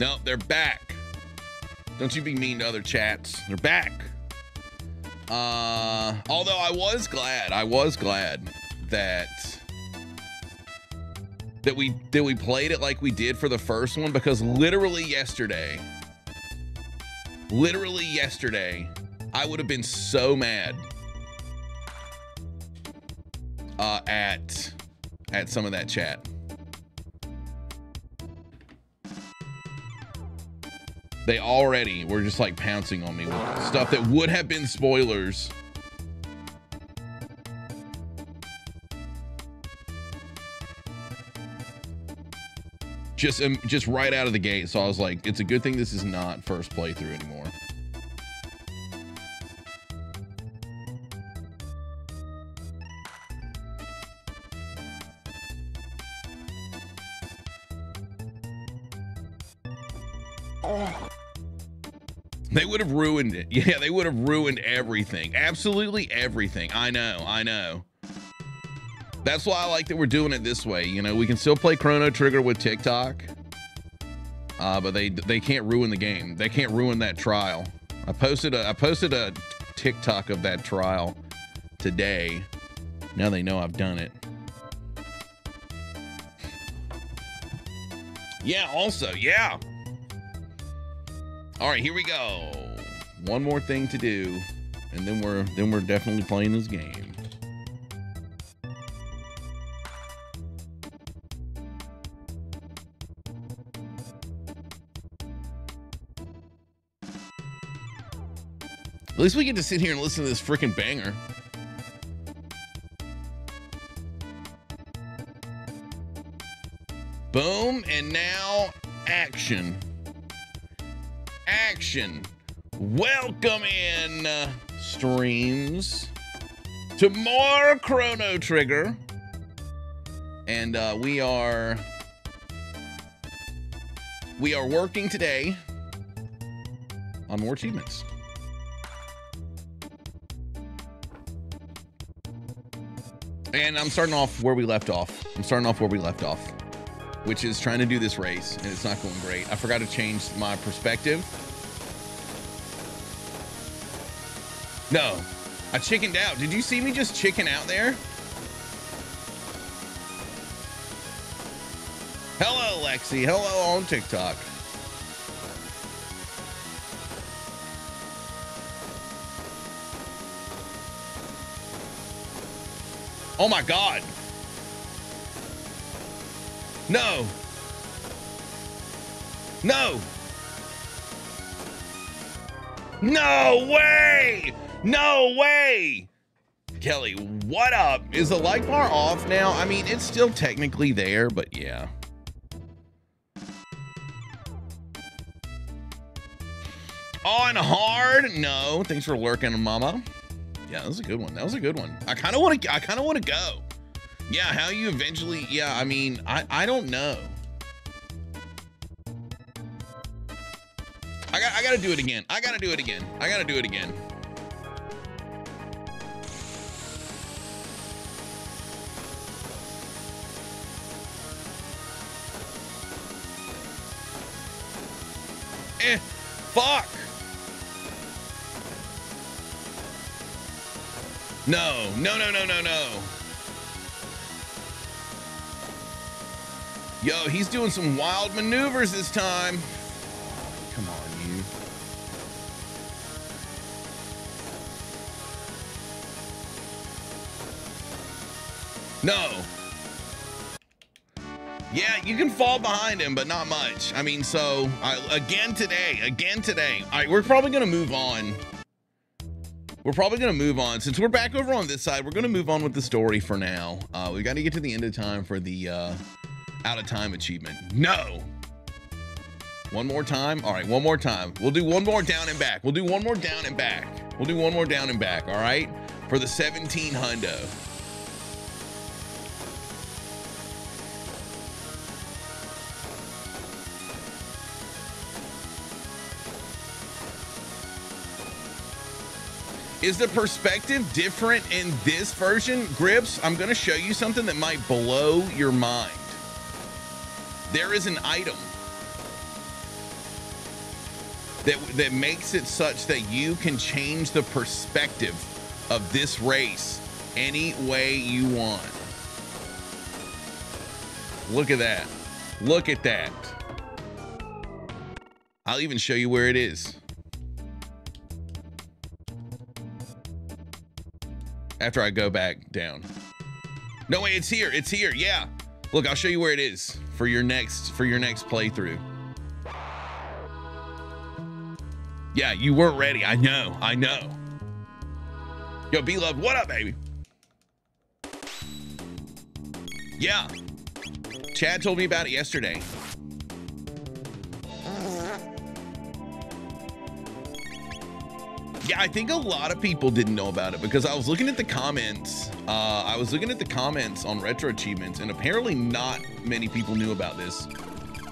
No, they're back. Don't you be mean to other chats. They're back. Uh, although I was glad, I was glad that that we that we played it like we did for the first one because literally yesterday, literally yesterday, I would have been so mad uh, at at some of that chat. They already were just like pouncing on me with stuff that would have been spoilers. Just um, just right out of the gate. So I was like, it's a good thing this is not first playthrough anymore. They would have ruined it. Yeah, they would have ruined everything. Absolutely everything. I know, I know. That's why I like that we're doing it this way. You know, we can still play Chrono Trigger with TikTok. Uh, but they they can't ruin the game. They can't ruin that trial. I posted a I posted a TikTok of that trial today. Now they know I've done it. Yeah, also, yeah. All right, here we go. One more thing to do, and then we're then we're definitely playing this game. At least we get to sit here and listen to this freaking banger. Boom, and now action. Action. Welcome in, uh, streams, to more Chrono Trigger. And uh, we are we are working today on more achievements. And I'm starting off where we left off. I'm starting off where we left off, which is trying to do this race, and it's not going great. I forgot to change my perspective. No, I chickened out. Did you see me just chicken out there? Hello, Lexi. Hello on TikTok. Oh my god. No. No. No way. No way. Kelly, what up? Is the like bar off now? I mean, it's still technically there, but yeah. On hard? No. Thanks for lurking, mama. Yeah, that was a good one. That was a good one. I kind of want to. I kind of want to go. Yeah, how you eventually? Yeah, I mean, I I don't know. I got I got to do it again. I got to do it again. I got to do it again. Eh, fuck. No, no, no, no, no, no. Yo, he's doing some wild maneuvers this time. Come on, you. No. Yeah, you can fall behind him, but not much. I mean, so I, again today, again today. All right, we're probably gonna move on. We're probably gonna move on since we're back over on this side. We're gonna move on with the story for now. Uh, we got to get to the end of time for the uh, out of time achievement. No. One more time. All right, one more time. We'll do one more down and back. We'll do one more down and back. We'll do one more down and back. All right, for the 17 hundo. Is the perspective different in this version? Grips, I'm to show you something that might blow your mind. There is an item. that that makes it such that you can change the perspective of this race any way you want. Look at that. Look at that. I'll even show you where it is. After I go back down. No way, it's here. It's here. Yeah. Look, I'll show you where it is for your next for your next playthrough. Yeah, you weren't ready. I know. I know. Yo, B Love, what up, baby? Yeah. Chad told me about it yesterday. Yeah, I think a lot of people didn't know about it because I was looking at the comments. Uh, I was looking at the comments on Retro Achievements, and apparently not many people knew about this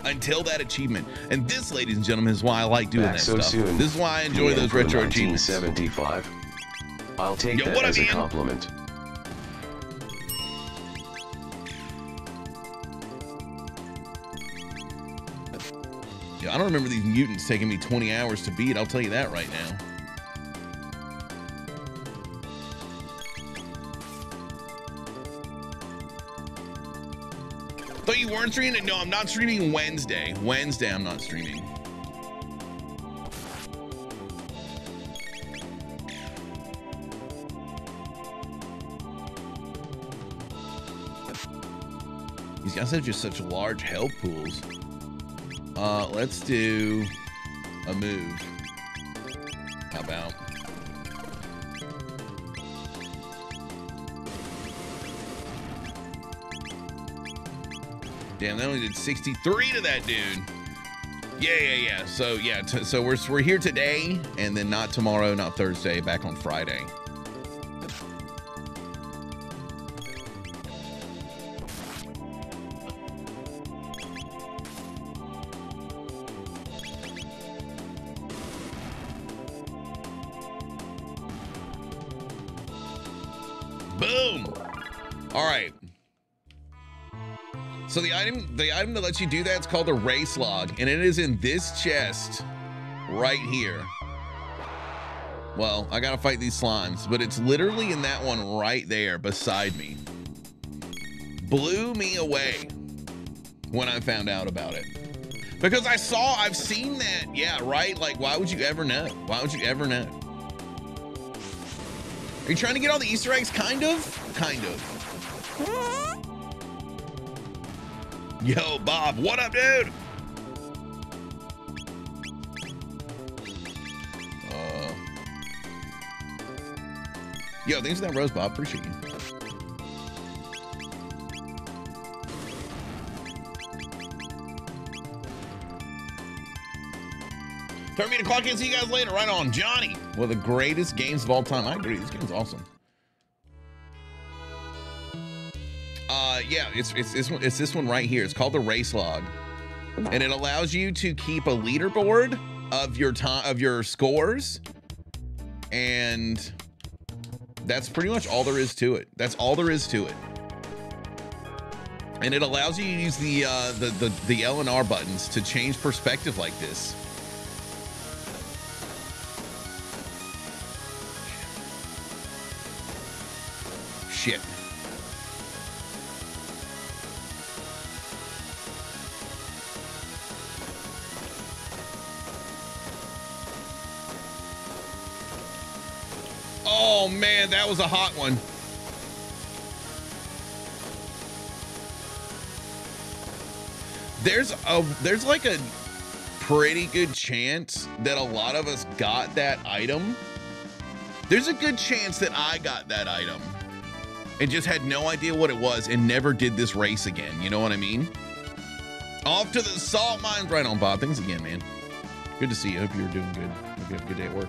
until that achievement. And this, ladies and gentlemen, is why I like doing Back that so stuff. soon. This is why I enjoy PM those retro achievements. 1975. I'll take Yo, that as a compliment. Yeah, I don't remember these mutants taking me 20 hours to beat. I'll tell you that right now. Thought you weren't streaming? No, I'm not streaming Wednesday. Wednesday, I'm not streaming. These guys have just such large health pools. Uh, let's do a move. How about? Damn, they only did 63 to that dude. Yeah, yeah, yeah. So yeah, so we're we're here today, and then not tomorrow, not Thursday, back on Friday. So the item, the item that lets you do that is called a race log, and it is in this chest right here. Well, I gotta fight these slimes, but it's literally in that one right there beside me. Blew me away when I found out about it. Because I saw, I've seen that, yeah, right? Like, why would you ever know? Why would you ever know? Are you trying to get all the Easter eggs? Kind of? Kind of. Yo, Bob, what up, dude? Uh, yo, thanks for that rose, Bob. Appreciate you. Turn me to clock in. See you guys later. Right on, Johnny. One of the greatest games of all time. I agree. This game's awesome. Uh, yeah, it's it's this one. It's this one right here. It's called the race log, and it allows you to keep a leaderboard of your time of your scores, and that's pretty much all there is to it. That's all there is to it. And it allows you to use the uh, the the the L and R buttons to change perspective like this. Shit. Oh man, that was a hot one. There's a there's like a pretty good chance that a lot of us got that item. There's a good chance that I got that item and just had no idea what it was and never did this race again. You know what I mean? Off to the salt mines. Right on, Bob. Thanks again, man. Good to see you. Hope you're doing good. Hope you have a good day at work.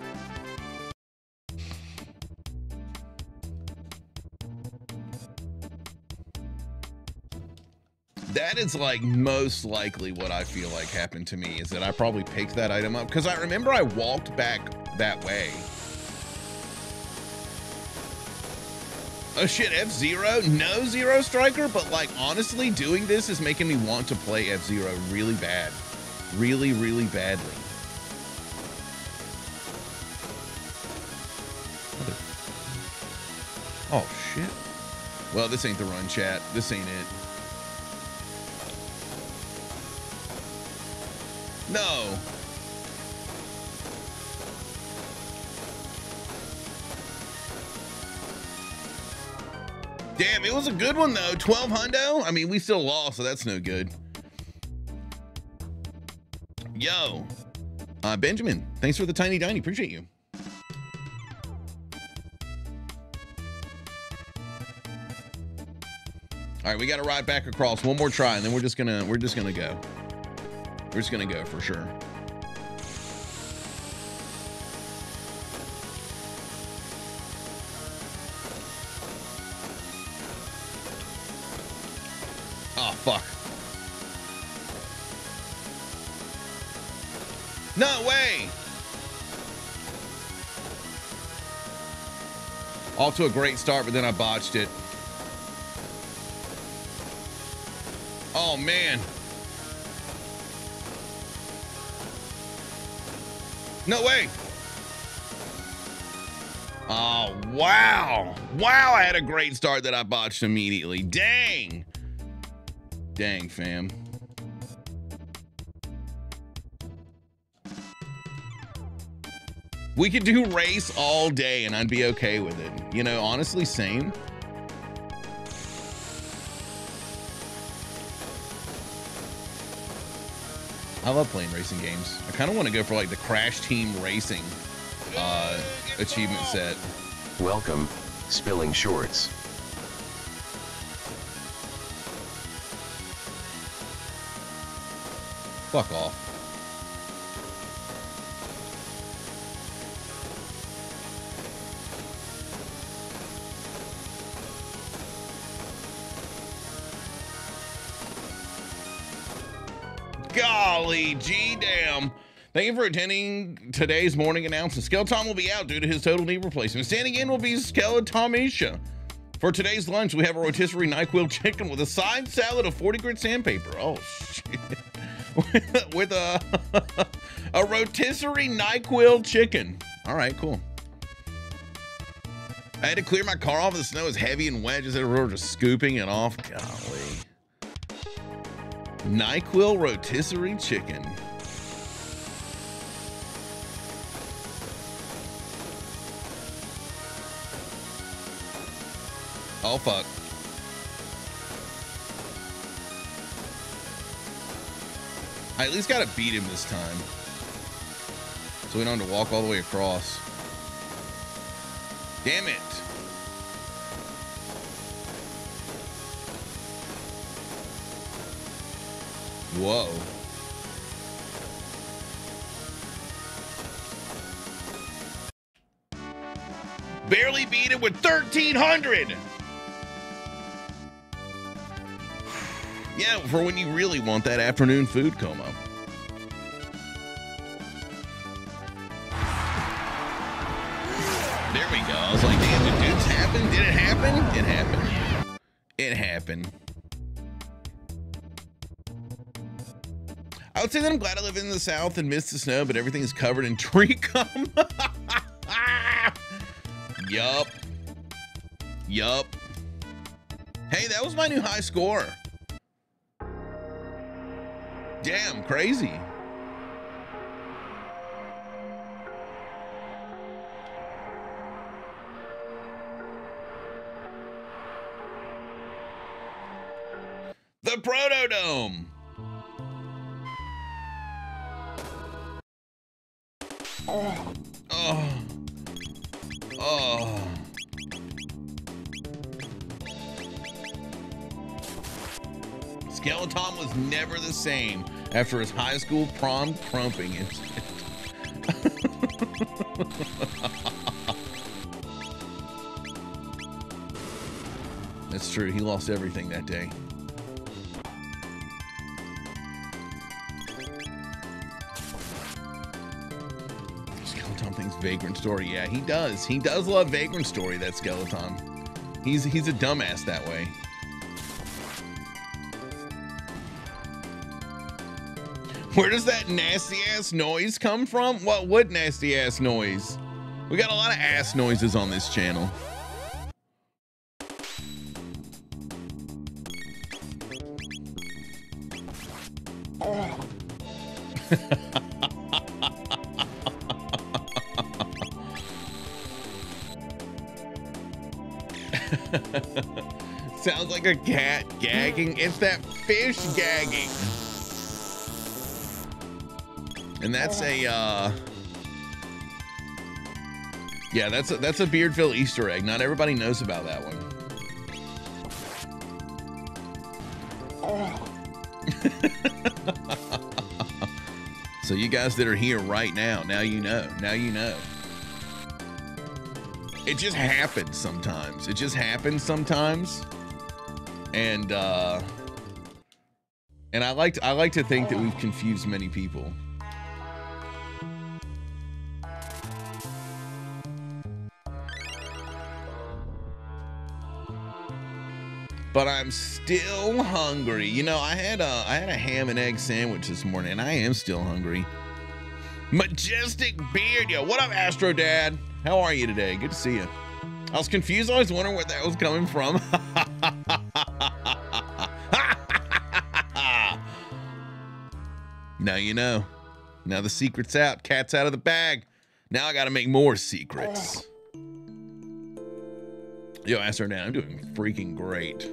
That is like most likely what I feel like happened to me is that I probably picked that item up because I remember I walked back that way. Oh shit, F-Zero? No Zero Striker, but like honestly doing this is making me want to play F-Zero really bad. Really, really badly. Oh shit. Well, this ain't the run chat. This ain't it. No. Damn, it was a good one though. 12 hundo. I mean, we still lost, so that's no good. Yo, uh, Benjamin, thanks for the tiny diny. Appreciate you. All right, we got to ride back across one more try, and then we're just gonna we're just gonna go. We're just gonna go for sure. Oh fuck. No way. Off to a great start, but then I botched it. Oh man. No way. Oh, wow. Wow, I had a great start that I botched immediately. Dang. Dang, fam. We could do race all day and I'd be okay with it. You know, honestly, same. I love playing racing games. I kind of want to go for like the Crash Team Racing uh, achievement set. Welcome, Spilling Shorts. Fuck off. Golly gee damn. Thank you for attending today's morning announcement. Skeleton will be out due to his total knee replacement. Standing in will be Skeletomisha. For today's lunch, we have a rotisserie NyQuil chicken with a side salad of 40 grit sandpaper. Oh, shit. with a, a rotisserie NyQuil chicken. All right, cool. I had to clear my car off. The snow is heavy and wet. Just, were just scooping it off. Golly. NyQuil rotisserie chicken. Oh, fuck. I at least got to beat him this time. So we don't have to walk all the way across. Damn it. Whoa. Barely beat it with 1300. Yeah, for when you really want that afternoon food coma. There we go. I was like, damn, did dudes happen? Did it happen? It happened. It happened. I would say that I'm glad I live in the South and miss the snow, but everything is covered in tree cum. yup. Yup. Hey, that was my new high score. Damn, crazy. The Protodome. Oh. Oh. Oh. Skeleton was never the same after his high school prom crumping incident. That's true. He lost everything that day. Vagrant Story. Yeah, he does. He does love Vagrant Story, that Skeleton. He's he's a dumbass that way. Where does that nasty ass noise come from? What would nasty ass noise? We got a lot of ass noises on this channel. A cat gagging. It's that fish gagging. And that's a uh Yeah, that's a that's a Beardville Easter egg. Not everybody knows about that one. so you guys that are here right now, now you know. Now you know. It just happens sometimes. It just happens sometimes. And uh and I like to, I like to think that we've confused many people. but I'm still hungry. You know, I had a I had a ham and egg sandwich this morning, and I am still hungry. Majestic beard, yo. What up, Astro Dad? How are you today? Good to see you. I was confused. I was wondering where that was coming from. now you know. Now the secret's out. Cat's out of the bag. Now I got to make more secrets. Yo, ask her now. I'm doing freaking great.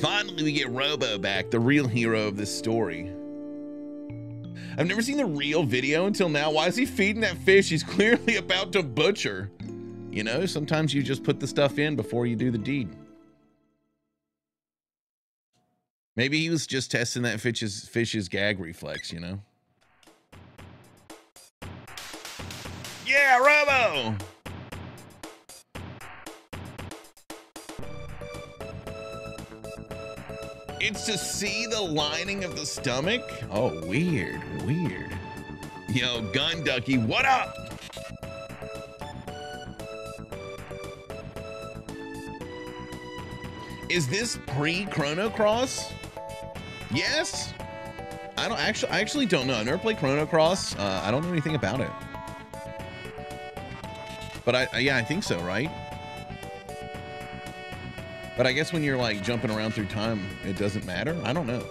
Finally, we get Robo back, the real hero of this story. I've never seen the real video until now. Why is he feeding that fish? He's clearly about to butcher. You know, sometimes you just put the stuff in before you do the deed. Maybe he was just testing that fish's fish's gag reflex, you know? Yeah, Robo! It's to see the lining of the stomach? Oh, weird, weird. Yo, Gun Ducky, what up? Is this pre-Chrono Cross? Yes? I don't actually I actually don't know. I've never played Chrono Cross. Uh, I don't know anything about it. But I, yeah, I think so, right? But I guess when you're like jumping around through time, it doesn't matter. I don't know.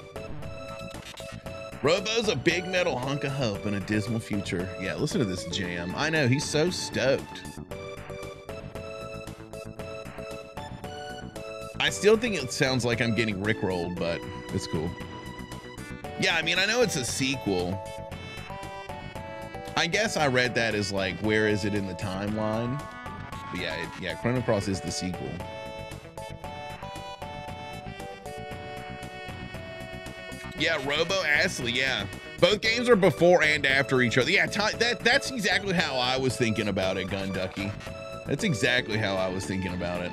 Robo's a big metal hunk of hope in a dismal future. Yeah, listen to this jam. I know, he's so stoked. I still think it sounds like I'm getting rickrolled, but it's cool. Yeah, I mean, I know it's a sequel. I guess I read that as like, where is it in the timeline? But yeah, it, yeah, Chrono Cross is the sequel. Yeah, Robo Astley. Yeah, both games are before and after each other. Yeah, that that's exactly how I was thinking about it, Gun Ducky. That's exactly how I was thinking about it.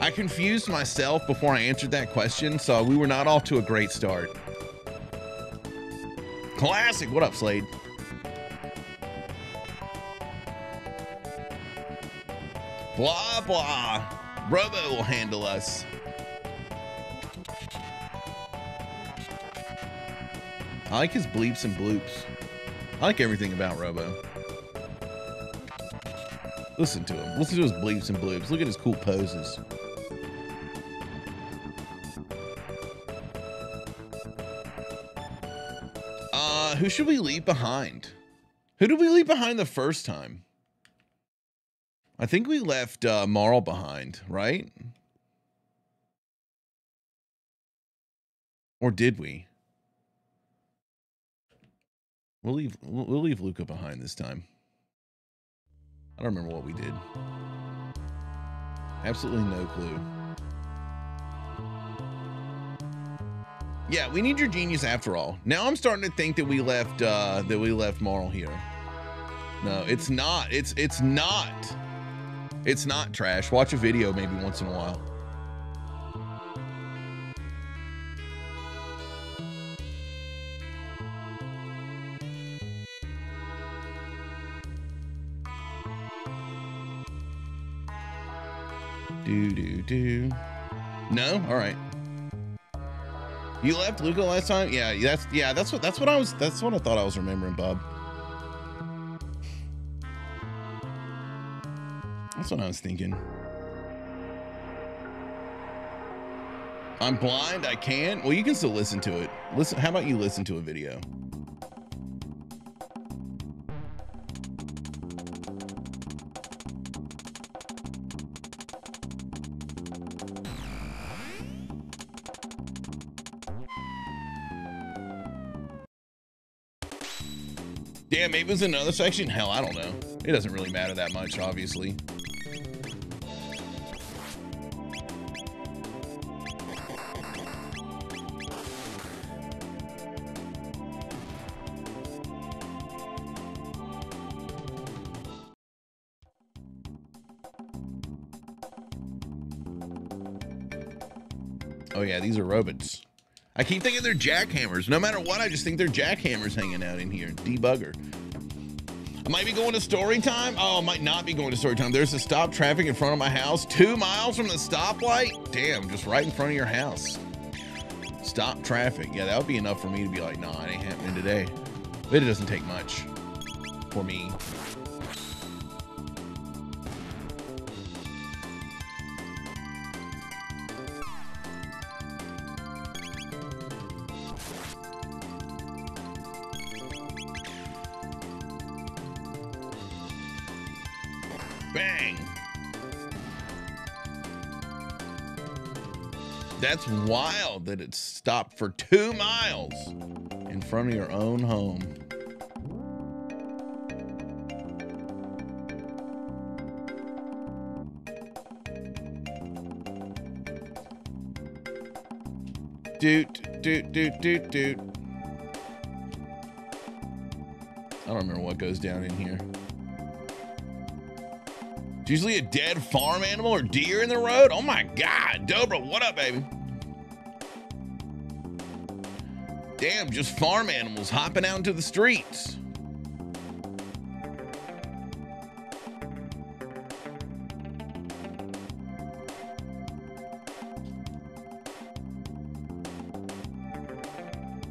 I confused myself before I answered that question, so we were not off to a great start. Classic. What up, Slade? Blah, blah. Robo will handle us. I like his bleeps and bloops. I like everything about Robo. Listen to him. Listen to his bleeps and bloops. Look at his cool poses. Uh, who should we leave behind? Who did we leave behind the first time? I think we left uh, Marle behind, right? Or did we? We'll leave we'll leave Lucca behind this time. I don't remember what we did. Absolutely no clue. Yeah, we need your genius after all. Now I'm starting to think that we left uh that we left Marle here. No, it's not. It's it's not. It's not trash. Watch a video maybe once in a while. Do do do. No, all right. You left Lucca last time? Yeah, that's yeah. That's what that's what I was. That's what I thought I was remembering, Bob. That's what I was thinking. I'm blind. I can't. Well, you can still listen to it. Listen. How about you listen to a video? Yeah, maybe it was another section. Hell, I don't know. It doesn't really matter that much, obviously. Oh yeah, these are robots. I keep thinking they're jackhammers. No matter what, I just think they're jackhammers hanging out in here. Debugger. I might be going to story time. Oh, I might not be going to story time. There's a stop traffic in front of my house, two miles from the stoplight. Damn, just right in front of your house. Stop traffic. Yeah, that would be enough for me to be like, nah, it ain't happening today. But it doesn't take much for me. That's wild that it stopped for two miles in front of your own home. Doot, doot, doot, doot, doot. I don't remember what goes down in here. It's usually a dead farm animal or deer in the road. Oh my God. Dobra, what up, baby? Damn, just farm animals hopping out into the streets.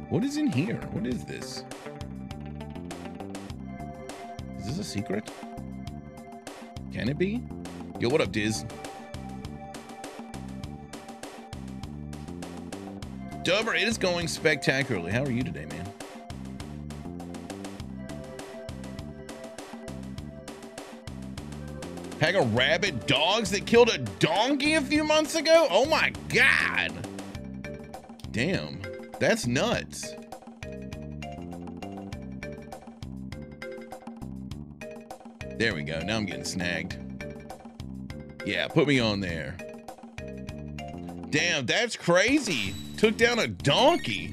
What is in here? What is this? Is this a secret? Can it be? Yo, what up, Diz? Dover, it is going spectacularly. How are you today, man? Pack of rabid dogs that killed a donkey a few months ago? Oh my god! Damn, that's nuts. There we go. Now I'm getting snagged. Yeah, put me on there. Damn, that's crazy. Took down a donkey.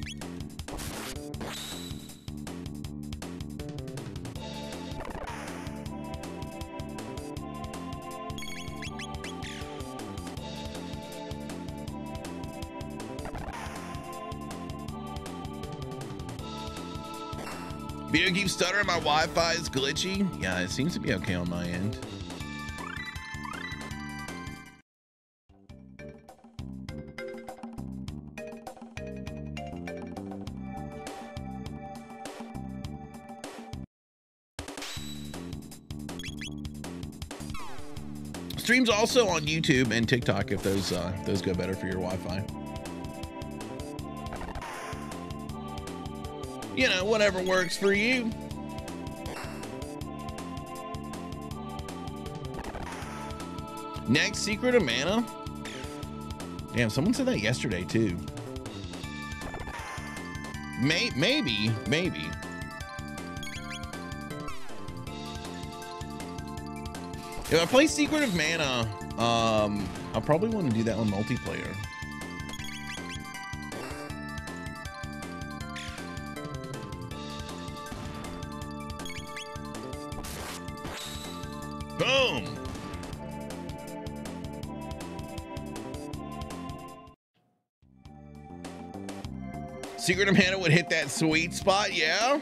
Video keeps stuttering. My Wi-Fi is glitchy. Yeah, it seems to be okay on my end. Streams also on YouTube and TikTok if those uh, those go better for your Wi-Fi. You know, whatever works for you. Next secret of mana. Damn, someone said that yesterday too. May maybe, maybe. If I play Secret of Mana, um, I'll probably want to do that on multiplayer. Boom! Secret of Mana would hit that sweet spot, yeah?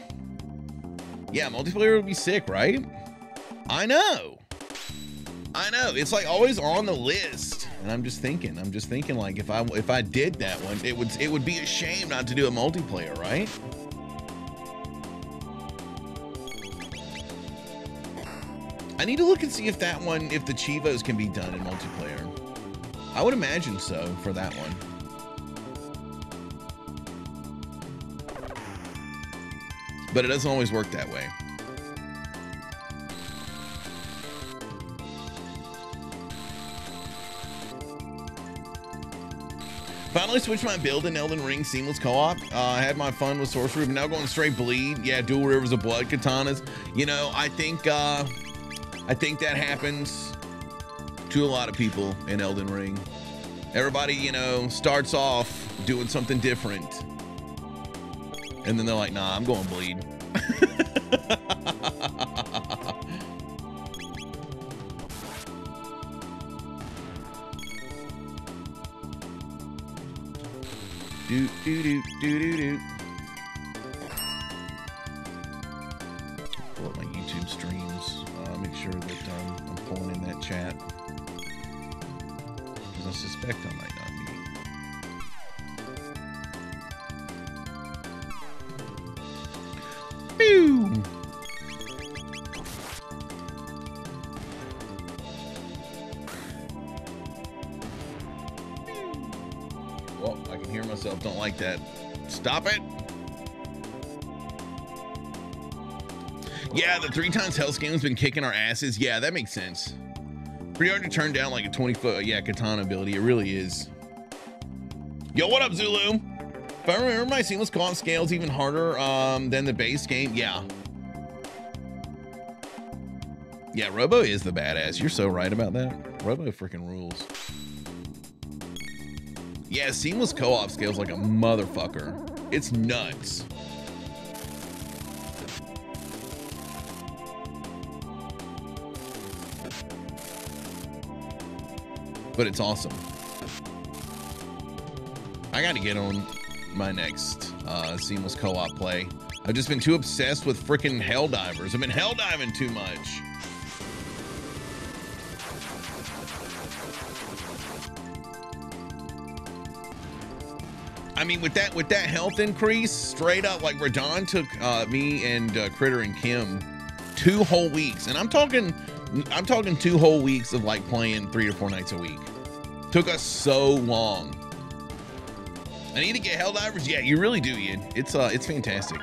Yeah, multiplayer would be sick, right? I know know. It's like always on the list, and I'm just thinking. I'm just thinking like if I if I did that one, it would it would be a shame not to do a multiplayer, right? I need to look and see if that one, if the cheevos can be done in multiplayer. I would imagine so for that one. But it doesn't always work that way. Finally switched my build in Elden Ring Seamless Co-op. Uh, I had my fun with Sorcery, but now going straight Bleed. Yeah, Dual Rivers of Blood katanas. You know, I think uh, I think that happens to a lot of people in Elden Ring. Everybody, you know, starts off doing something different. And then they're like, nah, I'm going Bleed. Do do do. Pull up my YouTube streams. Uh, make sure that um, I'm pulling in that chat. Because I suspect I might not be. Pew! Well, I can hear myself. Don't like that. Stop it. Yeah, the three times hell has been kicking our asses. Yeah, that makes sense. Pretty hard to turn down like a 20 foot, yeah, katana ability. It really is. Yo, what up, Zulu? If I remember my seamless co-op scales even harder um, than the base game, yeah. Yeah, Robo is the badass. You're so right about that. Robo freaking rules. Yeah, seamless co-op scales like a motherfucker. It's nuts. But it's awesome. I got to get on my next uh, seamless co-op play. I've just been too obsessed with freaking Helldivers. I've been helldiving too much. Mean, with that with that health increase, straight up, like Radahn took uh, me and uh, Critter and Kim two whole weeks, and I'm talking, I'm talking two whole weeks of like playing three or four nights a week. Took us so long. I need to get Helldivers. Yeah, you really do, Ian. It's uh, it's fantastic.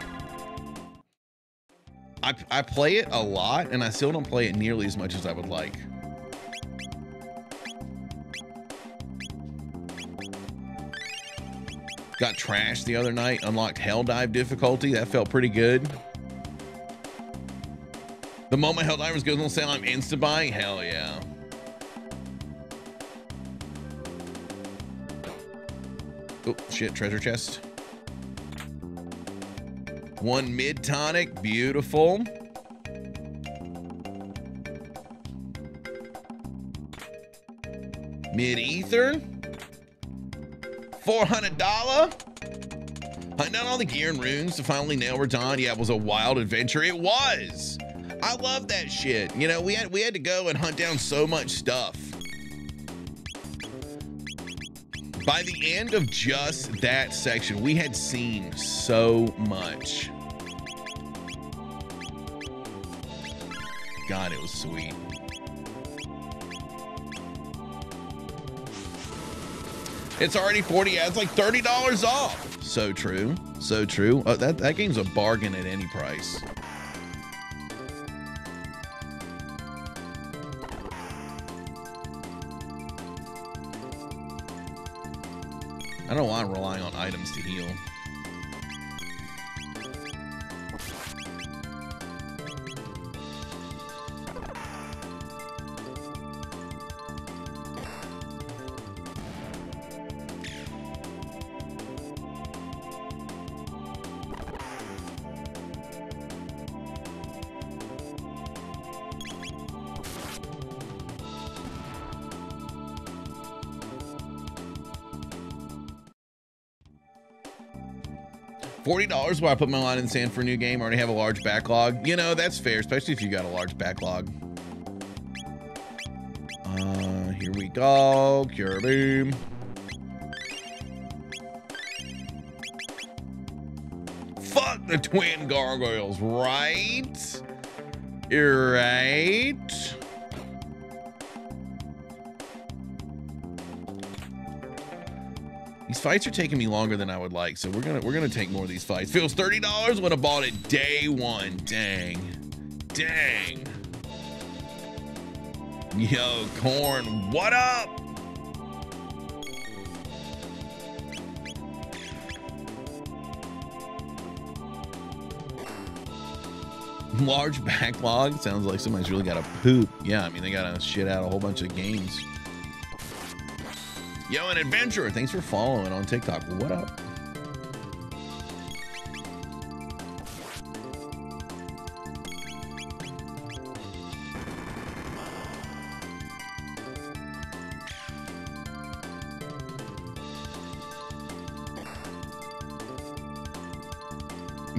I I play it a lot, and I still don't play it nearly as much as I would like. Got trashed the other night, unlocked Hell Dive difficulty. That felt pretty good. The moment Helldivers goes on sale, I'm insta buying. Hell yeah. Oh, shit, treasure chest. One mid tonic, beautiful. Mid ether. $400. Hunting down all the gear and runes to finally nail Radahn. Yeah, it was a wild adventure. It was. I love that shit. You know, we had we had to go and hunt down so much stuff. By the end of just that section, we had seen so much. God, it was sweet. It's already 40. Yeah, it's like $30 off. So true. So true. Uh, that, that game's a bargain at any price. I don't know why I'm relying on items to heal. $40 while I put my line in the sand for a new game. I already have a large backlog. You know, that's fair, especially if you got a large backlog. Uh, here we go. Cure Beam. Fuck the twin gargoyles, right? You're Right. These fights are taking me longer than I would like, so we're gonna we're gonna take more of these fights. Feels thirty dollars would have bought it day one. Dang, dang. Yo, corn, what up? Large backlog sounds like somebody's really got to poop. Yeah, I mean they got to shit out a whole bunch of games. Yo, an adventurer. Thanks for following on TikTok. What up?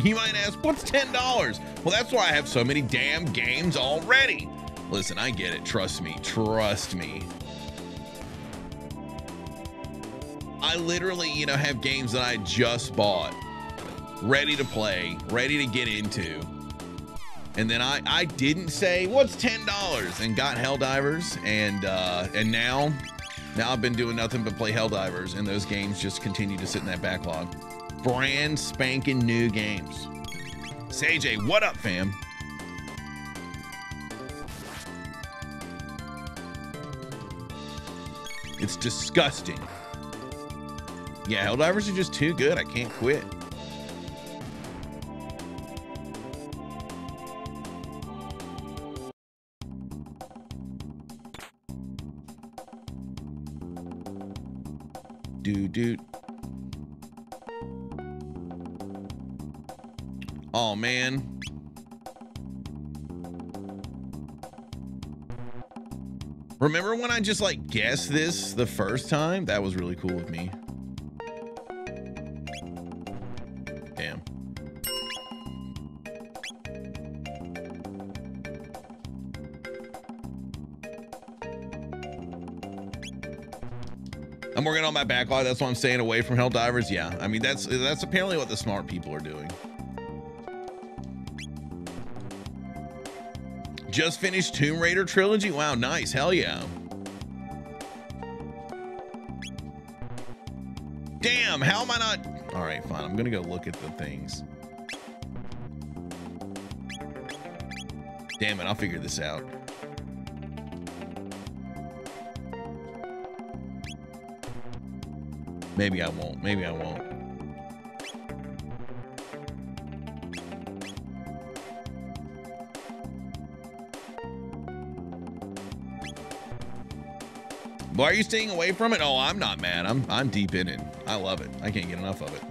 You might ask, what's $10? Well, that's why I have so many damn games already. Listen, I get it. Trust me. Trust me. Literally, you know, have games that I just bought, ready to play, ready to get into. And then I, I didn't say what's ten dollars and got Helldivers and uh, and now now I've been doing nothing but play Helldivers and those games just continue to sit in that backlog. Brand spanking new games. Say what up, fam? It's disgusting. Yeah, Helldivers are just too good. I can't quit. Dude, dude. Oh, man. Remember when I just like guessed this the first time? That was really cool with me. Working on my backlog. That's why I'm staying away from Helldivers. Yeah, I mean that's that's apparently what the smart people are doing. Just finished Tomb Raider trilogy. Wow, nice. Hell yeah. Damn, how am I not? All right, fine. I'm gonna go look at the things. Damn it, I'll figure this out. Maybe I won't. Maybe I won't. Why are you staying away from it? Oh, I'm not mad. I'm I'm deep in it. I love it. I can't get enough of it.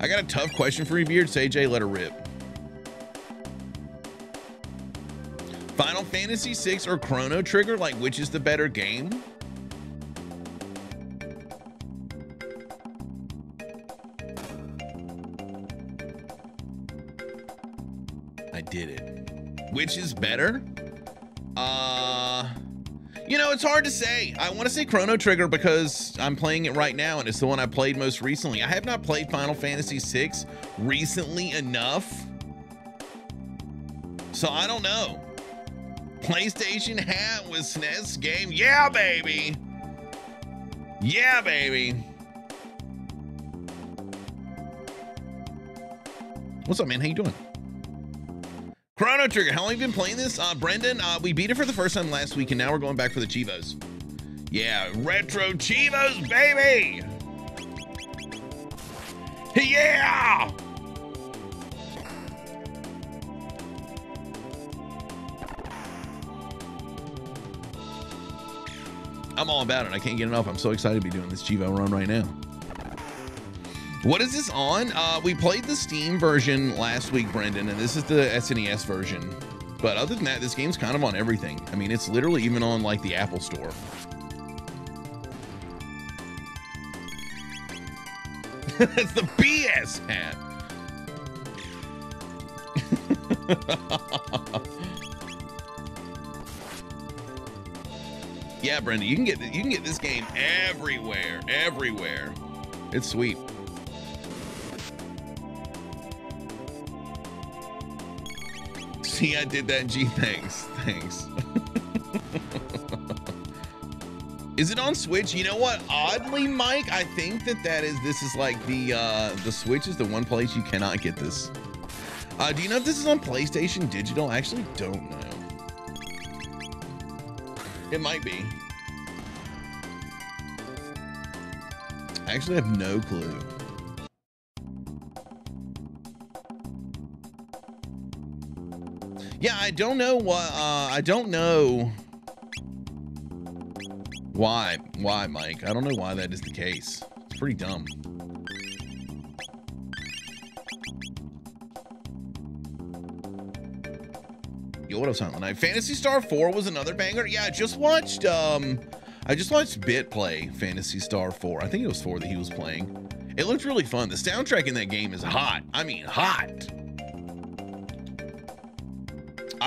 I got a tough question for you, Beard. Say Jay, let her rip. Final Fantasy VI or Chrono Trigger? Like, which is the better game? Which is better? Uh, you know, it's hard to say. I want to say Chrono Trigger because I'm playing it right now and it's the one I played most recently. I have not played Final Fantasy VI recently enough. So I don't know. PlayStation hat with SNES game. Yeah, baby. Yeah, baby. What's up, man? How you doing? Chrono Trigger. How long have you been playing this? Uh, Brendan, uh, we beat it for the first time last week, and now we're going back for the cheevos. Yeah, retro cheevos, baby! Yeah! I'm all about it. I can't get enough. I'm so excited to be doing this cheevo run right now. What is this on? Uh, we played the Steam version last week, Brendan, and this is the SNES version. But other than that, this game's kind of on everything. I mean, it's literally even on like the Apple Store. That's the BS hat. yeah, Brenda, you can get you can get this game everywhere, everywhere. It's sweet. See, I did that. G, thanks, thanks. Is it on Switch? You know what? Oddly, Mike, I think that that is. This is like the uh, the Switch is the one place you cannot get this. Uh, do you know if this is on PlayStation Digital? I actually don't know. It might be. I actually have no clue. Yeah, I don't know why. Uh, I don't know why. Why, Mike? I don't know why that is the case. It's pretty dumb. Yo, what up, Silent Night? Phantasy Star 4 was another banger. Yeah, I just watched. Um, I just watched Bit play Phantasy Star 4. I think it was 4 that he was playing. It looked really fun. The soundtrack in that game is hot. I mean, hot.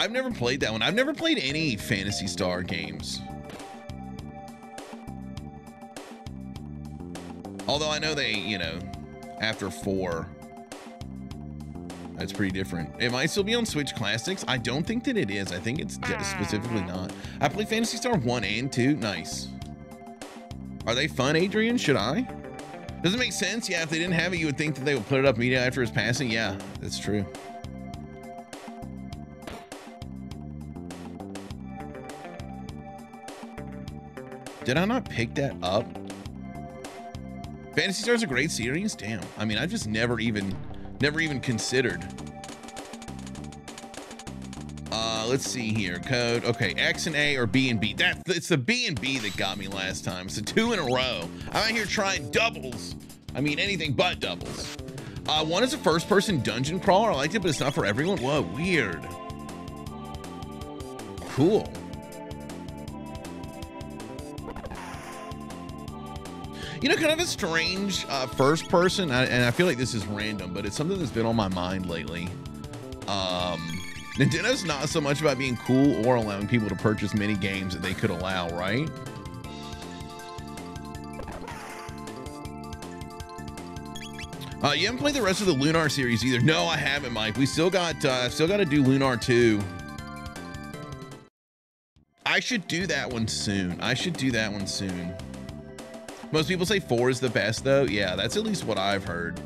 I've never played that one. I've never played any Phantasy Star games. Although I know they, you know, after four, that's pretty different. It might still be on Switch Classics. I don't think that it is. I think it's specifically not. I play Phantasy Star 1 and 2. Nice. Are they fun, Adrian? Should I? Does it make sense? Yeah, if they didn't have it, you would think that they would put it up immediately after his passing. Yeah, that's true. Did I not pick that up? Phantasy Star is a great series. Damn. I mean, I just never even, never even considered. Uh, let's see here. Code. Okay, X and A or B and B. That it's the B and B that got me last time. It's the two in a row. I'm out here trying doubles. I mean, anything but doubles. Uh, one is a first-person dungeon crawler. I liked it, but it's not for everyone. Whoa, weird. Cool. You know, kind of a strange uh, first person, and I feel like this is random, but it's something that's been on my mind lately. Um, Nintendo's not so much about being cool or allowing people to purchase many games that they could allow, right? Uh, you haven't played the rest of the Lunar series either. No, I haven't, Mike. We still got, uh, still got to do Lunar 2. I should do that one soon. I should do that one soon. Most people say four is the best, though. Yeah, that's at least what I've heard.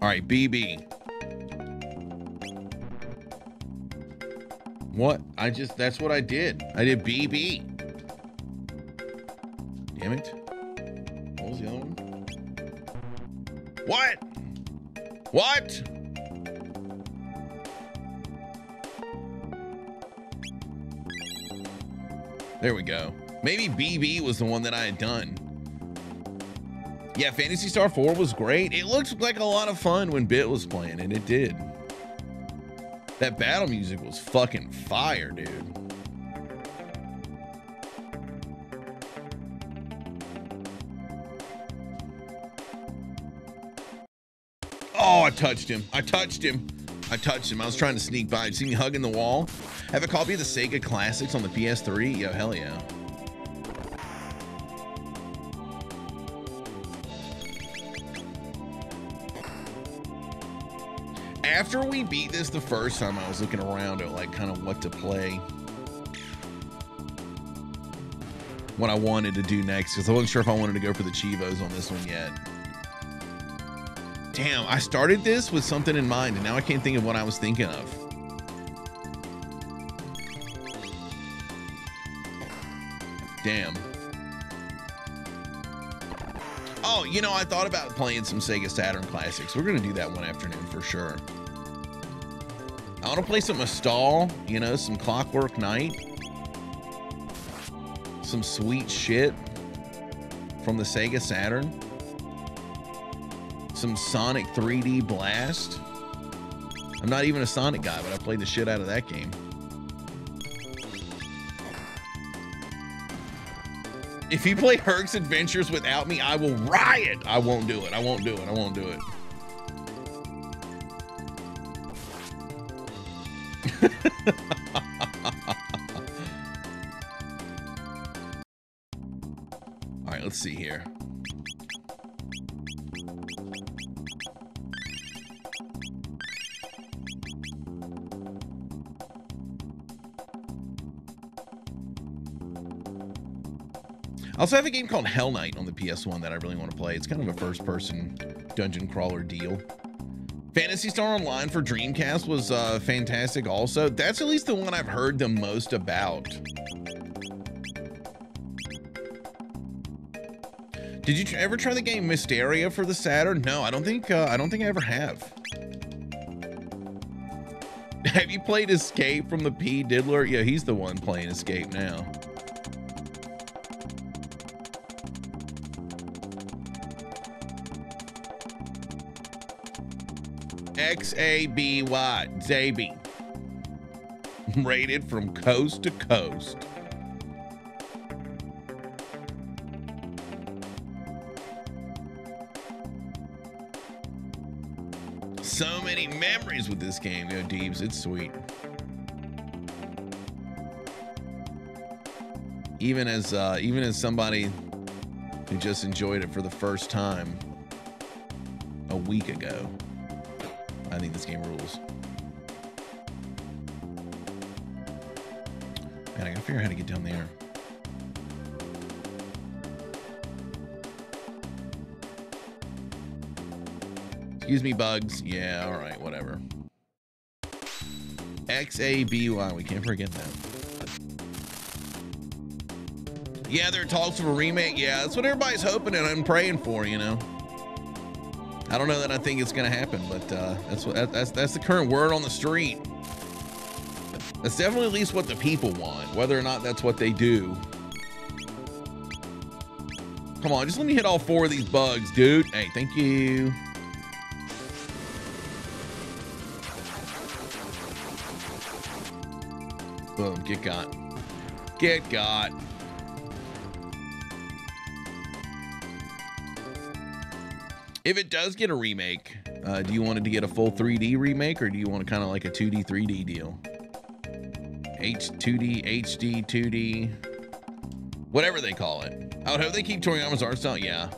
All right, BB. What? I just, that's what I did. I did BB. Damn it. What was the other one? What? What? There we go. Maybe BB was the one that I had done. Yeah, Phantasy Star 4 was great. It looked like a lot of fun when Bit was playing, and it did. That battle music was fucking fire, dude. Oh, I touched him. I touched him. I touched him. I was trying to sneak by. See me hugging the wall? Have a copy of the Sega Classics on the PS3? Yo, hell yeah. After we beat this the first time, I was looking around at like kind of what to play. What I wanted to do next, because I wasn't sure if I wanted to go for the cheevos on this one yet. Damn, I started this with something in mind, and now I can't think of what I was thinking of. Damn. Oh, you know, I thought about playing some Sega Saturn classics. We're gonna do that one afternoon for sure. I want to play some Astal, you know, some Clockwork Knight, some sweet shit from the Sega Saturn, some Sonic 3D Blast. I'm not even a Sonic guy, but I played the shit out of that game. If you play Herc's Adventures without me, I will riot. I won't do it. I won't do it. I won't do it. All right, let's see here. I also have a game called Hell Knight on the PS1 that I really want to play. It's kind of a first person dungeon crawler deal. Phantasy Star Online for Dreamcast was uh, fantastic also. That's at least the one I've heard the most about. Did you ever try the game Mystaria for the Saturn? No, I don't think uh, I don't think I ever have. Have you played Escape from the P Diddler? Yeah, he's the one playing Escape now. X A B Y, Zaby. Rated from coast to coast. So many memories with this game, yo, Deebs. It's sweet. Even as uh, even as somebody who just enjoyed it for the first time a week ago. I think this game rules. Man, I gotta figure out how to get down there. Excuse me, bugs. Yeah, all right, whatever. X A B Y. We can't forget that. Yeah, there are talks of a remake. Yeah, that's what everybody's hoping and I'm praying for. You know. I don't know that I think it's going to happen, but uh, that's what that's that's the current word on the street. That's definitely at least what the people want. Whether or not that's what they do. Come on, just let me hit all four of these bugs, dude. Hey, thank you. Boom, get got. Get got. If it does get a remake, uh, do you want it to get a full 3D remake or do you want to kind of like a 2D, 3D deal? H 2D, HD, 2D, whatever they call it. I would hope they keep Toriyama's art style. Yeah.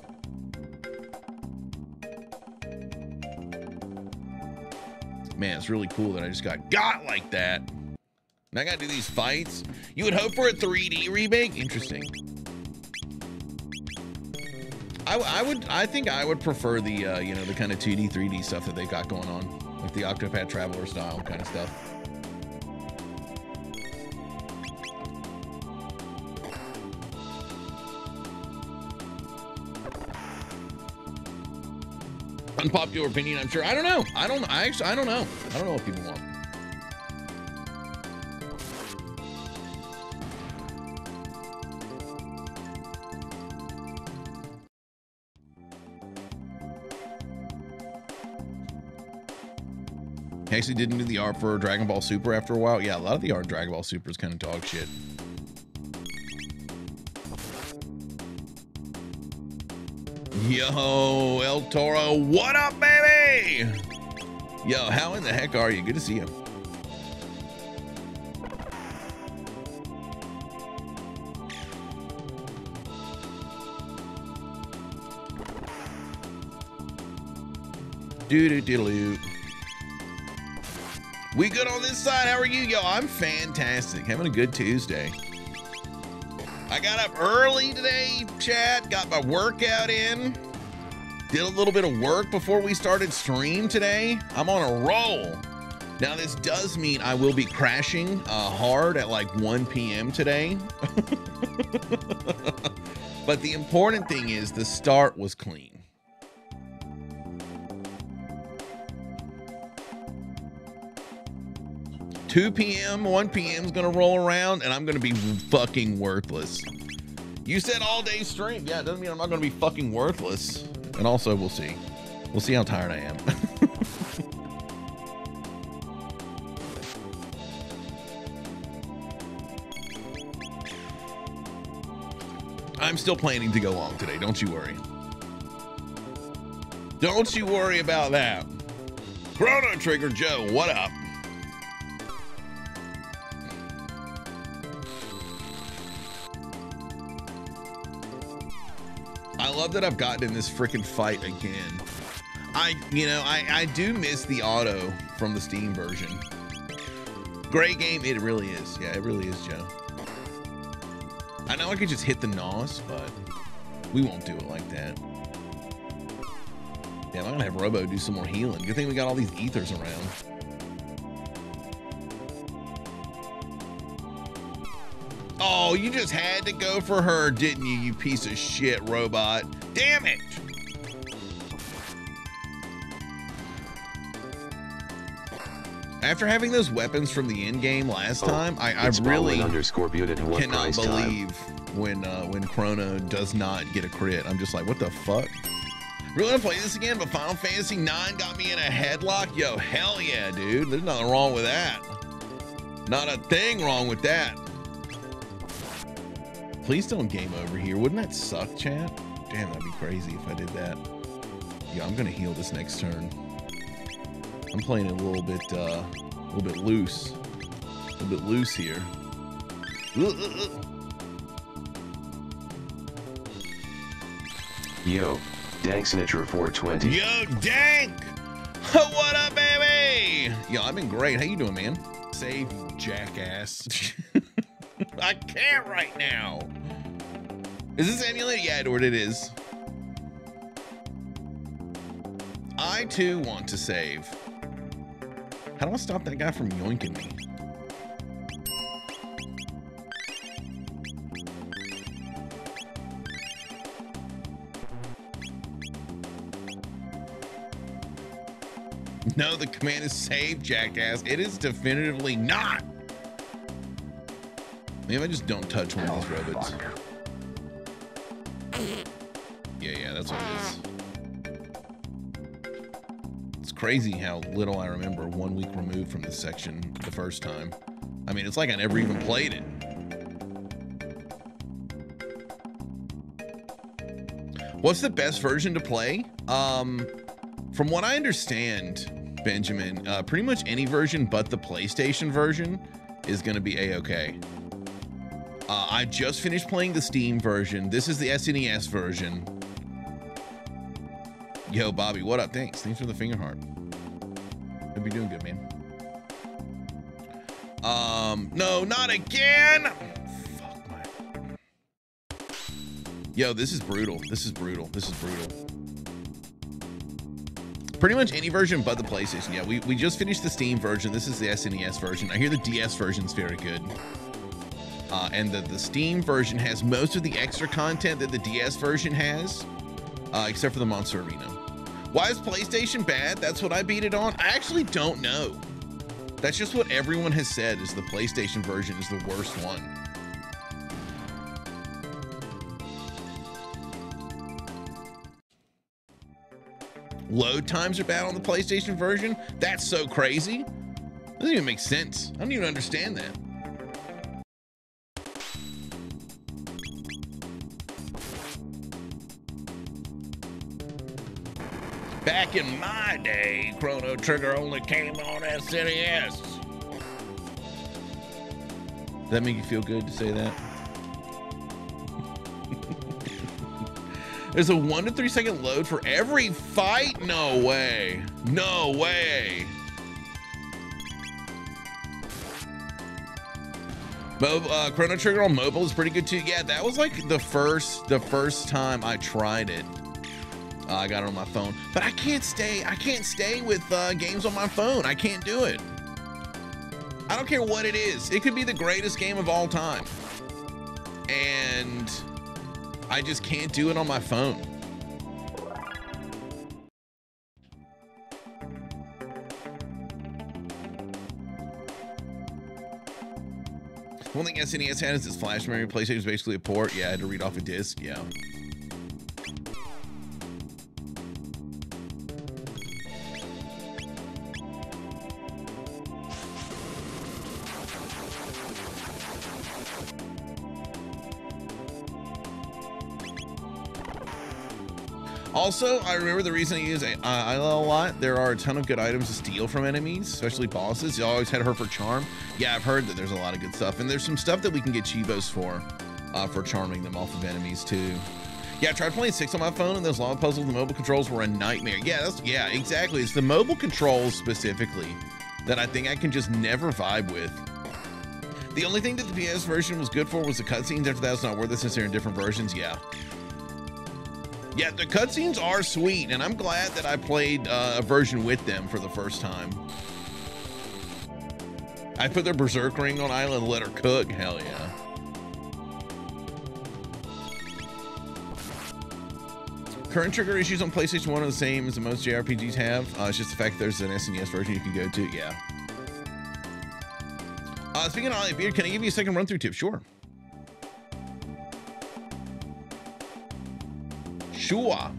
Man, it's really cool that I just got got like that. And I got to do these fights. You would hope for a 3D remake? Interesting. I, I, would I think I would prefer the uh, you know the kind of 2D 3D stuff that they got going on like the Octopath Traveler style kind of stuff. Unpopular opinion, I'm sure. I don't know. I don't. I actually. I don't know. I don't know what people want. He actually didn't do the art for Dragon Ball Super after a while. Yeah, a lot of the art in Dragon Ball Super is kind of dog shit. Yo, El Toro, what up, baby? Yo, how in the heck are you? Good to see you. Do do do do. We good on this side? How are you? Yo, I'm fantastic. Having a good Tuesday. I got up early today, chat. Got my workout in. Did a little bit of work before we started stream today. I'm on a roll. Now, this does mean I will be crashing uh, hard at like 1 p.m. today. but the important thing is the start was clean. 2 p.m., 1 p.m. is going to roll around and I'm going to be fucking worthless. You said all day stream. Yeah, it doesn't mean I'm not going to be fucking worthless. And also, we'll see. We'll see how tired I am. I'm still planning to go long today. Don't you worry. Don't you worry about that. Chrono Trigger Joe, what up? I love that I've gotten in this freaking fight again. I, you know, I, I do miss the auto from the Steam version. Great game, it really is. Yeah, it really is, Joe. I know I could just hit the NOS, but we won't do it like that. Yeah, I'm gonna have Robo do some more healing. Good thing we got all these ethers around. Oh, you just had to go for her, didn't you, you piece of shit robot? Damn it! After having those weapons from the end game last Oh, time, I, I really Baldwin underscore muted and one cannot price time. believe when uh, when Chrono does not get a crit. I'm just like, what the fuck? Really want to play this again, but Final Fantasy 9 got me in a headlock? Yo, hell yeah, dude. There's nothing wrong with that. Not a thing wrong with that. Please don't game over here. Wouldn't that suck, chat? Damn, that'd be crazy if I did that. Yeah, I'm gonna heal this next turn. I'm playing it a little bit, uh, a little bit loose. A little bit loose here. Yo, Dank Snitcher 420. Yo, Dank! What up, baby? Yo, I've been great. How you doing, man? Save, jackass. I can't right now. Is this emulated? Yeah, Edward, it is. I too want to save. How do I stop that guy from yoinking me? No, the command is save, jackass. It is definitively not. Maybe I just don't touch one of these robots. That's what it is. It's crazy how little I remember one week removed from this section the first time. I mean, it's like I never even played it. What's the best version to play? Um, from what I understand, Benjamin, uh, pretty much any version but the PlayStation version is going to be a-okay. Uh, I just finished playing the Steam version. This is the SNES version. Yo, Bobby, what up? Thanks. Thanks for the finger heart. Hope you're doing good, man. Um, no, not again. Fuck my. Yo, this is brutal. This is brutal. This is brutal. Pretty much any version but the PlayStation. Yeah, we, we just finished the Steam version. This is the SNES version. I hear the DS version's very good. Uh, and the, the Steam version has most of the extra content that the DS version has, uh, except for the Monster Arena. Why is PlayStation bad? That's what I beat it on. I actually don't know. That's just what everyone has said is the PlayStation version is the worst one. Load times are bad on the PlayStation version? That's so crazy. Doesn't even make sense. I don't even understand that. Back in my day, Chrono Trigger only came on SNES. Does that make you feel good to say that? There's a one to three second load for every fight? No way. No way. Mo uh, Chrono Trigger on mobile is pretty good too. Yeah, that was like the first the first time I tried it. Uh, I got it on my phone, but I can't stay. I can't stay with uh, games on my phone. I can't do it. I don't care what it is. It could be the greatest game of all time, and I just can't do it on my phone. One thing SNES had is its flash memory. PlayStation is basically a port. Yeah, I had to read off a disc. Yeah. Also, I remember the reason I use Ayla a lot. There are a ton of good items to steal from enemies, especially bosses. You always had her for charm. Yeah, I've heard that there's a lot of good stuff, and there's some stuff that we can get cheevos for, uh, for charming them off of enemies too. Yeah, I tried playing six on my phone, and those lava puzzles, the mobile controls were a nightmare. Yeah, that's yeah, exactly. It's the mobile controls specifically that I think I can just never vibe with. The only thing that the PS version was good for was the cutscenes. After that, it's not worth it since they're in different versions. Yeah. Yeah, the cutscenes are sweet, and I'm glad that I played uh, a version with them for the first time. I put the berserk ring on Island and let her cook. Hell yeah. Chrono Trigger issues on PlayStation 1 are the same as the most JRPGs have. Uh, it's just the fact there's an SNES version you can go to. Yeah. Uh, speaking of Ollie Beard, can I give you a second run through tip? Sure. Sure. Uh,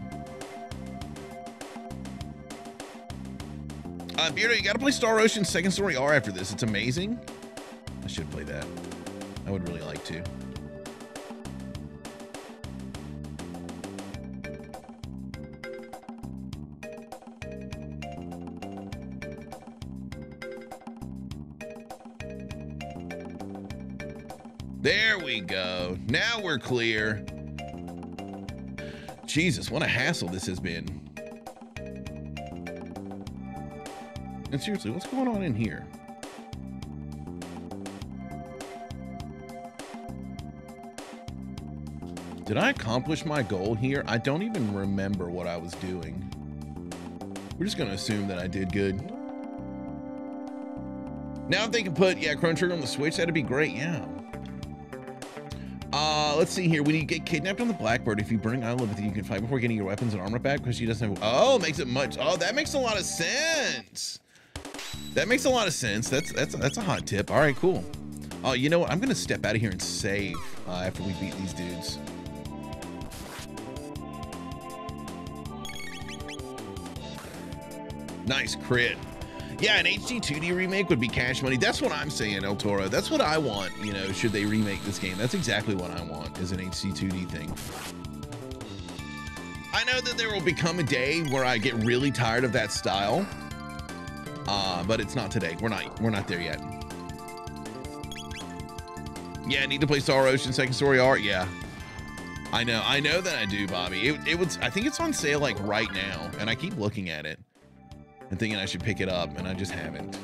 Beardo, you gotta play Star Ocean Second Story R after this. It's amazing. I should play that. I would really like to. There we go. Now we're clear. Jesus, what a hassle this has been. And seriously, what's going on in here? Did I accomplish my goal here? I don't even remember what I was doing. We're just going to assume that I did good. Now if they can put, yeah, Trigger on the Switch, that'd be great, yeah. Uh, let's see here. When you get kidnapped on the Blackbird, if you bring Ayla with you, you can fight before getting your weapons and armor back because she doesn't have. Oh, makes it much. Oh, that makes a lot of sense. That makes a lot of sense. That's that's that's a hot tip. All right, cool. Oh, you know what? I'm gonna step out of here and save uh, after we beat these dudes. Nice crit. Yeah, an HD 2D remake would be cash money. That's what I'm saying, El Toro. That's what I want, you know, should they remake this game. That's exactly what I want, is an HD 2D thing. I know that there will become a day where I get really tired of that style. Uh, but it's not today. We're not we're not there yet. Yeah, I need to play Star Ocean Second Story R. Yeah. I know. I know that I do, Bobby. It, it was I think it's on sale like right now, and I keep looking at it and thinking I should pick it up, and I just haven't.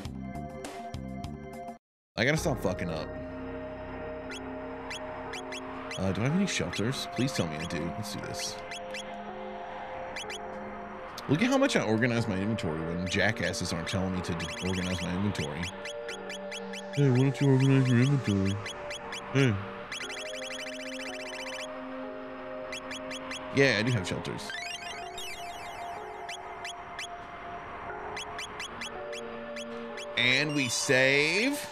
I gotta stop fucking up. Uh, do I have any shelters? Please tell me I do. Let's do this. Look at how much I organize my inventory when jackasses aren't telling me to organize my inventory. Hey, why don't you organize your inventory? Hey. Yeah, I do have shelters. And we save.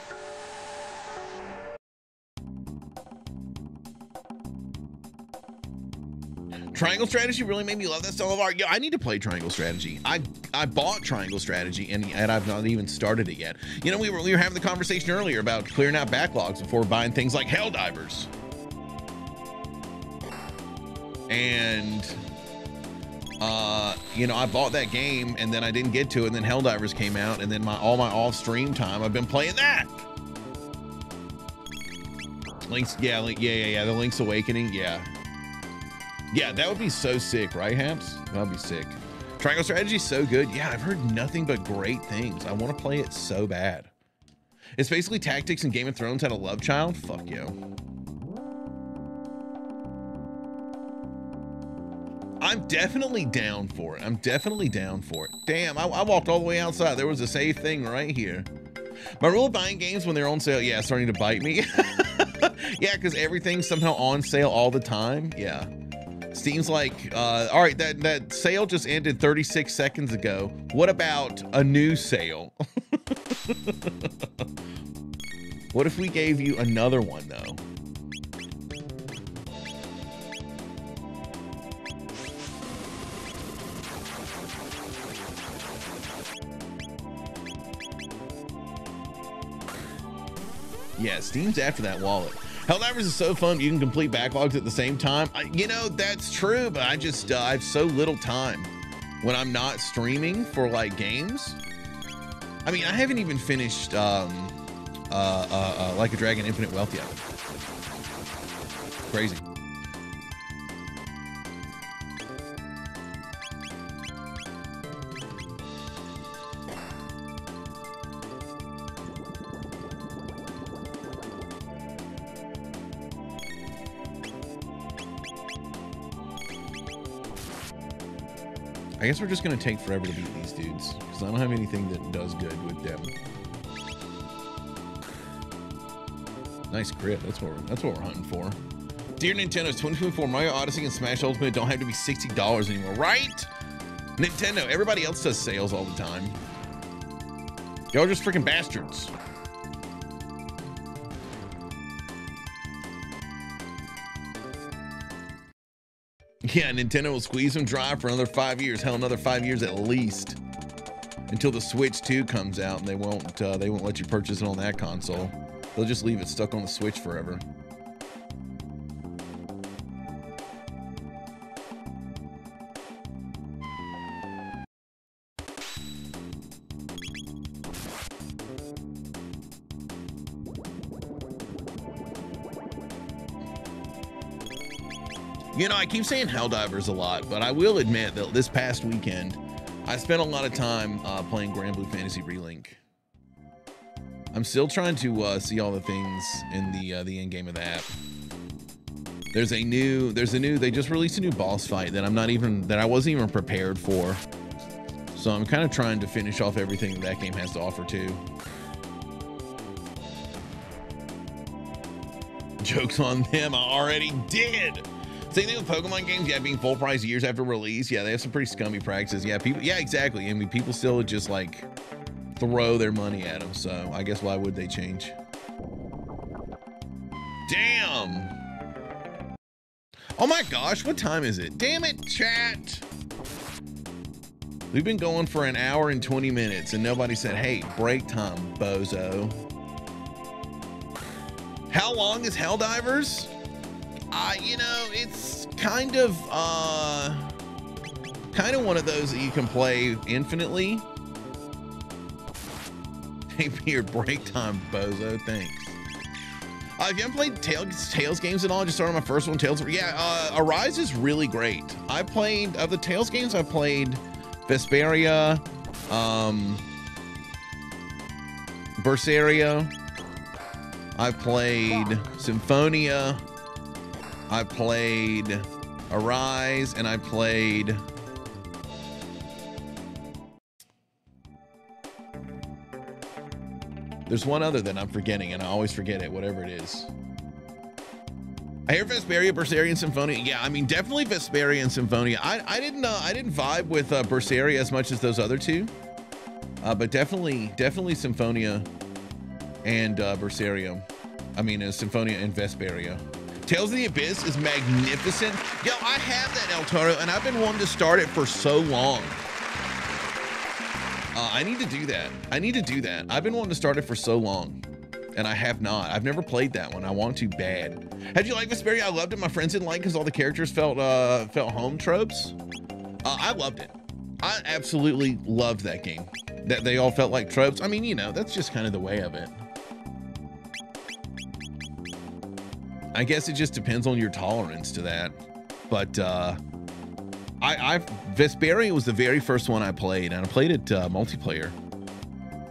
Triangle Strategy really made me love that style of art. Yeah, I need to play Triangle Strategy. I I bought Triangle Strategy and, and I've not even started it yet. You know, we were we were having the conversation earlier about clearing out backlogs before buying things like Helldivers. And uh, you know, I bought that game and then I didn't get to it, and then Helldivers came out, and then my all my off stream time I've been playing that. Links, yeah, Link, yeah, yeah, yeah. The Link's Awakening, yeah. Yeah, that would be so sick, right, Haps? That would be sick. Triangle Strategy so good. Yeah, I've heard nothing but great things. I want to play it so bad. It's basically tactics and Game of Thrones had a love child. Fuck yo. I'm definitely down for it. I'm definitely down for it. Damn, I, I walked all the way outside. There was a safe thing right here. My rule of buying games when they're on sale, yeah, starting to bite me. yeah, because everything's somehow on sale all the time. Yeah. Seems like, uh, all right, that, that sale just ended 36 seconds ago. What about a new sale? what if we gave you another one, though? Yeah, Steam's after that wallet. Helldivers is so fun. You can complete backlogs at the same time. I, you know, that's true, but I just, uh, I have so little time when I'm not streaming for like games. I mean, I haven't even finished um, uh, uh, uh, Like a Dragon Infinite Wealth yet. Crazy. I guess we're just gonna take forever to beat these dudes because I don't have anything that does good with them. Nice crit. That's what we're, that's what we're hunting for. Dear Nintendo's 2024 Mario Odyssey and Smash Ultimate don't have to be $60 anymore, right? Nintendo, everybody else does sales all the time. Y'all just freaking bastards. Yeah, Nintendo will squeeze them dry for another five years. Hell, another five years at least, until the Switch 2 comes out, and they won't uh, they won't let you purchase it on that console. They'll just leave it stuck on the Switch forever. You know, I keep saying Helldivers a lot, but I will admit that this past weekend, I spent a lot of time uh, playing Granblue Fantasy Relink. I'm still trying to uh, see all the things in the uh, the end game of that. There's a new, there's a new, they just released a new boss fight that I'm not even, that I wasn't even prepared for. So I'm kind of trying to finish off everything that, that game has to offer too. Jokes on them, I already did. Thing with Pokemon games, yeah, being full price years after release. Yeah, they have some pretty scummy practices. Yeah, people, yeah, exactly. I mean, people still just like throw their money at them. So I guess why would they change? Damn. Oh my gosh, what time is it? Damn it, chat. We've been going for an hour and 20 minutes and nobody said, hey, break time, bozo. How long is Helldivers? Uh, you know, it's kind of, uh, kind of one of those that you can play infinitely. Hey, beard break time, bozo. Thanks. Uh, if you haven't played Tales, Tales games at all, I just started my first one, Tales. Yeah, uh, Arise is really great. I played, of the Tales games, I played Vesperia, um, Berseria. I played Symphonia. I played Arise, and I played There's one other that I'm forgetting, and I always forget it, whatever it is. I hear Vesperia, Berseria, and Symphonia. Yeah, I mean, definitely Vesperia and Symphonia. I, I didn't uh, I didn't vibe with uh, Berseria as much as those other two, uh, but definitely definitely Symphonia and uh, Berseria. I mean, uh, Symphonia and Vesperia. Tales of the Abyss is magnificent. Yo, I have that El Toro, and I've been wanting to start it for so long. Uh, I need to do that. I need to do that. I've been wanting to start it for so long, and I have not. I've never played that one. I want to bad. Have you liked Vesperia? I loved it. My friends didn't like because all the characters felt uh, felt home tropes. Uh, I loved it. I absolutely loved that game. That they all felt like tropes. I mean, you know, that's just kind of the way of it. I guess it just depends on your tolerance to that. But uh, I, I was the very first one I played, and I played it uh, multiplayer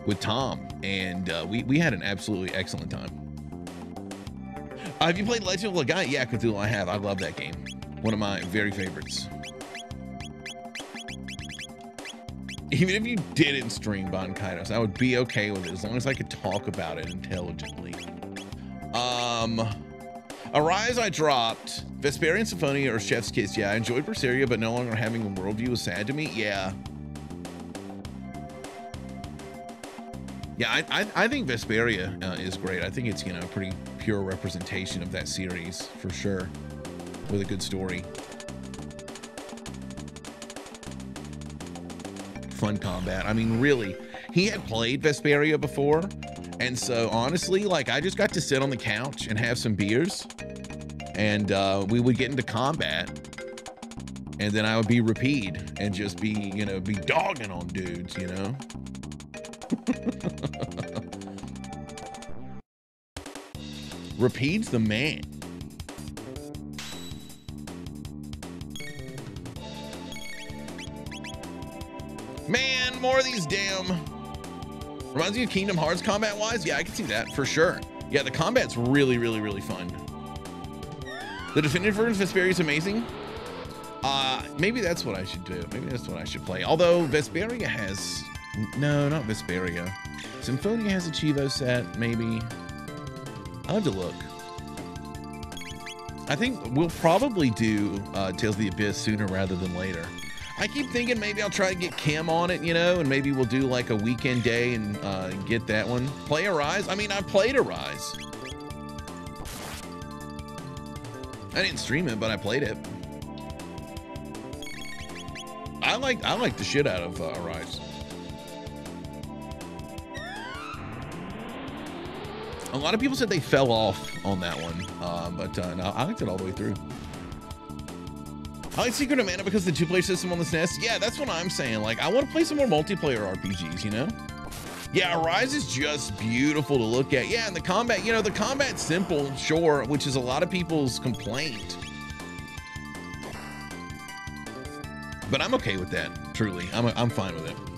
with Tom, and uh, we we had an absolutely excellent time. Have you played Legend of Legaia? Yeah, Cthulhu, I have. I love that game. One of my very favorites. Even if you didn't stream Baten Kaitos, I would be okay with it as long as I could talk about it intelligently. Um. Arise, I dropped. Vesperian Symphonia or Chef's Kiss. Yeah, I enjoyed Berseria, but no longer having a worldview was sad to me. Yeah. Yeah, I, I, I think Vesperia uh, is great. I think it's, you know, a pretty pure representation of that series for sure, with a good story. Fun combat. I mean, really, he had played Vesperia before, and so honestly, like I just got to sit on the couch and have some beers and uh, we would get into combat and then I would be repeat and just be, you know, be dogging on dudes, you know? Repeat's the man. Man, more of these damn Reminds me of Kingdom Hearts combat wise. Yeah, I can see that for sure. Yeah, the combat's really, really, really fun. The definitive version of Vesperia is amazing. Uh, maybe that's what I should do. Maybe that's what I should play. Although Vesperia has, no, not Vesperia. Symphonia has a cheevo set, maybe. I'll have to look. I think we'll probably do uh, Tales of the Abyss sooner rather than later. I keep thinking maybe I'll try to get Kim on it, you know, and maybe we'll do like a weekend day and uh, get that one. Play Arise. I mean, I played Arise. I didn't stream it, but I played it. I like I like the shit out of uh, Arise. A lot of people said they fell off on that one, uh, but uh, no, I liked it all the way through. I like Secret of Mana because the two-player system on this SNES. Yeah, that's what I'm saying. Like, I want to play some more multiplayer RPGs, you know? Yeah, Arise is just beautiful to look at. Yeah, and the combat, you know, the combat's simple, sure, which is a lot of people's complaint. But I'm okay with that, truly. I'm, I'm fine with it.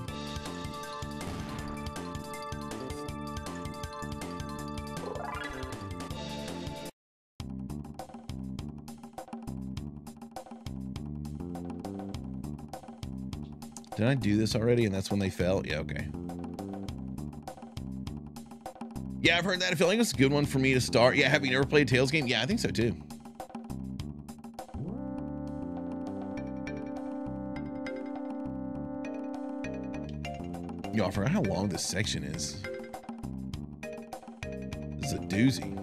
Did I do this already? And that's when they fell? Yeah, okay. Yeah, I've heard that. I feel like it's a good one for me to start. Yeah, have you never played a Tales game? Yeah, I think so too. Yo, I forgot how long this section is. This is a doozy.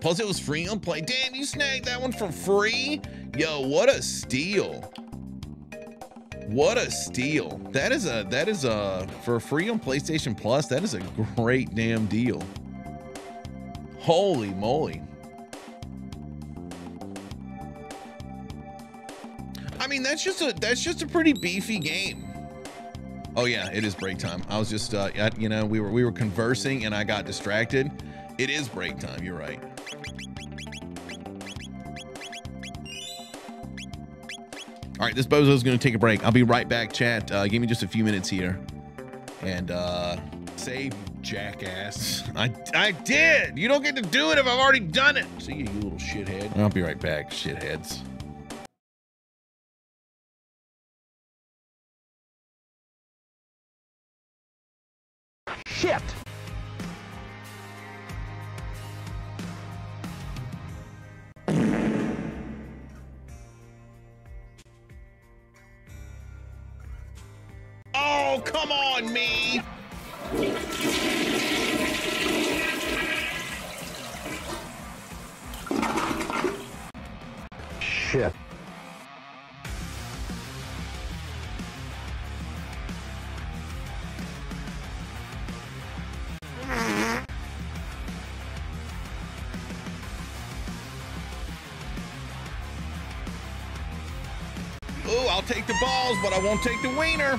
Plus, it was free on play. Damn, you snagged that one for free? Yo, what a steal. What a steal. That is a that is a for free on PlayStation Plus, that is a great damn deal. Holy moly. I mean, that's just a that's just a pretty beefy game. Oh yeah, it is break time. I was just uh you know, we were we were conversing and I got distracted. It is break time, you're right. All right, this bozo's going to take a break. I'll be right back, chat. Uh, give me just a few minutes here. And uh, save, jackass. I, I did. You don't get to do it if I've already done it. See you, you little shithead. I'll be right back, shitheads. Shit! Oh, come on, me. Shit. Ooh, I'll take the balls, but I won't take the wiener.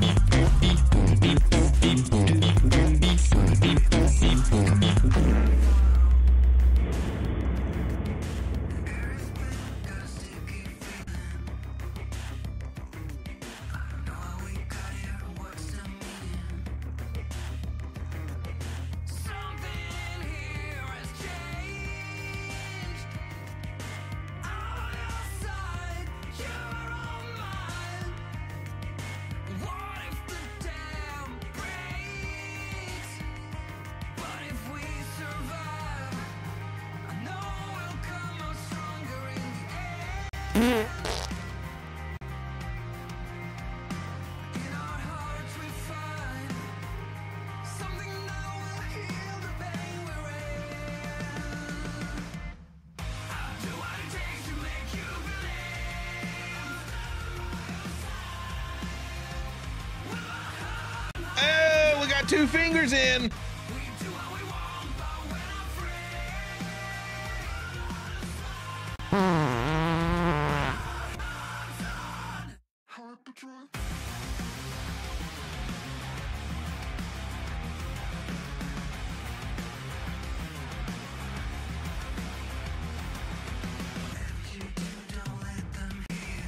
Got in.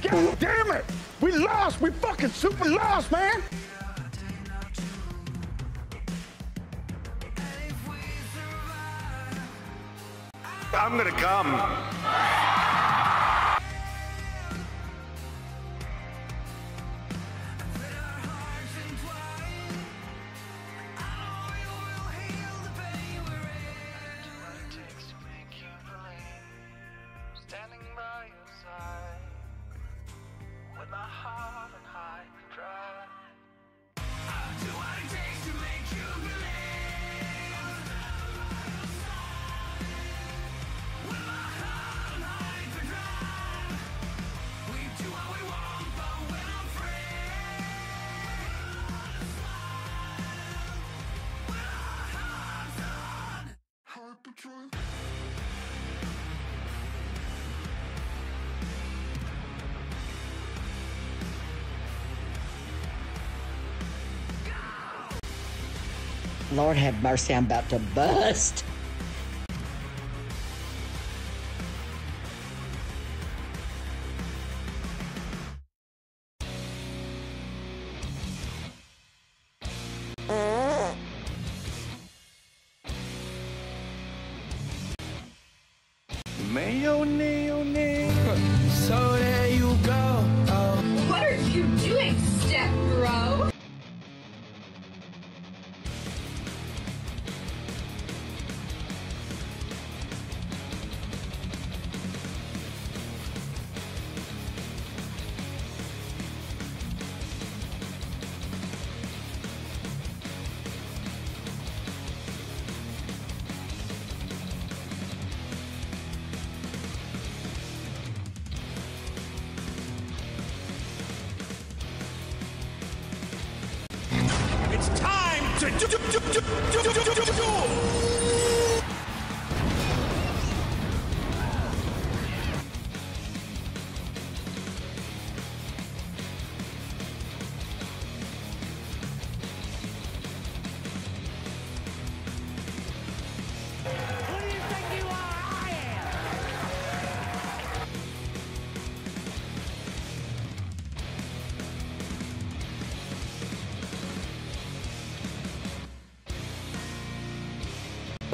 God damn it! We lost! We fucking super lost, man! Come. Lord have mercy, I'm about to bust.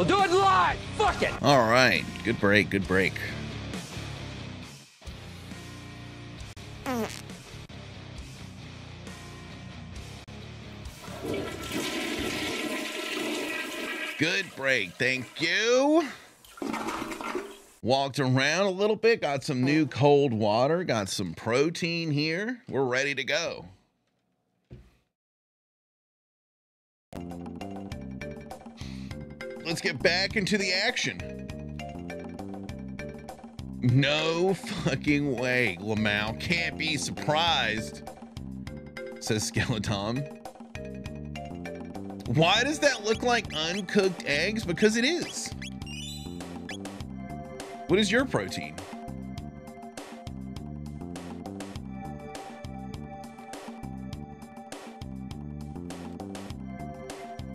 We'll do it live. Fuck it. All right. Good break. Good break. Good break. Thank you. Walked around a little bit, got some new cold water, got some protein here. We're ready to go. Let's get back into the action. No fucking way. Lamau can't be surprised, says Skeleton. Why does that look like uncooked eggs? Because it is. What is your protein?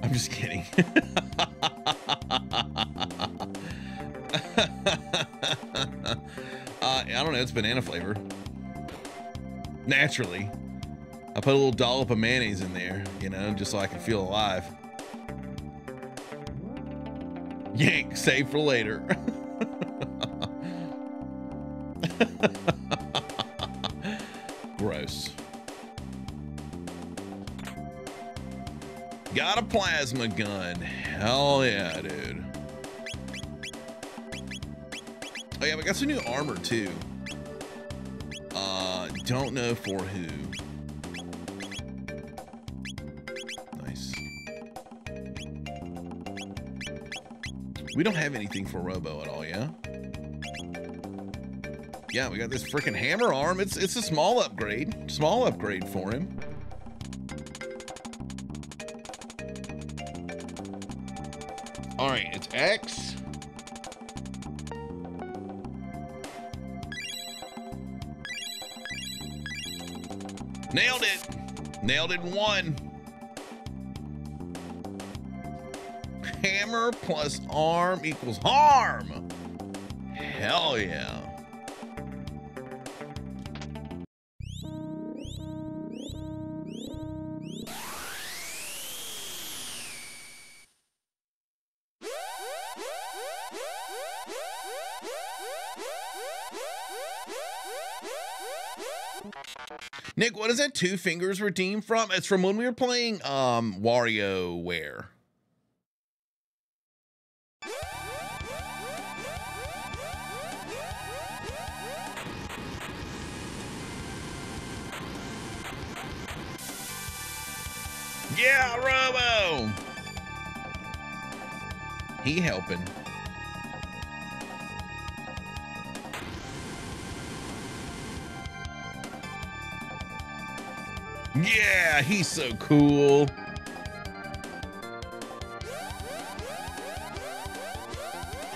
I'm just kidding. It's banana flavor. Naturally. I put a little dollop of mayonnaise in there, you know, just so I can feel alive. Yank, save for later. Gross. Got a plasma gun. Hell yeah, dude. Oh yeah, we got some new armor too. Don't know for who. Nice. We don't have anything for Robo at all, yeah? Yeah, we got this freaking hammer arm. It's it's a small upgrade. Small upgrade for him. All right, it's X. Nailed it in one. Hammer plus arm equals harm. Hell yeah. Nick, what is that two fingers redeemed from? It's from when we were playing um WarioWare. Yeah, Robo. He helping. Yeah, he's so cool.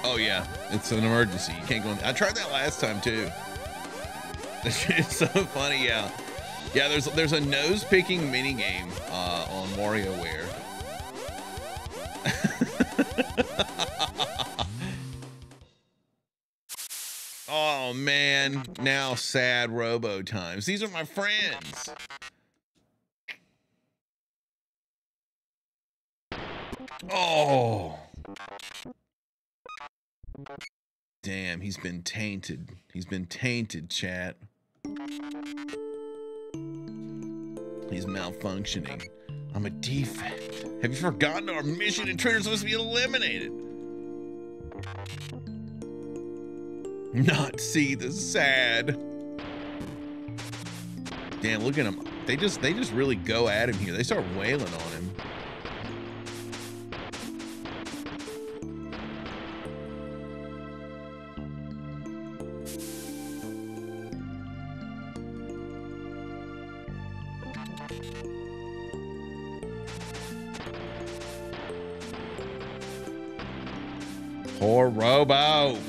Oh yeah, it's an emergency. You can't go. In. I tried that last time too. It's so funny. Yeah, yeah. There's there's a nose picking mini game uh, on WarioWare. oh man, now sad Robo times. These are my friends. Oh. Damn, he's been tainted. He's been tainted, chat. He's malfunctioning. I'm a defect. Have you forgotten our mission and supposed to be eliminated? Not see the sad. Damn, look at him. They just they just really go at him here. They start wailing on him. Robo.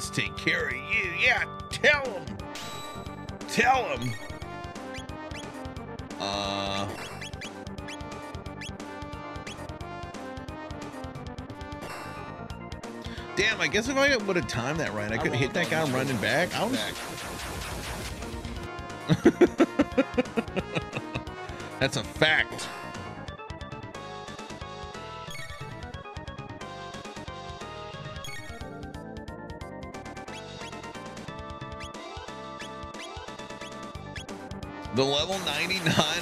Let's take care of you. Yeah, tell him. Tell him. Uh. Damn, I guess if I would have timed that right, I could have hit that guy running back. I was. That's a fact.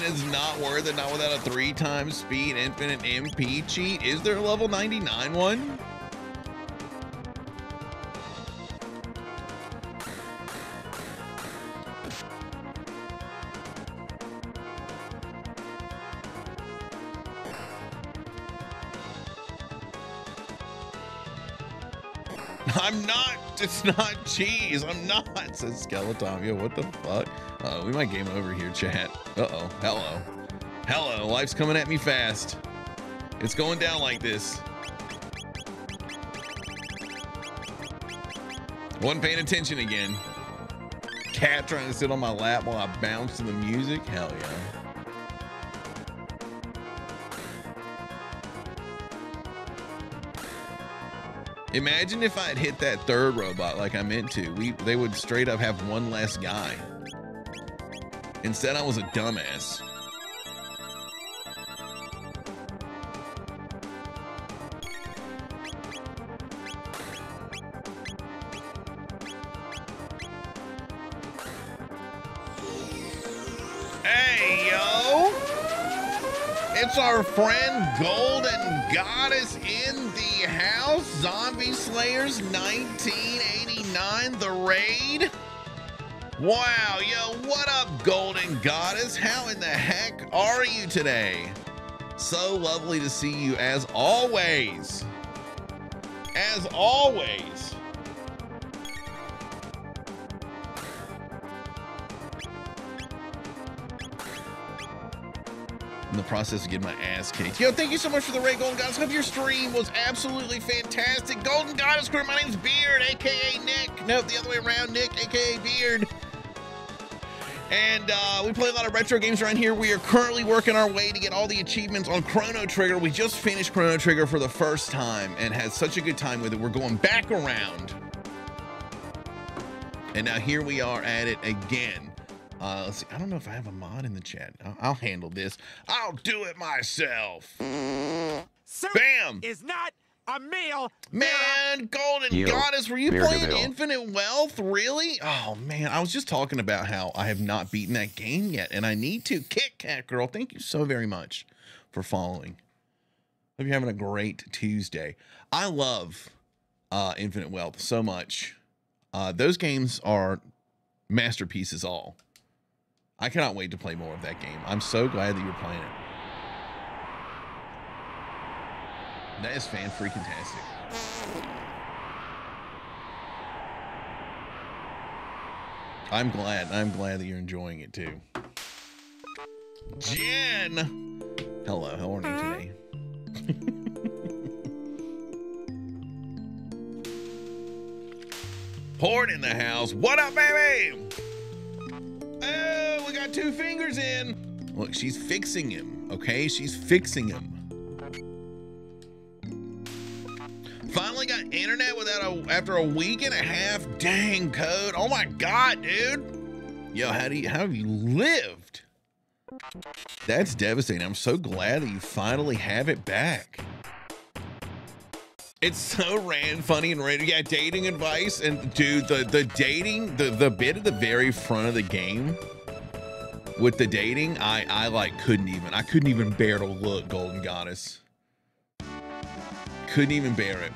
Is not worth it, not without a three times speed infinite MP cheat. Is there a level 99 one? I'm not. It's not cheese. I'm not. Says Skeleton. Yo, what the fuck? Uh, we might game over here, chat. Uh oh. Hello. Hello. Life's coming at me fast. It's going down like this. Wasn't paying attention again. Cat trying to sit on my lap while I bounce to the music. Hell yeah. Imagine if I had hit that third robot like I meant to. We they would straight up have one less guy. Instead, I was a dumbass. Hey, yo! It's our friend Golden Goddess in the house. Zombie Slayers 1989, the raid. Wow, yo, what up, Golden Goddess? How in the heck are you today? So lovely to see you as always. As always. in the process of getting my ass kicked. Yo, thank you so much for the raid, Golden Goddess. Hope your stream was absolutely fantastic. Golden Goddess crew, my name's Beard, aka Nick. Nope, the other way around, Nick, aka Beard. And uh, we play a lot of retro games around here. We are currently working our way to get all the achievements on Chrono Trigger. We just finished Chrono Trigger for the first time and had such a good time with it. We're going back around. And now here we are at it again. Uh, let's see. I don't know if I have a mod in the chat. I'll, I'll handle this. I'll do it myself. Soup Bam! is not a meal. Man, Golden Yo, Goddess, were you Mirror playing Devil. Infinite Wealth? Really? Oh man, I was just talking about how I have not beaten that game yet, and I need to. Kit Kat Girl, thank you so very much for following. Hope you're having a great Tuesday. I love uh, Infinite Wealth so much. Uh, those games are masterpieces all. I cannot wait to play more of that game. I'm so glad that you're playing it. That is fan freaking tastic. I'm glad. I'm glad that you're enjoying it too. Jen! Hello, how are you today? Port in the house. What up, baby? Oh, we got two fingers in. Look, she's fixing him. Okay, she's fixing him. Finally got internet without a after a week and a half. Dang code. Oh my god, dude. Yo, how do you how have you lived? That's devastating. I'm so glad that you finally have it back. It's so ran funny and random. Yeah, dating advice and dude, the the dating, the the bit at the very front of the game with the dating, I I like couldn't even. I couldn't even bear to look, Golden Goddess. Couldn't even bear it.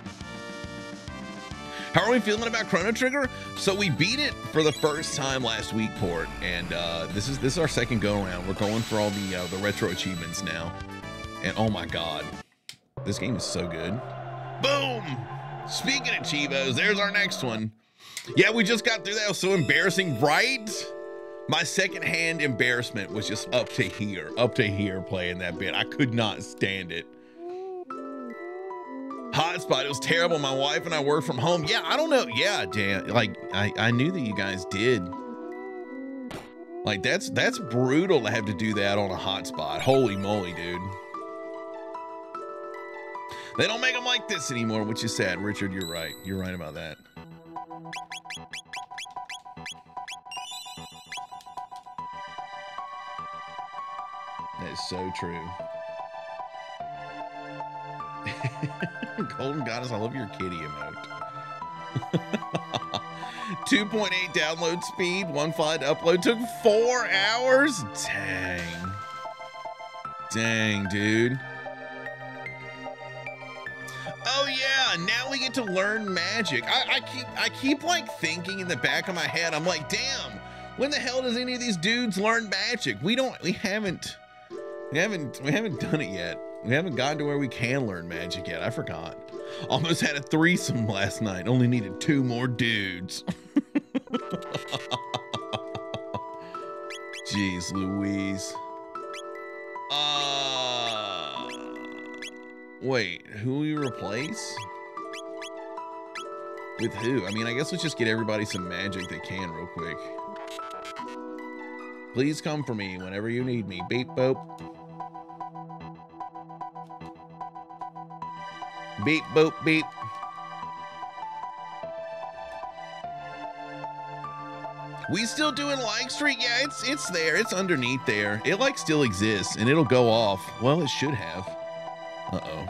How are we feeling about Chrono Trigger? So we beat it for the first time last week, Port, and uh, this is this is our second go around. We're going for all the uh, the retro achievements now, and oh my god, this game is so good. Boom! Speaking of cheevos, there's our next one. Yeah, we just got through that. It was so embarrassing, right? My secondhand embarrassment was just up to here, up to here playing that bit. I could not stand it. Hotspot, it was terrible. My wife and I worked from home. Yeah, I don't know. Yeah, Dan, like I, I knew that you guys did. Like that's that's brutal to have to do that on a hotspot. Holy moly, dude. They don't make them like this anymore, which is sad. Richard, you're right. You're right about that. That is so true. Golden Goddess, I love your kitty emote. 2.8 download speed, one file upload took four hours. Dang. Dang, dude. Oh yeah, now we get to learn magic. I, I keep I keep like thinking in the back of my head, I'm like, damn, when the hell does any of these dudes learn magic? We don't we haven't we haven't we haven't done it yet. We haven't gotten to where we can learn magic yet. I forgot. Almost had a threesome last night. Only needed two more dudes. Jeez Louise. Uh wait, who we replace? With who? I mean, I guess let's just get everybody some magic they can real quick. Please come for me whenever you need me. Beep boop. Beep boop beep. We still doing like street? Yeah, it's it's there. It's underneath there. It like still exists and it'll go off. Well, it should have. Uh-oh.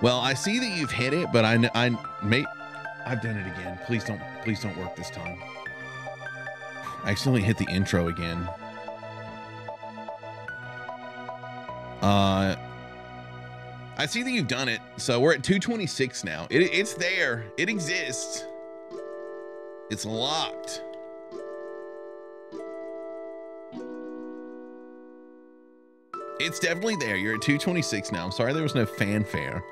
Well, I see that you've hit it, but I I may I've done it again. Please don't please don't work this time. I accidentally hit the intro again. Uh I see that you've done it. So we're at 226 now. It, it's there. It exists. It's locked. It's definitely there. You're at 226 now. I'm sorry there was no fanfare.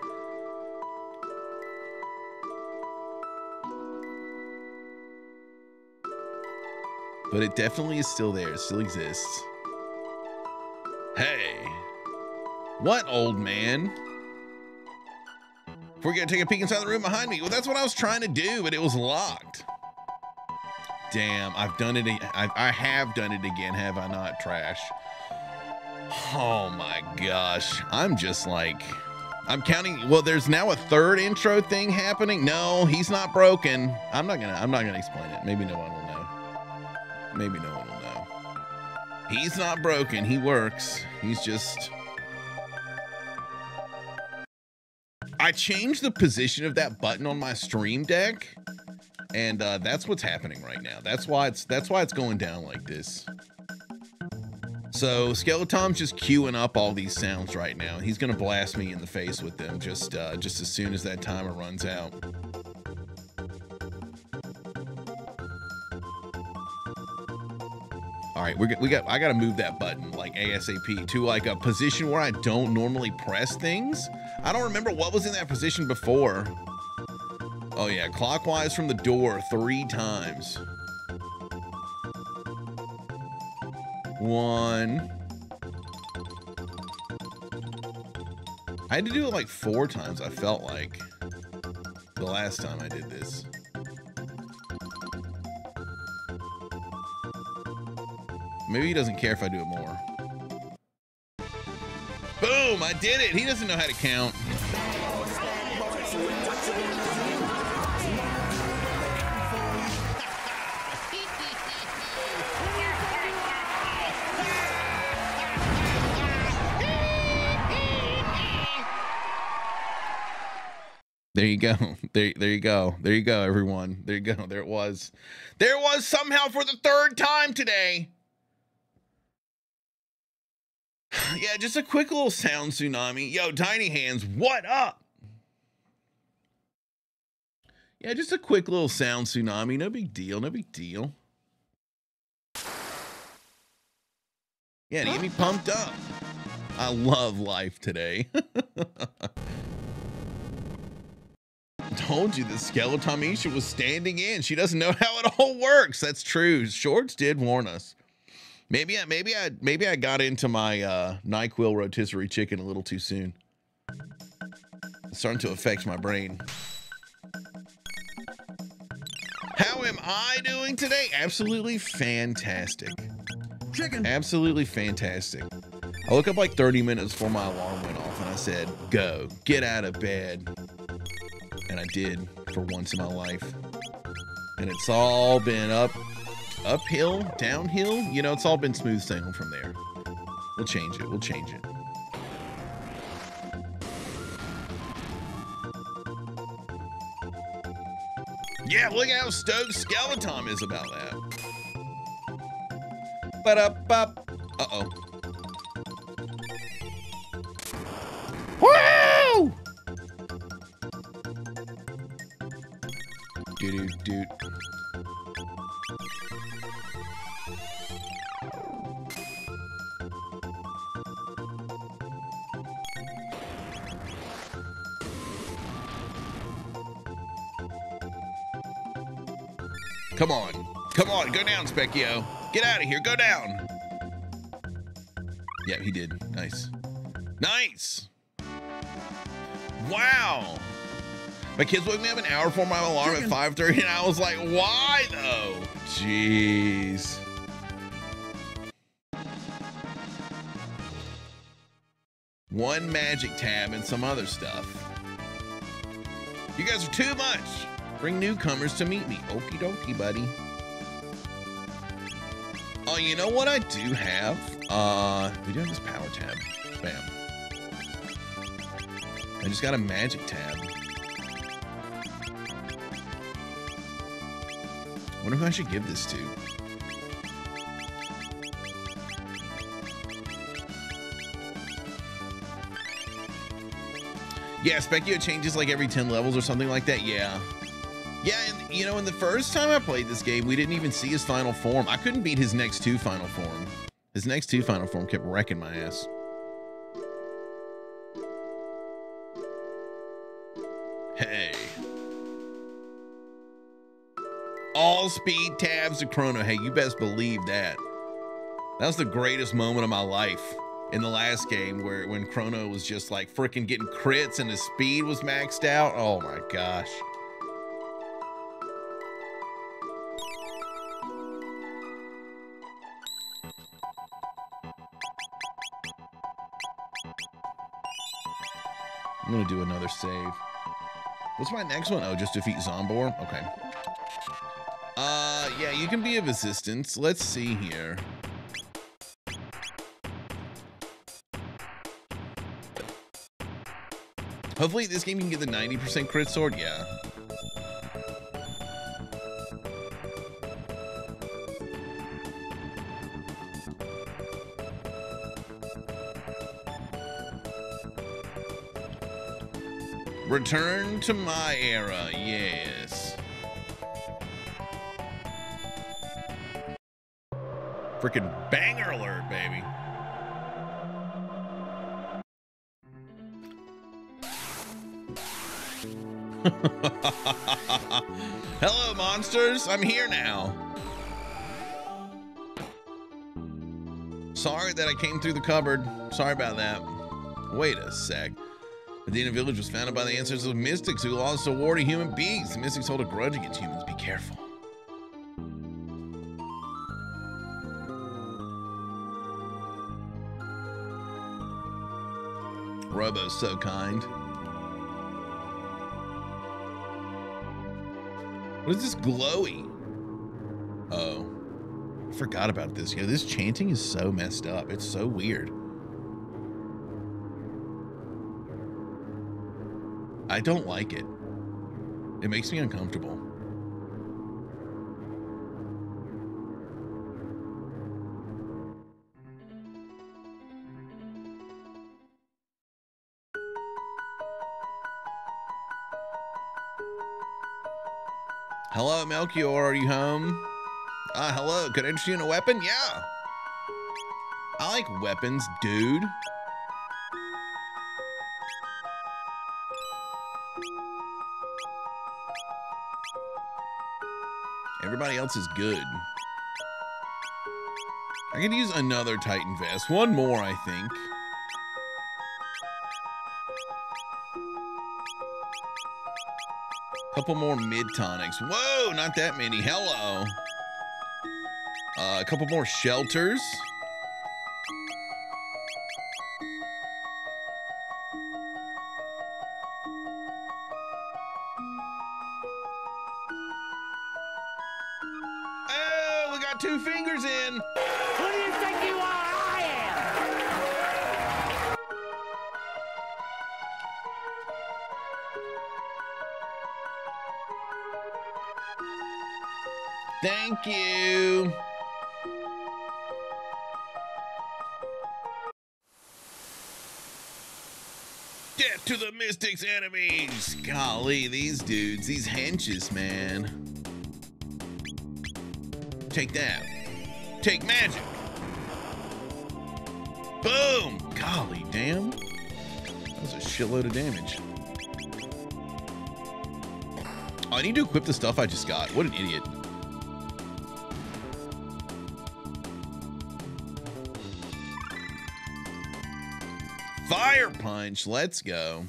But it definitely is still there. It still exists. Hey. What, old man? We're gonna take a peek inside the room behind me. Well, that's what I was trying to do, but it was locked. damn. I've done it. I have done it again, have I not, trash? Oh my gosh. I'm just like, I'm counting. Well, there's now a third intro thing happening. No, he's not broken. I'm not gonna, I'm not gonna explain it. Maybe no one will know. Maybe no one will know. He's not broken. He works. He's just. I changed the position of that button on my stream deck, and uh, that's what's happening right now. That's why it's that's why it's going down like this. So Skeleton's just queuing up all these sounds right now. He's gonna blast me in the face with them just uh, just as soon as that timer runs out. All right, we got, we got I got to move that button like ASAP to like a position where I don't normally press things. I don't remember what was in that position before. Oh yeah, clockwise from the door 3 times. One. I had to do it like 4 times I felt like the last time I did this. Maybe he doesn't care if I do it more. Boom! I did it! He doesn't know how to count. There you go. There, there you go. There you go, everyone. There you go. There it was. There it was somehow for the third time today. Yeah, just a quick little sound tsunami. Yo, Tiny Hands, what up? Yeah, just a quick little sound tsunami. No big deal. No big deal. Yeah, to get me pumped up. I love life today. Told you the skeleton Misha was standing in. She doesn't know how it all works. That's true. Shorts did warn us. Maybe I maybe I maybe I got into my uh NyQuil rotisserie chicken a little too soon. It's starting to affect my brain. How am I doing today? Absolutely fantastic. Chicken. Absolutely fantastic. I woke up like 30 minutes before my alarm went off and I said, go, get out of bed. And I did for once in my life. And it's all been up, uphill, downhill. You know, it's all been smooth sailing from there. We'll change it. We'll change it. Yeah, look how stoked Skeleton is about that. But up, up. Uh oh. Woo! Doo doo doo. Come on. Come on. Go down, Spekkio. Get out of here. Go down. Yeah, he did. Nice. Nice. Wow. My kids woke me up an hour before my alarm at 5.30 and I was like, why though? Jeez. One magic tab and some other stuff. You guys are too much. Bring newcomers to meet me. Okie dokie, buddy. Oh, you know what I do have? Uh, we do have this power tab. Bam. I just got a magic tab. wonder who I should give this to. Yeah, Spekkio changes like every 10 levels or something like that. Yeah. Yeah, and you know, in the first time I played this game, we didn't even see his final form. I couldn't beat his next two final form. His next two final form kept wrecking my ass. Hey. All speed tabs to Chrono. Hey, you best believe that. That was the greatest moment of my life in the last game where when Chrono was just like freaking getting crits and his speed was maxed out. Oh my gosh. I'm gonna do another save. What's my next one? Oh, just defeat Zombor? Okay. Uh, yeah, you can be of assistance. Let's see here. Hopefully this game can get the 90% crit sword. Yeah. Return to my era. Yes. Freaking banger alert, baby. Hello, monsters. I'm here now. Sorry that I came through the cupboard. Sorry about that. Wait a sec. Medina Village was founded by the ancestors of mystics who lost a war to human beings. The mystics hold a grudge against humans. Be careful. Robo's so kind. What is this glowy? Oh. I forgot about this. Yeah, this chanting is so messed up. It's so weird. I don't like it. It makes me uncomfortable. Hello, Melchior. Are you home? Ah, hello. Could I interest you in a weapon? Yeah. I like weapons, dude. Everybody else is good. I could use another Titan vest. One more, I think. Couple more mid tonics. Whoa, not that many. Hello. Uh, a couple more shelters. Enemies. Golly, these dudes, these henches, man. Take that. Take magic. Boom. Golly, damn. That was a shitload of damage. Oh, I need to equip the stuff I just got. What an idiot. Fire punch. Let's go.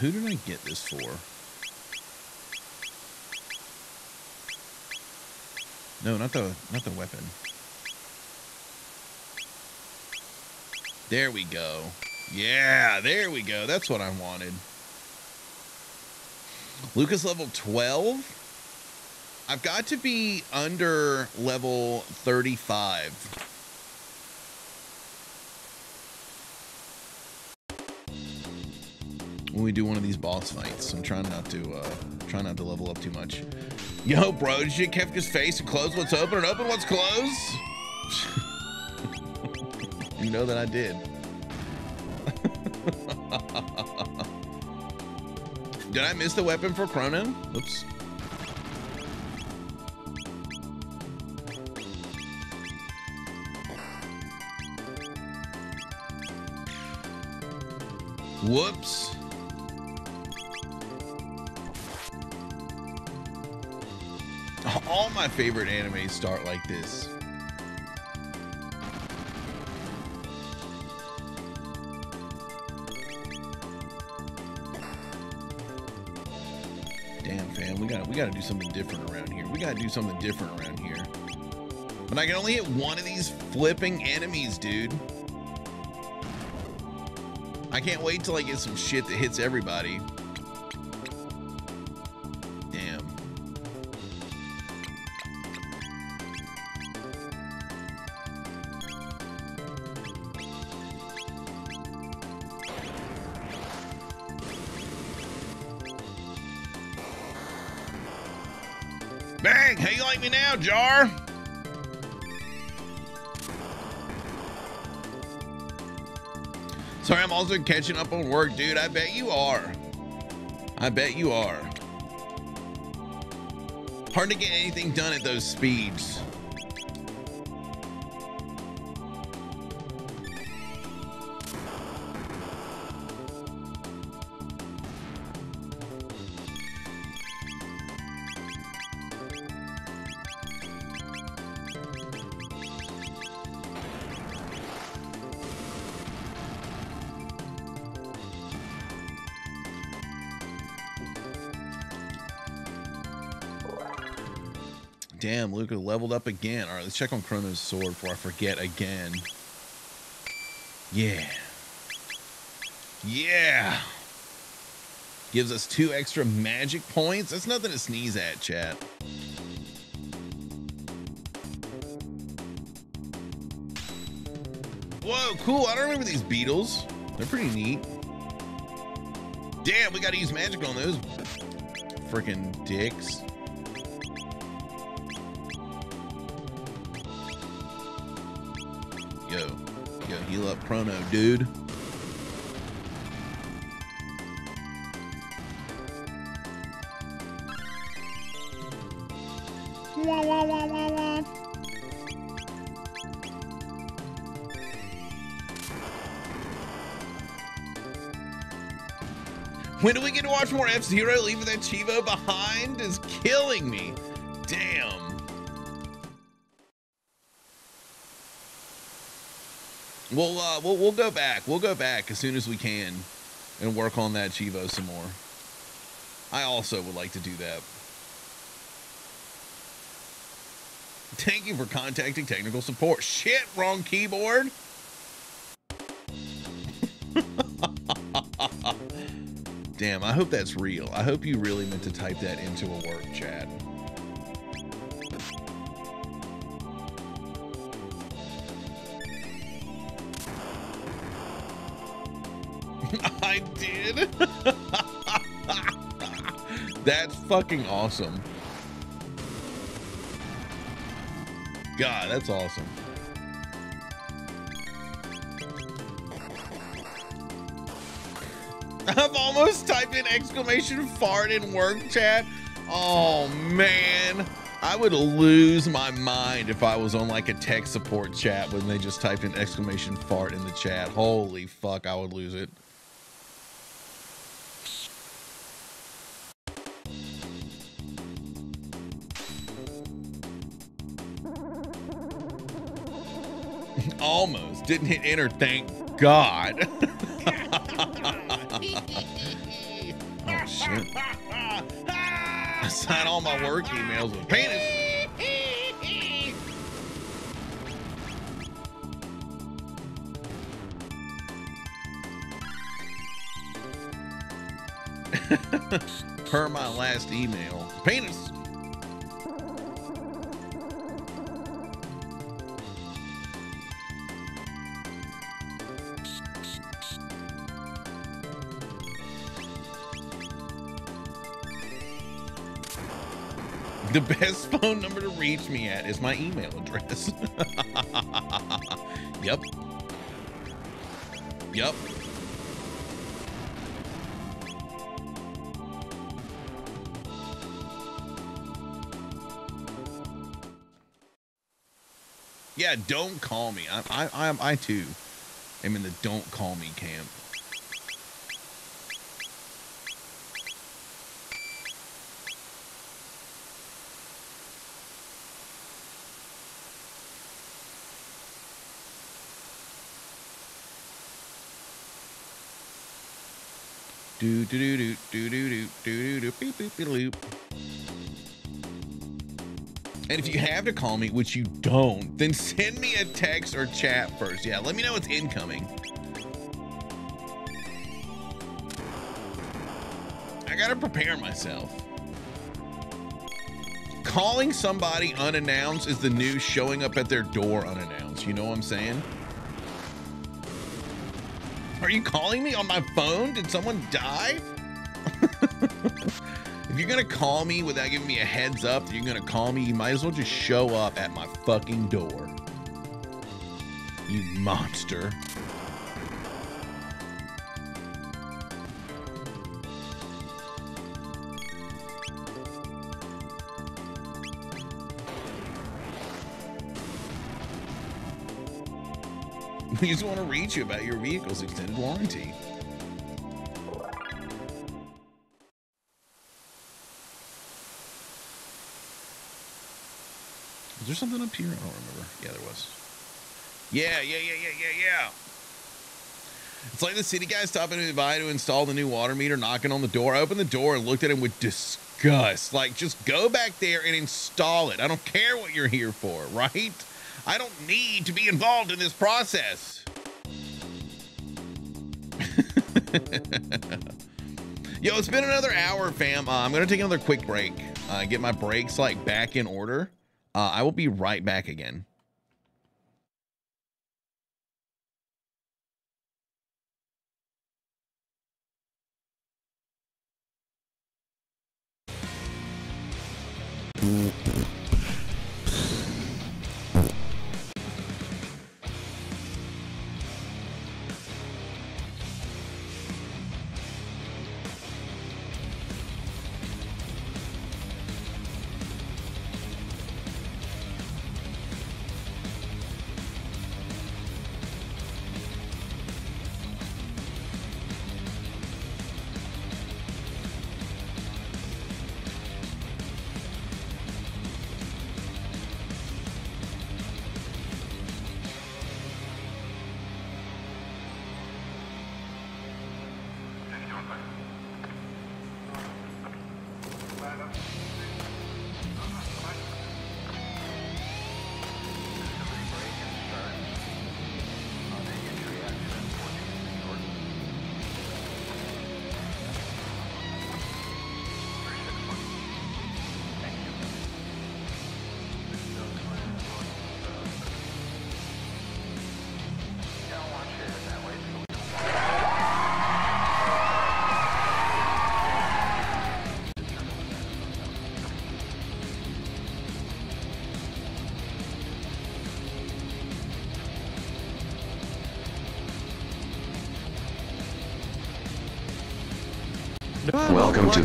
Who did I get this for? No, not the not the weapon. There we go. Yeah, there we go. That's what I wanted. Lucca's level 12? I've got to be under level 35. When we do one of these boss fights, I'm trying not to uh try not to level up too much. Yo, bro, did you get Kefka's face and close what's open and open what's closed? you know that I did. did I miss the weapon for Chrono? Oops. Whoops. My favorite animes start like this. Damn, fam, we got to we got to do something different around here. We got to do something different around here. But I can only hit one of these flipping enemies, dude. I can't wait till I get some shit that hits everybody. Bang! How you like me now, Jar? Sorry, I'm also catching up on work, dude. I bet you are. I bet you are. Hard to get anything done at those speeds. Damn, Lucca leveled up again. All right, let's check on Chrono's sword before I forget again. Yeah. Yeah. Gives us two extra magic points. That's nothing to sneeze at, chat. Whoa, cool. I don't remember these beetles. They're pretty neat. Damn, we gotta use magic on those freaking dicks. Chrono, dude. When do we get to watch more F Zero? Leaving that cheevo behind is killing me. We'll uh, we'll we'll go back. We'll go back as soon as we can, and work on that cheevo some more. I also would like to do that. Thank you for contacting technical support. Shit, wrong keyboard. Damn, I hope that's real. I hope you really meant to type that into a work chat. Fucking awesome. God, that's awesome. I've almost typed in exclamation fart in work chat. Oh man. I would lose my mind if I was on like a tech support chat when they just typed in exclamation fart in the chat. Holy fuck, I would lose it. Didn't hit enter, thank God. oh shit. I sign all my work emails with penis. Per my last email. Penis. The best phone number to reach me at is my email address. yep. Yep. Yeah, don't call me. I, I, I, I too am in the don't call me camp. Do do do do do do do do do do beep beep beep loop. And if you have to call me, which you don't, then send me a text or chat first. Yeah, let me know it's incoming. I gotta prepare myself. Calling somebody unannounced is the new showing up at their door unannounced. You know what I'm saying? Are you calling me on my phone? Did someone die? if you're gonna call me without giving me a heads up that you're gonna call me, you might as well just show up at my fucking door. You monster. We just want to reach you about your vehicle's extended warranty. Was there something up here? I don't remember. Yeah, there was. Yeah, yeah, yeah, yeah, yeah, yeah. It's like the city guy stopping by to install the new water meter, knocking on the door. I opened the door and looked at him with disgust. Like, just go back there and install it. I don't care what you're here for, right? I don't need to be involved in this process. Yo, it's been another hour, fam. Uh, I'm gonna take another quick break. Uh, get my brakes like back in order. Uh, I will be right back again.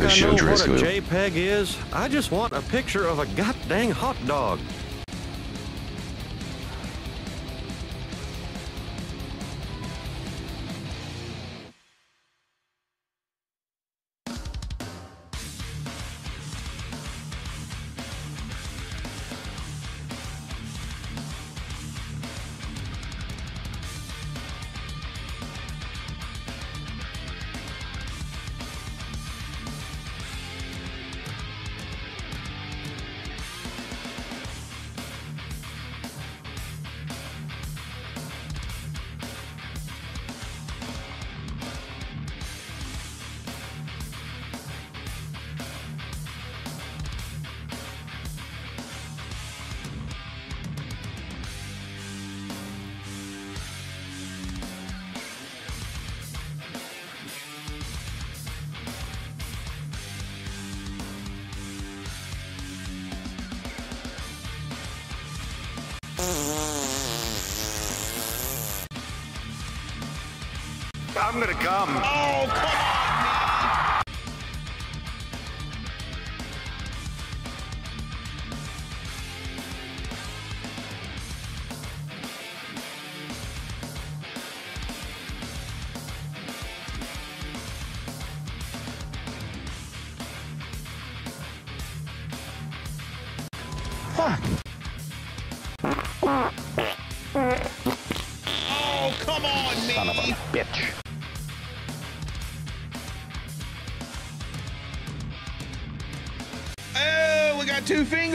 I Welcome look to like the I know what a JPEG is? I just want a picture of a goddamn hot dog.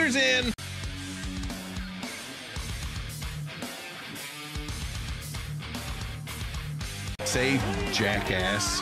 Cougars in. Say, jackass.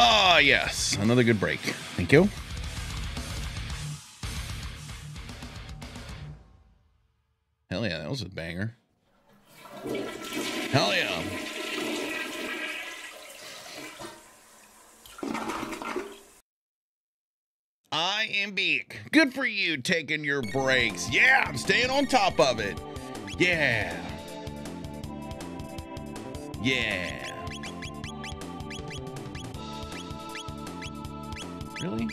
Ah, yes. Another good break. Thank you. Hell yeah, that was a banger. Hell yeah. I am big. Good for you taking your breaks. Yeah, I'm staying on top of it. Yeah. Yeah. Really?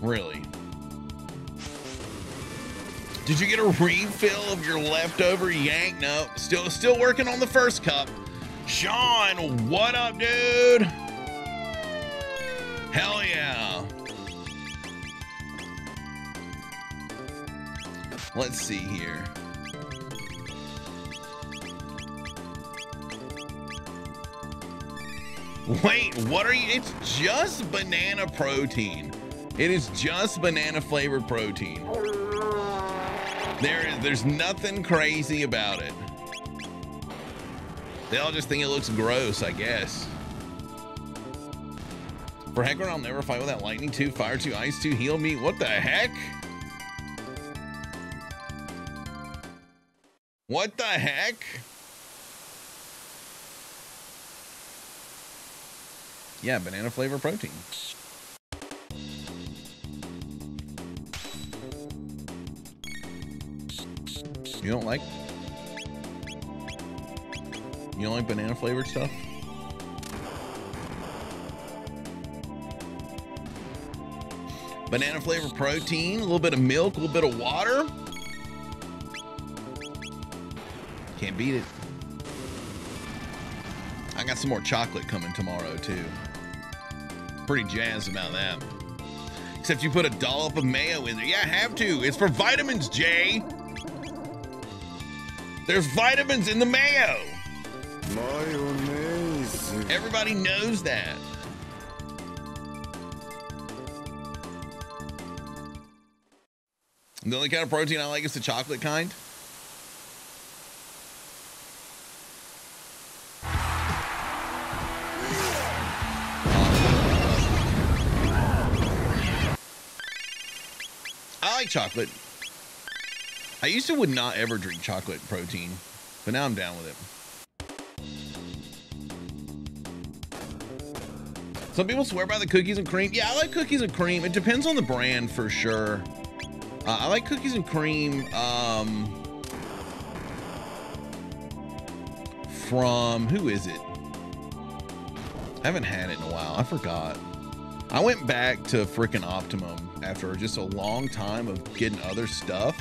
Really? Did you get a refill of your leftover yank? No, still still working on the first cup. Sean, what up, dude? Hell yeah. Let's see here. Wait, what are you? It's just banana protein. It is just banana flavored protein. There is there's nothing crazy about it. They all just think it looks gross, I guess. For Heckran, I'll never fight without lightning 2, fire 2, ice 2, heal me. What the heck? What the heck? Yeah, banana flavor protein. You don't like You don't like banana flavored stuff? Banana flavored protein, a little bit of milk, a little bit of water. Can't beat it. I got some more chocolate coming tomorrow too. Pretty jazzed about that. Except you put a dollop of mayo in there. Yeah, have to. It's for vitamins, Jay. There's vitamins in the mayo. Mayonnaise. Everybody knows that. The only kind of protein I like is the chocolate kind. Chocolate. I used to would not ever drink chocolate protein, but now I'm down with it. Some people swear by the cookies and cream. Yeah, I like cookies and cream. It depends on the brand for sure. Uh, I like cookies and cream um, from who is it? I haven't had it in a while. I forgot. I went back to frickin' Optimum after just a long time of getting other stuff.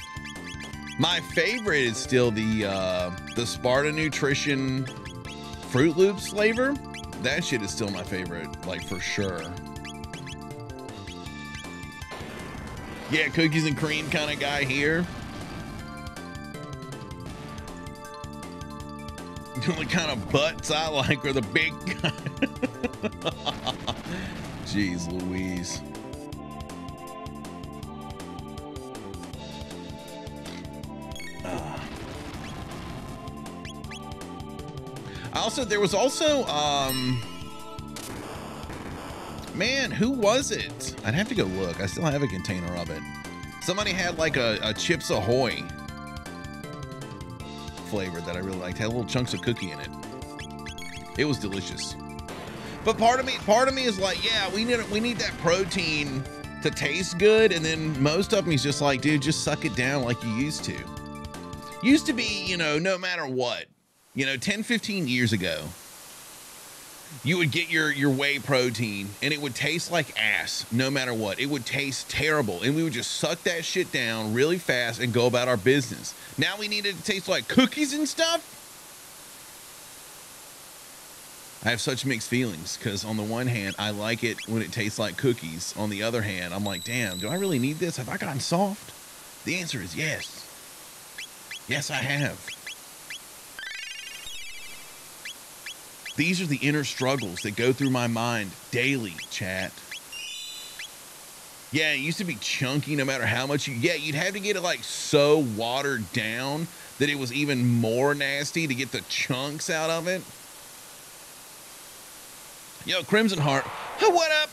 My favorite is still the uh, the Sparta Nutrition Fruit Loops flavor. That shit is still my favorite, like for sure. Yeah, cookies and cream kind of guy here. the only kind of butts I like are the big. Jeez Louise. Ah. Also there was also um man who was it? I'd have to go look. I still have a container of it. Somebody had like a, a chips ahoy flavor that i really liked. Had little chunks of cookie in it. It was delicious but part of me part of me is like yeah we need we need that protein to taste good. And then most of me is just like dude just suck it down like you used to. Used to be you know no matter what you know 10 15 years ago you would get your your whey protein and it would taste like ass no matter what. It would taste terrible. And we would just suck that shit down really fast and go about our business. Now we need it to taste like cookies and stuff i have such mixed feelings because on the one hand i like it when it tastes like cookies. On the other hand i'm like damn do i really need this? Have i gotten soft? The answer is yes. Yes i have. These are the inner struggles that go through my mind daily, chat. Yeah, it used to be chunky no matter how much you yeah, you'd have to get it like so watered down that it was even more nasty to get the chunks out of it. Yo, Crimson Heart. What up?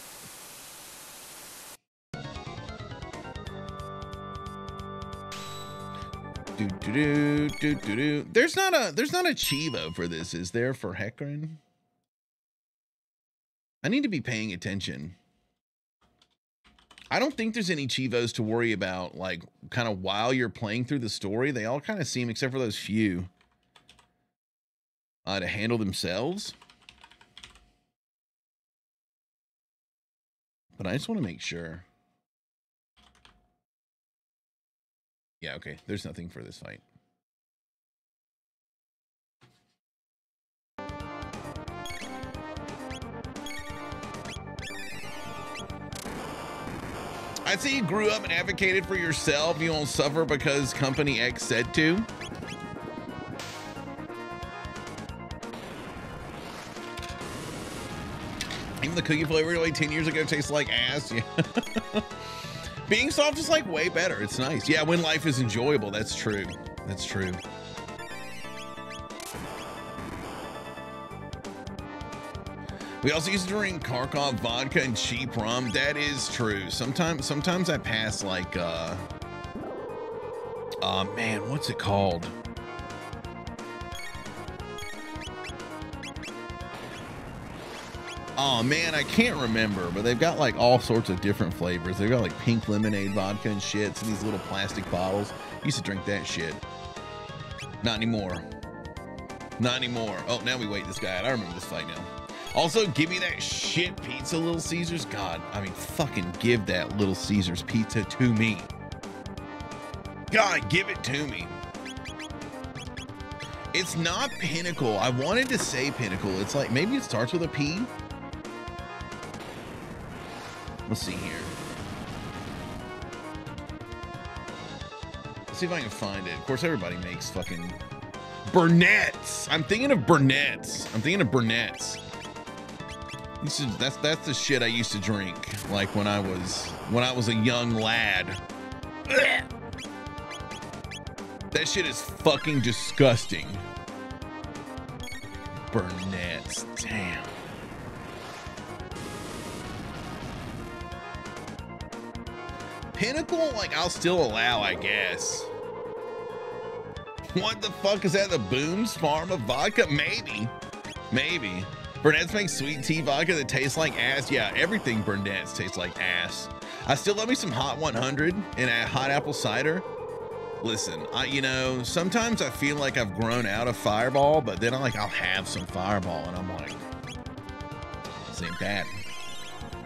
Do, do, do, do, do. There's not a there's not a cheevo for this, is there for Heckran? I need to be paying attention. I don't think there's any cheevos to worry about, like, kind of while you're playing through the story. They all kind of seem, except for those few, uh, to handle themselves. But I just want to make sure. Yeah, okay. There's nothing for this fight. I see you grew up and advocated for yourself. You won't suffer because company X said to. Even the cookie flavor like 10 years ago tastes like ass. Yeah. Being soft is like way better. It's nice. Yeah, when life is enjoyable. That's true. That's true. We also used to drink Kharkov vodka and cheap rum. That is true. Sometimes, sometimes I pass like, uh, uh, man, what's it called? Oh man, I can't remember, but they've got like all sorts of different flavors. They've got like pink lemonade vodka and shit. So these little plastic bottles. Used to drink that shit. Not anymore. Not anymore. Oh, now we wait this guy out. I remember this fight now. Also, give me that shit pizza, Little Caesars. God, I mean, fucking give that Little Caesars pizza to me. God, give it to me. It's not Pinnacle. I wanted to say Pinnacle. It's like maybe it starts with a P. Let's see here. Let's see if I can find it. Of course, everybody makes fucking Burnett's. I'm thinking of Burnett's. I'm thinking of Burnett's. Is that's that's the shit I used to drink like when I was when I was a young lad. That shit is fucking disgusting. Burnett's, damn. Pinnacle, like I'll still allow, I guess. What the fuck is that? The Boone's Farm of vodka? Maybe. Maybe. Burnett's makes sweet tea vodka that tastes like ass. Yeah, everything Burnett's tastes like ass. I still love me some Hot 100 and a hot apple cider. Listen, I you know sometimes I feel like I've grown out of Fireball, but then I like I'll have some Fireball and I'm like, this ain't that.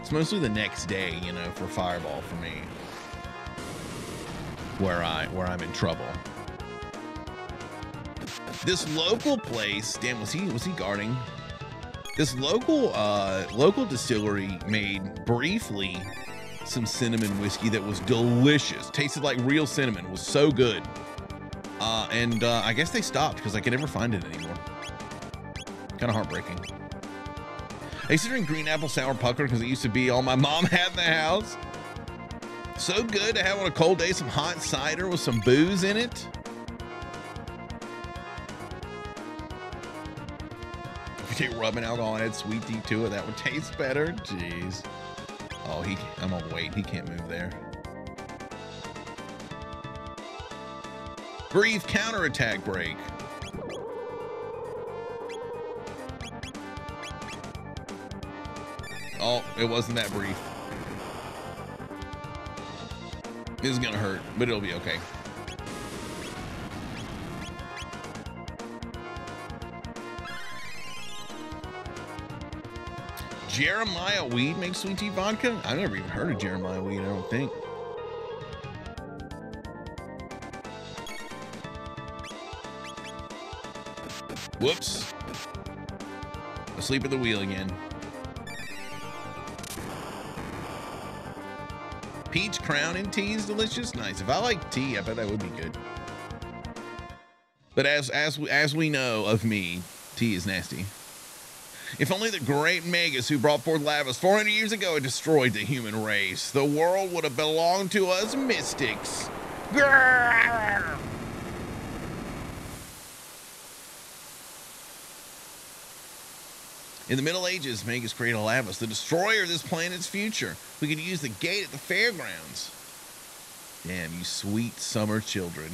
It's mostly the next day, you know, for Fireball for me, where I where I'm in trouble. This local place, damn, was he was he guarding? This local uh local distillery made briefly some cinnamon whiskey that was delicious. Tasted like real cinnamon. Was so good. Uh, and uh, I guess they stopped because I could never find it anymore. Kind of heartbreaking. I used to drink green apple sour pucker because it used to be all my mom had in the house. So good to have on a cold day some hot cider with some booze in it. If you rubbing alcohol and add sweet tea to it, that would taste better. Jeez. Oh, he. I'm gonna wait. He can't move there. Brief counterattack break. Oh, it wasn't that brief. This is gonna hurt, but it'll be okay. Jeremiah Weed makes sweet tea vodka? I've never even heard of Jeremiah Weed, I don't think. Whoops. Asleep at the wheel again. Peach crown and tea is delicious. Nice. If I like tea, I bet that would be good. But as as as we know of me, tea is nasty. If only the great Magus who brought forth Lavos 400 years ago had destroyed the human race, the world would have belonged to us mystics. Grrr! In the Middle Ages, Magus created Lavos, the destroyer of this planet's future. We could use the gate at the fairgrounds. Damn, you sweet summer children.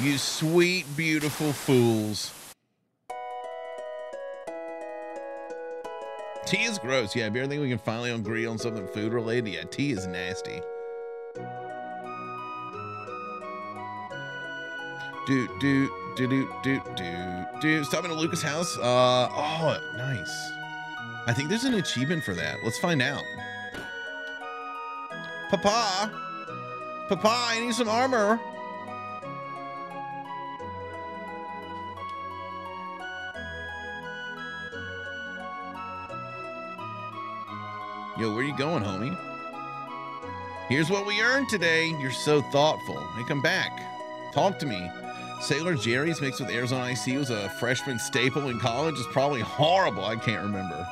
You sweet, beautiful fools. Tea is gross. Yeah, if you think we can finally agree on something food related, yeah, tea is nasty. Do do do do do do do. Stopping at Lucca's house. Uh oh, nice. I think there's an achievement for that. Let's find out. Papa, Papa, I need some armor. Yo, where you going, homie? Here's what we earned today. You're so thoughtful. Hey, come back. Talk to me. Sailor Jerry's mixed with Arizona IC was a freshman staple in college. It's probably horrible. I can't remember.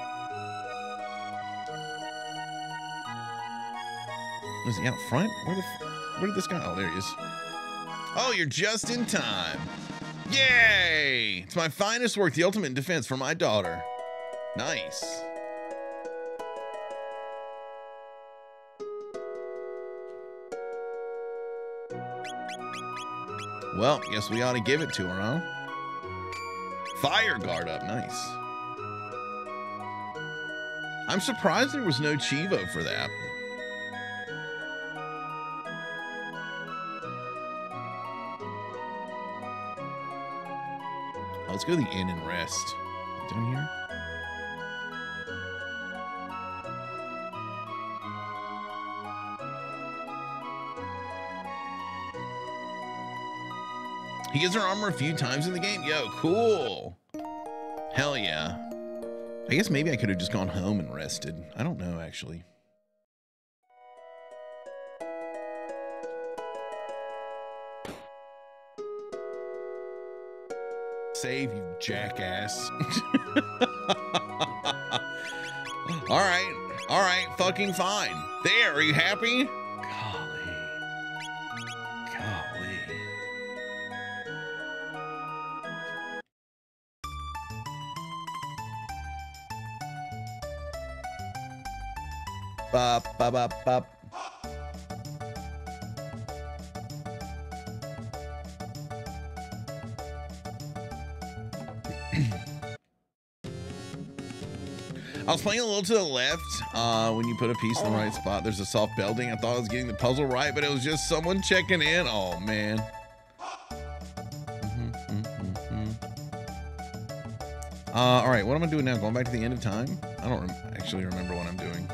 Was he out front? Where the? Where did this guy? Oh, there he is. Oh, you're just in time. Yay! It's my finest work, the ultimate defense for my daughter. Nice. Well, guess we ought to give it to her, huh? Fire guard up, nice. I'm surprised there was no cheevo for that. Let's go to the inn and rest. Down here? He gets her armor a few times in the game. Yo, cool. Hell yeah. I guess maybe I could have just gone home and rested. I don't know, actually. Save, you jackass. all right. All right. Fucking fine. There. Are you happy? Golly. Golly. Bop, bop, bop, bop. I was playing a little to the left. Uh, when you put a piece in the right spot, there's a soft building. I thought I was getting the puzzle right, but it was just someone checking in. Oh man. Mhm, mhm, mhm. Uh, all right, what am I doing now? Going back to the end of time? I don't actually remember what I'm doing.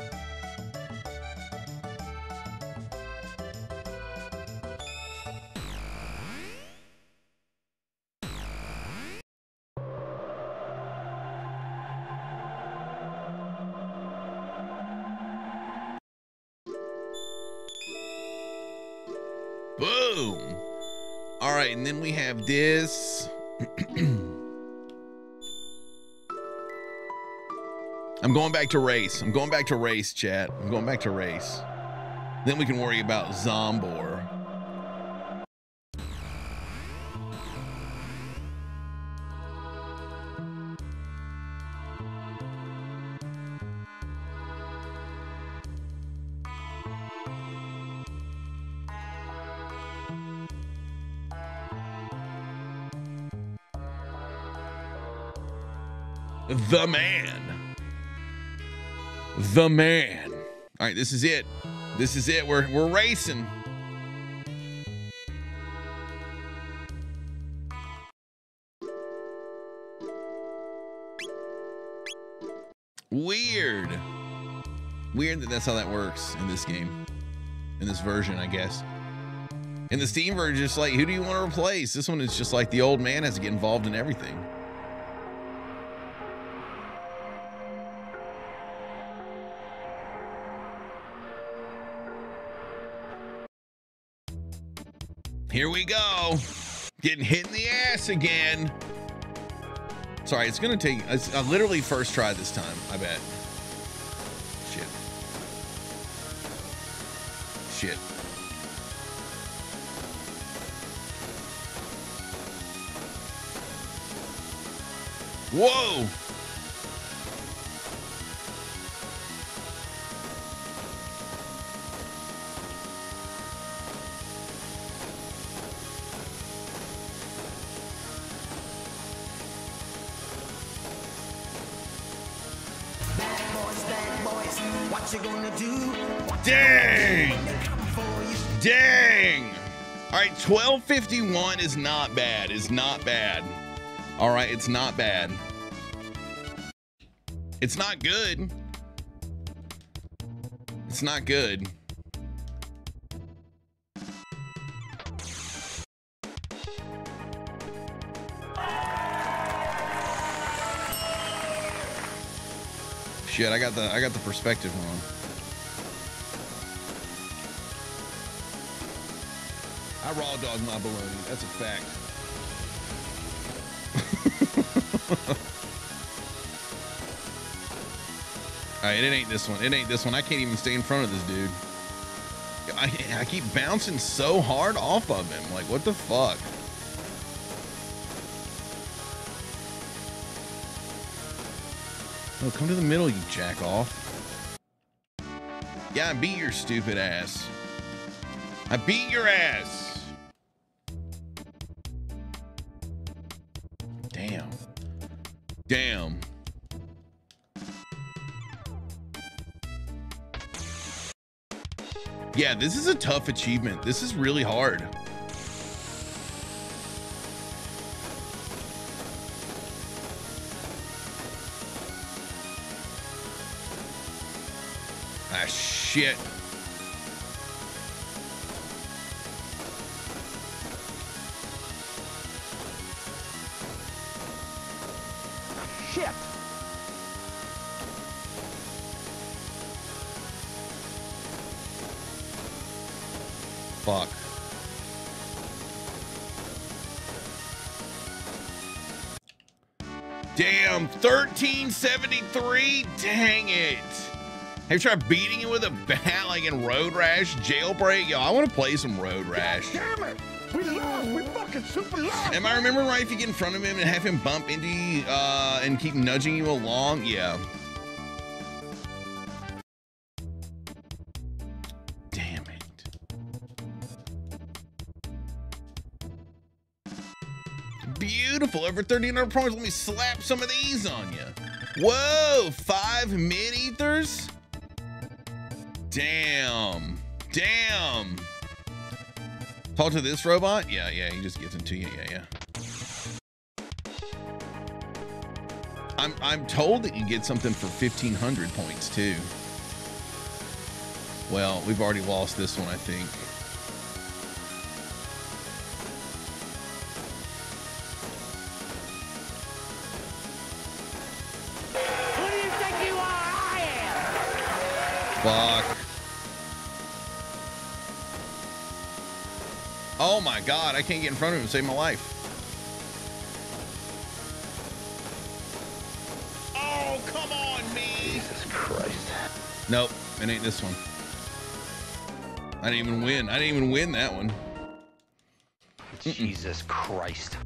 Have this. I'm going back to race. I'm going back to race, chat. I'm going back to race. Then we can worry about Zombor. The man. The man. All right, this is it. This is it. We're we're racing. Weird. Weird that that's how that works in this game. In this version, I guess. In the Steam version, just like, who do you want to replace? This one is just like the old man has to get involved in everything. Here we go. Getting hit in the ass again. Sorry, it's gonna take. It's I literally first try this time. I bet. Shit. Shit. Whoa. 1251 is not bad. Is not bad. All right, it's not bad. It's not good. It's not good. Shit, I got the I got the perspective wrong. I raw dog my baloney. That's a fact. All right, it ain't this one. It ain't this one. I can't even stay in front of this dude. I, I keep bouncing so hard off of him. Like, what the fuck? Oh, come to the middle, you jack off. Yeah, I beat your stupid ass. I beat your ass. Yeah, this is a tough achievement. This is really hard. Ah, shit. 1373? Dang it. Have you tried beating it with a bat like in Road Rash? Jailbreak? Yo, I want to play some Road Rash. Damn it! We lost! We fucking super lost! Am I remembering right if you get in front of him and have him bump into you uh, and keep nudging you along? Yeah. Damn it. Beautiful. Over 1,300 points. Let me slap some of these on you. Whoa, five mid ethers? Damn. Damn. Talk to this robot? Yeah, yeah, he just gets into you. Yeah, yeah. I'm I'm told that you get something for 1500 points too. Well, we've already lost this one, I think. Fuck. Oh my god, I can't get in front of him and save my life. Oh, come on, me. Jesus Christ. Nope, it ain't this one. I didn't even win. I didn't even win that one. Jesus Christ.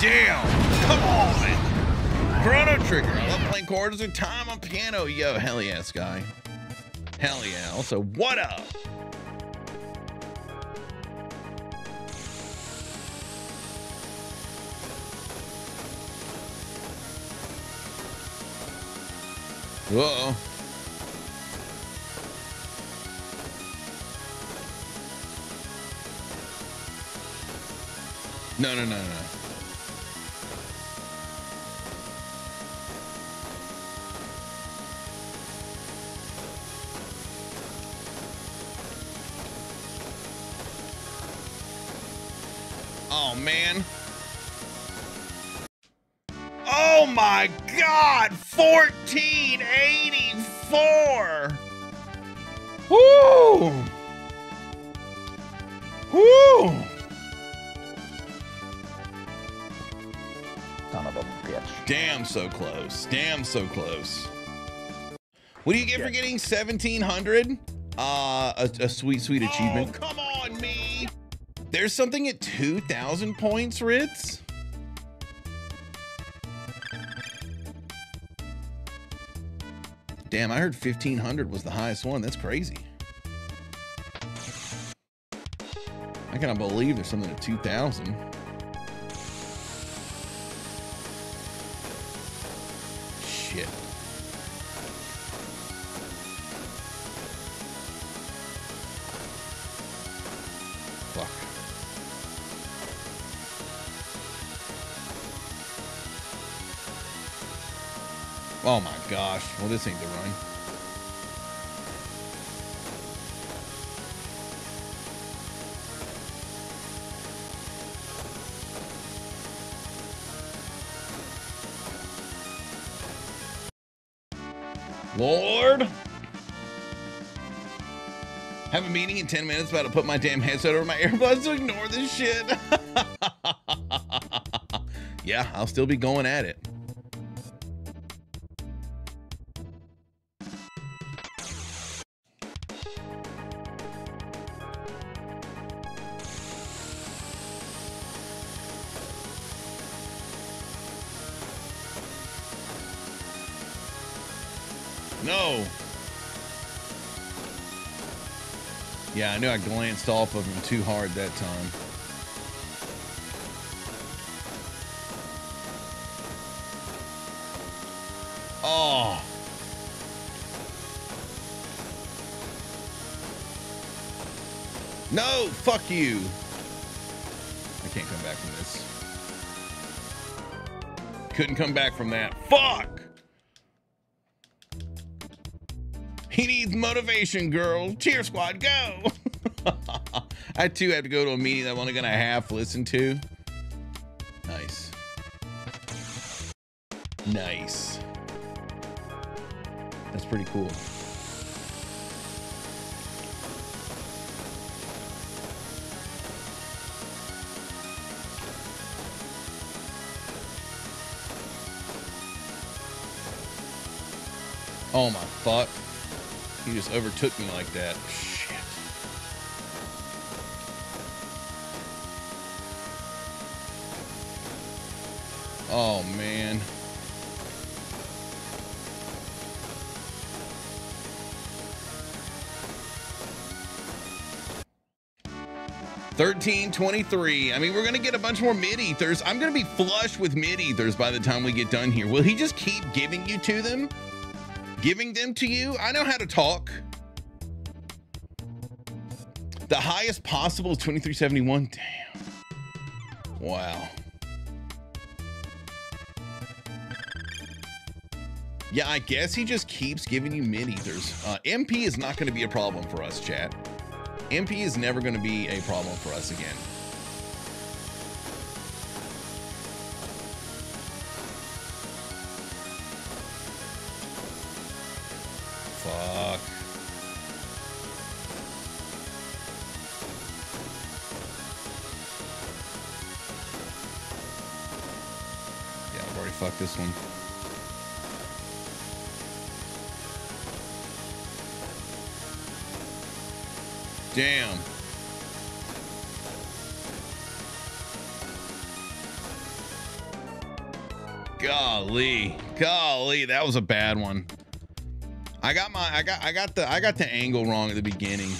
Damn! Come on! Chrono Trigger. I love playing chords with time on piano. Yo, hell yeah, Sky. Hell yeah. Also, what up? Uh-oh. No, no, no, no, no. God! 1484! Woo! Woo! Son of a bitch. Damn so close. Damn so close. What do you get for getting 1700? Uh a, a sweet sweet achievement. Oh, come on, me. There's something at 2000 points, Ritz. Damn, I heard 1500 was the highest one. That's crazy. I cannot believe there's something at 2000. Well, this ain't the run. Lord. Have a meeting in 10 minutes about to put my damn headset over my earbuds to ignore this shit. yeah, I'll still be going at it. I knew I glanced off of him too hard that time. Oh. No, fuck you. I can't come back from this. Couldn't come back from that. Fuck! He needs motivation, girl. Cheer squad, go! I too have to go to a meeting that I'm only gonna half listen to. Nice. Nice. That's pretty cool. Oh my fuck. He just overtook me like that. Oh man. Thirteen twenty-three. I mean, we're gonna get a bunch more mid ethers. I'm gonna be flush with mid ethers by the time we get done here. Will he just keep giving you to them? giving them to you. I know how to talk. The highest possible is 2371. Damn. Wow. Yeah, I guess he just keeps giving you mid ethers. Uh, MP is not going to be a problem for us, chat. MP is never going to be a problem for us again. That was a bad one. I got my I got I got the I got the angle wrong at the beginning.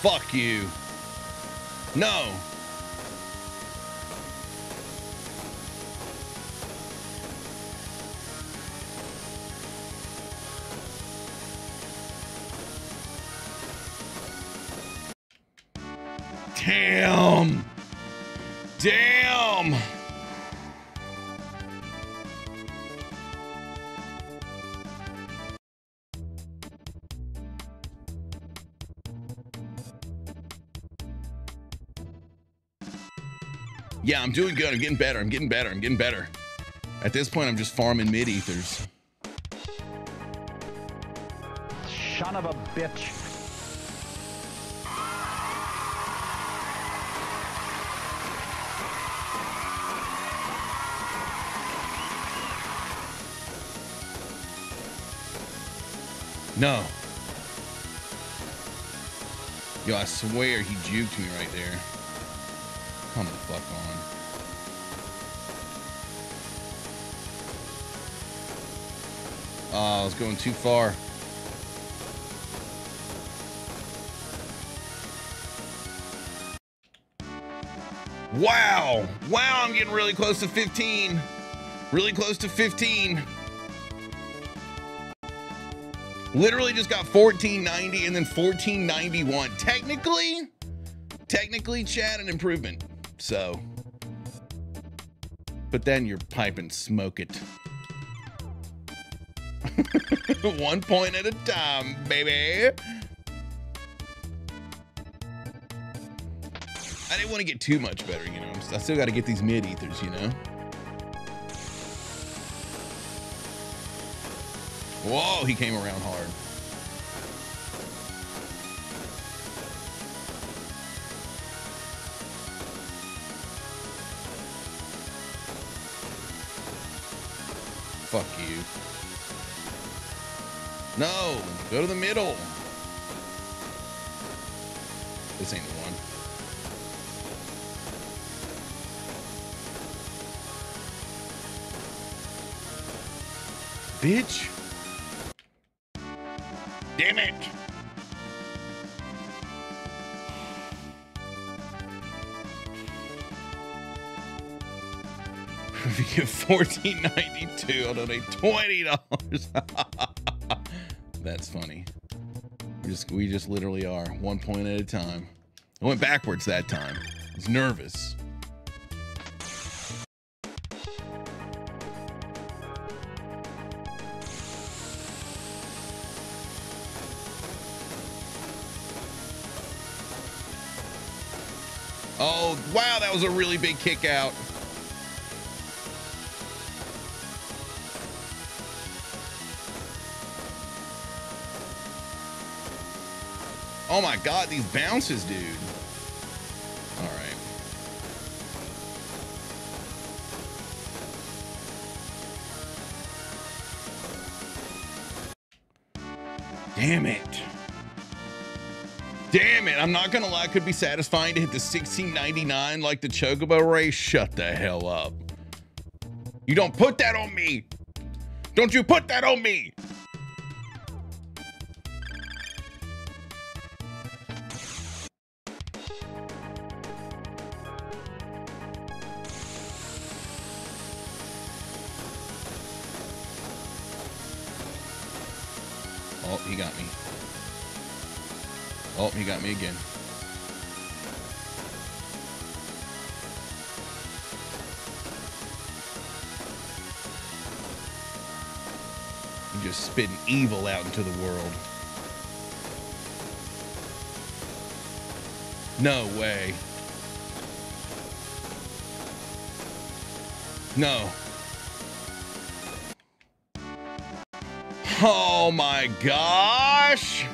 Fuck you. No. I'm doing good. I'm getting better. I'm getting better. I'm getting better. At this point, I'm just farming mid ethers. Son of a bitch. No. Yo, I swear he juked me right there. Come the fuck on. Oh, I was going too far. Wow. Wow, I'm getting really close to 15. Really close to 15. Literally just got 1490 and then 1491. Technically, technically, Chad, an improvement. So, but then you're piping smoke it. One point at a time, baby. I didn't want to get too much better, you know. I still got to get these mid ethers, you know. Whoa, he came around hard. No, go to the middle. This ain't the one. Bitch. Damn it. If you get 14.92, I'll donate $20. funny. We just we just literally are one point at a time. I went backwards that time. I was nervous. Oh, wow, that was a really big kick out. Oh my god, these bounces, dude. All right. Damn it. Damn it. I'm not gonna lie, it could be satisfying to hit the 1699 like the Chocobo race. Shut the hell up. You don't put that on me. Don't you put that on me. Into the world. No way. No. Oh my gosh.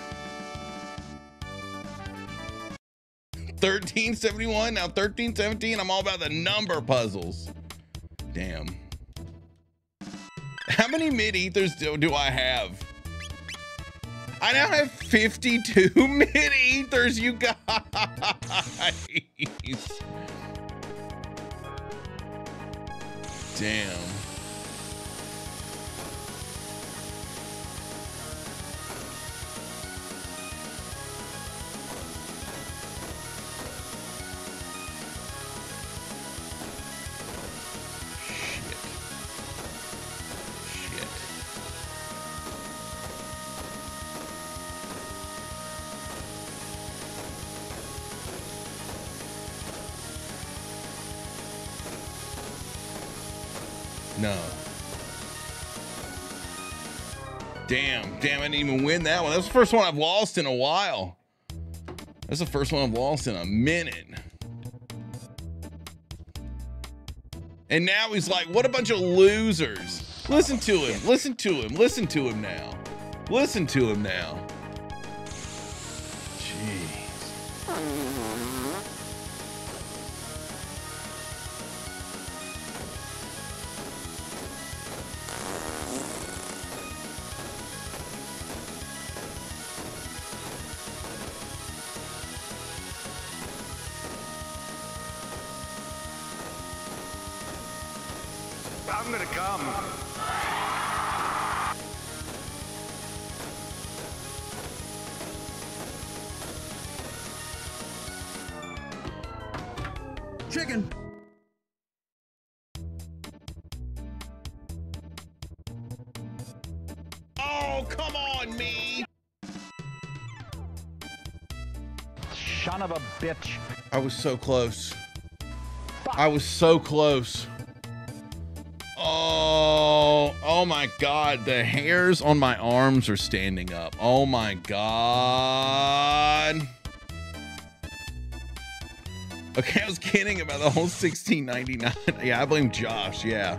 1371, now 1317. I'm all about the number puzzles. Damn. How many mid ethers do, do I have? I now have 52 mid ethers, you guys. Damn. Even win that one. That's the first one I've lost in a while. That's the first one I've lost in a minute. And now he's like, what a bunch of losers. Listen to him, listen to him, listen to him now. Listen to him now. Was so close. I was so close. Oh, oh my God. The hairs on my arms are standing up. Oh my God. Okay, I was kidding about the whole 1699. Yeah, I blame Josh. Yeah.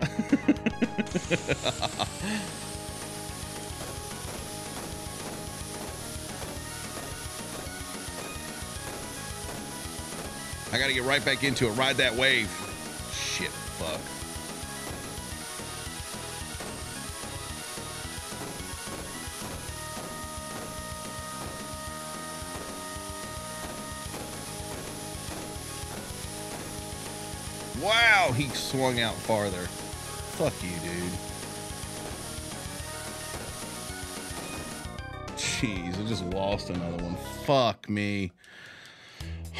I gotta get right back into it. Ride that wave. Shit, fuck. Wow, he swung out farther. Fuck you, dude. Jeez, I just lost another one. Fuck me.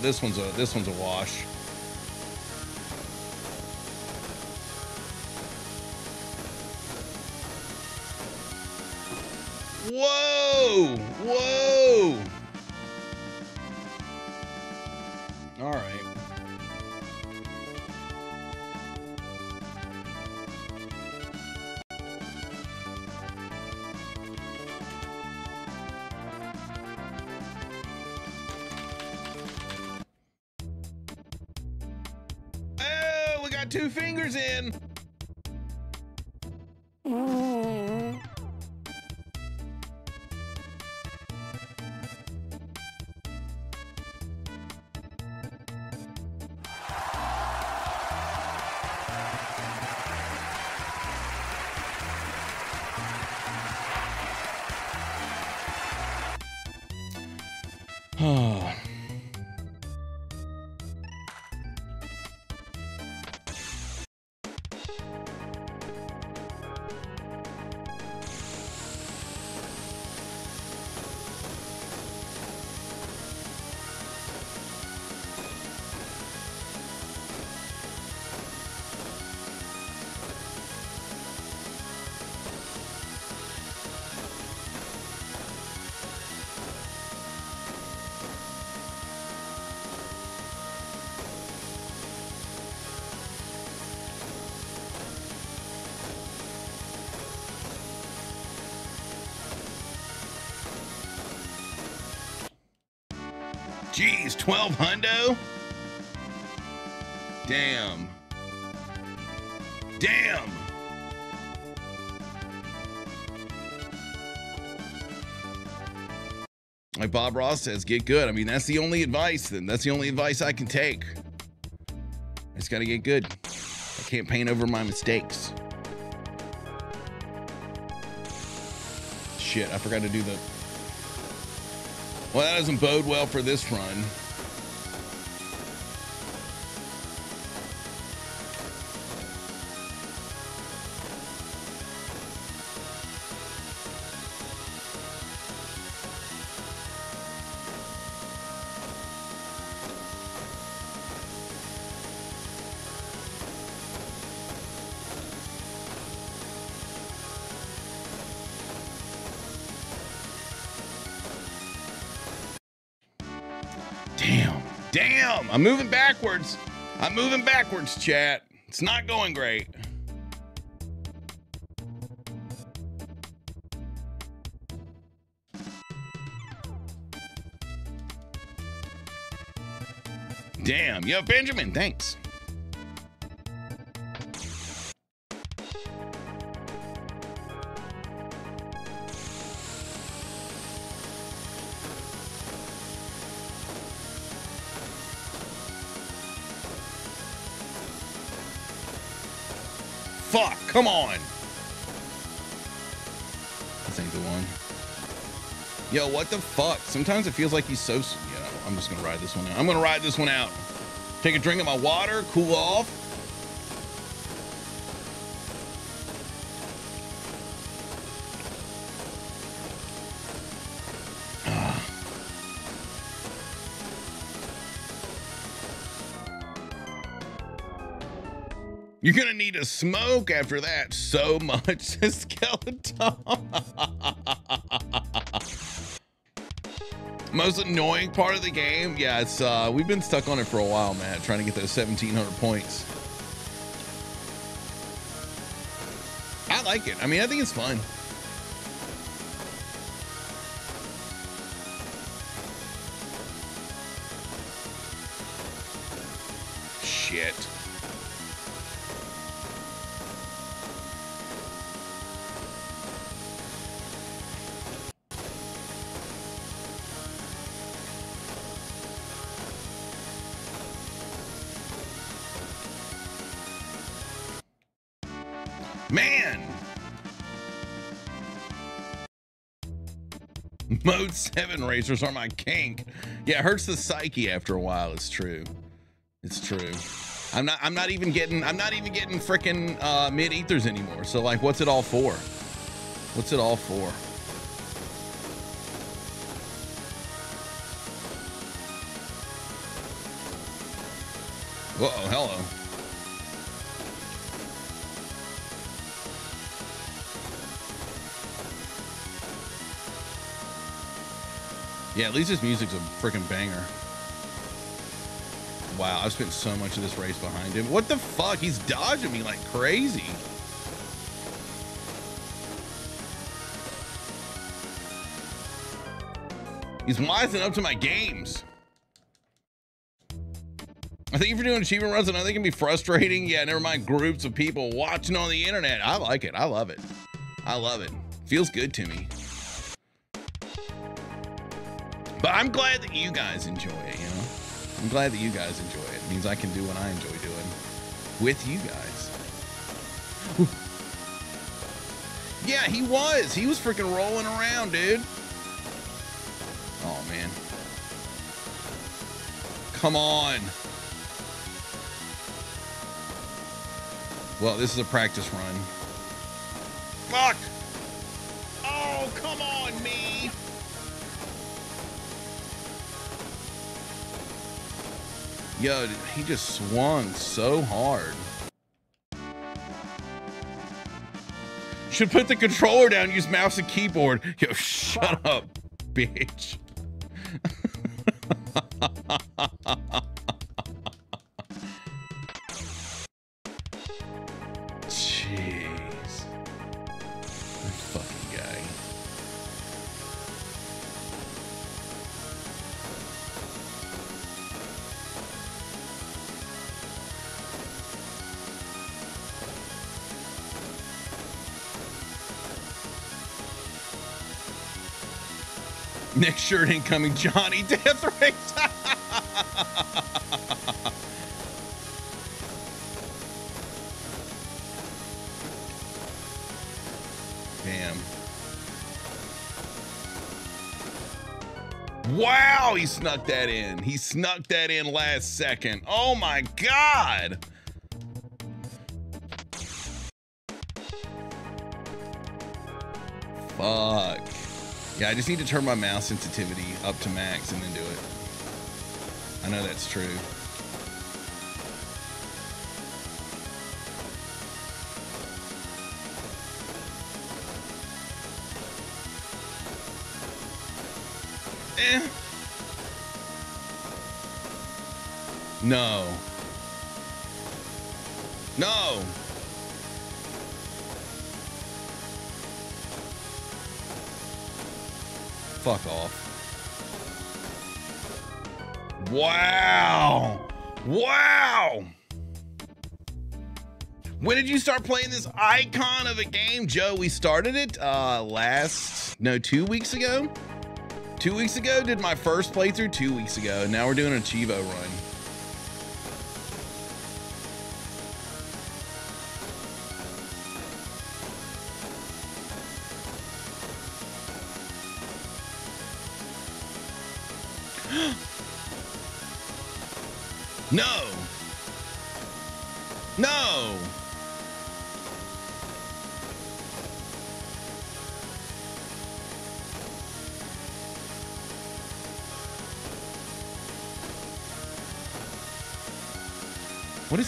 This one's a this one's a wash. 12 hundo? Damn. Damn. Like Bob Ross says, get good. I mean, that's the only advice then. That's the only advice I can take. I just gotta get good. I can't paint over my mistakes. Shit, I forgot to do the. Well, that doesn't bode well for this run. I'm moving backwards. I'm moving backwards, chat. It's not going great. Damn. Yo, Benjamin, thanks. Come on. This ain't the one. Yo, what the fuck? Sometimes it feels like he's so. You know, I'm just gonna ride this one out. I'm gonna ride this one out. Take a drink of my water, cool off. You're gonna need a smoke after that so much, skeleton. Most annoying part of the game, yeah, it's uh we've been stuck on it for a while, Matt, trying to get those 1700 points. I like it. I mean, I think it's fun. Mode 7 racers are my kink. Yeah, it hurts the psyche after a while, it's true. It's true. I'm not I'm not even getting I'm not even getting freaking uh mid ethers anymore. So like what's it all for? What's it all for? Uh-oh, hello. Yeah, at least this music's a freaking banger. Wow, I've spent so much of this race behind him. What the fuck? He's dodging me like crazy. He's wising up to my games. I think if you're doing achievement runs, and I know they can be frustrating. Yeah, never mind groups of people watching on the internet. I like it. I love it. I love it. Feels good to me. But I'm glad that you guys enjoy it, you know? I'm glad that you guys enjoy it. It means I can do what I enjoy doing with you guys. yeah, he was. He was freaking rolling around, dude. Oh, man. Come on. Well, this is a practice run. Yo, he just swung so hard. Should put the controller down, use mouse and keyboard. Yo, shut up, bitch. Next shirt incoming, Johnny Death Race. Damn. Wow, he snuck that in. He snuck that in last second. Oh my god. Yeah, I just need to turn my mouse sensitivity up to max and then do it. I know that's true. Eh. No. No. Fuck off. Wow. Wow. When did you start playing this icon of a game, Joe? We started it uh last no, 2 weeks ago. 2 weeks ago did my first playthrough 2 weeks ago. Now we're doing a cheevo run.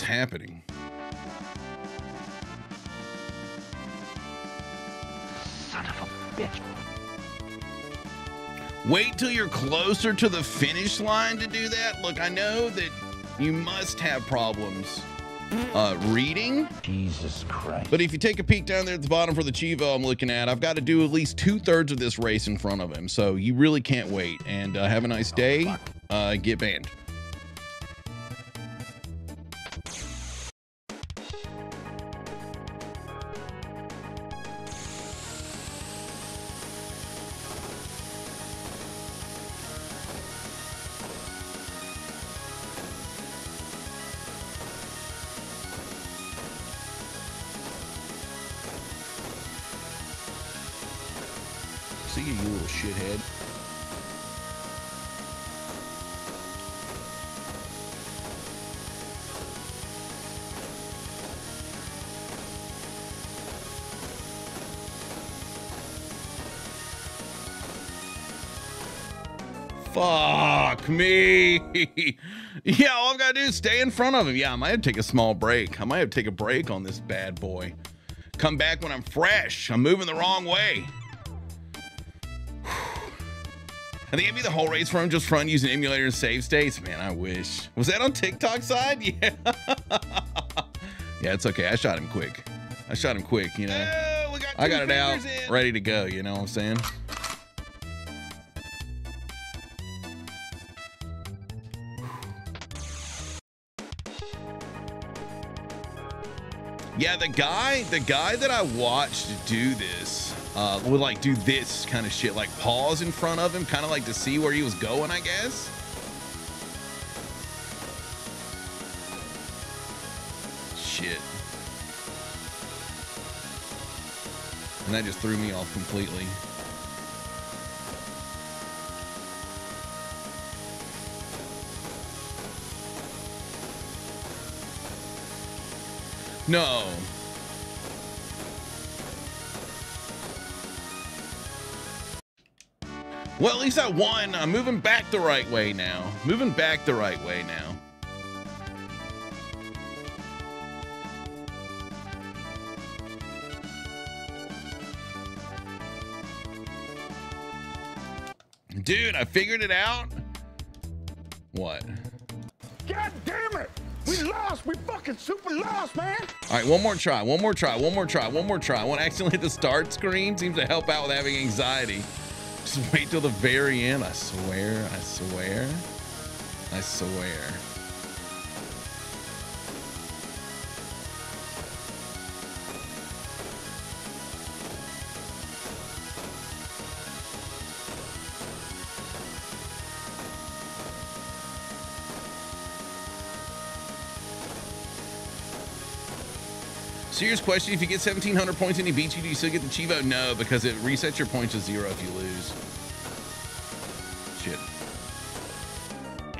Is happening? Son of a bitch. Wait till you're closer to the finish line to do that. Look, I know that you must have problems uh, reading. Jesus Christ. But if you take a peek down there at the bottom for the cheevo I'm looking at, I've got to do at least two thirds of this race in front of him. So you really can't wait. And uh, have a nice day. Uh, get banned. Yeah, all I've got to do is stay in front of him. Yeah, I might have to take a small break. I might have to take a break on this bad boy. Come back when I'm fresh. I'm moving the wrong way. I think it'd be the whole race for him just run using emulator and save states. Man, I wish. Was that on TikTok side? Yeah. yeah, it's okay. I shot him quick. I shot him quick, you know. Oh, we got I got it out, in. ready to go, you know what I'm saying? Yeah, the guy, the guy that I watched do this, uh, would like do this kind of shit, like pause in front of him, kind of like to see where he was going, I guess. Shit. And that just threw me off completely. No. Well, at least I won. I'm moving back the right way now. Moving back the right way now. Dude, I figured it out. What? We lost! We fucking super lost, man! All right, one more try, one more try, one more try, one more try. To accidentally hit the start screen. Seems to help out with having anxiety. Just wait till the very end. I swear, I swear, I swear. Serious question: If you get 1,700 points and he beats you, do you still get the cheevo? No, because it resets your points to zero if you lose. Shit.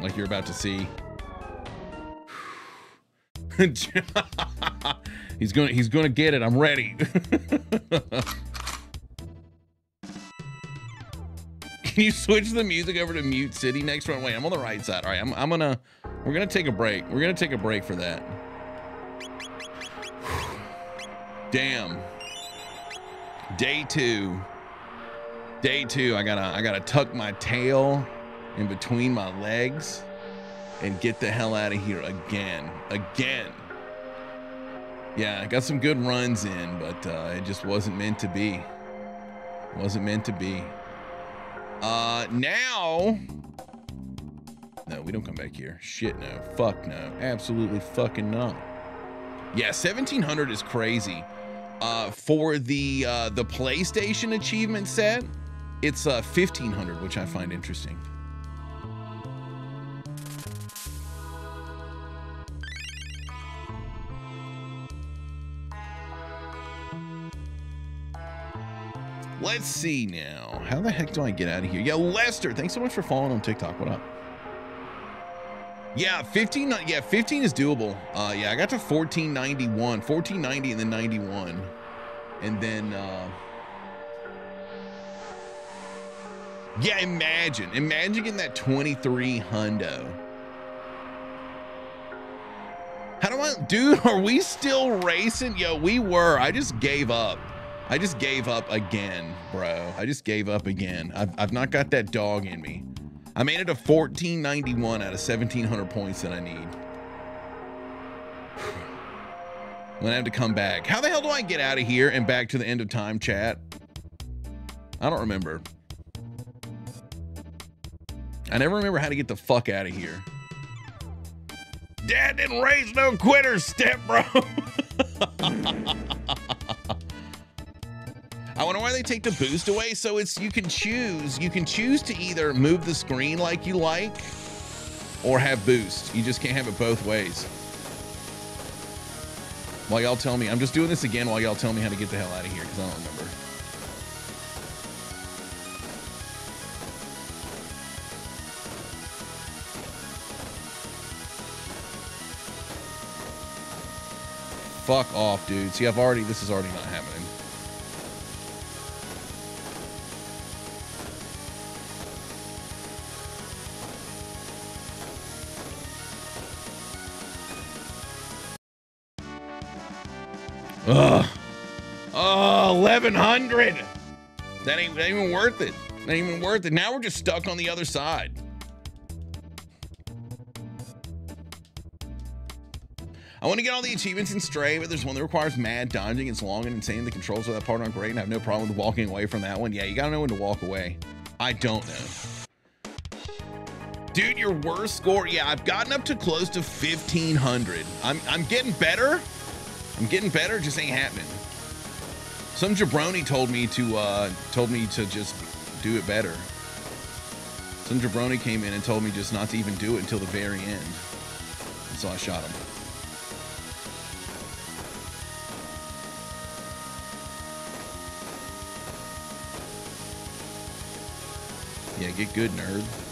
Like you're about to see. he's gonna he's gonna get it. I'm ready. Can you switch the music over to Mute City next? Wait, I'm on the right side. All right, I'm, I'm gonna, we're gonna take a break. We're gonna take a break for that. Damn. Day two. Day two. I gotta, I gotta tuck my tail in between my legs and get the hell out of here again. Again. Yeah, I got some good runs in, but uh, it just wasn't meant to be. Wasn't meant to be. Uh, now. No, we don't come back here. Shit, no. Fuck no. Absolutely fucking no. Yeah, 1700 is crazy. Uh, for the uh, the PlayStation achievement set, it's uh 1500, which I find interesting. Let's see now. How the heck do I get out of here? Yeah, Lester, thanks so much for following on TikTok. What up? Yeah, 15. Yeah, 15 is doable. Uh, yeah, I got to 1491, 1490, and then 91, and then. Uh, yeah, imagine, imagine getting that 23 hundo. How do I, dude? Are we still racing? Yo, we were. I just gave up. I just gave up again, bro. I just gave up again. I've, I've not got that dog in me. I made it a 1491 out of 1700 points that I need. I'm gonna have to come back. How the hell do I get out of here and back to the end of time chat? I don't remember. I never remember how to get the fuck out of here. Dad didn't raise no quitters, step bro. I wonder why they take the boost away. So it's you can choose. You can choose to either move the screen like you like or have boost. You just can't have it both ways. While y'all tell me, I'm just doing this again while y'all tell me how to get the hell out of here because I don't remember. Fuck off, dude. See, I've already, this is already not happening. Ugh. Oh, 1100. That ain't, that ain't even worth it. Ain't even worth it. Now we're just stuck on the other side. I want to get all the achievements in Stray, but there's one that requires mad dodging. It's long and insane. The controls of that part aren't great, and I have no problem with walking away from that one. Yeah, you gotta know when to walk away. I don't know. Dude, your worst score. Yeah, I've gotten up to close to 1500. I'm, I'm getting better. I'm getting better, just ain't happening. Some jabroni told me to uh told me to just do it better. Some jabroni came in and told me just not to even do it until the very end. And so I shot him. Yeah, get good, nerd.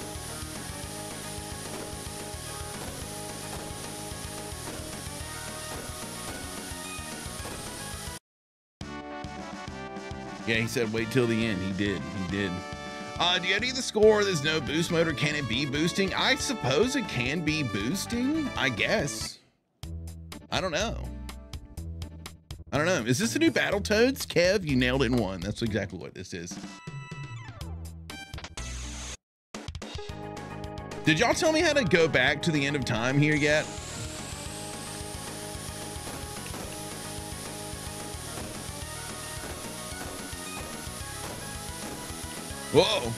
Yeah, he said wait till the end. He did. He did. Uh, do you of the score? There's no boost motor. can it be boosting? I suppose it can be boosting. I guess. I don't know. I don't know. Is this the new Battle Battletoads? Kev, you nailed it in one. That's exactly what this is. Did y'all tell me how to go back to the end of time here yet? Whoa.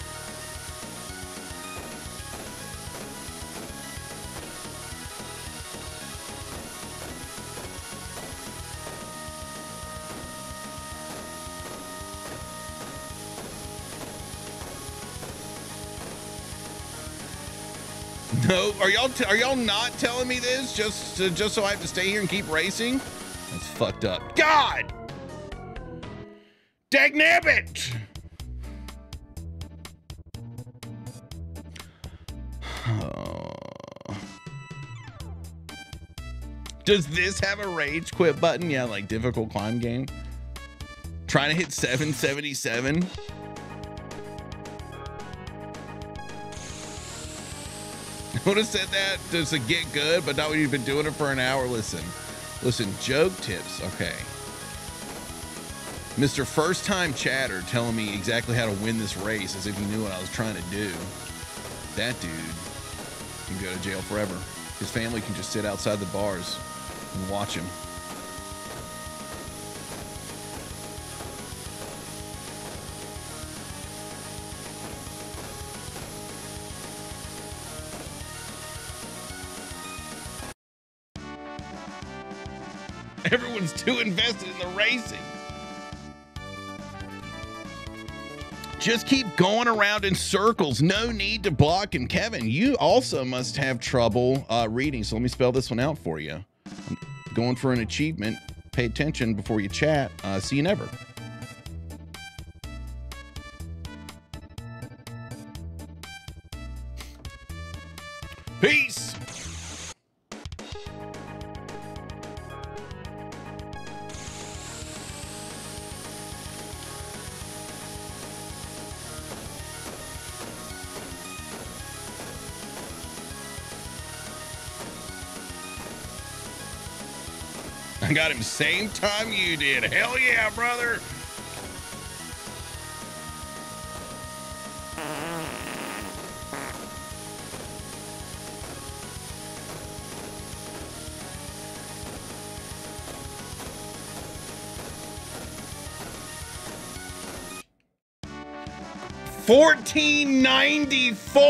No, are y'all are y'all not telling me this just to, just so I have to stay here and keep racing? That It's fucked up. God! Dagnabbit! Does this have a rage quit button? Yeah, like difficult climb game. Trying to hit 777. I would have said that does it get good, but not when you've been doing it for an hour. Listen, listen, joke tips. Okay. Mr. First Time Chatter telling me exactly how to win this race as if he knew what I was trying to do. That dude can go to jail forever. His family can just sit outside the bars and watch him. Everyone's too invested in the racing. Just keep going around in circles. No need to block. And Kevin, you also must have trouble uh, reading. So let me spell this one out for you. I'm going for an achievement. Pay attention before you chat. Uh, see you never. Got him same time you did. Hell yeah, brother. Fourteen ninety four.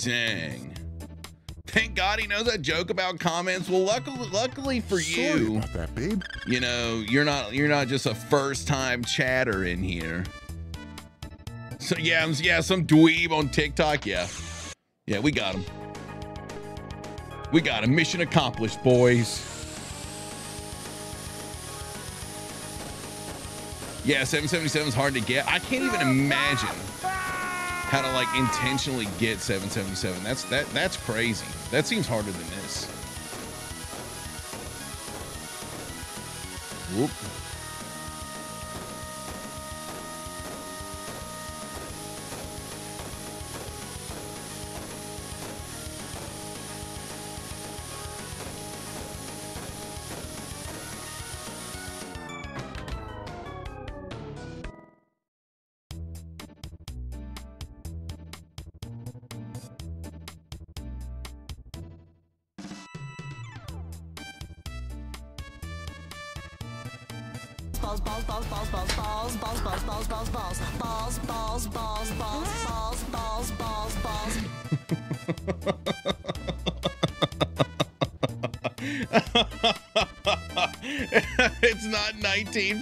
Dang. Thank God he knows that joke about comments. Well, luckily, luckily for you, about that, babe. you know, you're not you're not just a first time chatter in here. So yeah, yeah, some dweeb on TikTok. Yeah, yeah, we got him. We got him. Mission accomplished, boys. Yeah, 777 is hard to get. I can't even imagine how to like intentionally get 777. That's that that's crazy. That seems harder than this. Whoop.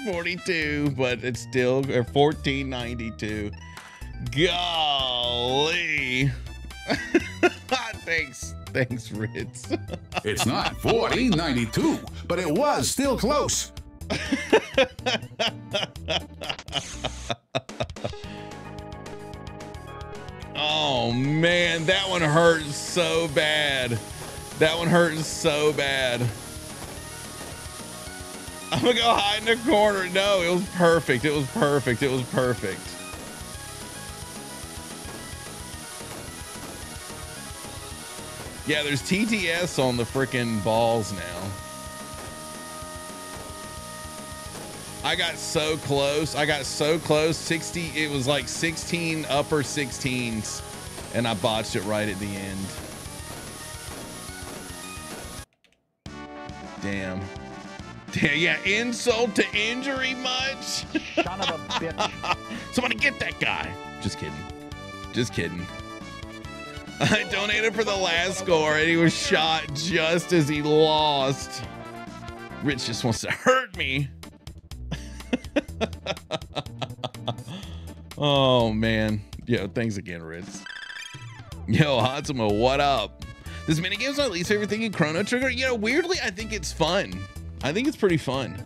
1942, but it's still or 1492. Golly. thanks. Thanks, Ritz. It's not 1492, but it was still close. Oh man, that one hurts so bad. That one hurts so bad. Gonna go hide in the corner. No, it was perfect. It was perfect. It was perfect. Yeah, there's TTS on the freaking balls now. I got so close. I got so close. 60, it was like 16 upper 16s, and I botched it right at the end. Damn. Yeah, insult to injury much? Son of a bitch. Somebody get that guy. Just kidding. Just kidding. I donated for the last score and he was shot just as he lost. Rich just wants to hurt me. oh man. Yo, thanks again, Rich. Yo, Hatsuma, what up? This minigame's my least favorite thing in Chrono Trigger. You know, weirdly, I think it's fun. I think it's pretty fun.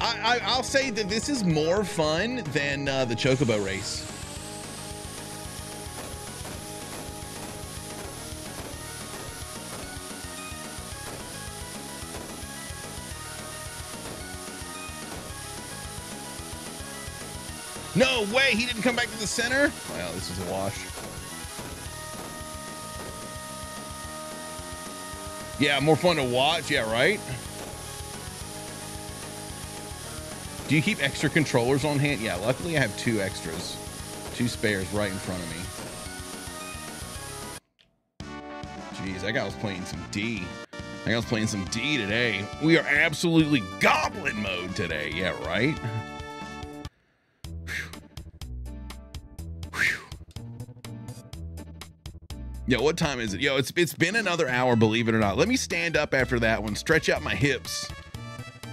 I, I, I'll say that this is more fun than uh, the Chocobo race. No way, he didn't come back to the center? Wow, this is a wash. Yeah, more fun to watch. Yeah, right? Do you keep extra controllers on hand? Yeah, luckily I have two extras. Two spares right in front of me. Jeez, that guy was playing some D. That guy was playing some D today. We are absolutely goblin mode today. Yeah, right? Yo, what time is it? Yo, it's it's been another hour, believe it or not. Let me stand up after that one, stretch out my hips.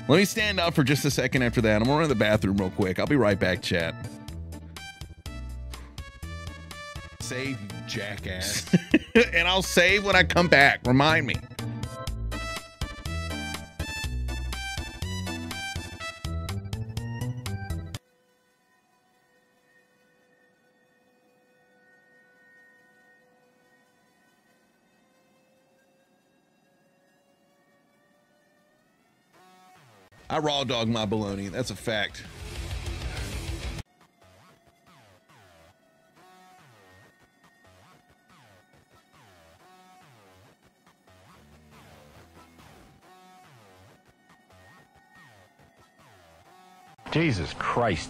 Let me stand up for just a second after that. I'm gonna run to the bathroom real quick. I'll be right back, chat. Save, you jackass. and I'll save when I come back. Remind me. I raw dog my baloney. That's a fact. Jesus Christ.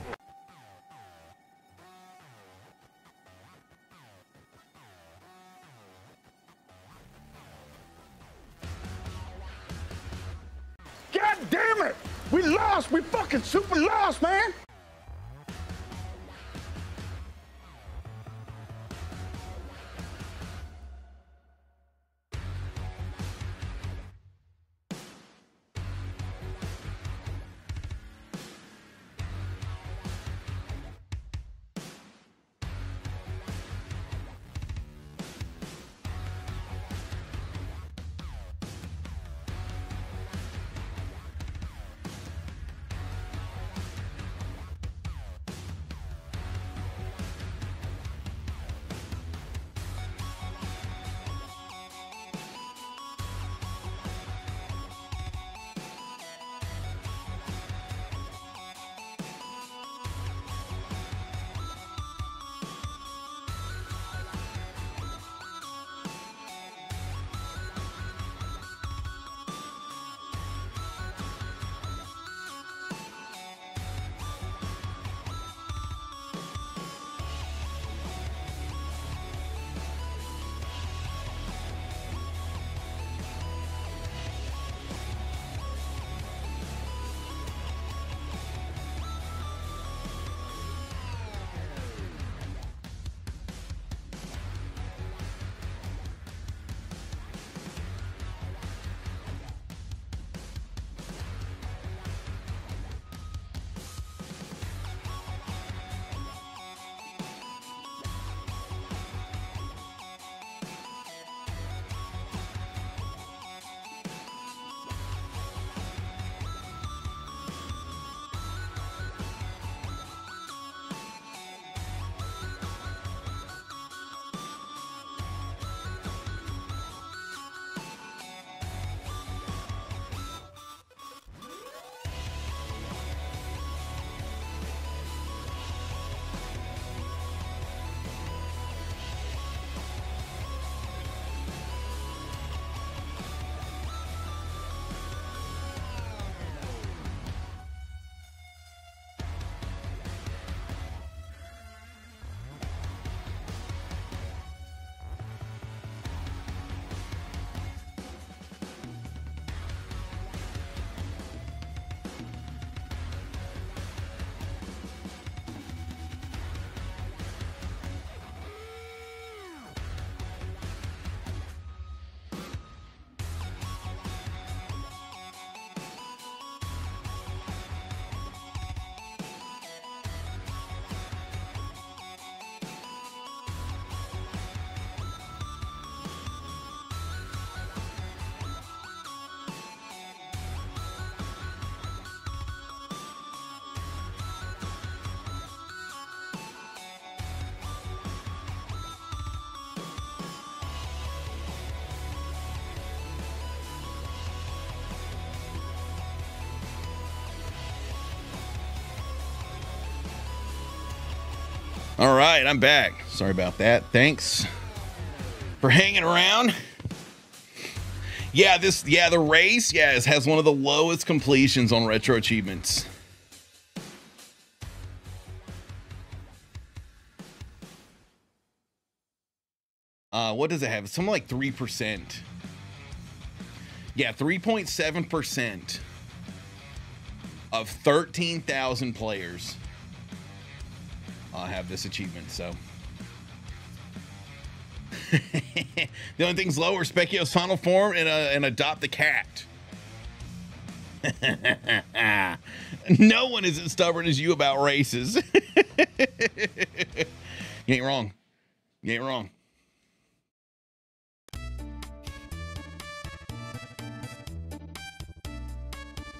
Right, I'm back. Sorry about that. Thanks for hanging around. Yeah, this yeah, the race, yes, has one of the lowest completions on retro achievements. Uh, what does it have? Something like 3%. Yeah, 3.7% of 13,000 players uh, have this achievement. So the only thing's lower Spekkio's final form and, uh, and adopt the cat. no one is as stubborn as you about races. you ain't wrong. You ain't wrong.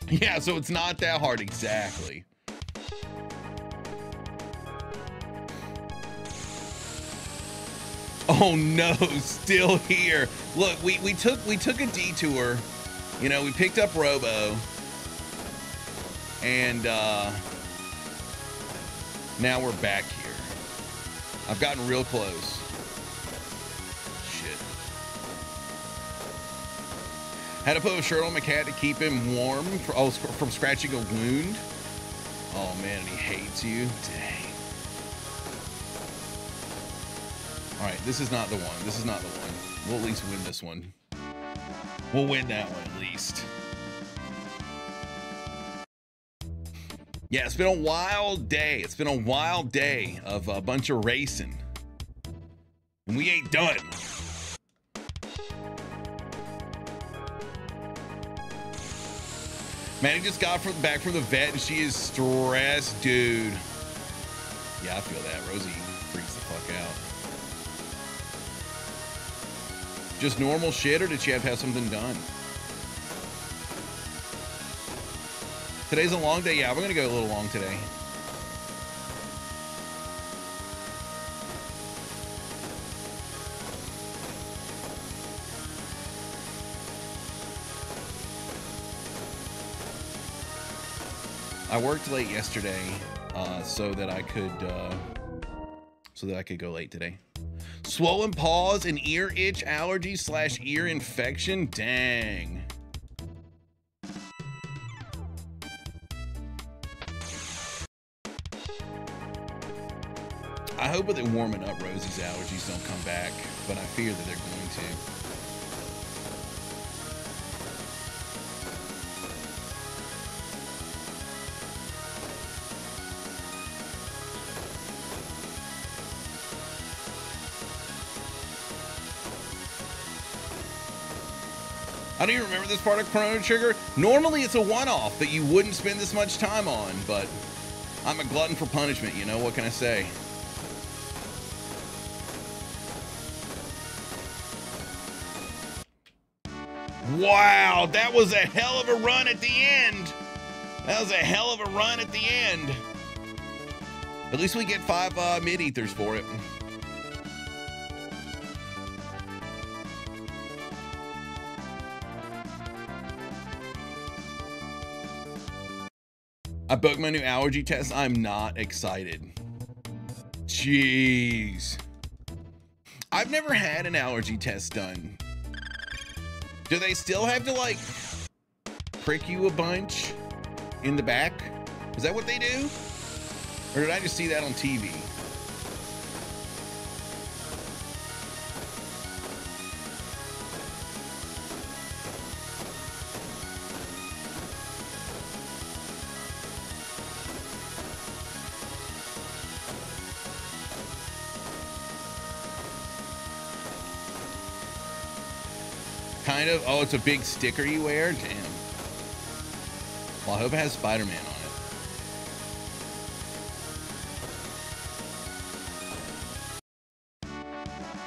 Yeah, so it's not that hard exactly. Oh no, still here. Look, we, we took we took a detour. You know, we picked up Robo. And uh now we're back here. I've gotten real close. Shit. Had to put a shirt on my cat to keep him warm oh, from scratching a wound. Oh man, he hates you. Dang. This is not the one. This is not the one. We'll at least win this one. We'll win that one at least. Yeah, it's been a wild day. It's been a wild day of a bunch of racing. And we ain't done. Man, Maddie just got from, back from the vet and she is stressed, dude. Yeah, I feel that. Rosie freaks the fuck out. Just normal shit, or did she have to have something done? Today's a long day. Yeah, we're gonna go a little long today. I worked late yesterday, uh, so that I could, uh, so that I could go late today. Swollen paws and ear itch allergy slash ear infection. Dang. I hope with it warming up, Rosie's allergies don't come back, but I fear that they're going to. I don't even remember this part of Chrono Trigger. Normally it's a one-off that you wouldn't spend this much time on, but I'm a glutton for punishment, you know, what can I say? Wow, that was a hell of a run at the end. That was a hell of a run at the end. At least we get five uh, mid-ethers for it. I booked my new allergy test. I'm not excited. Jeez. I've never had an allergy test done. Do they still have to like prick you a bunch in the back? Is that what they do? Or did I just see that on TV? Kind of. Oh, it's a big sticker you wear? Damn. Well, I hope it has Spider-Man on it.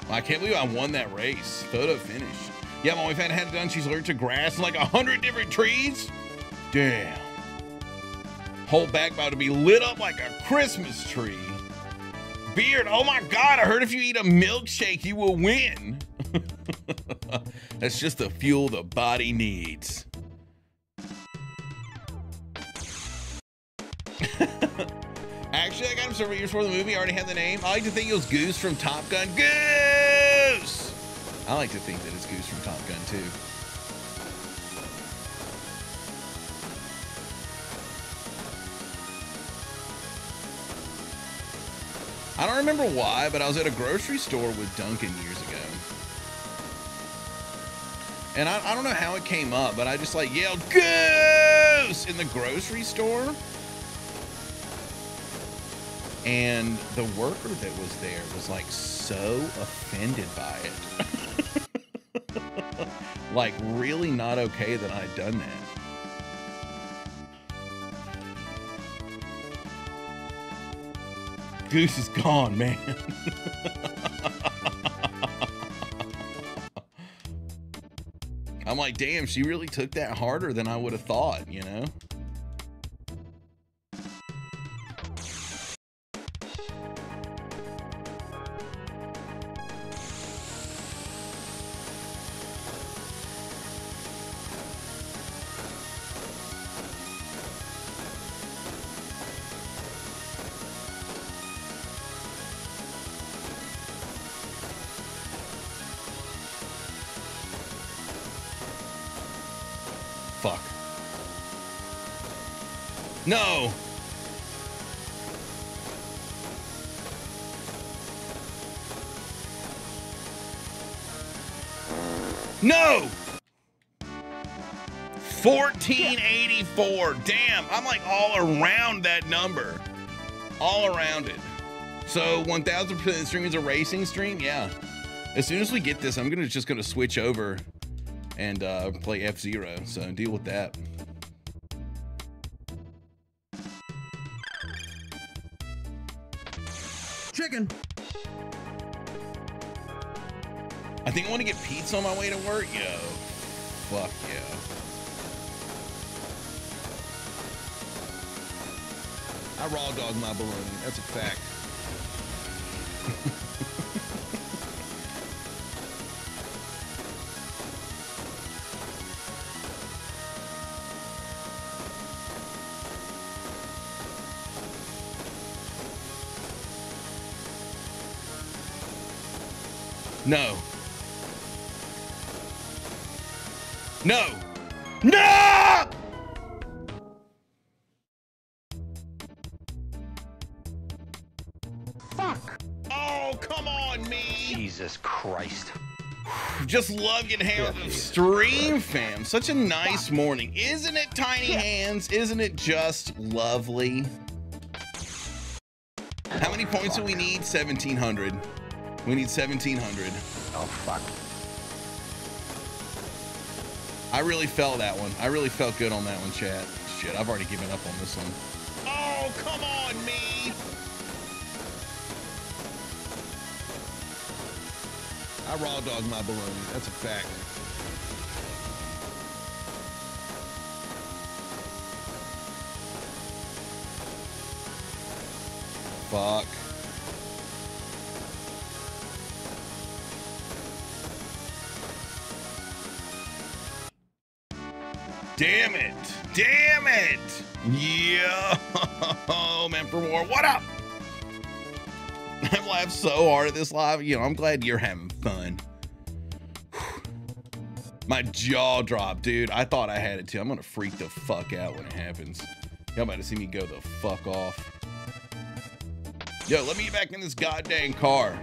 Well, I can't believe I won that race. Photo finish. Yeah, my wife had had it done. She's allergic to grass and like a hundred different trees. Damn. Whole back about to be lit up like a Christmas tree. Beard, oh my God, I heard if you eat a milkshake, you will win. That's just the fuel the body needs. Actually, I got him several years before the movie. I already had the name. I like to think it was Goose from Top Gun. Goose! I like to think that it's Goose from Top Gun, too. I don't remember why, but I was at a grocery store with Duncan years ago. And I, I don't know how it came up, but I just like yelled goose in the grocery store. And the worker that was there was like so offended by it. like really not okay that I'd done that. Goose is gone, man. I'm like, damn, she really took that harder than I would have thought, you know? 1484. Damn, I'm like all around that number. All around it. So 1000% the stream is a racing stream? Yeah. As soon as we get this, I'm gonna just gonna switch over and uh, play F Zero. So deal with that. Chicken. I think I want to get pizza on my way to work. Yo, fuck yeah. I raw dog my baloney. That's a fact. No. No. Fuck. Oh, come on, me. Jesus Christ. Just love getting hang out with the stream fam. Such a nice morning. Isn't it, Tiny Hands? Isn't it just lovely? How many points do we need? 1,700. We need 1,700. Oh, fuck. I really felt that one. I really felt good on that one, chat. Shit, I've already given up on this one. I raw dog my baloney. That's a fact. Fuck. Damn it. Damn it. Yeah. so hard at this live. You know, I'm glad you're having fun. My jaw dropped, dude. I thought I had it too. I'm gonna freak the fuck out when it happens. Y'all about to see me go the fuck off. Yo, let me get back in this goddamn car.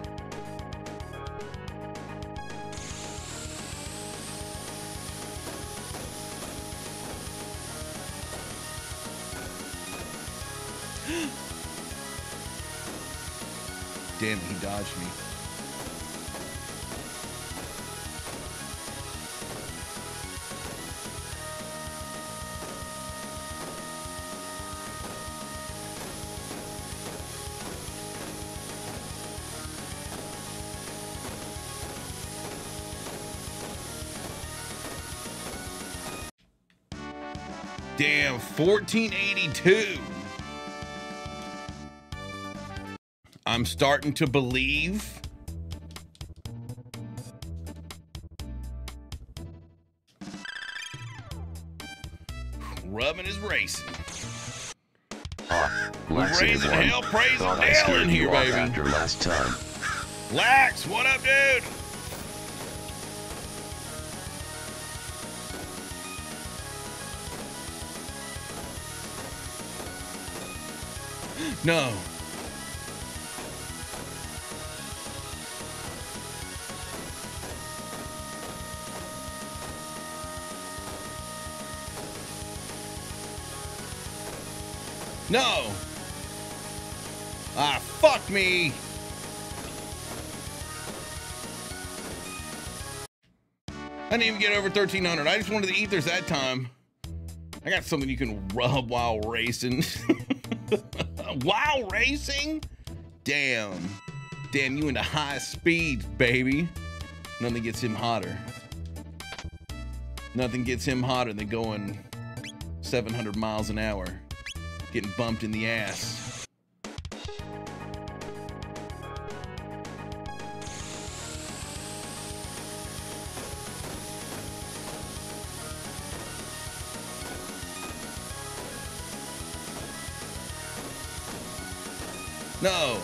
Damn, me. Damn, 1482. I'm starting to believe. Rubbing is racing. Laxative raising 1. hell, praising hell in here, baby. after last time. Lax, what up, dude? No. No. Ah, fuck me. I didn't even get over 1300. I just wanted the ethers that time. I got something you can rub while racing. while racing? Damn. Damn, you into high speed, baby. Nothing gets him hotter. Nothing gets him hotter than going 700 miles an hour, getting bumped in the ass. No.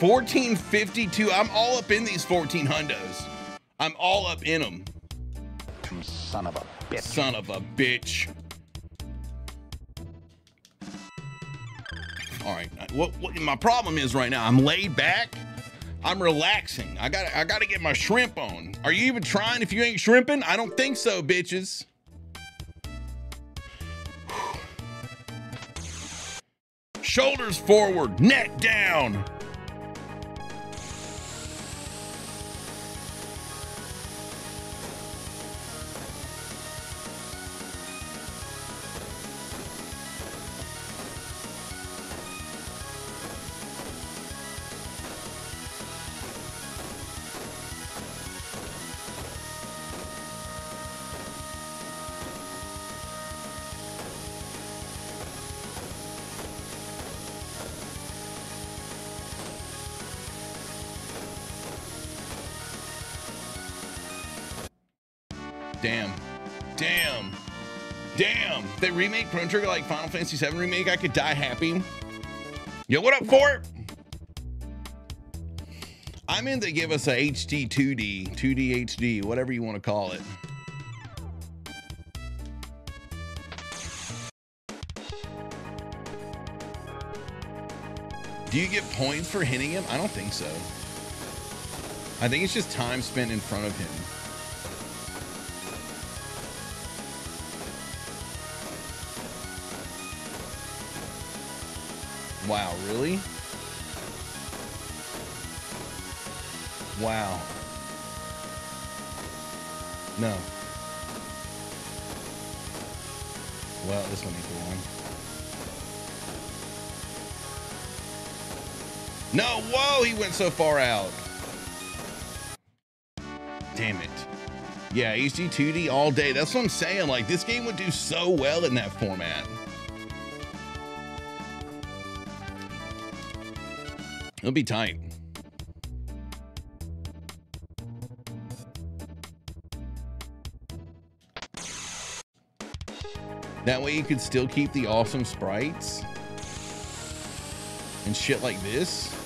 1452. I'm all up in these 14 hundos. I'm all up in them. Son of a bitch. Son of a bitch. All right. What, what my problem is right now? I'm laid back. I'm relaxing. I got I got to get my shrimp on. Are you even trying? If you ain't shrimping, I don't think so, bitches. Shoulders forward, neck down. Remake Chrono Trigger like Final Fantasy VII Remake, I could die happy. Yo, what up, Fort? I'm in to give us a HD 2D, 2D HD, whatever you want to call it. Do you get points for hitting him? I don't think so. I think it's just time spent in front of him. Wow, really? Wow. No. Well, this one ain't the one. No, whoa, he went so far out. Damn it. Yeah, HD 2D all day. That's what I'm saying. Like, this game would do so well in that format. It'll be tight. That way you could still keep the awesome sprites and shit like this.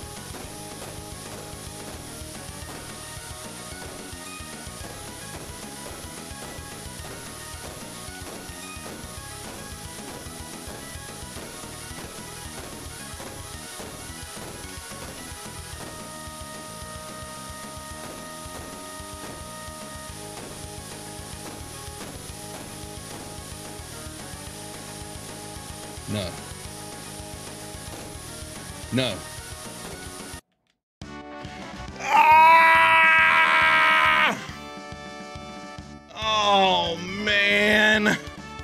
No. Ah! Oh man.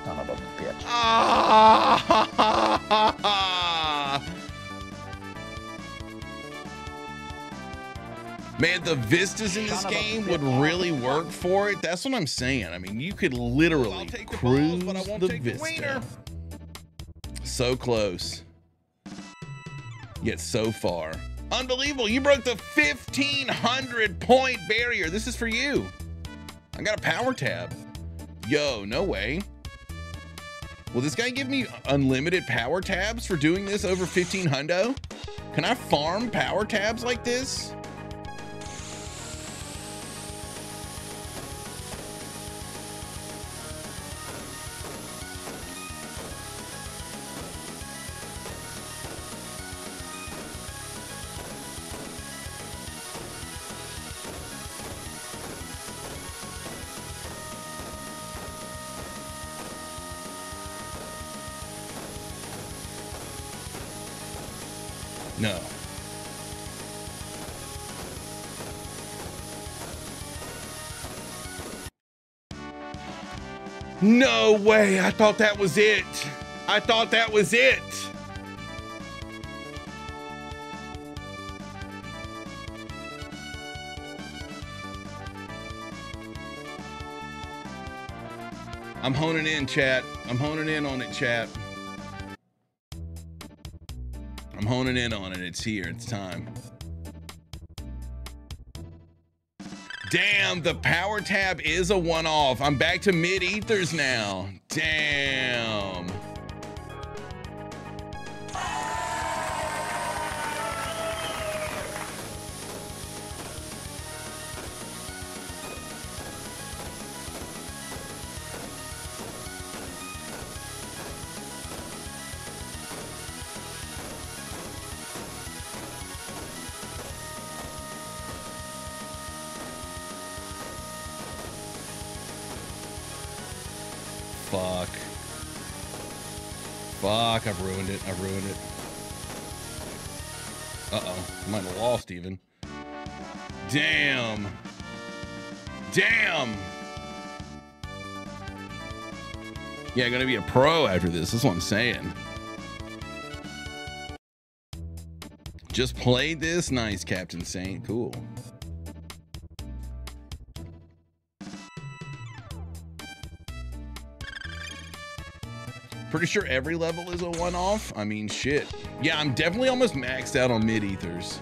Son of a bitch. Ah! Man, the vistas in this Son game would really work for it. That's what I'm saying. I mean, you could literally cruise the vista. So close. Yet so far. Unbelievable. You broke the 1500 point barrier. This is for you. I got a power tab. Yo, no way. Will this guy give me unlimited power tabs for doing this over 15 hundo? Can I farm power tabs like this? No way. I thought that was it. I thought that was it. I'm honing in, chat. I'm honing in on it, chat. I'm honing in on it. It's here. It's time. Damn, the power tab is a one off. I'm back to mid ethers now. Damn. Pro after this. That's what I'm saying. Just played this. Nice, Captain Saint. Cool. Pretty sure every level is a one-off. I mean, shit. Yeah, I'm definitely almost maxed out on mid-ethers.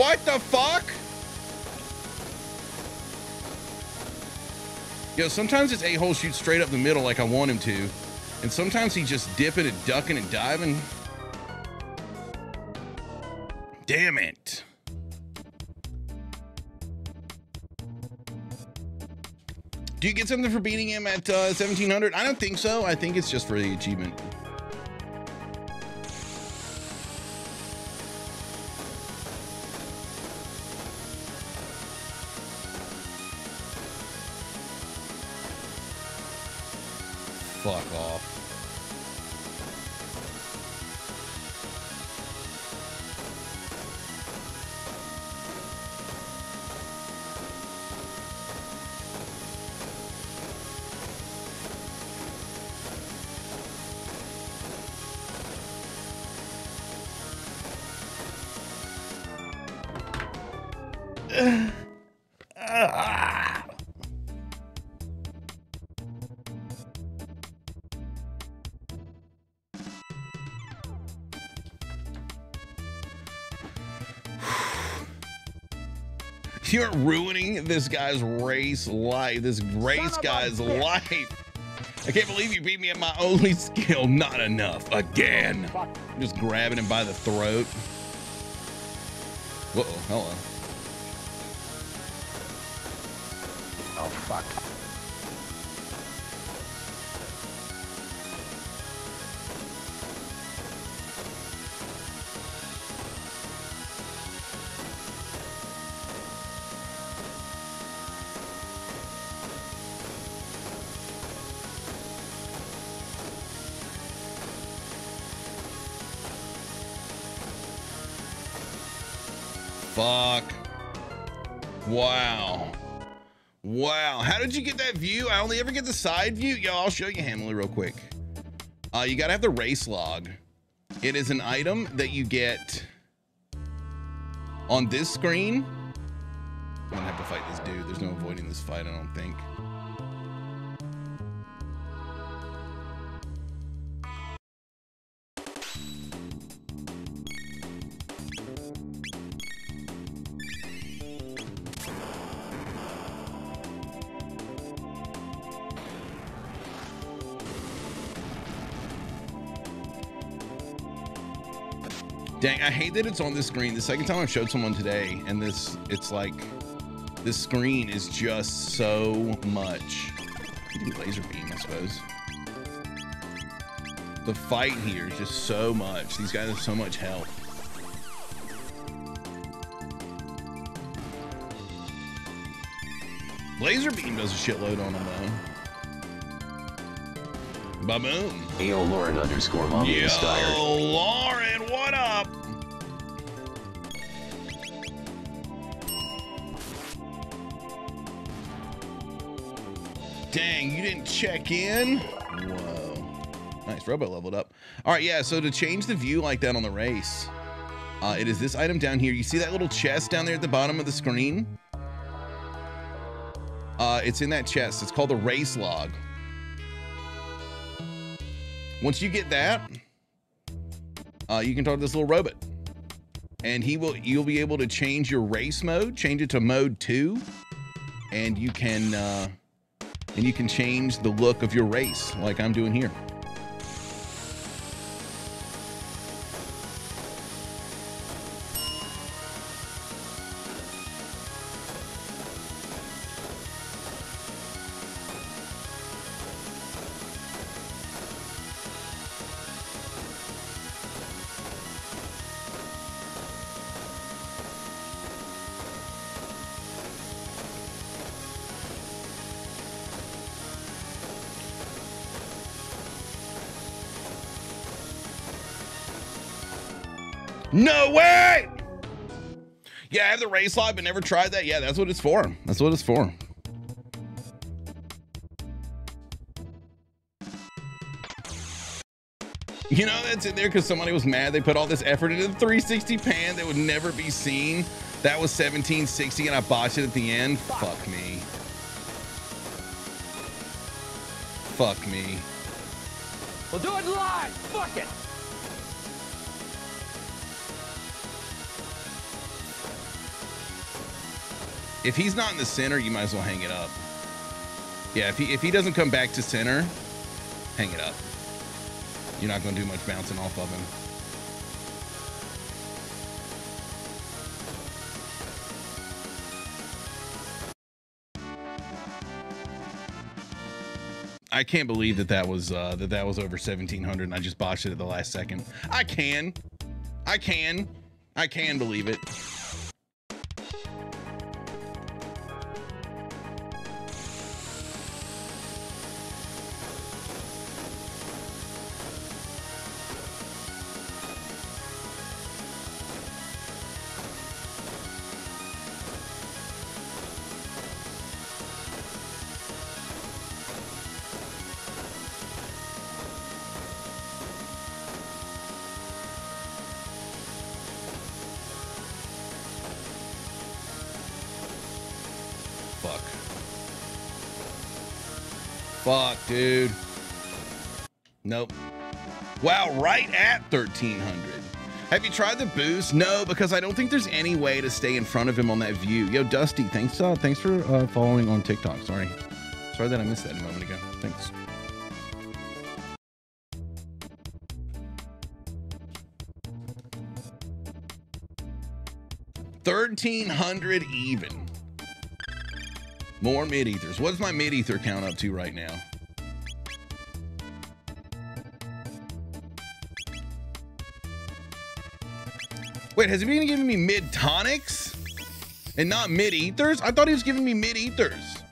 What the fuck? Yo, sometimes this a-hole shoots straight up the middle like I want him to. And sometimes he's just dipping and ducking and diving. Damn it. Do you get something for beating him at uh, 1700? I don't think so. I think it's just for the achievement. You're ruining this guy's race life, this race guy's life. I can't believe you beat me at my only skill. Not enough. Again. Just grabbing him by the throat. Uh oh, hello. Oh, only ever get the side view. Yo, I'll show you Hamley real quick. Uh, you gotta have the race log. It is an item that you get on this screen. I'm gonna have to fight this dude. There's no avoiding this fight, I don't think. I hate that it's on this screen. The second time I showed someone today, and this, it's like, this screen is just so much. Laser beam, I suppose. The fight here is just so much. These guys have so much health. Laser beam does a shitload on them though. Ba-boom. AO Lauren underscore mommy Yo, check in? Whoa. Nice, Robo leveled up. All right, yeah, so to change the view like that on the race, uh, it is this item down here. You see that little chest down there at the bottom of the screen? Uh, it's in that chest. It's called the race log. Once you get that, uh, you can talk to this little robot, and he will. You'll be able to change your race mode, change it to mode two, and you can uh, and you can change the look of your race, like I'm doing here. The race log, but never tried that. Yeah, that's what it's for. That's what it's for. You know that's in there because somebody was mad. They put all this effort into the 360 pan that would never be seen. That was 1760 and I botched it at the end. Fuck me. Fuck me. We'll do it live. Fuck it. If he's not in the center, you might as well hang it up. Yeah, if he if he doesn't come back to center, hang it up. You're not going to do much bouncing off of him. I can't believe that that was uh, that that was over 1700 and I just botched it at the last second. I can. I can. I can believe it. Fuck, dude. Nope. Wow, right at 1300. Have you tried the boost? No, because I don't think there's any way to stay in front of him on that view. Yo, Dusty, thanks. Uh, thanks for uh, following on TikTok. Sorry, sorry that I missed that a moment ago. Thanks. Thirteen hundred even. More mid ethers. What's my mid ether count up to right now? Wait, has he been giving me mid tonics and not mid ethers? I thought he was giving me mid ethers.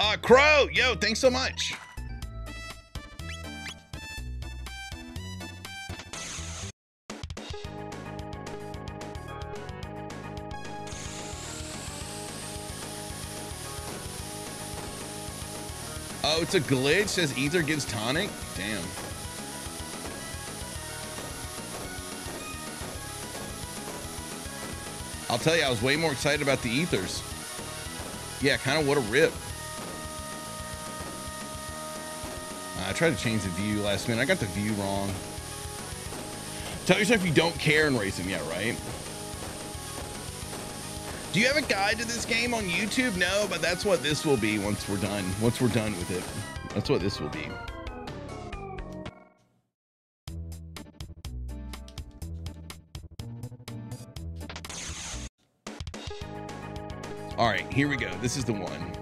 Uh, Crow, yo, thanks so much. It's a glitch. Says ether gives tonic. Damn. I'll tell you, I was way more excited about the ethers. Yeah, kind of what a rip. I tried to change the view last minute. I got the view wrong. Tell yourself you don't care in racing. Yeah, right. Do you have a guide to this game on YouTube? No, but that's what this will be once we're done. Once we're done with it. That's what this will be. All right, here we go. This is the one.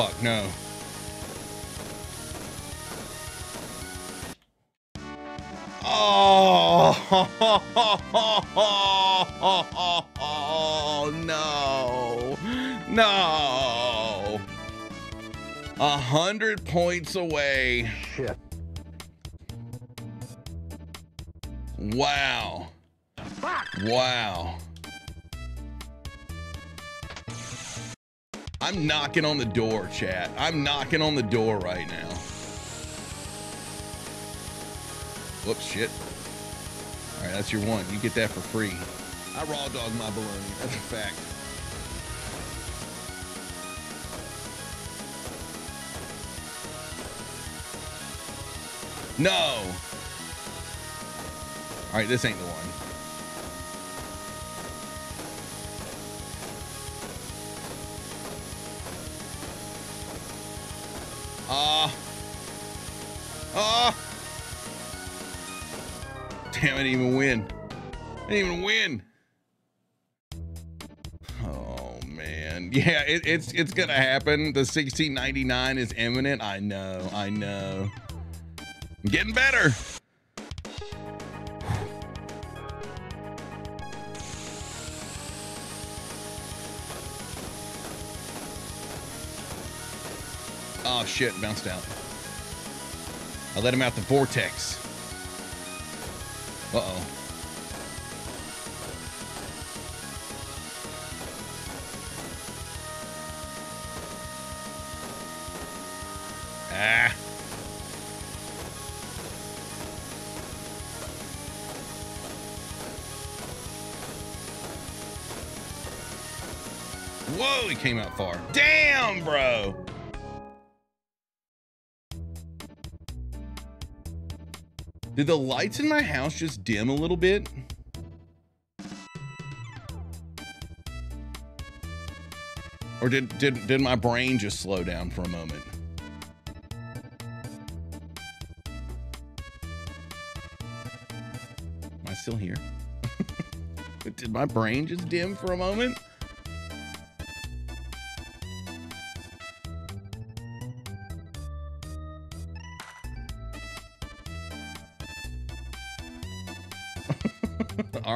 Fuck, no. Oh, no. No. A hundred points away. Shit. Knocking on the door, chat. I'm knocking on the door right now. Whoops, shit. All right, that's your one. You get that for free. I raw dog my baloney. That's a fact. No. All right, this ain't the one. Didn't even win. Oh man. Yeah, it, it's it's gonna happen. The 1699 is imminent. I know, I know. I'm getting better. Oh shit, bounced out. I let him out the vortex. Uh-oh. Came out far. Damn, bro. Did the lights in my house just dim a little bit? Or did did did my brain just slow down for a moment? Am I still here? did my brain just dim for a moment?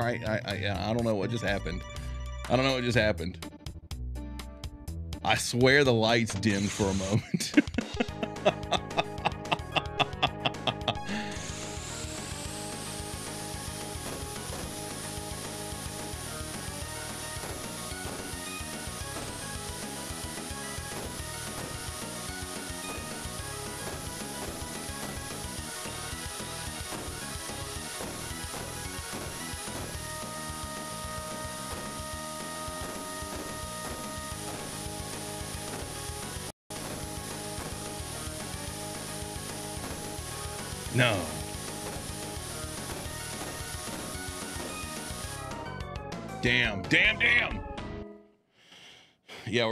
Right, I, I I don't know what just happened. I don't know what just happened. I swear the lights dimmed for a moment.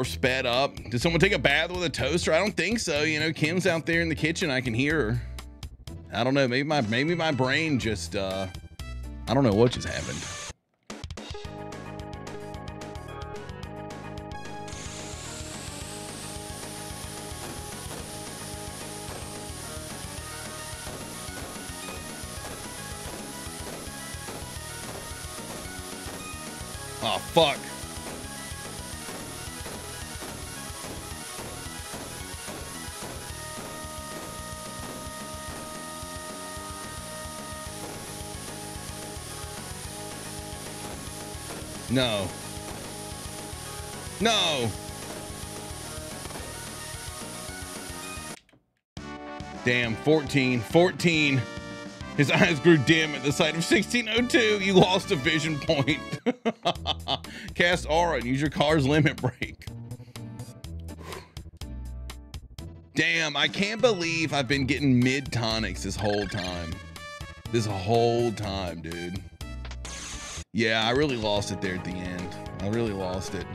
sped up. Did someone take a bath with a toaster? I don't think so. You know, Kim's out there in the kitchen. I can hear her. I don't know. Maybe my maybe my brain just uh I don't know what just happened. No. No. Damn, 14. 14. His eyes grew dim at the sight of 1602. You lost a vision point. Cast aura and use your car's limit break. Damn, I can't believe I've been getting mid tonics this whole time. This whole time, dude. Yeah, I really lost it there at the end. I really lost it.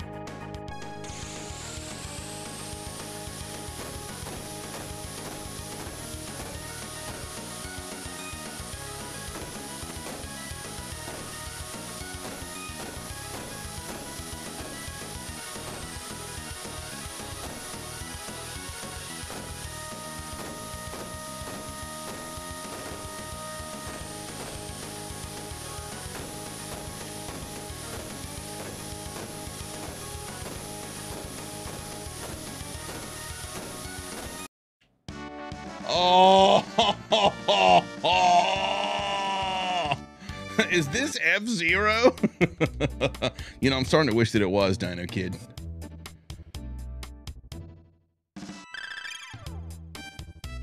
You know, I'm starting to wish that it was Dino Kid.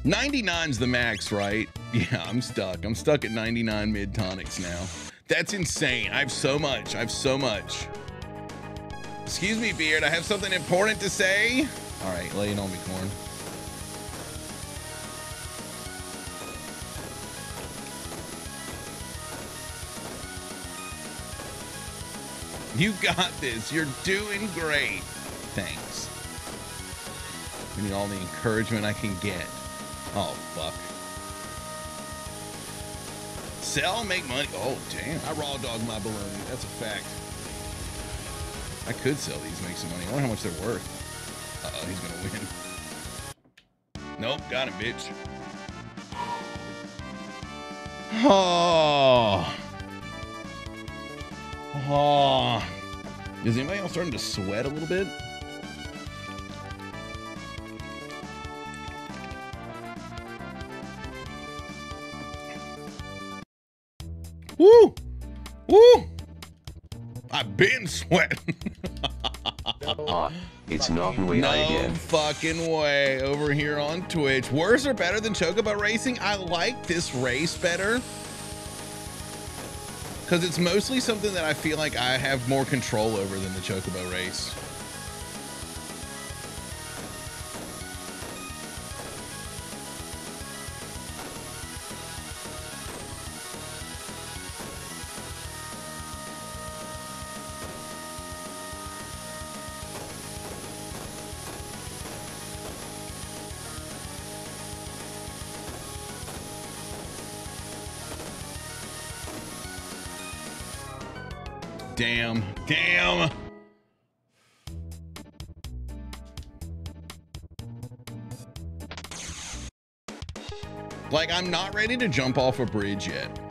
Ninety-nine's the max, right? Yeah, I'm stuck. I'm stuck at 99 mid tonics now. That's insane. I have so much. I have so much. Excuse me, Beard. I have something important to say. All right, lay it on me, Corn. You got this. You're doing great. Thanks. I need all the encouragement I can get. Oh, fuck. Sell, make money. Oh, damn. I raw dog my baloney. That's a fact. I could sell these, make some money. I wonder how much they're worth. Uh-oh, he's gonna win. Nope, got him, bitch. Oh. Oh. Is anybody else starting to sweat a little bit? Woo! Woo! I've been sweating. It's not way no again. fucking way over here on Twitch. Worse or better than Chocobo Racing? I like this race better. Because it's mostly something that I feel like I have more control over than the Chocobo race. Like, I'm not ready to jump off a bridge yet.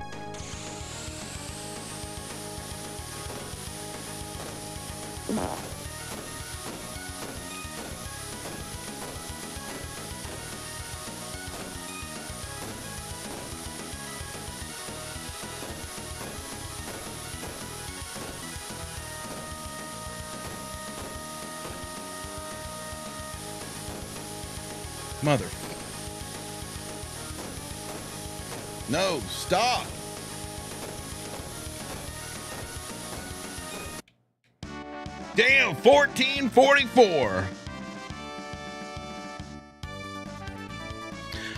1444.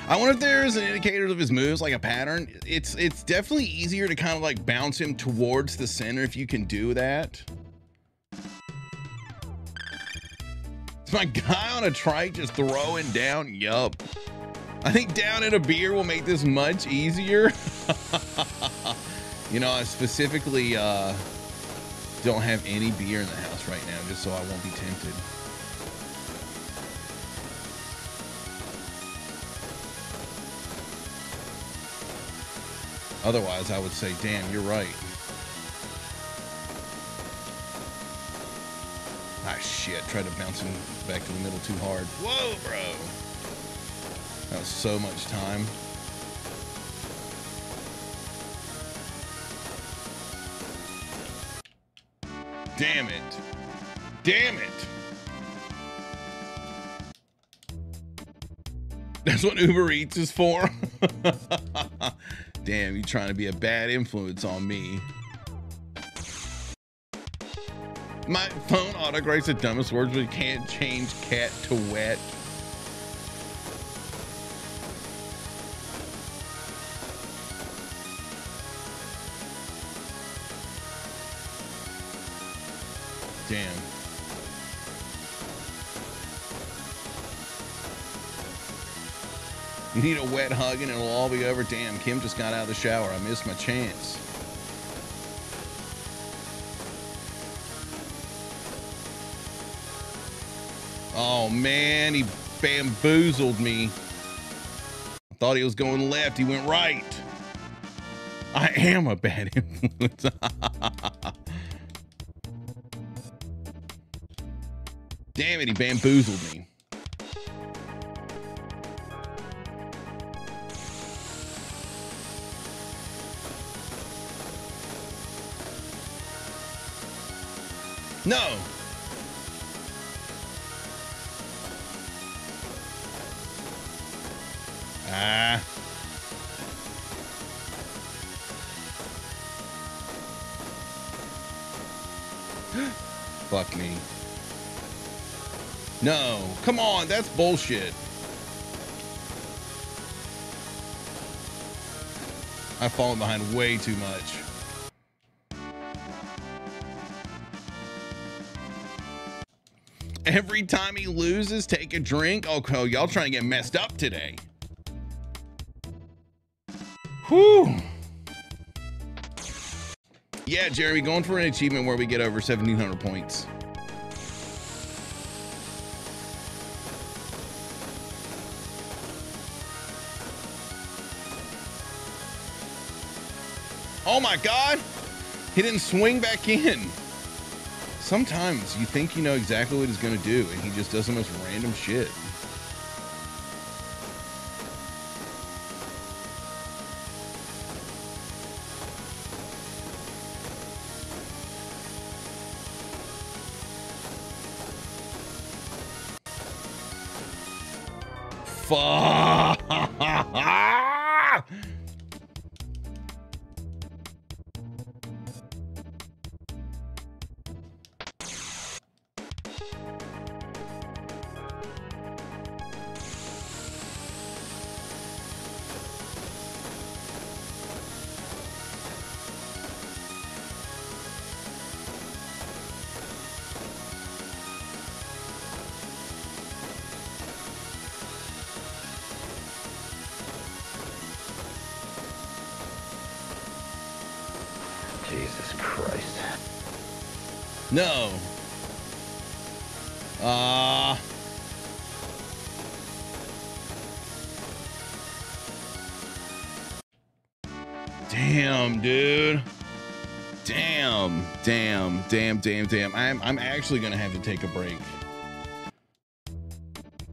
I wonder if there's an indicator of his moves, like a pattern. It's it's definitely easier to kind of like bounce him towards the center if you can do that. Is my guy on a trike just throwing down? Yup. I think down in a beer will make this much easier. you know, I specifically uh, don't have any beer in the right now, just so I won't be tempted. Otherwise, I would say, damn, you're right. Ah, shit. Tried to bounce him back to the middle too hard. Whoa, bro. That was so much time. Damn it. What Uber Eats is for. Damn, you trying to be a bad influence on me. My phone autocorrects the dumbest words, but it can't change cat to wet. Need a wet hug and it'll all be over. Damn, Kim just got out of the shower. I missed my chance. Oh man, he bamboozled me. I thought he was going left. He went right. I am a bad influence. Damn it, he bamboozled me. No. Ah. Fuck me. No, come on, that's bullshit. I've fallen behind way too much. Every time he loses, take a drink. Oh, oh y'all trying to get messed up today. Whew. Yeah, Jeremy, going for an achievement where we get over 1,700 points. Oh my God. He didn't swing back in. Sometimes you think you know exactly what he's going to do, and he just does the most random shit. Fuck! No. Ah. Damn, dude. Damn, damn, damn, damn, damn. I'm I'm actually gonna have to take a break.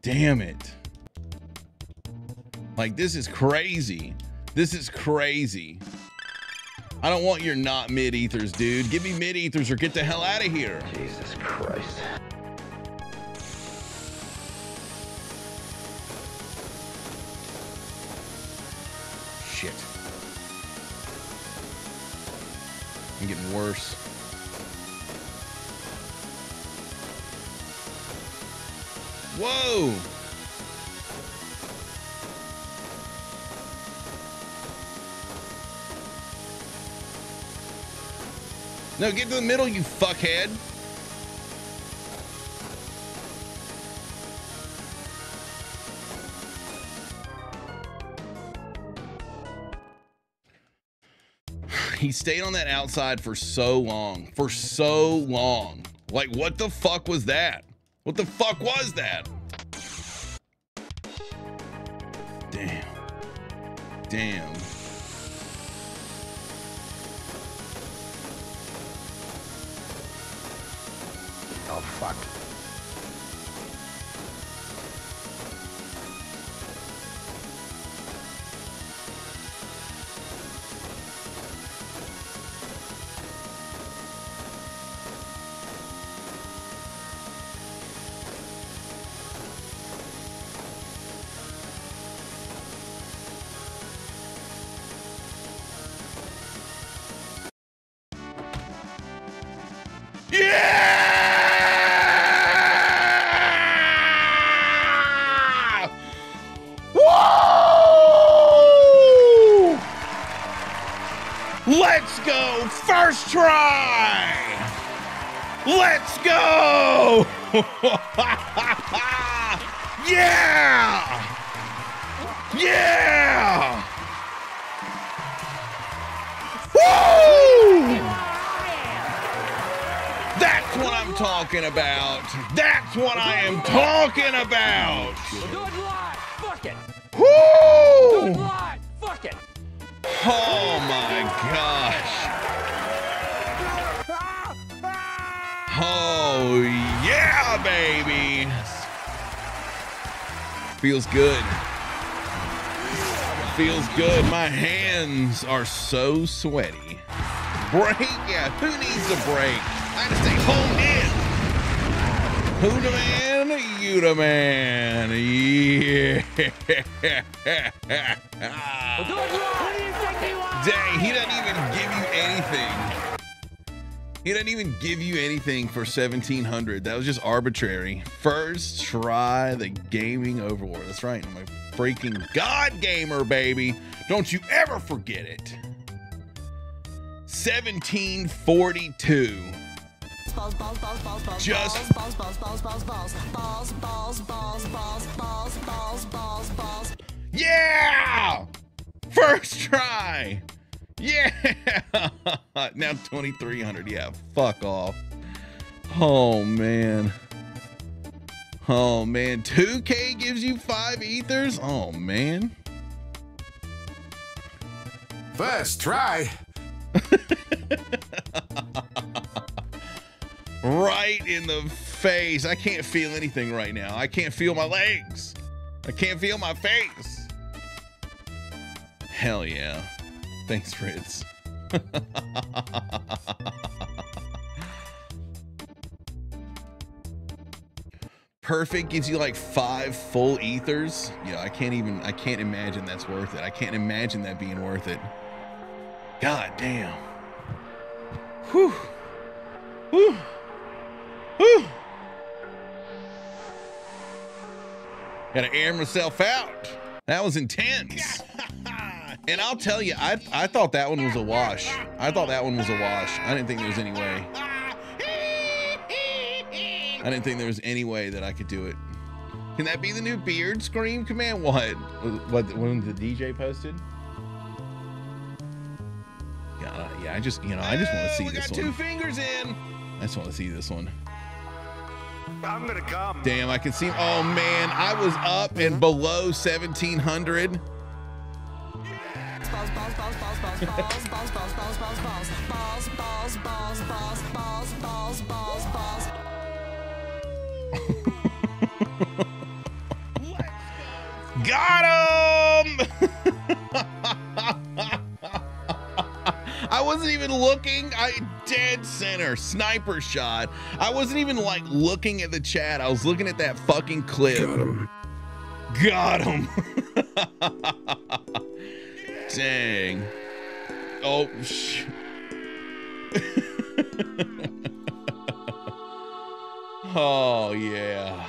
Damn it. Like this is crazy. This is crazy. I don't want your not mid ethers, dude. Give me mid ethers or get the hell out of here. Jesus No, get to the middle, you fuckhead. He stayed on that outside for so long. For so long. Like, what the fuck was that? What the fuck was that? Damn. Damn. Hands are so sweaty. Break? Yeah, who needs a break? I just stay honed in. Who the man? You the man. Yeah. We'll do it live. Dang, he doesn't even give you anything. He doesn't even give you anything for 1700. That was just arbitrary. First try the gaming overlord. That's right. I'm a freaking god gamer, baby. Don't you ever forget it. 1742. Balls, balls, balls, balls, balls, Just- balls, balls, balls, balls, balls, balls, balls, balls, balls, balls, balls, balls, balls. Yeah! First try. Yeah. now 2300. Yeah, fuck off. Oh man. Oh man, 2K gives you 5 ethers? Oh man. First try. Right in the face. I can't feel anything right now. I can't feel my legs. I can't feel my face. Hell yeah. Thanks, Fritz. Perfect gives you like five full ethers. Yeah, I can't even, I can't imagine that's worth it. I can't imagine that being worth it. God damn. Whew. Whew. Whew. Gotta air myself out. That was intense. and I'll tell you, I, I thought that one was a wash. I thought that one was a wash. I didn't think there was any way. I didn't think there was any way that I could do it. Can that be the new beard scream command? What? What? When the DJ posted? Yeah, yeah. I just, you know, I just want to see we this got one. two fingers in. I just want to see this one. I'm gonna come. Damn, I can see. Oh man, I was up and below 1700. Got him! I wasn't even looking. I dead center sniper shot. I wasn't even like looking at the chat. I was looking at that fucking clip. Got him. Got him. Dang. Oh. Oh yeah.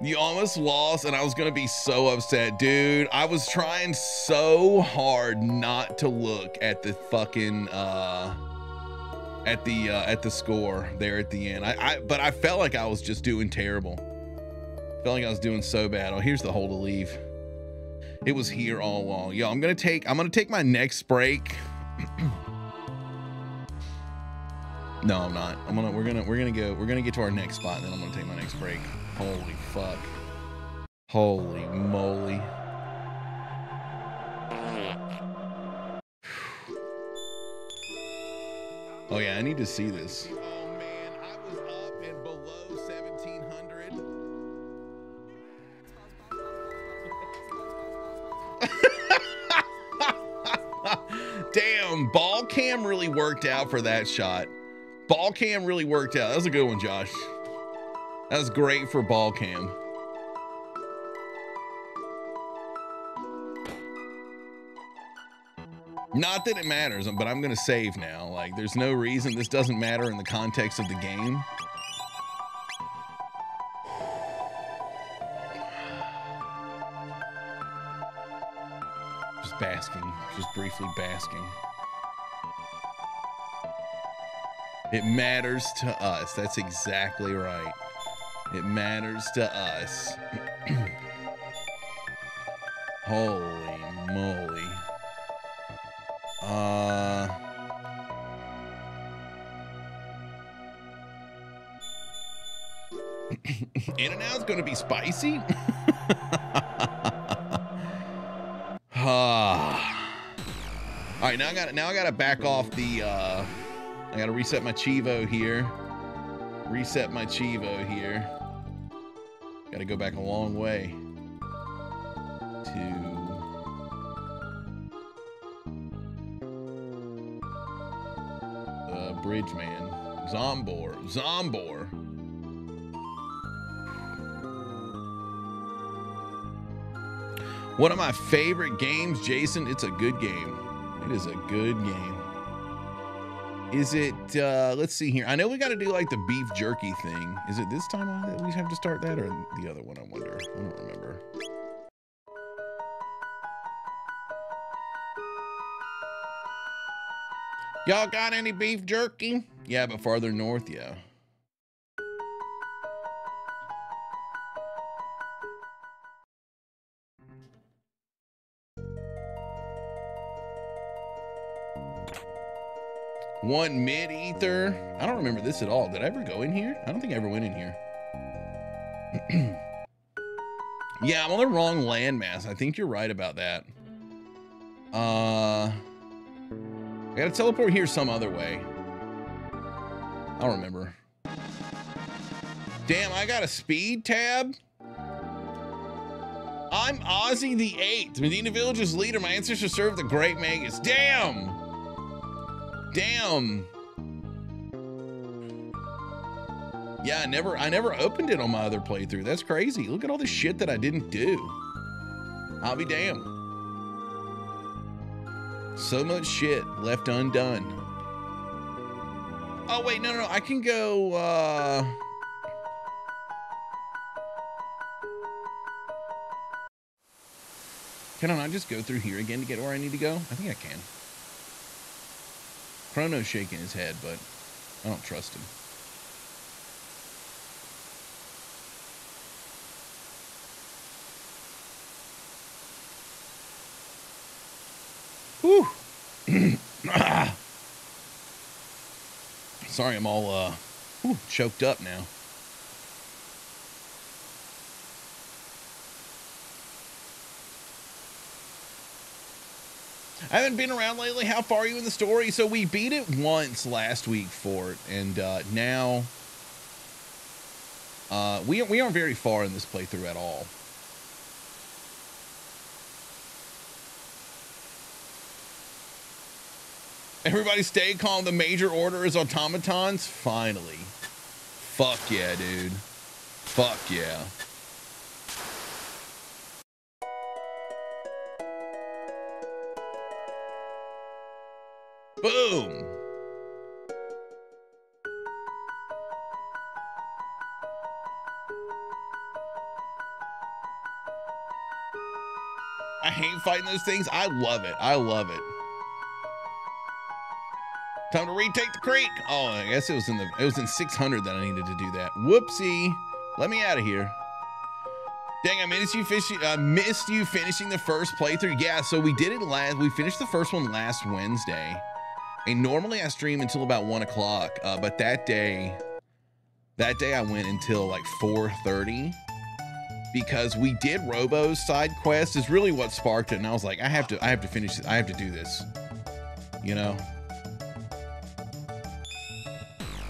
You almost lost, and I was gonna be so upset, dude. I was trying so hard not to look at the fucking uh at the uh at the score there at the end. I, I but I felt like I was just doing terrible. Felt like I was doing so bad. Oh, here's the hole to leave. It was here all along. Yo, I'm gonna take I'm gonna take my next break. no, I'm not. I'm gonna we're gonna we're gonna go we're gonna get to our next spot and then I'm gonna take my next break. Holy fuck. Holy moly. Oh yeah, I need to see this. Oh man, I was up and below 1700. Damn, ball cam really worked out for that shot. Ball cam really worked out. That was a good one, Josh. That was great for ball cam. Not that it matters, but I'm gonna save now. Like, there's no reason this doesn't matter in the context of the game. Just basking, Just briefly basking. It matters to us. That's exactly right. It matters to us. Holy moly. Uh. In and out's gonna be spicy. Ah. All right, now I got now I got to back off the. Uh, I got to reset my cheevo here. Reset my cheevo here. Got to go back a long way to. Bridge man, Zombor, Zombor. One of my favorite games, Jason. It's a good game. It is a good game. Is it, uh, let's see here. I know we got to do like the beef jerky thing. Is it this time that we have to start that or the other one? I wonder. I don't remember. Y'all got any beef jerky? Yeah, but farther north, yeah. One mid ether. I don't remember this at all. Did I ever go in here? I don't think I ever went in here. yeah, I'm on the wrong landmass. I think you're right about that. Uh, I gotta teleport here some other way. I don't remember. Damn, I got a speed tab. I'm Ozzie the Eighth, Medina Village's leader. My ancestors served the Great Magus. Damn. Damn. Yeah, I never I never opened it on my other playthrough. That's crazy. Look at all the shit that I didn't do. I'll be damned. So much shit left undone. Oh wait, no no no. I can go uh Can I not just go through here again to get where I need to go? I think I can. Chrono's shaking his head, but I don't trust him. Whew. Sorry, I'm all uh, whew, choked up now. I haven't been around lately. How far are you in the story? So we beat it once last week for it, and uh, now uh, we we aren't very far in this playthrough at all. Everybody stay calm. The major order is automatons. Finally. Fuck yeah, dude. Fuck yeah. Those things. I love it. I love it. Time to retake the creek. Oh, I guess it was in the it was in 600 that I needed to do that. Whoopsie. Let me out of here. Dang, I missed you fishing. I missed you finishing the first playthrough. Yeah, so we did it last. We finished the first one last Wednesday, and normally I stream until about one o'clock. Uh, but that day, that day I went until like 4:30 because we did Robo's side quest. Is really what sparked it, and I was like, I have to, I have to finish it. I have to do this. You know.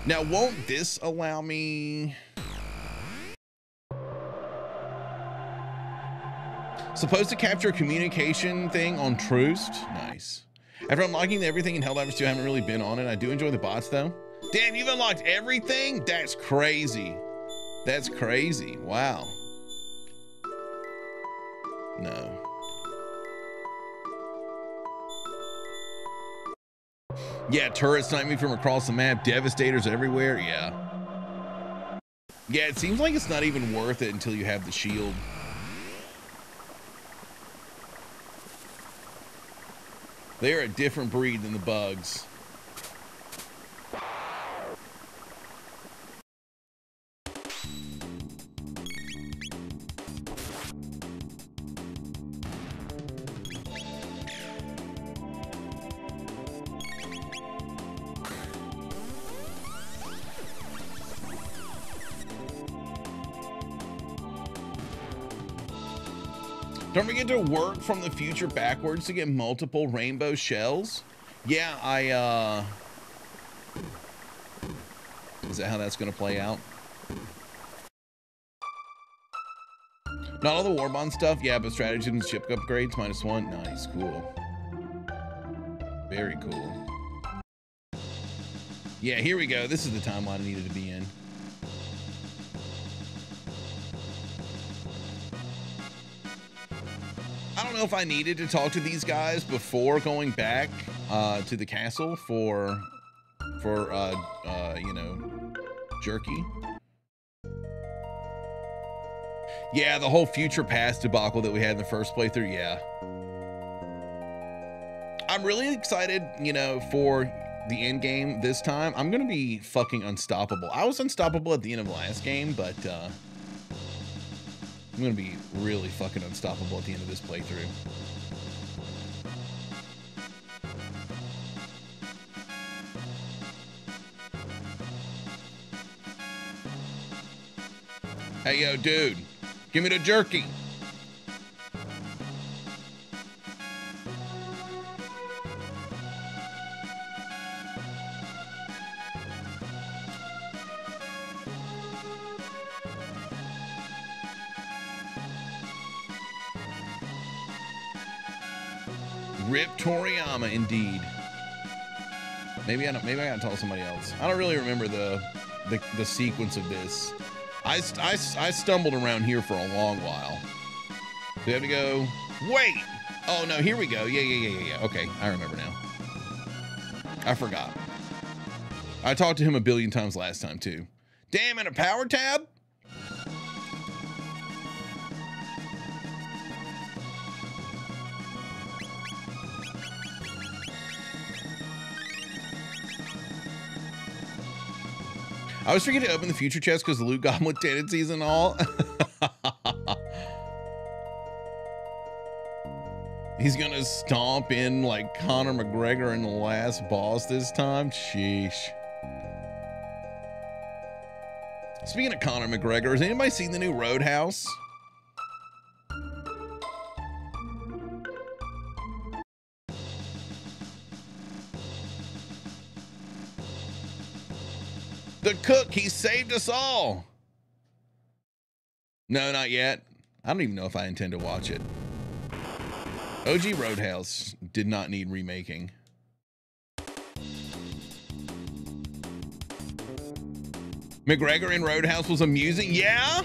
Now, won't this allow me? Supposed to capture a communication thing on Troost. Nice. After unlocking everything in Helldivers 2, I haven't really been on it. I do enjoy the bots though. Damn, you've unlocked everything? That's crazy. That's crazy. Wow. No. Yeah, turrets snipe me from across the map. Devastators everywhere. Yeah. Yeah, it seems like it's not even worth it until you have the shield. They're a different breed than the bugs. Don't forget to work from the future backwards to get multiple rainbow shells. Yeah, I, uh... Is that how that's going to play out? Not all the Warbond stuff, yeah, but strategy and ship upgrades, minus one. Nice, cool. Very cool. Yeah, here we go. This is the timeline I needed to be in. Know if I needed to talk to these guys before going back uh, to the castle for, for uh, uh, you know, jerky. Yeah, the whole future past debacle that we had in the first playthrough. Yeah. I'm really excited, you know, for the end game this time. I'm going to be fucking unstoppable. I was unstoppable at the end of the last game, but uh, I'm to be really fucking unstoppable at the end of this playthrough. Hey, yo, dude, give me the jerky. Toriyama, indeed. Maybe I don't. Maybe I gotta tell somebody else. I don't really remember the the, the sequence of this. I, I, I stumbled around here for a long while. Do we have to go? Wait. Oh no, here we go. Yeah, yeah, yeah, yeah, yeah. Okay, I remember now. I forgot. I talked to him a billion times last time too. Damn, and a power tab? I was forgetting to open the future chest because the loot goblin tendencies and all. He's gonna stomp in like Conor McGregor in the last boss this time. Sheesh. Speaking of Conor McGregor, has anybody seen the new Roadhouse? Cook, he saved us all. No, not yet. I don't even know if I intend to watch it. OG Roadhouse did not need remaking. McGregor in Roadhouse was amusing. Yeah.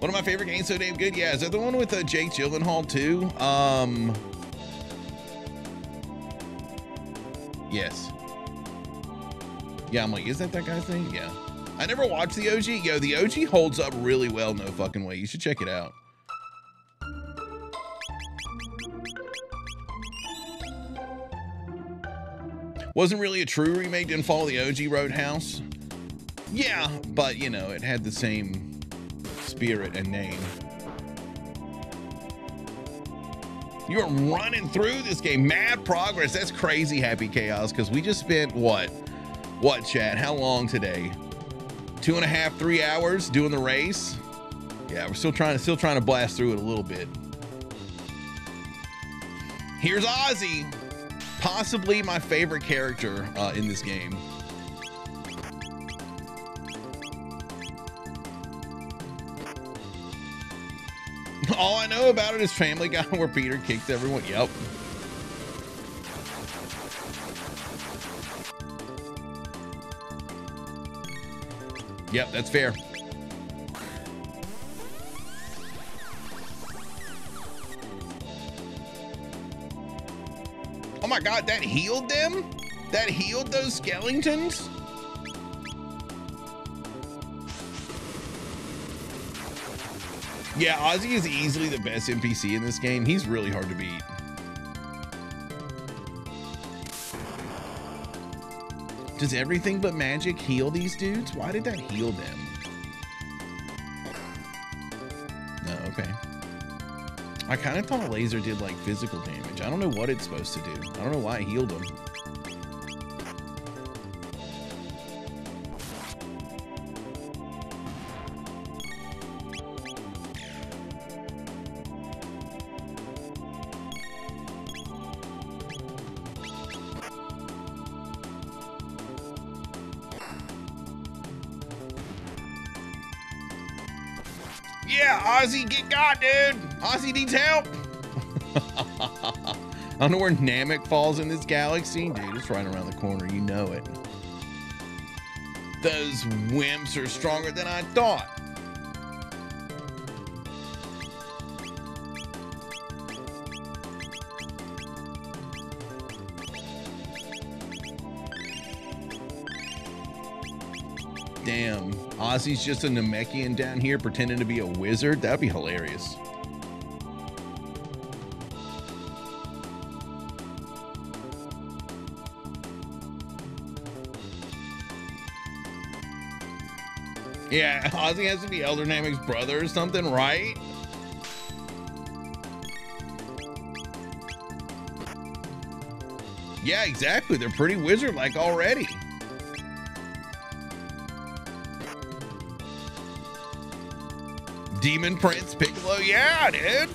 One of my favorite games so damn good. Yeah, is that the one with uh, Jake Gyllenhaal too? Um. Yes. Yeah, I'm like, is that that guy's name? Yeah. I never watched the OG. Yo, the OG holds up really well. No fucking way. You should check it out. Wasn't really a true remake. Didn't follow the OG Roadhouse. Yeah, but you know, it had the same spirit and name. You're running through this game. Mad progress. That's crazy, Happy Chaos, because we just spent what? What, chat? How long today? Two and a half, three hours doing the race? Yeah, we're still trying to still trying to blast through it a little bit. Here's Ozzie, possibly my favorite character uh, in this game. All I know about it is Family Guy, where Peter kicks everyone. Yep. Yep, that's fair. Oh my god, that healed them? That healed those skeletons? Yeah, Ozzie is easily the best NPC in this game. He's really hard to beat. Does everything but magic heal these dudes? Why did that heal them? No, okay. I kind of thought laser did like physical damage. I don't know what it's supposed to do. I don't know why it healed them. Ozzie needs help. I don't know where Namek falls in this galaxy. Dude, it's right around the corner. You know it. Those wimps are stronger than I thought. Damn, Ozzie's just a Namekian down here pretending to be a wizard? That'd be hilarious. Yeah, Ozzie has to be Elder Namek's brother or something, right? Yeah, exactly. They're pretty wizard-like already. Demon Prince Piccolo, yeah, dude.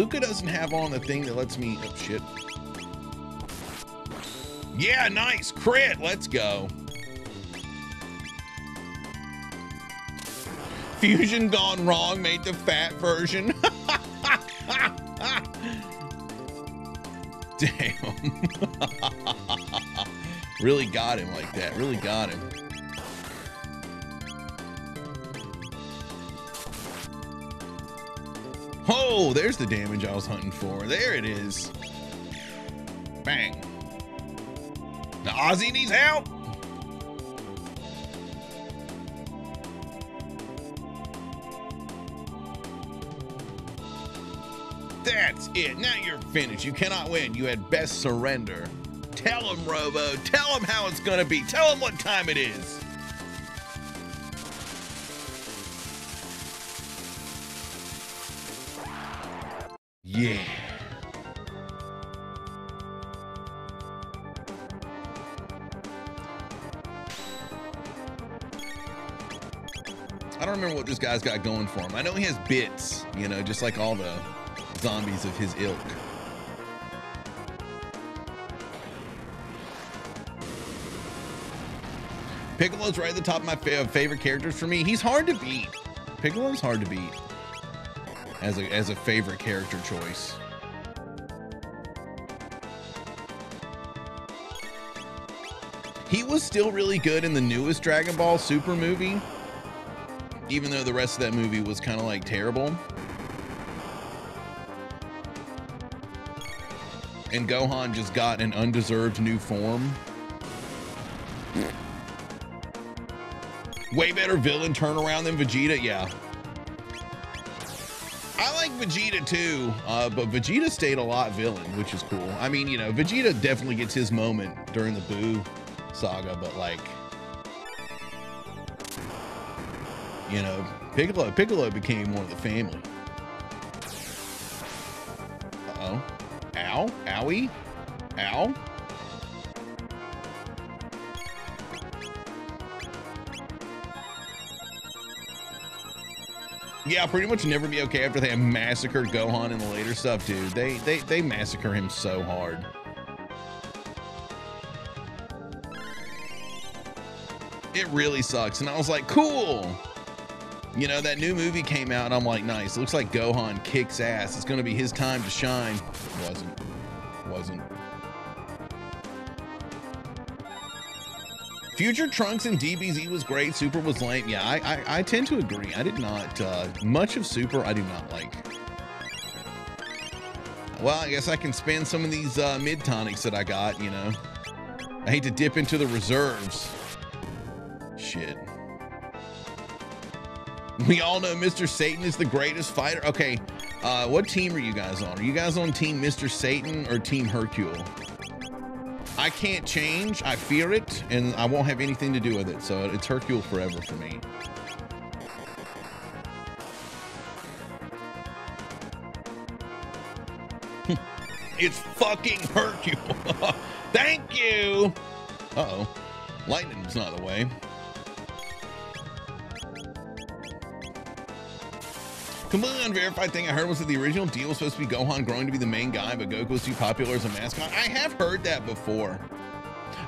Lucca doesn't have on the thing that lets me. Oh shit. Yeah, nice crit. Let's go. Fusion gone wrong made the fat version. Damn. really got him like that. Really got him. Oh, there's the damage I was hunting for. There it is. Bang. Now Ozzie needs help. That's it. Now you're finished. You cannot win. You had best surrender. Tell him, Robo. Tell him how it's gonna be. Tell him what time it is. Yeah. I don't remember what this guy's got going for him. I know he has bits, you know, just like all the zombies of his ilk. Piccolo's right at the top of my favorite characters for me. He's hard to beat. Piccolo's hard to beat as a as a favorite character choice. He was still really good in the newest Dragon Ball Super movie, even though the rest of that movie was kind of like terrible. And Gohan just got an undeserved new form. Way better villain turnaround than Vegeta, yeah. Vegeta too, uh, but Vegeta stayed a lot villain, which is cool. I mean, you know, Vegeta definitely gets his moment during the Boo saga, but like, you know, Piccolo Piccolo became one of the family. Uh oh, ow, owie, ow. Yeah, pretty much never be okay after they massacred Gohan in the later stuff, dude. They they they massacre him so hard. It really sucks. And I was like, cool. You know, that new movie came out and I'm like, nice. Looks like Gohan kicks ass. It's gonna be his time to shine. Wasn't. Wasn't. Future Trunks and DBZ was great. Super was lame. Yeah, I, I, I tend to agree. I did not, uh, much of Super I do not like. Well, I guess I can spend some of these uh, mid tonics that I got, you know. I hate to dip into the reserves. Shit. We all know Mr. Satan is the greatest fighter. Okay, uh, what team are you guys on? Are you guys on Team Mr. Satan or Team Hercule? I can't change. I fear it, and I won't have anything to do with it. So it's Hercule forever for me. it's fucking Hercule. Thank you. Uh-oh. Lightning's not the way. Completely unverified thing I heard was that the original deal was supposed to be Gohan growing to be the main guy, but Goku was too popular as a mascot. I have heard that before.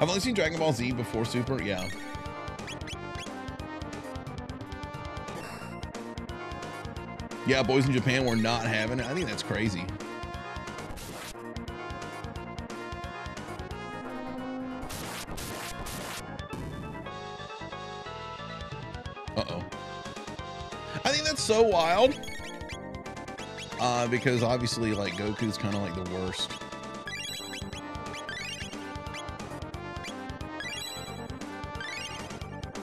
I've only seen Dragon Ball Z before Super. Yeah. Yeah, boys in Japan were not having it. I think that's crazy. Uh-oh. I think that's so wild. Uh, because obviously, like, Goku's kind of like the worst.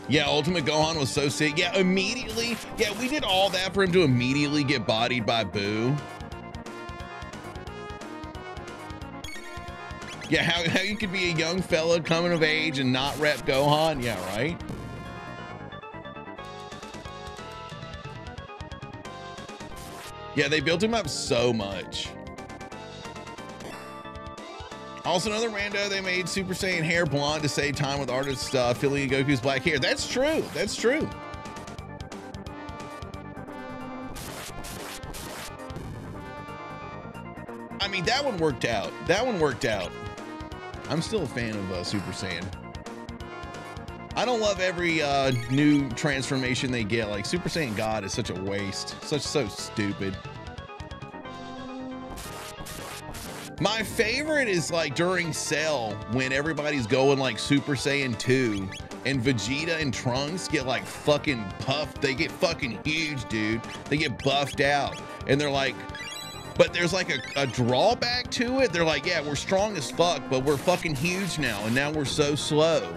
Yeah, Ultimate Gohan was so sick. Yeah, immediately. Yeah, we did all that for him to immediately get bodied by Boo. Yeah, how, how you could be a young fella coming of age and not rep Gohan? Yeah, right? Yeah, they built him up so much. Also, another rando, they made Super Saiyan hair blonde to save time with artist uh, filling Goku's black hair. That's true. That's true. I mean, that one worked out. That one worked out. I'm still a fan of uh, Super Saiyan. I don't love every uh, new transformation they get. Like Super Saiyan God is such a waste. Such so stupid. My favorite is like during Cell when everybody's going like Super Saiyan 2 and Vegeta and Trunks get like fucking puffed. They get fucking huge, dude. They get buffed out. And they're like, but there's like a, a drawback to it. They're like, yeah, we're strong as fuck, but we're fucking huge now. And now we're so slow.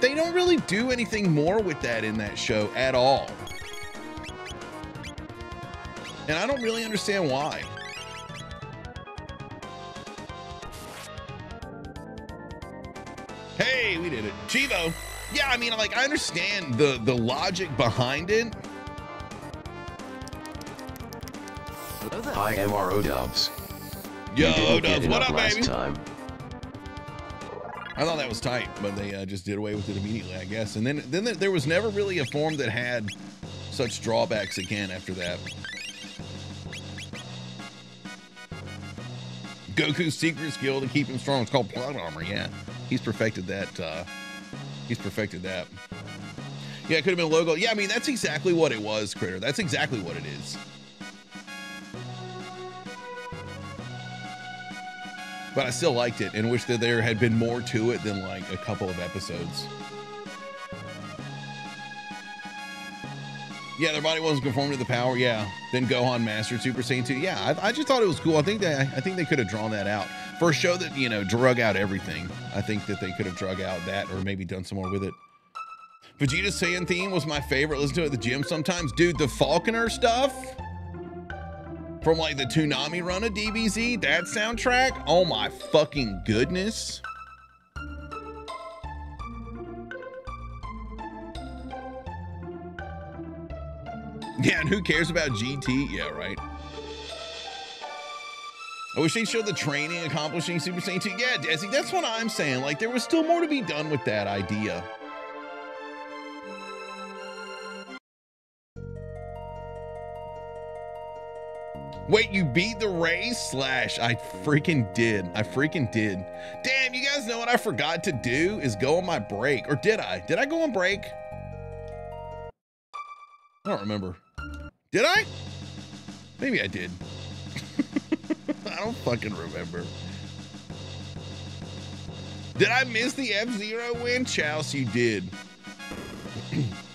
They don't really do anything more with that in that show at all. And I don't really understand why. Hey, we did it. Cheevo. Yeah, I mean, like, I understand the, the logic behind it. Hi, MRO Dubs. Yo, Dubs, what up, baby? Time. I thought that was tight, but they uh, just did away with it immediately, I guess. And then, then there was never really a form that had such drawbacks again after that. Goku's secret skill to keep him strong. It's called plot armor. Yeah, he's perfected that. Uh, he's perfected that. Yeah, it could have been a logo. Yeah, I mean that's exactly what it was, Critter. That's exactly what it is. But I still liked it and wish that there had been more to it than like a couple of episodes. Yeah, their body wasn't conforming to the power. Yeah, then Gohan mastered Super Saiyan 2. Yeah, I, I just thought it was cool. I think they, I think they could have drawn that out for a show that you know drug out everything. I think that they could have drug out that or maybe done some more with it. Vegeta Saiyan theme was my favorite. Listen to it at the gym sometimes, dude. The Faulconer stuff from like the Toonami run of DBZ, that soundtrack. Oh my fucking goodness. Yeah, and who cares about GT? Yeah, right. I wish they showed the training accomplishing Super Saiyan 2. Yeah, Desi, that's what I'm saying. Like, there was still more to be done with that idea. Wait, you beat the race? Slash, I freaking did. I freaking did. Damn, you guys know what I forgot to do is go on my break. Or did I? Did I go on break? I don't remember. Did I? Maybe I did. I don't fucking remember. Did I miss the F-Zero win? Chouse, you did.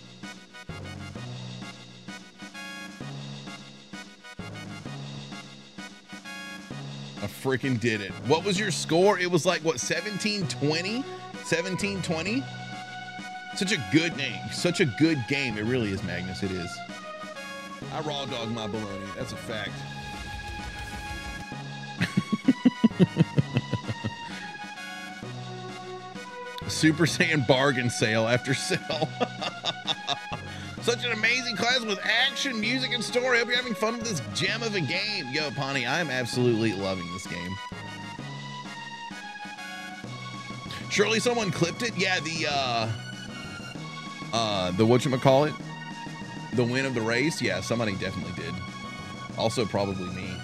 I freaking did it. What was your score? It was like, what, 1720? 1720? Such a good name. Such a good game. It really is, Magnus. It is. I raw dog my baloney. That's a fact. Super Saiyan bargain sale after sale. Such an amazing class with action, music, and story. Hope you're having fun with this gem of a game. Yo, Pawnee, I am absolutely loving this game. Surely someone clipped it. Yeah, the uh uh the whatchamacallit? The win of the race. Yeah, somebody definitely did. Also probably me.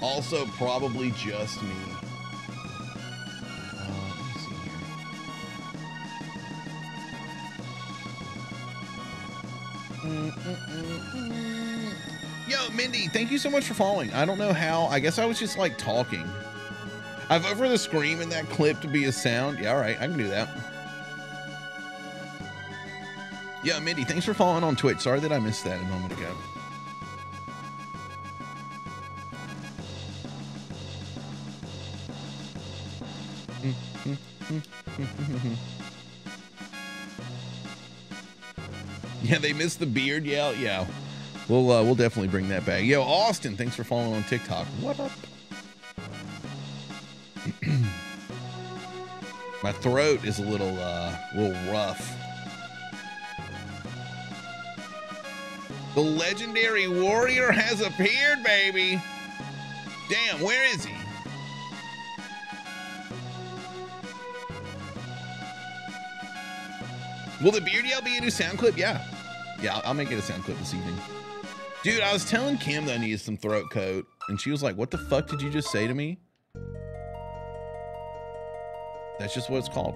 Also probably just me. Yo, Mindy, thank you so much for following. I don't know how. I guess I was just like talking. I've over the scream in that clip to be a sound. Yeah, all right, I can do that. Yeah, Mindy, thanks for following on Twitch. Sorry that I missed that a moment ago. Yeah, they missed the beard. Yeah, yeah. We'll uh, we'll definitely bring that back. Yo, Austin, thanks for following on TikTok. What up? My throat is a little uh little rough. The legendary warrior has appeared, baby. Damn, where is he? Will the beard yell be a new sound clip? Yeah. Yeah, I'll, make it a sound clip this evening. Dude, I was telling Kim that I needed some throat coat, and she was like, What the fuck did you just say to me? That's just what it's called.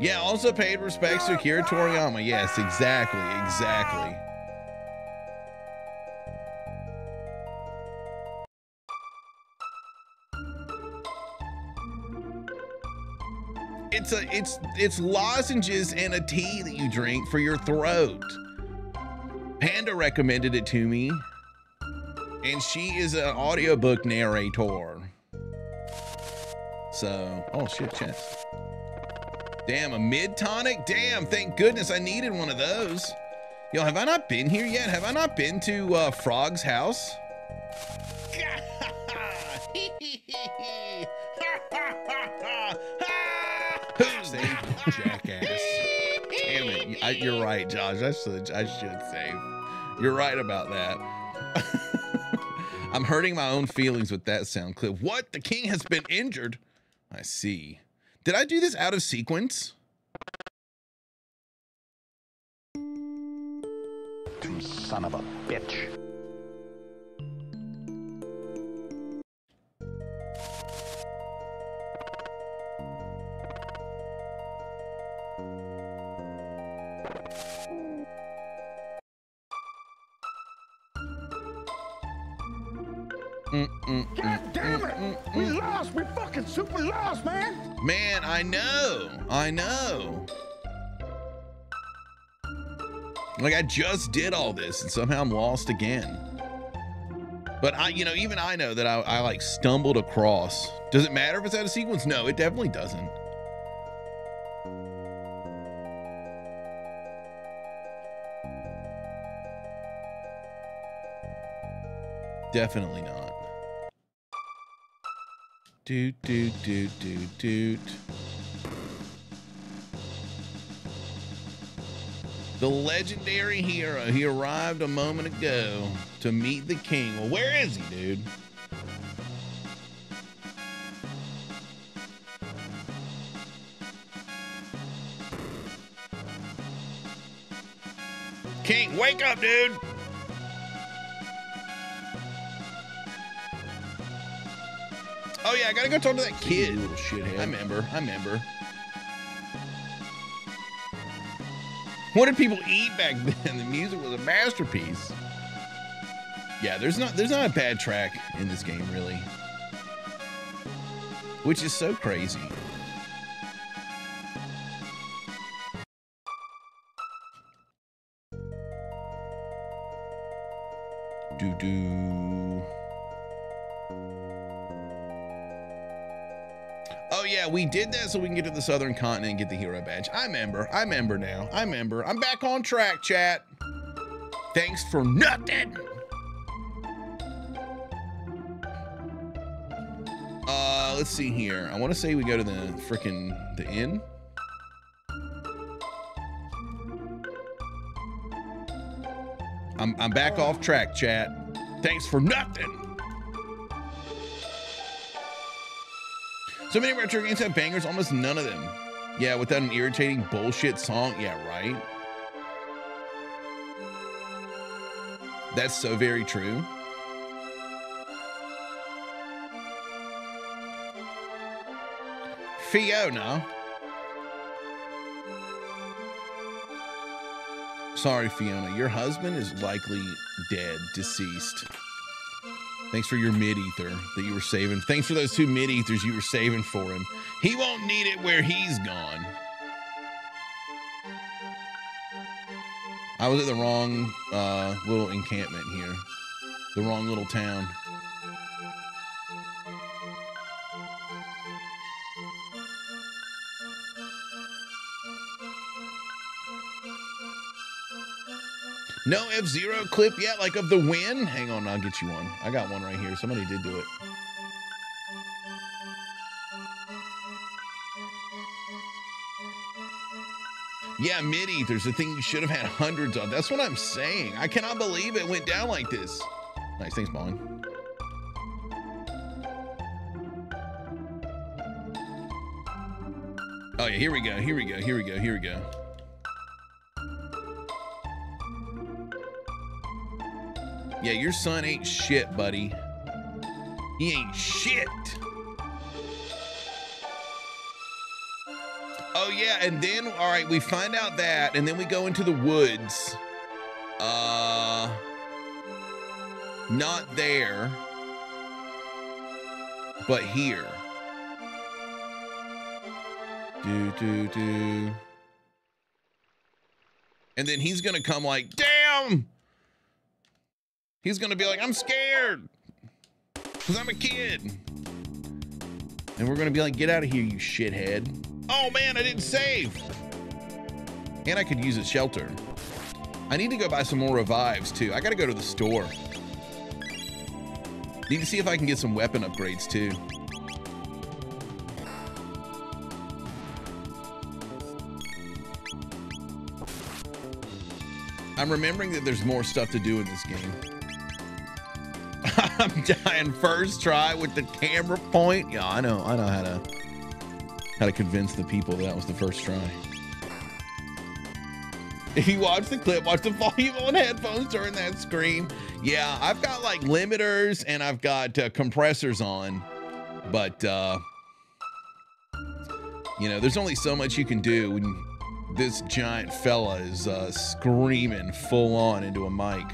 Yeah, also paid respects to Akira Toriyama. Yes, exactly, exactly. It's a it's it's lozenges and a tea that you drink for your throat. Panda recommended it to me. And she is an audiobook narrator. So, oh shit, chest. Damn, a mid tonic? Damn, thank goodness I needed one of those. Yo, have I not been here yet? Have I not been to uh, Frog's house? The jackass? Damn it! I, you're right, Josh. I should I should save. You're right about that. I'm hurting my own feelings with that sound clip. What? The king has been injured. I see. Did I do this out of sequence? You son of a bitch. God damn it! We lost! We fucking super lost, man! Man, I know. I know. Like I just did all this and somehow I'm lost again. But I, you know, even I know that I, I like stumbled across. Does it matter if it's out of sequence? No, it definitely doesn't. Definitely not. Doot, doot, doot, doot, doot. The legendary hero. He arrived a moment ago to meet the king. Well, where is he, dude? King, wake up, dude! Oh yeah, I gotta go talk to that kid. little shithead. I remember. I remember. What did people eat back then? The music was a masterpiece. Yeah, there's not there's not a bad track in this game really. Which is so crazy. Do do. Oh yeah, we did that so we can get to the southern continent and get the hero badge. I remember. I remember now. I remember. I'm back on track, chat. Thanks for nothing. Uh, let's see here. I want to say we go to the freaking the inn. I'm I'm back off track, chat. Thanks for nothing. So many retro games have bangers, almost none of them. Yeah, without an irritating bullshit song. Yeah, right. That's so very true. Fiona. Sorry, Fiona. Your husband is likely dead, deceased. Thanks for your mid ether that you were saving. Thanks for those two mid ethers you were saving for him. He won't need it where he's gone. I was at the wrong uh, little encampment here, the wrong little town. No F Zero clip yet, like of the win? Hang on, I'll get you one. I got one right here. Somebody did do it. Yeah, mid ethers, the thing you should have had hundreds of. That's what I'm saying. I cannot believe it went down like this. Nice, thanks, Ballin. Oh yeah, here we go, here we go, here we go, here we go. Yeah, your son ain't shit, buddy. He ain't shit. Oh yeah, and then all right, we find out that, and then we go into the woods. Uh, not there, but here. Do do do. And then he's gonna come like, damn. He's gonna be like, I'm scared. Cause I'm a kid. And we're gonna be like, get out of here, you shithead. Oh man, I didn't save. And I could use a shelter. I need to go buy some more revives too. I gotta go to the store. Need to see if I can get some weapon upgrades too. I'm remembering that there's more stuff to do in this game. I'm dying first try with the camera point. Yeah, I know. I know how to how to convince the people that, that was the first try. If you watch the clip, watch the volume on headphones during that scream. Yeah, I've got like limiters and I've got uh, compressors on, but uh, you know, there's only so much you can do when this giant fella is uh, screaming full on into a mic.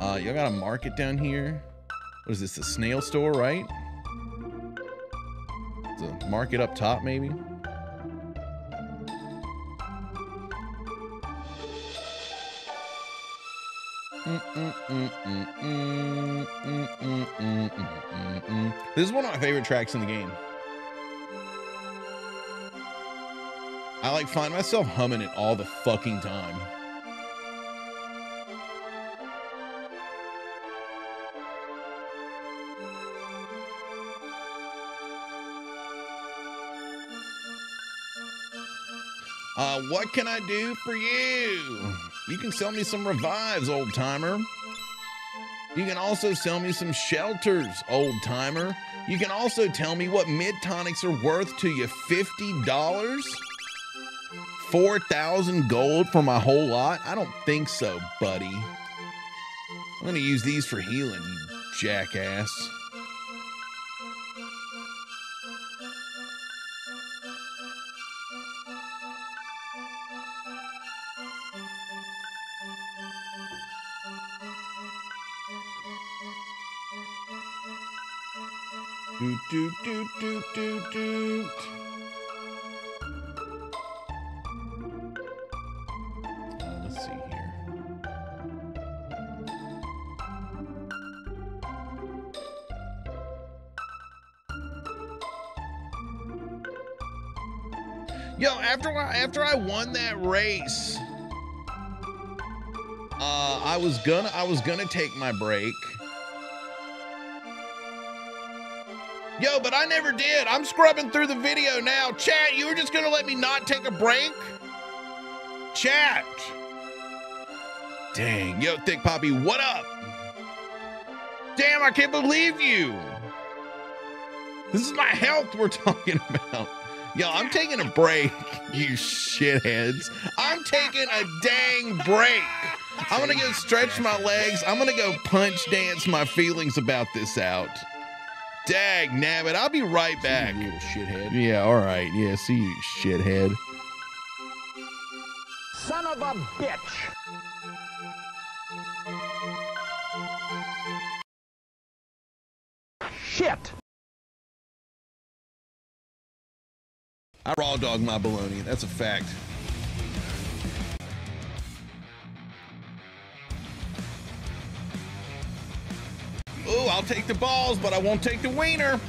Uh, y'all got a market down here. What is this? The snail store, right? The market up top, maybe. This is one of my favorite tracks in the game. I like find myself humming it all the fucking time. Uh, what can I do for you? You can sell me some revives, old timer. You can also sell me some shelters, old timer. You can also tell me what mid tonics are worth to you $50? 4,000 gold for my whole lot? I don't think so, buddy. I'm gonna use these for healing, you jackass. Do do do do do do. Uh, let's see here. Yo, after after I won that race, uh, I was gonna I was gonna take my break. Yo, but I never did. I'm scrubbing through the video now. Chat, you were just gonna let me not take a break? Chat. Dang. Yo, Thick Poppy, what up? Damn, I can't believe you. This is my health we're talking about. Yo, I'm taking a break, you shitheads. I'm taking a dang break. I'm gonna go stretch my legs. I'm gonna go punch dance my feelings about this out. Dag nabbit, I'll be right back. You little shithead. Yeah, all right. Yeah, see you, shithead. Son of a bitch! Shit! I raw dog my baloney. That's a fact. I'll take the balls, but I won't take the wiener.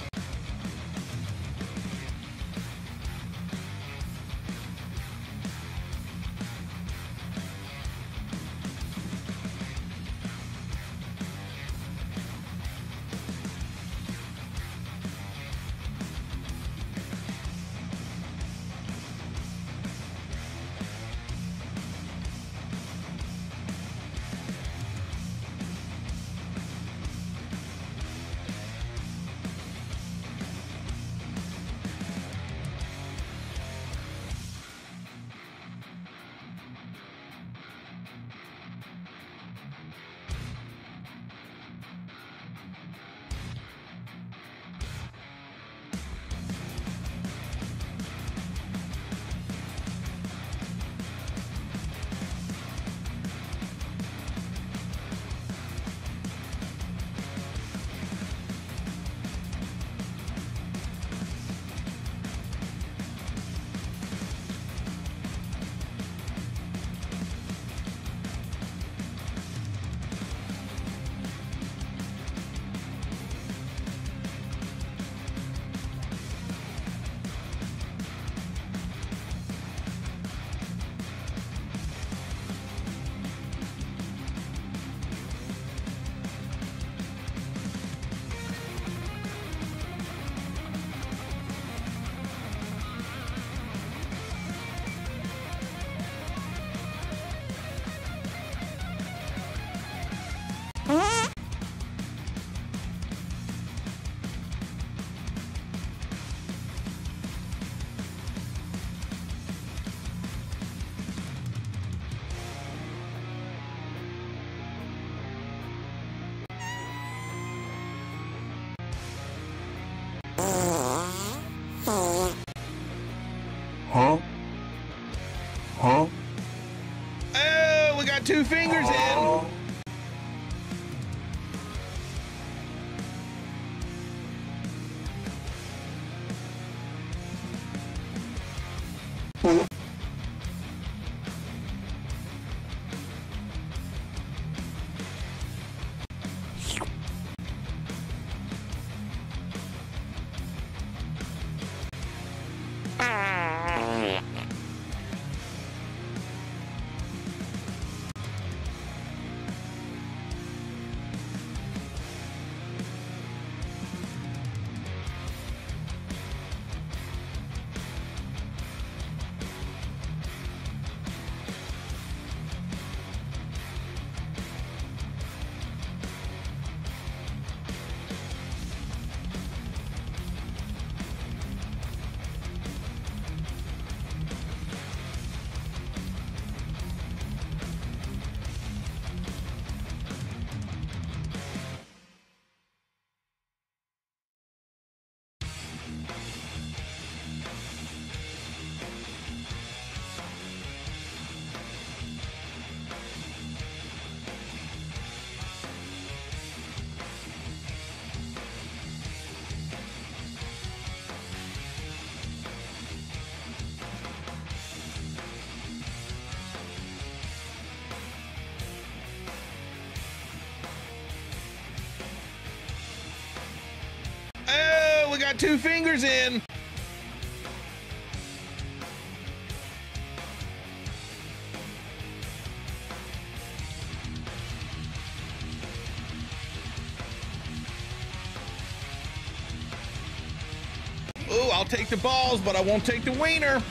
Take the balls, but I won't take the wiener.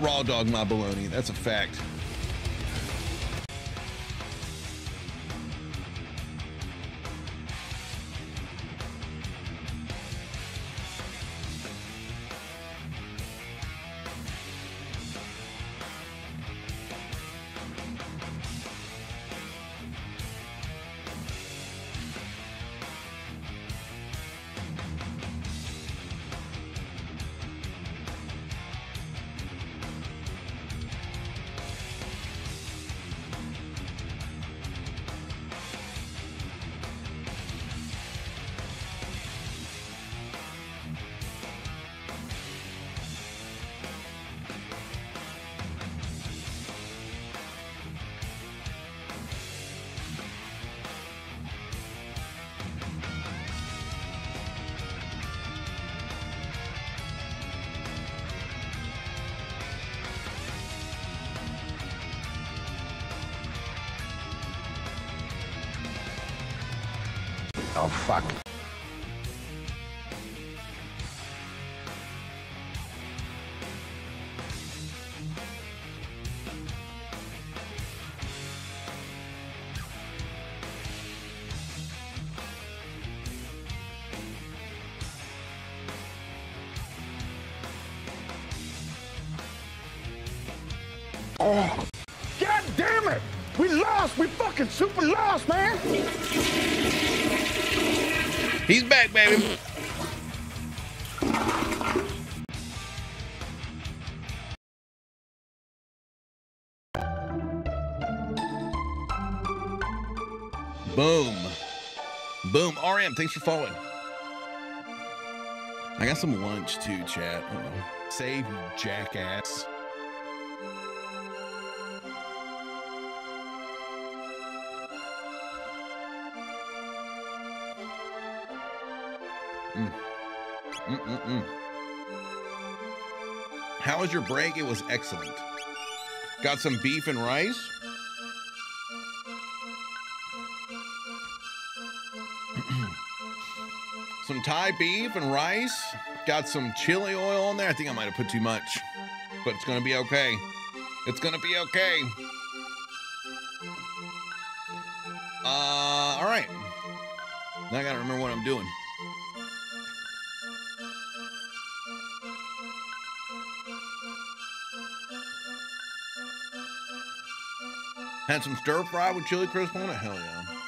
Raw dog my baloney. That's a fact. He's back, baby. Boom. Boom. RM, thanks for following. I got some lunch too, chat. Save, jackass. Was your break? It was excellent. Got some beef and rice. some Thai beef and rice. Got some chili oil on there. I think I might have put too much, but it's gonna be okay. It's gonna be okay. Uh, all right. Now I gotta remember what I'm doing. Had some stir fry with chili crisp on it? Hell yeah.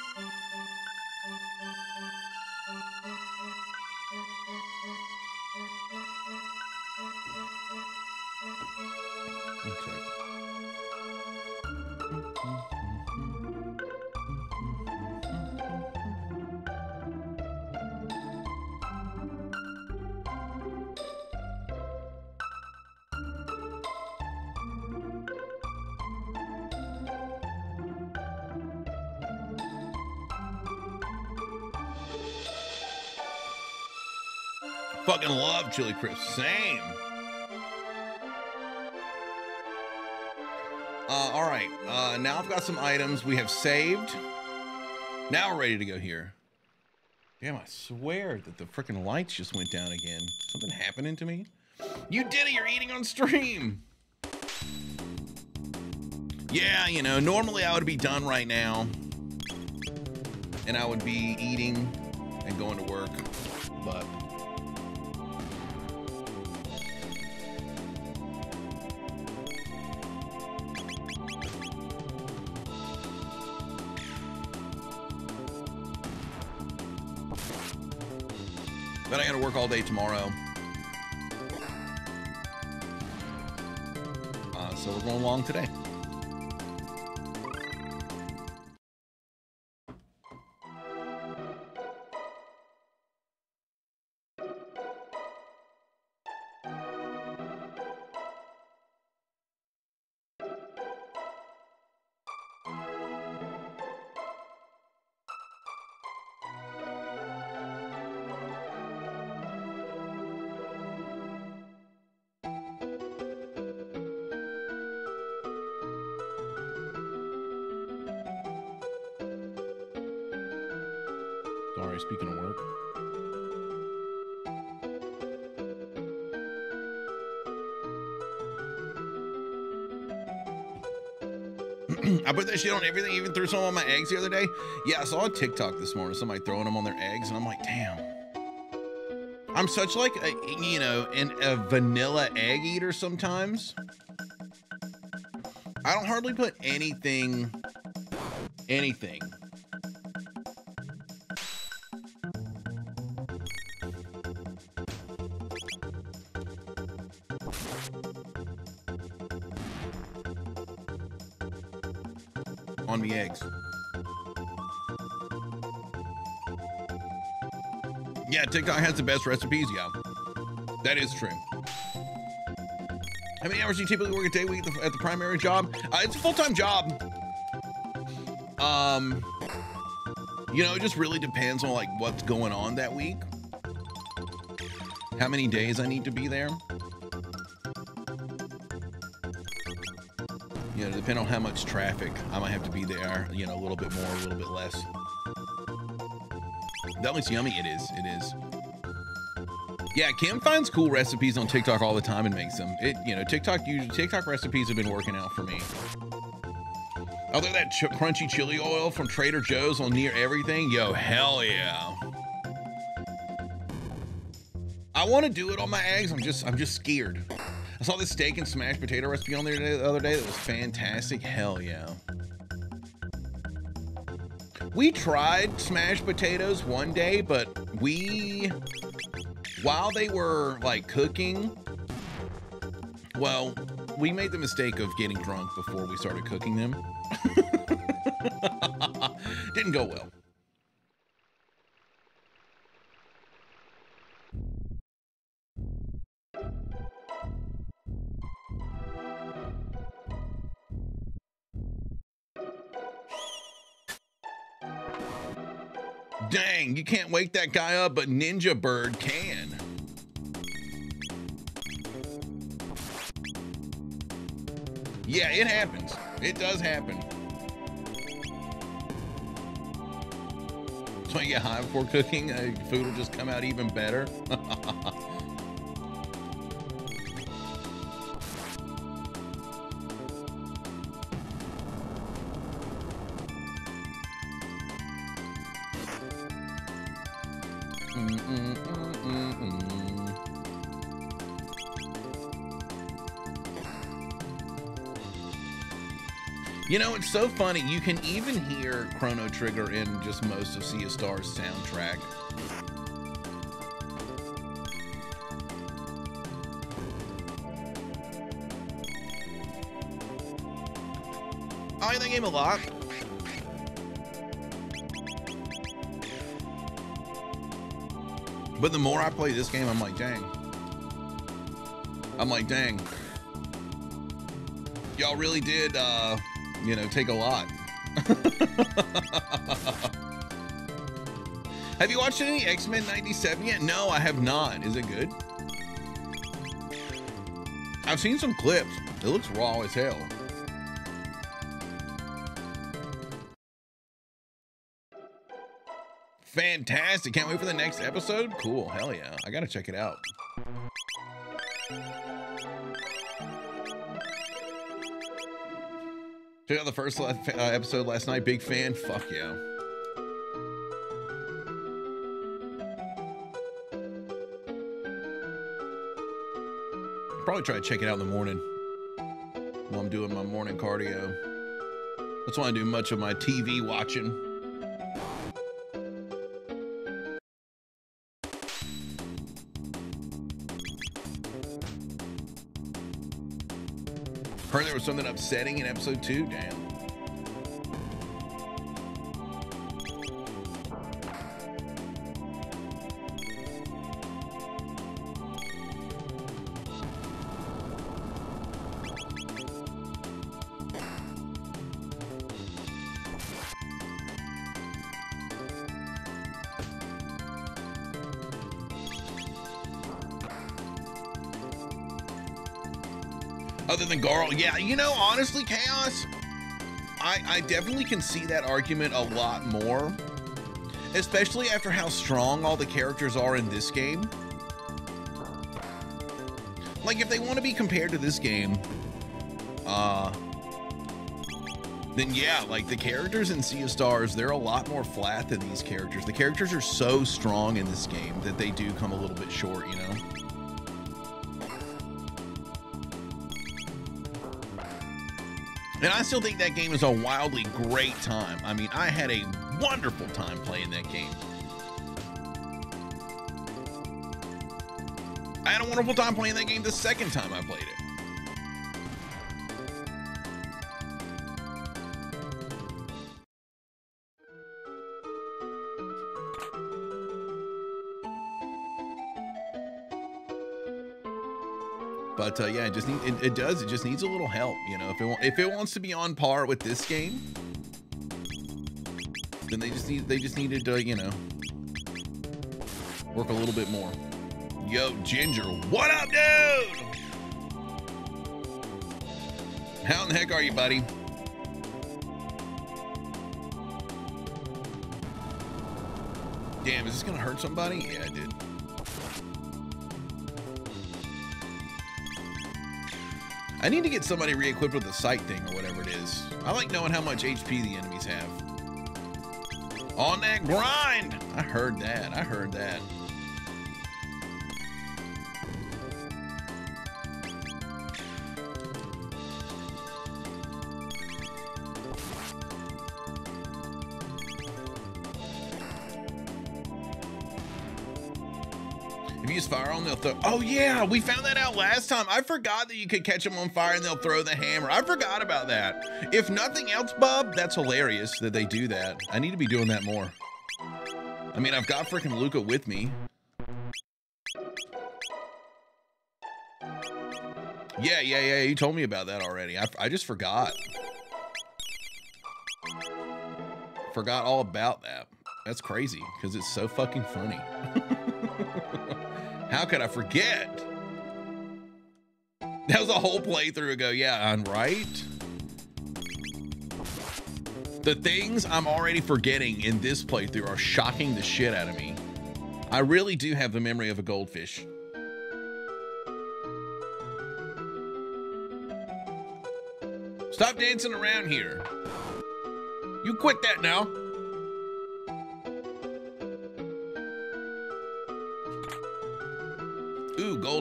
Crisp. Same. Uh, all right. Uh, now I've got some items we have saved. Now we're ready to go here. Damn, I swear that the freaking lights just went down again. Something happening to me? You did it. You're eating on stream. Yeah, you know, normally I would be done right now. And I would be eating and going to work. Day tomorrow. Uh, so we're going long today. I put that shit on everything, even threw some on my eggs the other day. Yeah, I saw a TikTok this morning, somebody throwing them on their eggs, and I'm like, damn. I'm such like a you know, an, a vanilla egg eater sometimes. I don't hardly put anything, anything. Yeah, TikTok has the best recipes. Yeah, that is true. How many hours do you typically work a day week at the, primary job? Uh, it's a full time job. Um, you know, it just really depends on like what's going on that week. How many days I need to be there. You know, depending on how much traffic, I might have to be there. You know, a little bit more, a little bit less. That looks yummy. It is. It is. Yeah, Kim finds cool recipes on TikTok all the time and makes them. It, you know, TikTok usually TikTok recipes have been working out for me. Than that ch- crunchy chili oil from Trader Joe's on near everything, yo, hell yeah. I want to do it on my eggs. I'm just, I'm just scared. I saw this steak and smashed potato recipe on there the other day that was fantastic. Hell yeah. We tried smashed potatoes one day, but we, while they were like cooking, well, we made the mistake of getting drunk before we started cooking them. Didn't go well. Dang, you can't wake that guy up, but Ninja Bird can. Yeah, it happens. It does happen. So you get high before cooking, uh, food will just come out even better. You know, it's so funny. You can even hear Chrono Trigger in just most of Sea of Stars soundtrack. I like that game a lot. But the more I play this game, I'm like, dang. I'm like, dang. Y'all really did, uh, you know, take a lot. have you watched any X-Men 97 yet? No, I have not. Is it good? I've seen some clips. It looks raw as hell. Fantastic. Can't wait for the next episode. Cool. Hell yeah. I got to check it out. Check out the first uh, episode last night. Big fan. Fuck yeah. Probably try to check it out in the morning while I'm doing my morning cardio. That's why I do much of my TV watching. Something upsetting in episode two. Damn. Garl, yeah, you know, honestly, Chaos, I, I definitely can see that argument a lot more. especially after how strong all the characters are in this game. Like if they want to be compared to this game, uh then yeah, like the characters in Sea of Stars, they're a lot more flat than these characters. The characters are so strong in this game that they do come a little bit short, you know? And I still think that game is a wildly great time. I mean, I had a wonderful time playing that game. I had a wonderful time playing that game the second time I played it. But uh, yeah, it just need, it, it does. It just needs a little help, you know. If it if it wants to be on par with this game, then they just need they just needed to you know work a little bit more. Yo, Ginger, what up, dude? How in the heck are you, buddy? Damn, is this gonna hurt somebody? Yeah, it did. I need to get somebody re-equipped with the sight thing or whatever it is. I like knowing how much HP the enemies have. On that grind! I heard that. I heard that. On, they'll throw. Oh yeah, we found that out last time. I forgot that you could catch them on fire and they'll throw the hammer. I forgot about that. If nothing else, Bub, that's hilarious that they do that. I need to be doing that more. I mean, I've got freaking Lucca with me. Yeah, yeah, yeah. You told me about that already. I, I just forgot. Forgot all about that. That's crazy because it's so fucking funny. How could I forget? That was a whole playthrough ago. Yeah, I'm right. The things I'm already forgetting in this playthrough are shocking the shit out of me. I really do have the memory of a goldfish. Stop dancing around here. You quit that now.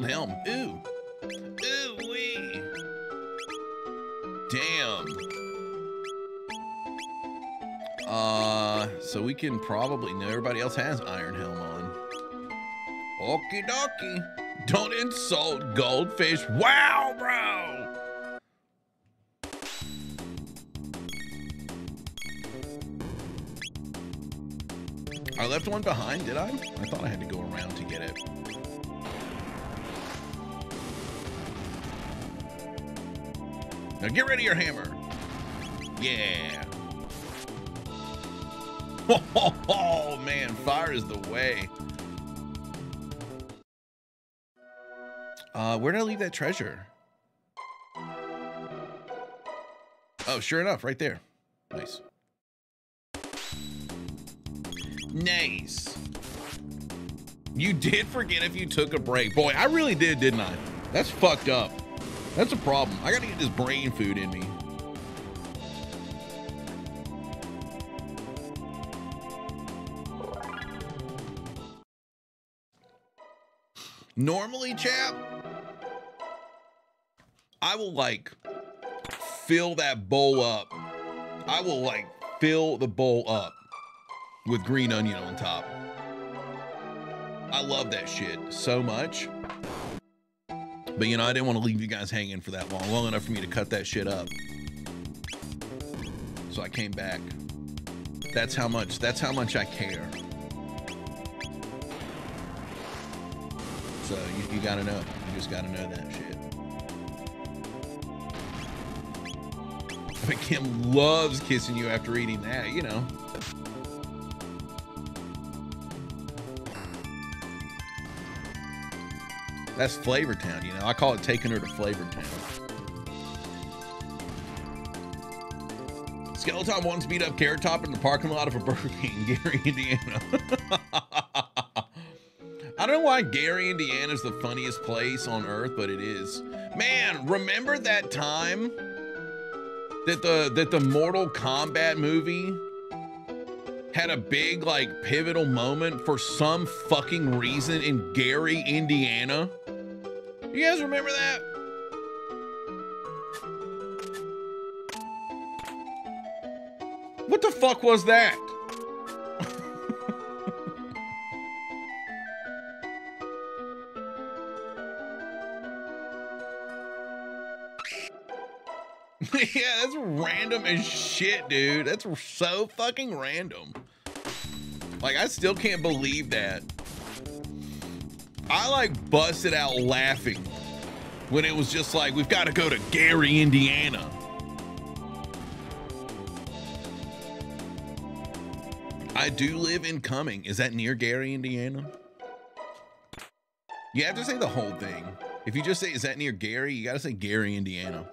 Gold helm. Ooh. Ooh wee. Damn. Uh, so we can probably know everybody else has iron helm on. Okie dokie. Don't insult goldfish. Wow, bro. I left one behind, did I? I thought I had to go around to get it. Now get rid of your hammer. Yeah. Oh, man, fire is the way. Uh, where did I leave that treasure? Oh, sure enough, right there. Nice. Nice. You did forget if you took a break. Boy, I really did, didn't I? That's fucked up. That's a problem. I gotta get this brain food in me. Normally, chap, I will like fill that bowl up. I will like fill the bowl up with green onion on top. I love that shit so much. But you know, I didn't want to leave you guys hanging for that long, long enough for me to cut that shit up. So I came back. That's how much, that's how much I care. So you, you gotta know. You just gotta know that shit. I But Kim loves kissing you after eating that, you know. That's Flavor Town, you know. I call it taking her to Flavor Town. Skeleton once beat up Carrot Top in the parking lot of a Burger King, Gary, Indiana. I don't know why Gary, Indiana is the funniest place on earth, but it is. Man, remember that time that the that the Mortal Kombat movie had a big like pivotal moment for some fucking reason in Gary, Indiana? You guys remember that? What the fuck was that? yeah, that's random as shit, dude. That's so fucking random. Like, I still can't believe that. I like busted out laughing when it was just like, we've got to go to Gary, Indiana. I do live in Cumming. Is that near Gary, Indiana? You have to say the whole thing. If you just say, is that near Gary? You got to say Gary, Indiana.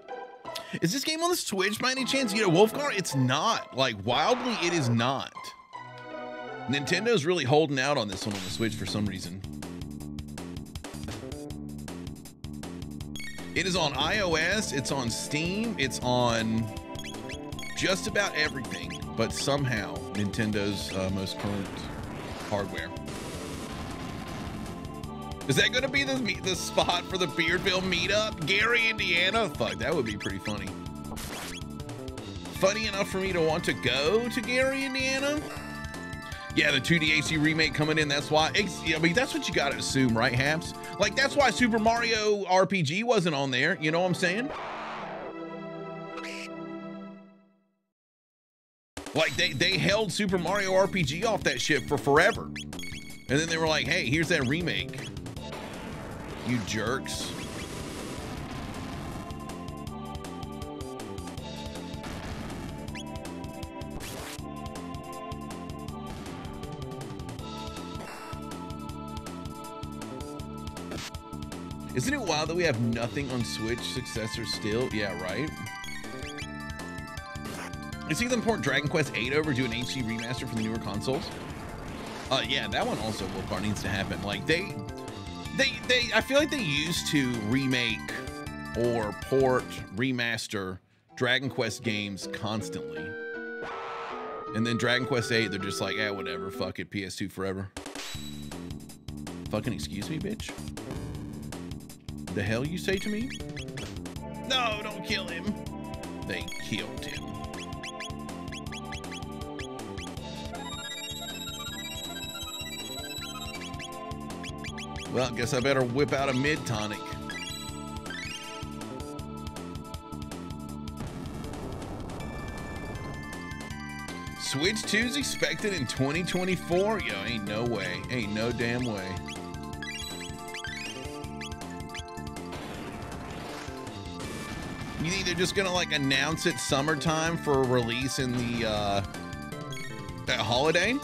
Is this game on the Switch by any chance? You know, Wolfgar, it's not. Like, wildly, it is not. Nintendo's really holding out on this one on the Switch for some reason. It is on iOS, it's on Steam, it's on just about everything, but somehow Nintendo's uh, most current hardware. Is that going to be the the spot for the Beardville meetup? Gary, Indiana? Fuck, that would be pretty funny. Funny enough for me to want to go to Gary, Indiana? Yeah, the 2D HD remake coming in. That's why. I mean, that's what you got to assume, right, Haps? Like, that's why Super Mario RPG wasn't on there. You know what I'm saying? Like, they, they held Super Mario RPG off that shit for forever. And then they were like, hey, here's that remake. You jerks. Isn't it wild that we have nothing on Switch successor still? Yeah, right? Is he gonna port Dragon Quest 8 over to an HD remaster for the newer consoles? Uh, yeah, that one also will Wolfbar needs to happen. Like they, they, they. I feel like they used to remake or port remaster Dragon Quest games constantly, and then Dragon Quest 8, they're just like, yeah, whatever, fuck it, PS2 forever. Fucking excuse me, bitch. The hell you say to me? No, don't kill him. They killed him. Well, guess I better whip out a mid tonic. Switch 2 is expected in 2024? Yo, ain't no way. Ain't no damn way. You think they're just gonna like announce it summertime for a release in the uh that holiday?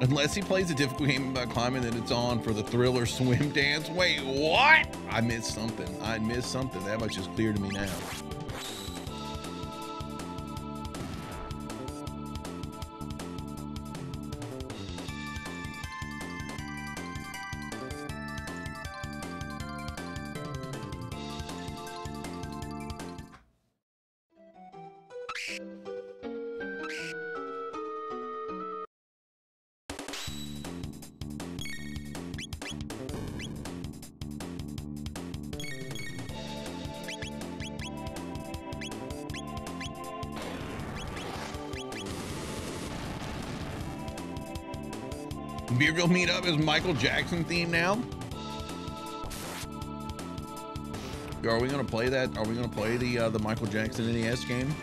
Unless he plays a difficult game about climbing, then it's on for the thriller swim dance. Wait, what? I missed something. I missed something. That much is clear to me now. Beardville meetup is Michael Jackson theme now. Are we gonna play that? Are we gonna play the uh, the Michael Jackson NES game?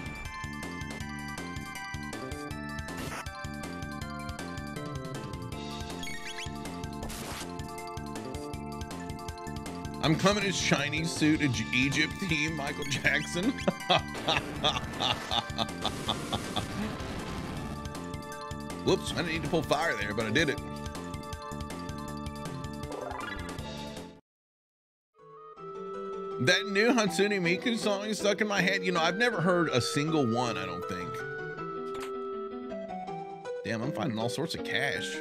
I'm coming in shiny suit, Egypt theme, Michael Jackson. Whoops, I didn't need to pull fire there, but I did it. New Hatsune Miku song stuck in my head. You know, I've never heard a single one, I don't think. Damn, I'm finding all sorts of cash.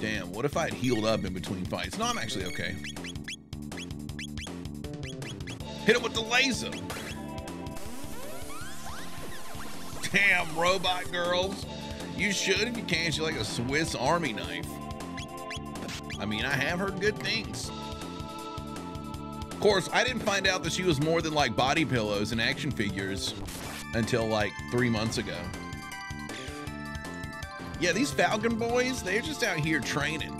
Damn, what if I had healed up in between fights? No, I'm actually okay. Hit it with the laser. Damn, robot girls. You should if you can. She's like a Swiss Army knife. I mean, I have heard good things. Of course, I didn't find out that she was more than like body pillows and action figures until like three months ago. Yeah, these Falcon boys, they're just out here training.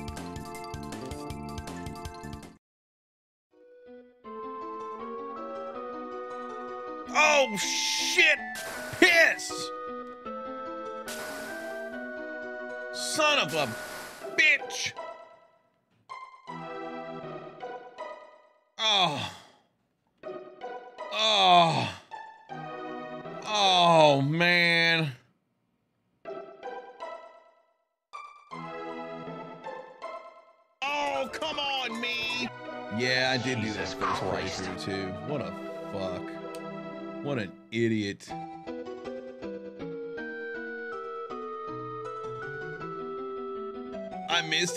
Oh, shit! Son of a bitch! Oh. Oh. Oh, man. Oh, come on, me. Yeah, I did do that first playthrough too. What a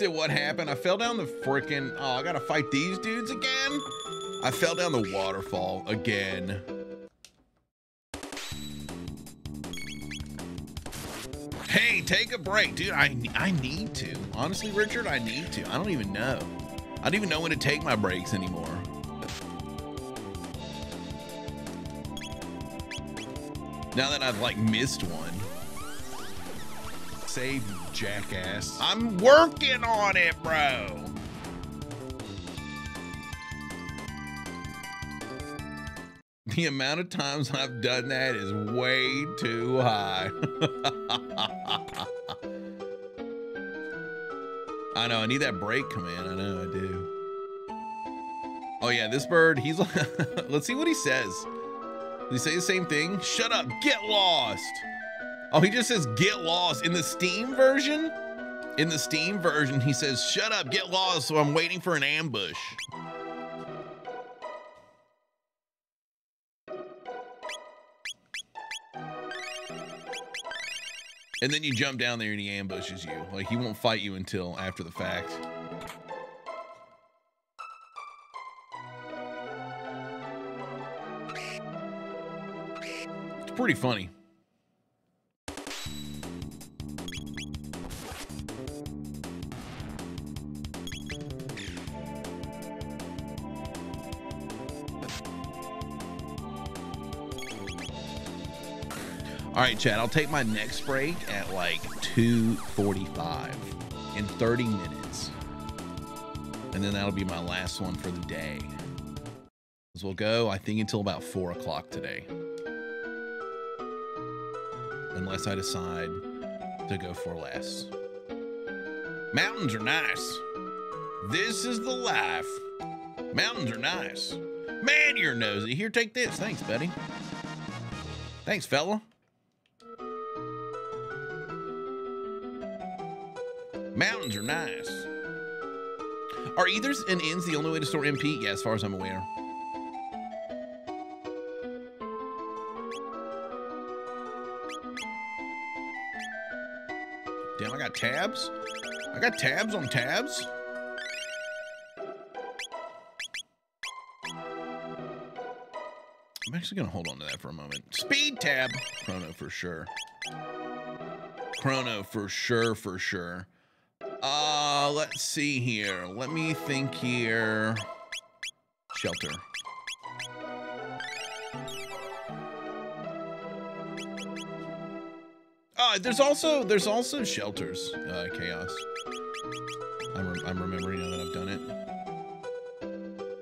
missed it. What happened? I fell down the freaking. Oh, I gotta fight these dudes again? I fell down the waterfall again. Hey, take a break, dude. I I need to. Honestly, Richard, I need to. I don't even know. I don't even know when to take my breaks anymore. Now that I've like missed one. Save you, jackass. I'm working on it, bro. The amount of times I've done that is way too high. I know, I need that break command. I know, I do. Oh yeah, this bird, he's like, let's see what he says. He say the same thing? Shut up, get lost. Oh, he just says get lost. In the Steam version, in the Steam version, he says, shut up, get lost, so I'm waiting for an ambush. And then you jump down there and he ambushes you. Like he won't fight you until after the fact. It's pretty funny. All right, Chad, I'll take my next break at like 2:45 in 30 minutes. And then that'll be my last one for the day. As we'll go, I think, until about 4 o'clock today. Unless I decide to go for less. Mountains are nice. This is the life. Mountains are nice. Man, you're nosy. Here, take this. Thanks, buddy. Thanks, fella. Mountains are nice. Are ethers and ends the only way to store MP? Yeah, as far as I'm aware. Damn, I got tabs? I got tabs on tabs? I'm actually gonna hold on to that for a moment. Speed tab! Chrono for sure. Chrono for sure, for sure. Uh, let's see here. Let me think here. Shelter. Uh, there's also there's also shelters. Uh, chaos. I'm, re I'm remembering now that I've done it.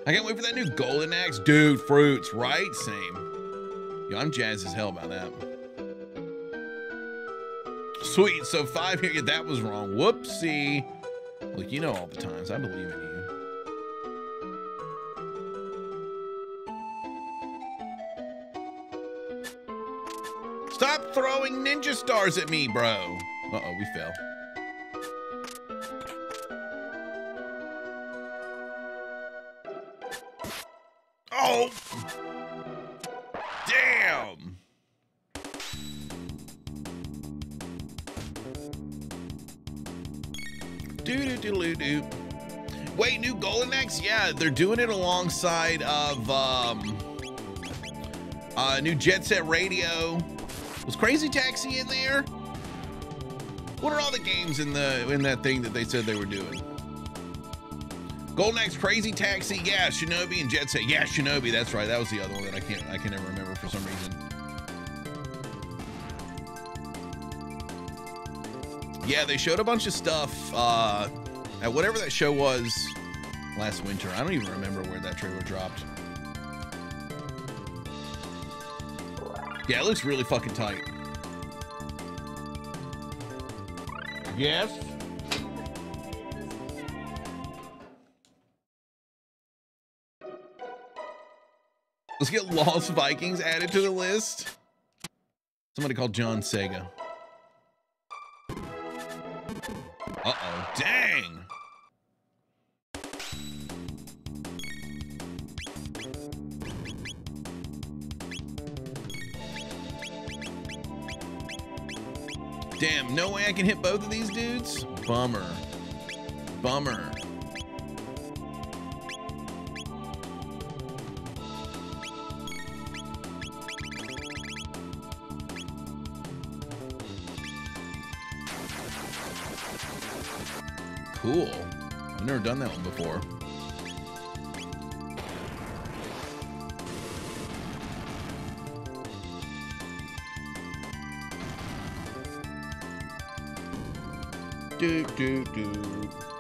I can't wait for that new golden axe, dude. Fruits, right? Same. Yo, I'm jazzed as hell about that. Sweet. So five here. That was wrong. Whoopsie. Look, you know all the times. I believe in you. Stop throwing ninja stars at me, bro. Uh-oh, we fell. They're doing it alongside of um, uh, new Jet Set Radio. Was Crazy Taxi in there? What are all the games in the in that thing that they said they were doing? Golden Axe, Crazy Taxi, yeah, Shinobi and Jet Set. Yeah, Shinobi, that's right. That was the other one that I can't I can never remember for some reason. Yeah, they showed a bunch of stuff uh, at whatever that show was last winter. I don't even remember where that trailer dropped. Yeah, it looks really fucking tight. Yes. Let's get Lost Vikings added to the list. Somebody called John Sega. Uh-oh. Dang. Damn, no way I can hit both of these dudes? Bummer. Bummer. Cool. I've never done that one before. Do do do.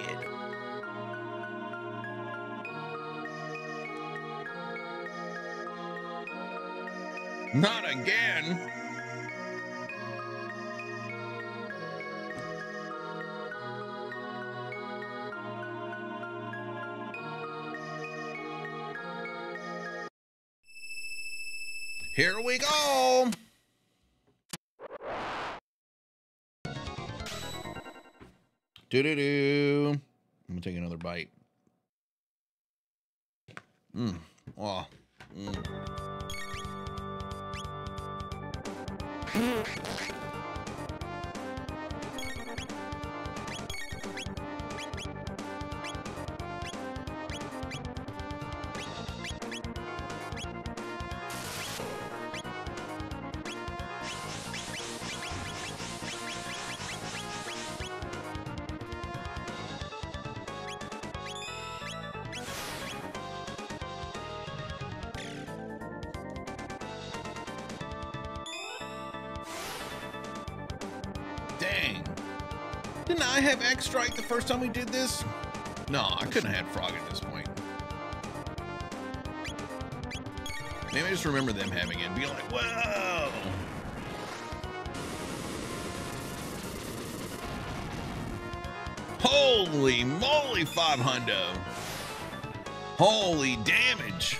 A. Not again! Here we go. Do do do. I'm gonna take another bite. Mmm. Oh. Mm. Strike the first time we did this? No, I couldn't have had Frog at this point. Maybe I just remember them having it being like, whoa. Holy moly, 5 hundo. Holy damage.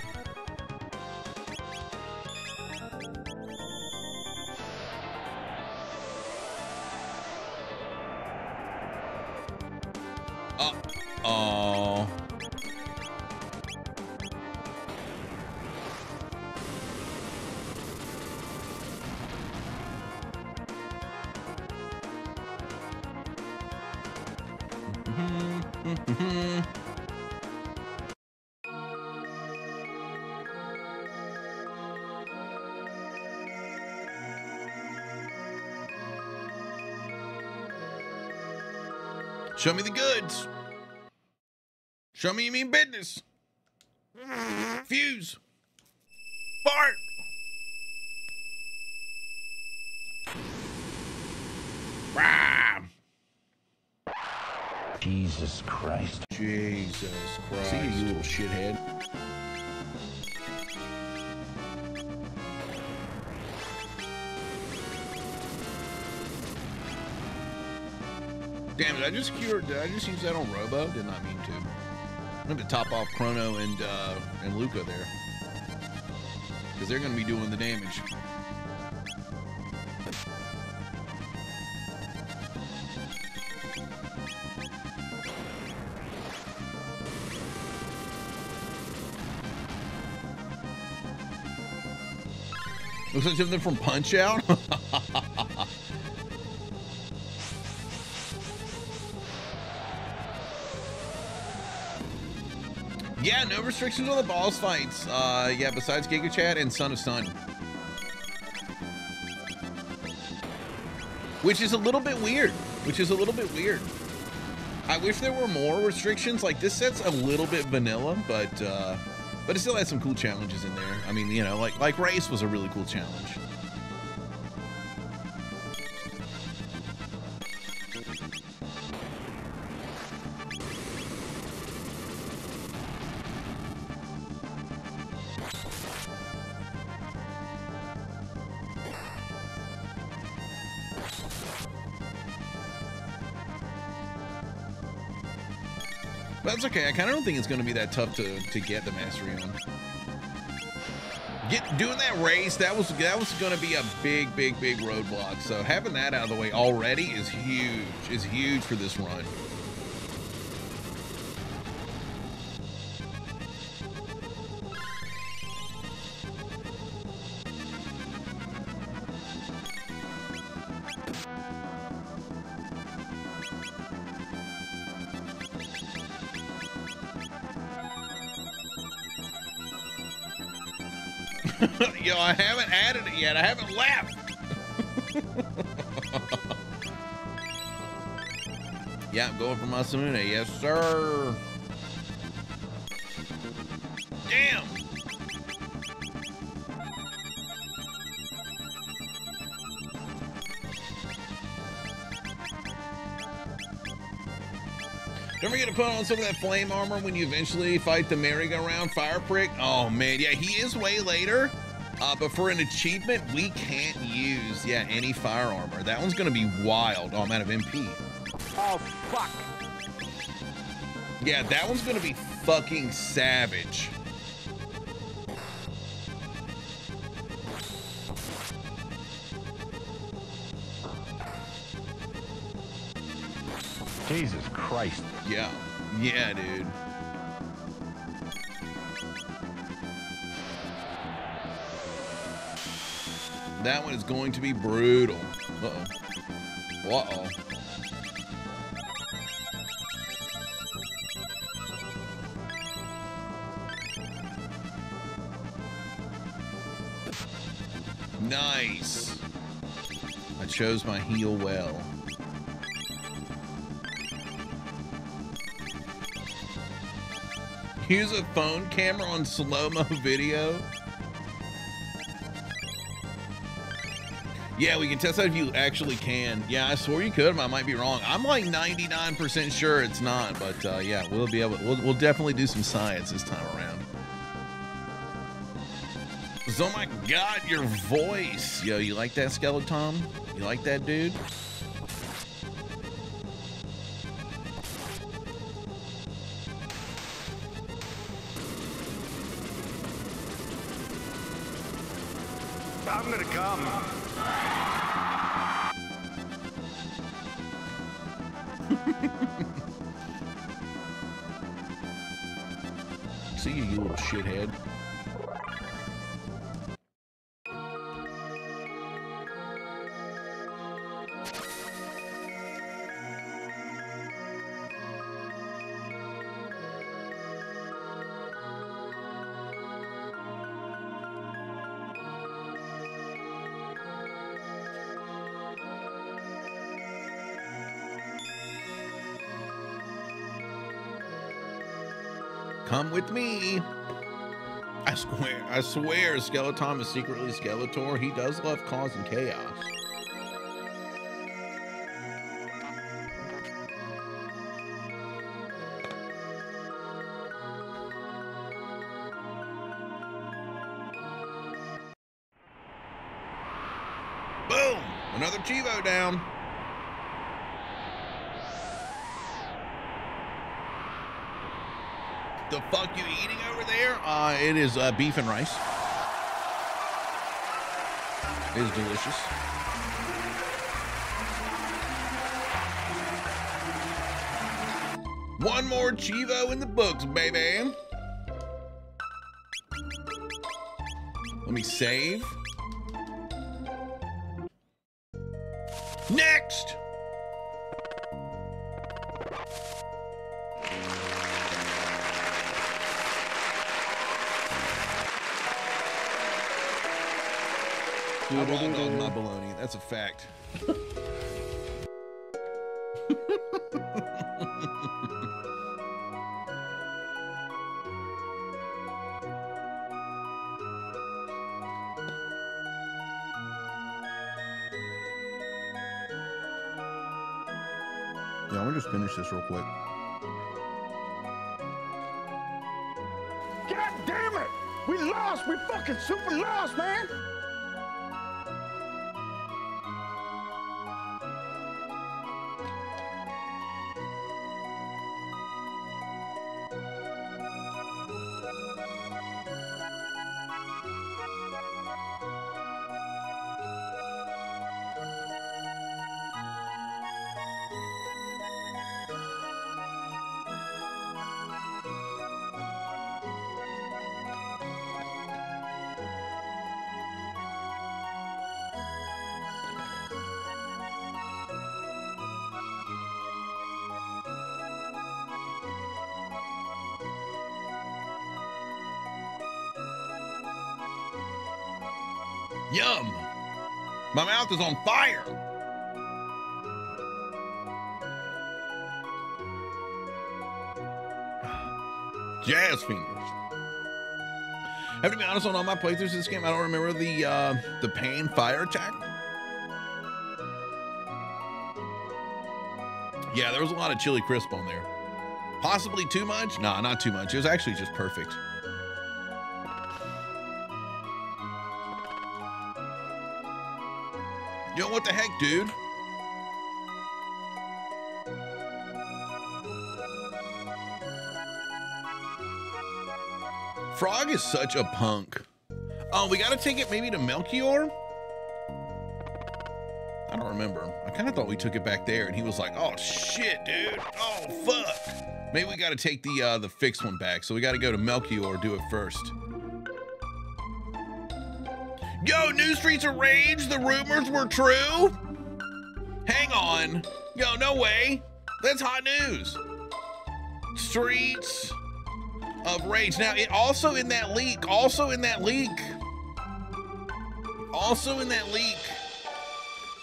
Show me the goods. Show me you mean business. Damn it, I just cured did I just use that on Robo? Did not mean to. I'm gonna top off Chrono and uh and Lucca there. Because they're gonna be doing the damage. Looks like something from Punch Out. no restrictions on the boss fights. Uh, yeah, besides Giga Chat and Son of Sun. Which is a little bit weird. Which is a little bit weird. I wish there were more restrictions. Like this set's a little bit vanilla, but uh, but it still has some cool challenges in there. I mean, you know, like like race was a really cool challenge. Okay. I kind of don't think it's going to be that tough to, to get the mastery on. Get doing that race. That was that was going to be a big, big, big roadblock. So having that out of the way already is huge. Is huge for this run. Yet. I haven't left. yeah, I'm going for Masamune. Yes, sir. Damn. Don't forget to put on some of that flame armor when you eventually fight the merry-go-round fire prick. Oh man, yeah, he is way later. Uh, but for an achievement, we can't use, yeah, any fire armor. That one's gonna be wild. Oh, I'm out of MP. Oh, fuck. Yeah, that one's gonna be fucking savage. Jesus Christ. Yeah. Yeah, dude. That one is going to be brutal. Uh-oh. Uh-oh. Nice. I chose my heel well. Use a phone camera on slow-mo video. Yeah, we can test out if you actually can. Yeah, I swore you could, but I might be wrong. I'm like 99% sure it's not, but uh, yeah, we'll be able. We'll, we'll definitely do some science this time around. So, oh my God, your voice, yo, you like that, Skeleton? You like that, dude? with me. I swear, I swear Skeleton is secretly Skeletor. He does love causing chaos. Uh, beef and rice. is delicious. One more Cheevo in the books, baby. Let me save. Fact. Yeah, I'm gonna just finish this real quick. God damn it! We lost! We fucking super lost, man! Yum! My mouth is on fire! Jazz fingers. Have to be honest, on all my playthroughs of this game, I don't remember the uh, the pain fire attack. Yeah, there was a lot of chili crisp on there. Possibly too much? Nah, not too much. It was actually just perfect. Yo, what the heck, dude? Frog is such a punk. Oh, we gotta take it maybe to Melchior? I don't remember. I kind of thought we took it back there, and he was like, "Oh shit, dude! Oh fuck! Maybe we got to take the uh, the fixed one back. So we got to go to Melchior, do it first. Streets of Rage. The rumors were true. Hang on. Yo, no way. That's hot news. Streets of Rage. Now, it also in that leak. Also in that leak. Also in that leak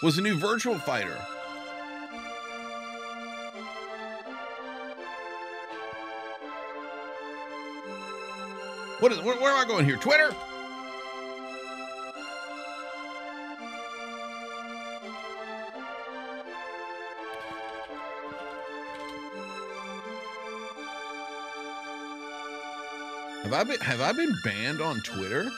was a new Virtua Fighter. What is where, where am I going here? Twitter? Have I been have I been banned on Twitter?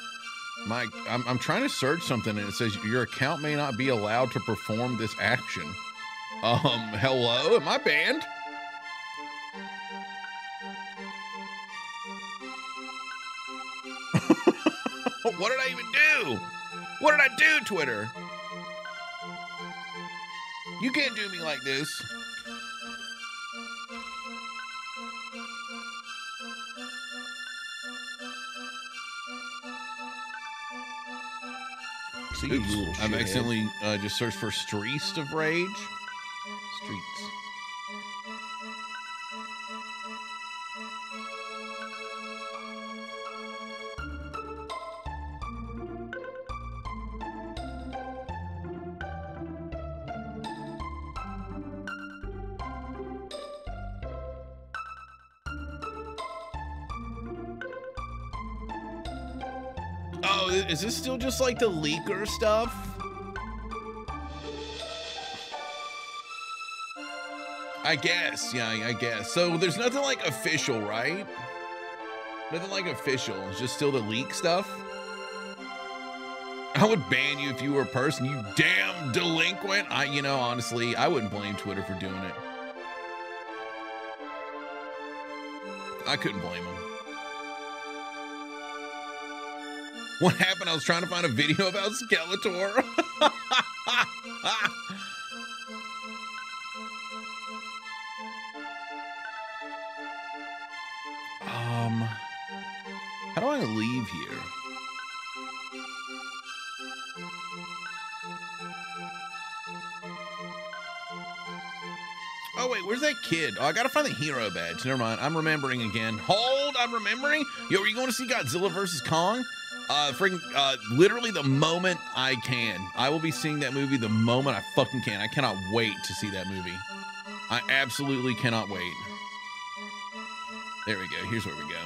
My I'm, I'm trying to search something and it says your account may not be allowed to perform this action. Um, hello, am I banned? what did I even do? What did I do, Twitter? You can't do me like this. See you, Oops, little I've shithead. accidentally uh, just searched for Streets of Rage. Just like the leaker stuff? I guess, yeah, I guess. So there's nothing like official, right? Nothing like official. It's just still the leak stuff. I would ban you if you were a person, you damn delinquent. I, you know, honestly, I wouldn't blame Twitter for doing it. I couldn't blame him. What happened? I was trying to find a video about Skeletor. um, how do I leave here? Oh wait, where's that kid? Oh, I gotta find the hero badge. Never mind. I'm remembering again. Hold, I'm remembering. Yo, are you going to see Godzilla versus Kong? Uh, freaking, uh, literally the moment I can. I will be seeing that movie the moment I fucking can. I cannot wait to see that movie. I absolutely cannot wait. There we go. Here's where we go.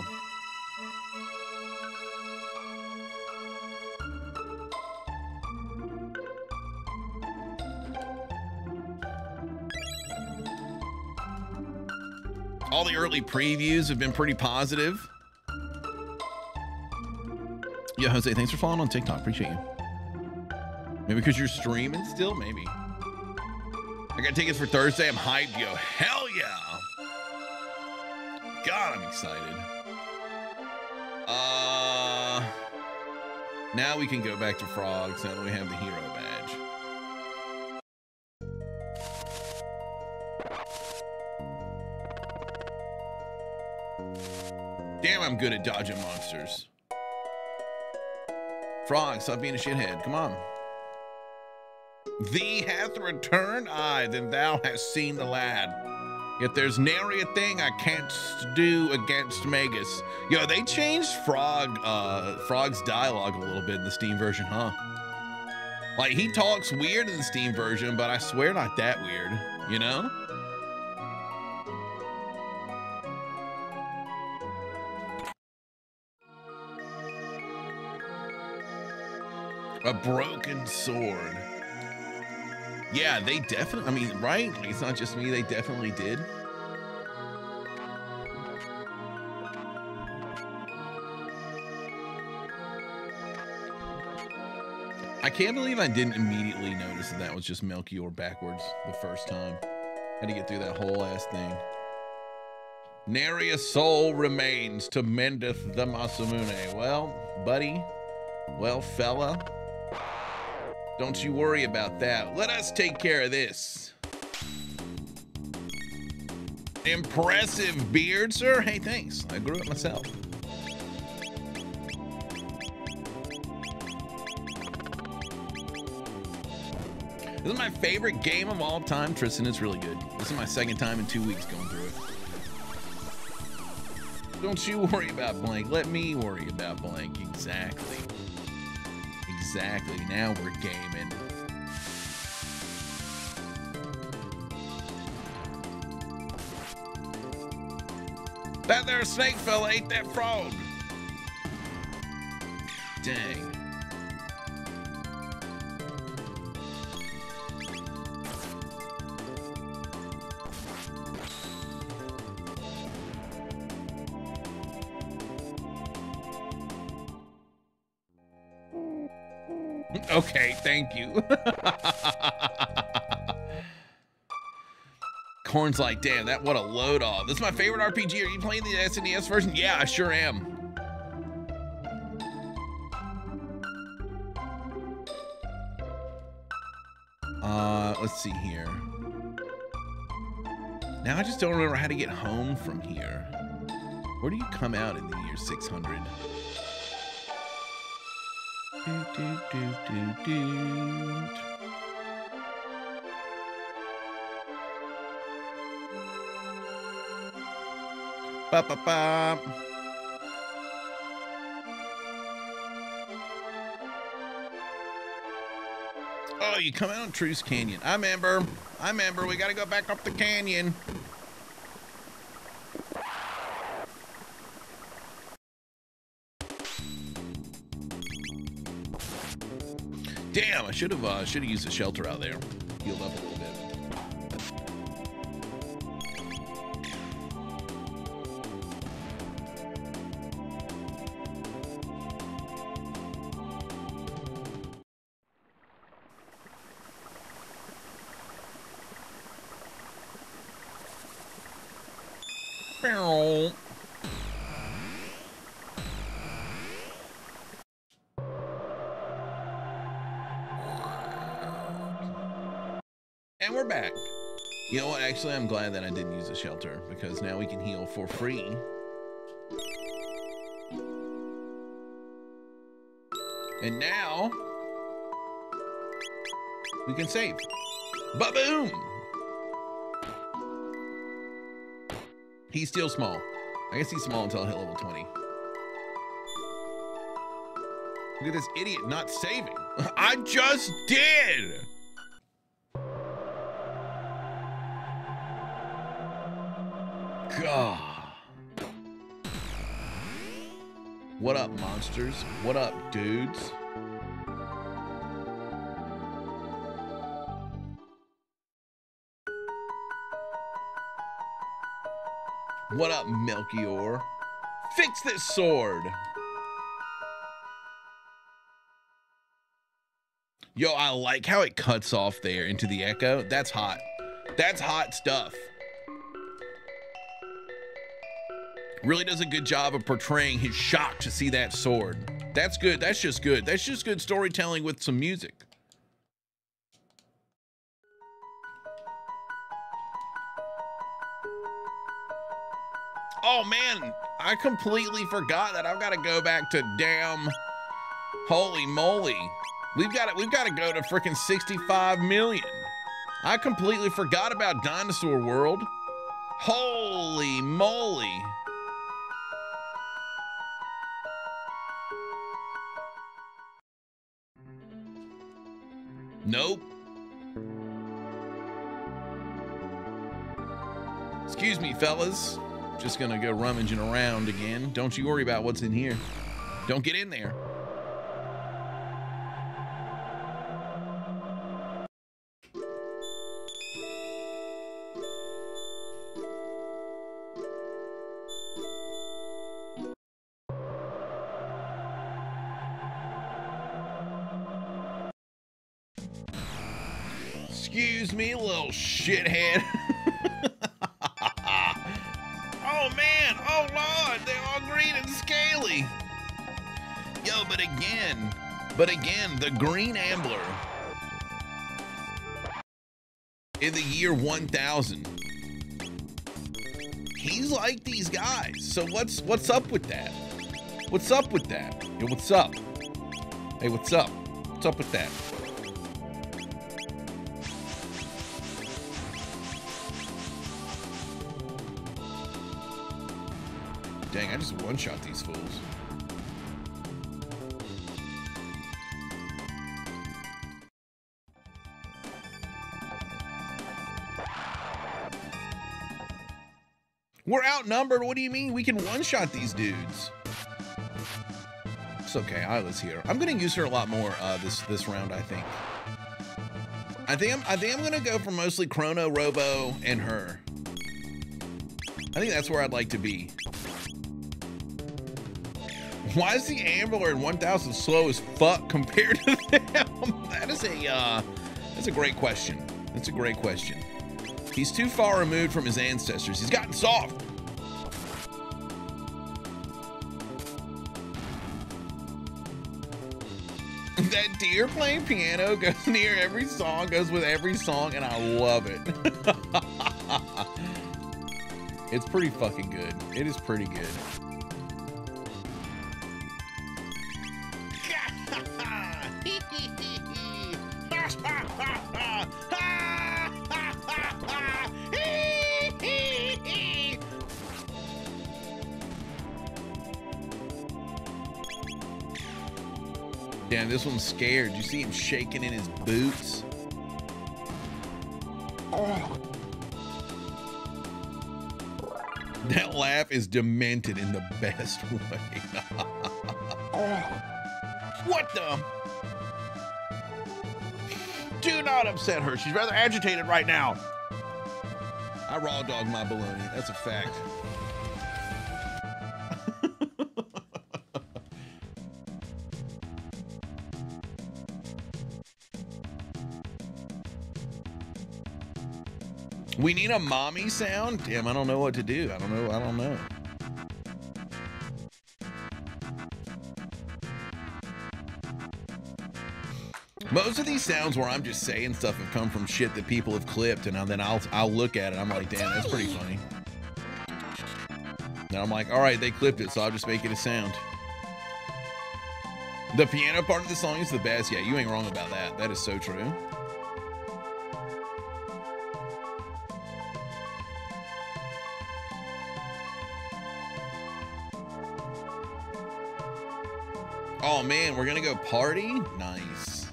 All the early previews have been pretty positive. Yeah, Jose, thanks for following on TikTok. Appreciate you. Maybe because you're streaming still? Maybe. I got tickets for Thursday. I'm hyped, yo. Hell yeah. God, I'm excited. Uh, now we can go back to frogs now we have the hero badge. Damn, I'm good at dodging monsters. Frog, stop being a shithead. Come on. Thee hath returned? Aye, then thou hast seen the lad. Yet there's nary a thing I can't do against Magus. Yo, they changed Frog, uh, Frog's dialogue a little bit in the Steam version, huh? Like, he talks weird in the Steam version, but I swear not that weird, you know? A broken sword. Yeah, they definitely, I mean, right? It's not just me, they definitely did. I can't believe I didn't immediately notice that that was just Melchior backwards the first time. Had to get through that whole ass thing. Nary a soul remains to mendeth the Masamune. Well, buddy, well, fella, don't you worry about that. Let us take care of this. Impressive beard, sir. Hey, thanks. I grew it myself. This is my favorite game of all time, Tristan. It's really good. This is my second time in two weeks going through it. Don't you worry about blank. Let me worry about blank. Exactly. Exactly. Now we're gaming. That there snake fella ate that frog. Dang. Okay, thank you. Corn's like, damn, that what a load off. This is my favorite RPG. Are you playing the SNES version? Yeah, I sure am. Uh, let's see here. Now I just don't remember how to get home from here. Where do you come out in the year 600? Do, do, do, do, do. Ba, ba, ba. Oh, you come out on Truce Canyon. I remember. I remember. We got to go back up the canyon. Damn, I should have uh, should have used the shelter out there. Healed up Actually, I'm glad that I didn't use the shelter because now we can heal for free. And now we can save. Ba-boom! He's still small. I guess he's small until I hit level 20. Look at this idiot not saving. I just did! What up, dudes? What up, Melchior? Fix this sword! Yo, I like how it cuts off there into the echo. That's hot. That's hot stuff. Really does a good job of portraying his shock to see that sword. That's good. That's just good. That's just good storytelling with some music. Oh man, I completely forgot that I've got to go back to damn holy moly. We've got to we've got to go to freaking 65 million. I completely forgot about Dinosaur World. Holy moly. Nope. Excuse me, fellas. Just gonna go rummaging around again. Don't you worry about what's in here. Don't get in there. Shithead. oh man, oh lord, they're all green and scaly. Yo, but again, but again, the green ambler in the year 1000. He's like these guys. So what's what's up with that? What's up with that? Yo, what's up? Hey, what's up? What's up with that? Dang, I just one-shot these fools. We're outnumbered. What do you mean? We can one-shot these dudes. It's okay. Ayla's here. I'm gonna use her a lot more uh, this this round. I think. I think I'm I think I'm gonna go for mostly Chrono, Robo, and her. I think that's where I'd like to be. Why is the Ambler in 1000 slow as fuck compared to them? that is a uh, that's a great question. That's a great question. He's too far removed from his ancestors. He's gotten soft. that deer playing piano goes near every song, goes with every song, and I love it. it's pretty fucking good. It is pretty good. This one's scared. You see him shaking in his boots? That laugh is demented in the best way. what the? Do not upset her. She's rather agitated right now. I raw dog my baloney. That's a fact. We need a mommy sound? Damn, I don't know what to do. I don't know. I don't know. Most of these sounds where I'm just saying stuff have come from shit that people have clipped, and then I'll I'll look at it. I'm like, damn, that's pretty funny. And I'm like, all right, they clipped it, so I'll just make it a sound. The piano part of the song is the best. Yeah, you ain't wrong about that. That is so true. Man, we're gonna go party? Nice.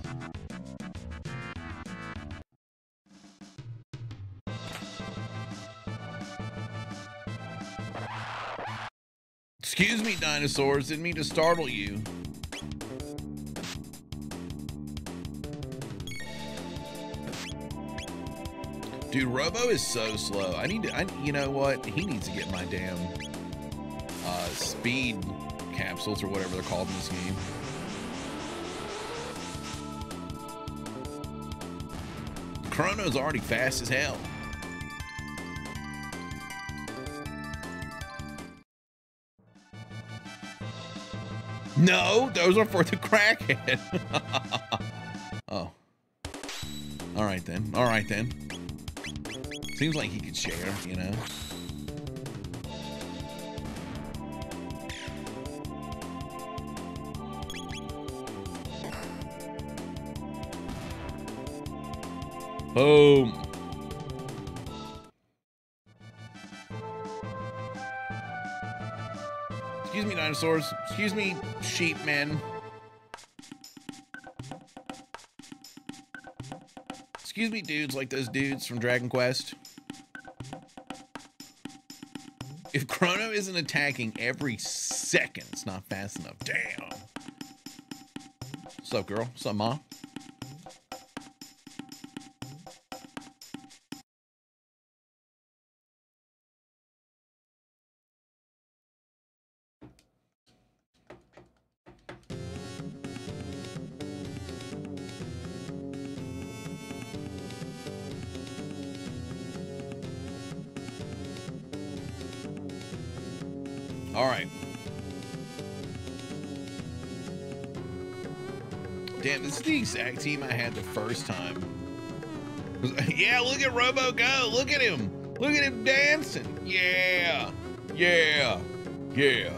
Excuse me, dinosaurs. Didn't mean to startle you. Dude, Robo is so slow. I need to, I, you know what? He needs to get my damn uh, speed capsules or whatever they're called in this game. Chrono's already fast as hell. No, those are for the crackhead. oh. All right then. All right then. Seems like he could share, you know. Boom. Excuse me, dinosaurs. Excuse me, sheep men. Excuse me, dudes like those dudes from Dragon Quest. If Chrono isn't attacking every second, it's not fast enough. Damn. What's up, girl? What's up, mom? Exact team I had the first time. yeah, look at Robo go. Look at him. Look at him dancing. Yeah. Yeah. Yeah.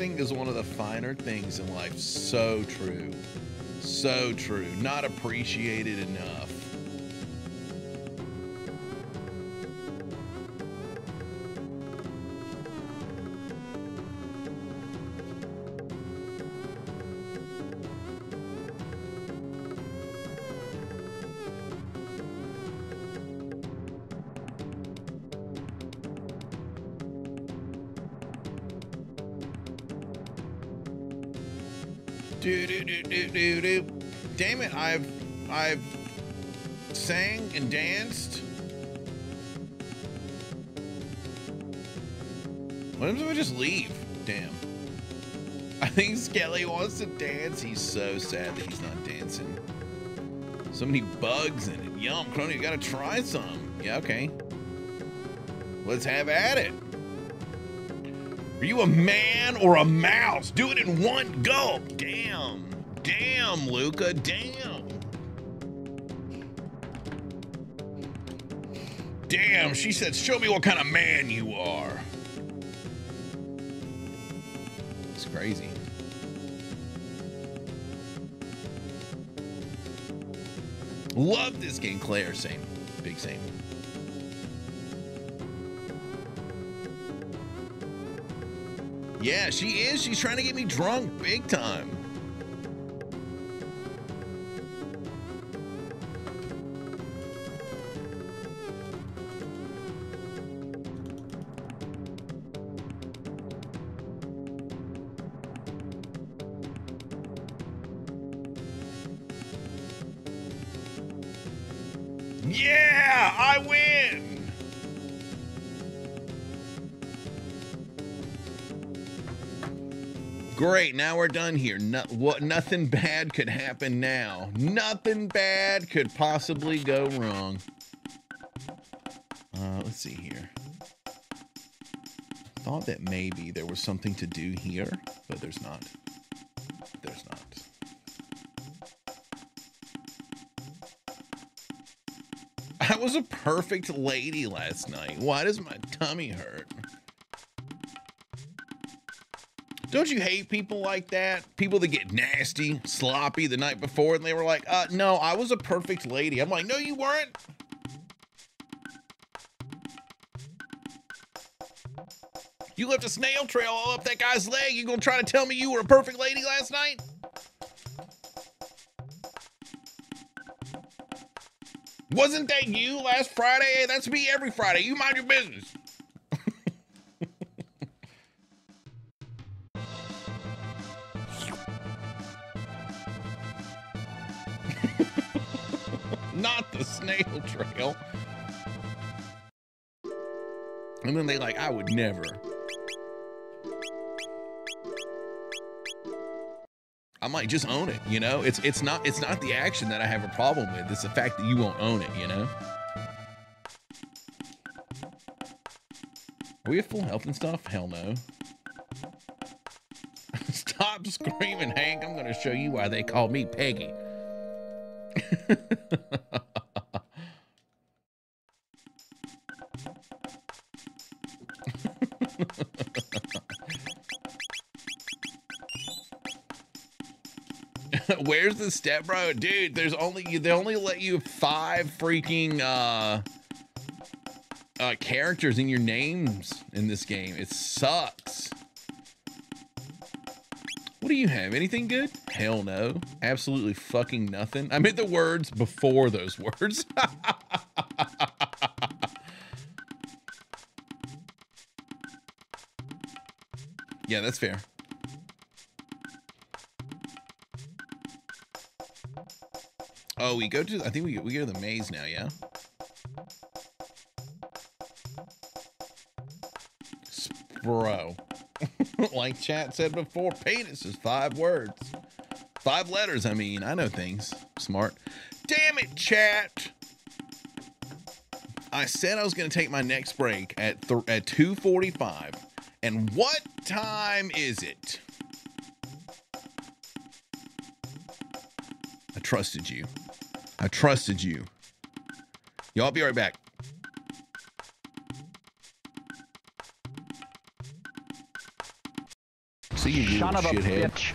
Is one of the finer things in life. So true. So true. Not appreciated enough. Wants to dance. He's so sad that he's not dancing. So many bugs in it. Yum, Crony, you gotta try some. Yeah, okay. Let's have at it. Are you a man or a mouse? Do it in one go. Damn. Damn, Lucca. Damn. Damn, she said, show me what kind of man you are. This. Claire, same. Big same. Yeah, she is. She's trying to get me drunk big time. Now we're done here. No, what? Nothing bad could happen now. Nothing bad could possibly go wrong. Uh, let's see here. I Thought that maybe there was something to do here, but there's not. There's not. I was a perfect lady last night. Why does my tummy hurt? Don't you hate people like that? People that get nasty, sloppy the night before, and they were like, uh, no, I was a perfect lady. I'm like, no, you weren't. You left a snail trail all up that guy's leg. You gonna try to tell me you were a perfect lady last night? Wasn't that you last Friday? That's me every Friday. You mind your business. And then they like, I would never. I'm like, just own it, you know? It's it's not it's not the action that I have a problem with. It's the fact that you won't own it, you know? Are we at full health and stuff? Hell no. Stop screaming, Hank. I'm gonna show you why they call me Peggy. Where's the step, bro? Dude, there's only they only let you five freaking uh uh characters in your names in this game. It sucks. What do you have? Anything good? Hell no. Absolutely fucking nothing. I meant the words before those words. yeah, that's fair. Oh, we go to. I think we we go to the maze now. Yeah. Bro, like chat said before, penis is five words, five letters. I mean, I know things. Smart. Damn it, chat. I said I was going to take my next break at at 2:45, and what time is it? I trusted you. I trusted you. Y'all be right back. See you, you Son of a shithead.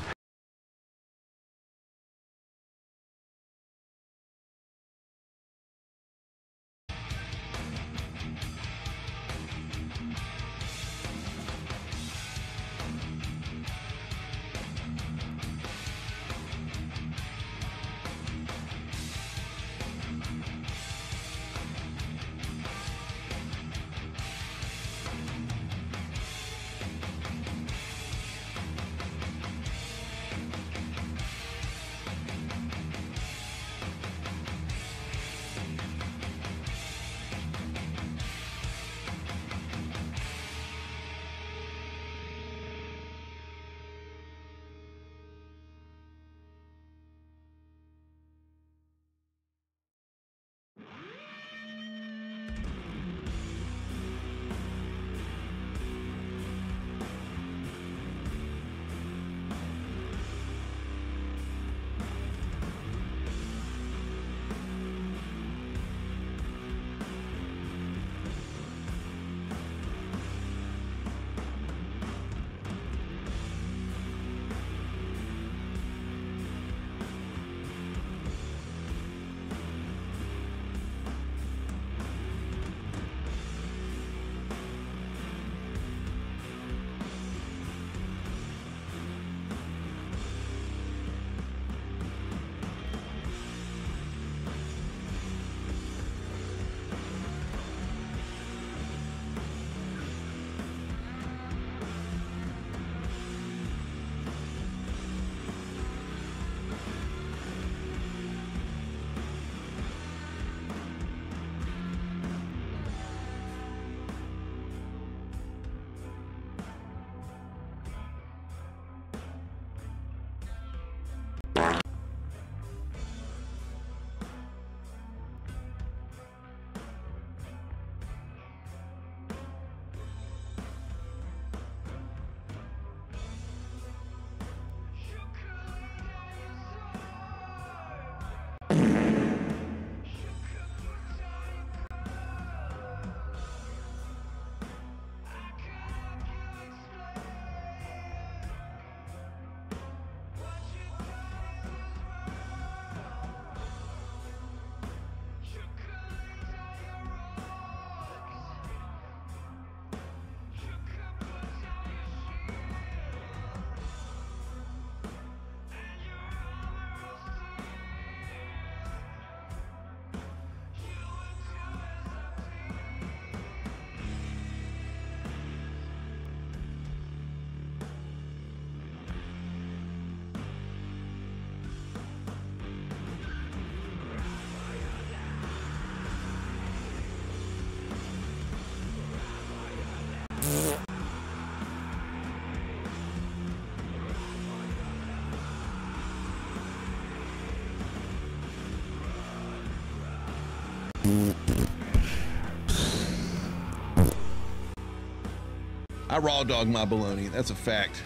I raw dog my bologna. That's a fact.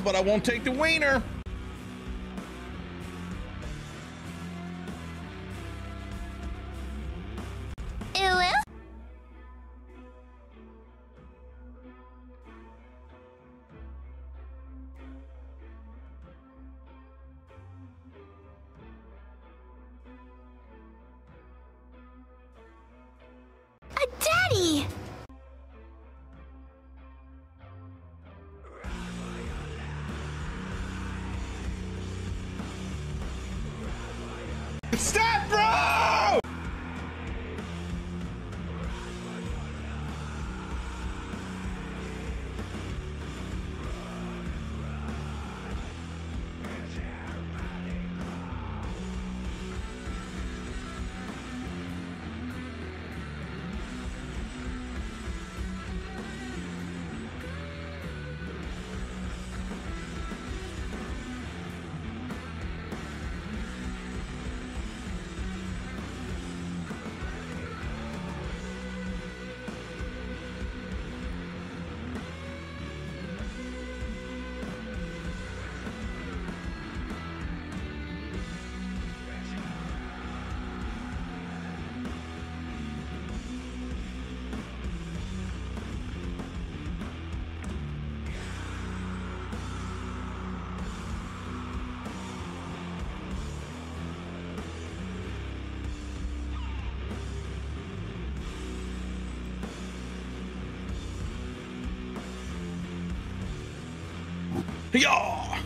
But I won't take the wiener. Yeah.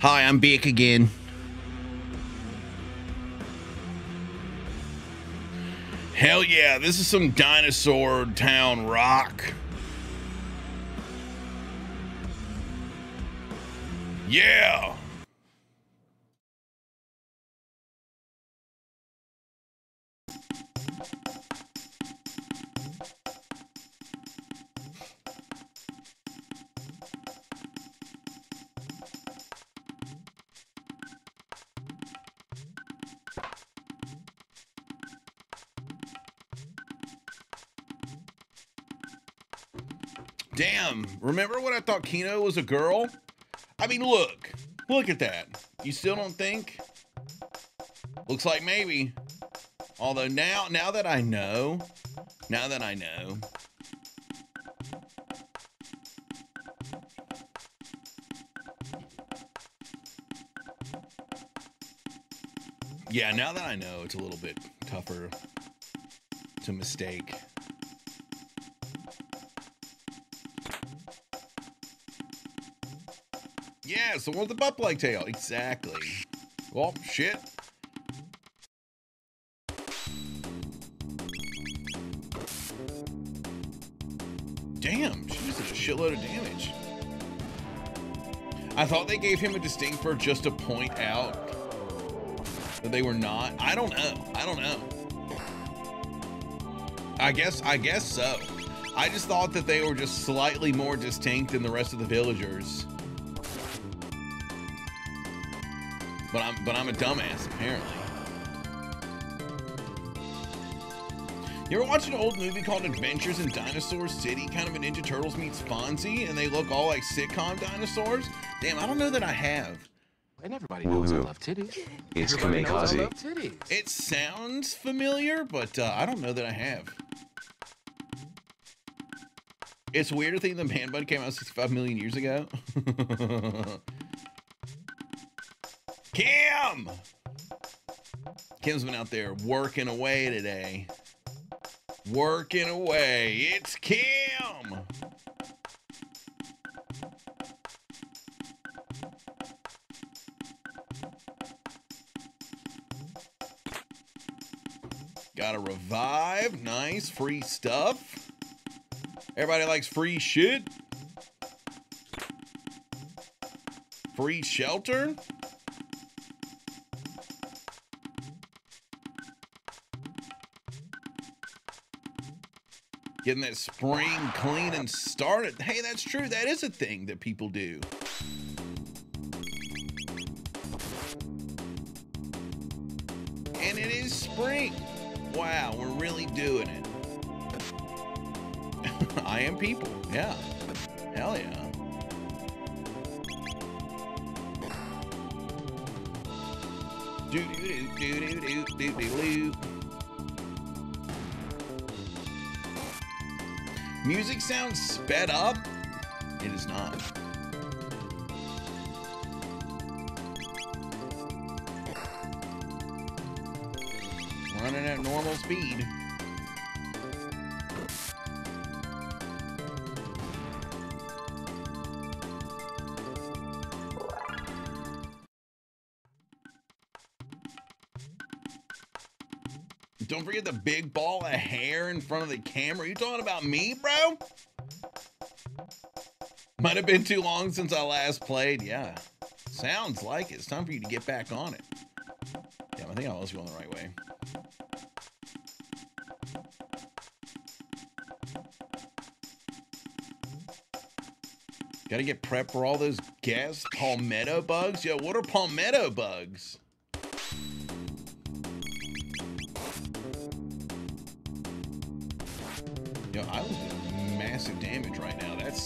Hi, I'm Beak again. Hell yeah, this is some dinosaur town rock. Remember when I thought Kino was a girl? I mean, look. Look at that. You still don't think? Looks like maybe. Although now now that I know, now that I know. Yeah, now that I know, it's a little bit tougher to mistake. It's the one with the butt plug tail. Exactly. Well, shit. Damn, she just a shitload of damage. I thought they gave him a distinct for just to point out that they were not. I don't know. I don't know. I guess I guess so. I just thought that they were just slightly more distinct than the rest of the villagers. But I'm but I'm a dumbass apparently. You ever watch an old movie called Adventures in Dinosaur City? Kind of a Ninja Turtles meets Fonzie, and they look all like sitcom dinosaurs? Damn, I don't know that I have. And everybody knows I love titties. It's Everybody knows I kamikaze. titties. It sounds familiar, but uh, I don't know that I have. It's weird to think the Man Bun came out 65 million years ago. Kim! Kim's been out there working away today. Working away. It's Kim! Got a revive. Nice. Free stuff. Everybody likes free shit. Free shelter? Getting that spring clean and started. Hey, that's true. That is a thing that people do. And it is spring. Wow, we're really doing it. I am people. Yeah. Hell yeah. Do do do do do do do do. Music sounds sped up. It is not. Running at normal speed. Forget the big ball of hair in front of the camera. you talking about me, bro? Might have been too long since I last played. Yeah. Sounds like it. It's time for you to get back on it. Yeah, I think I was going the right way. Gotta get prep for all those gas palmetto bugs. Yo, what are palmetto bugs?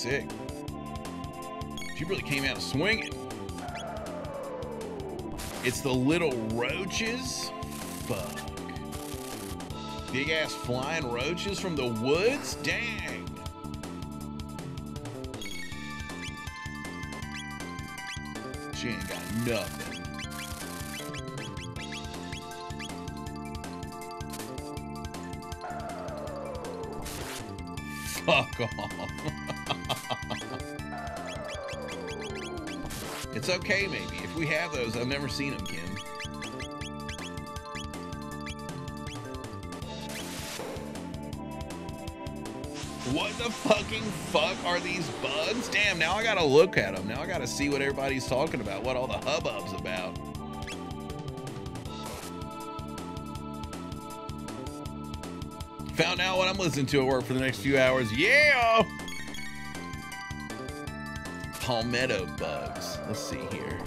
Sick. She really came out swinging. It's the little roaches? Fuck. Big ass flying roaches from the woods? Dang. She ain't got nothing. Fuck off. It's okay, maybe. If we have those, I've never seen them, Kim. What the fucking fuck are these bugs? Damn, now I gotta look at them. Now I gotta see what everybody's talking about, what all the hubbub's about. Found out what I'm listening to at work for the next few hours. Yeah! Palmetto bugs. Let's see here.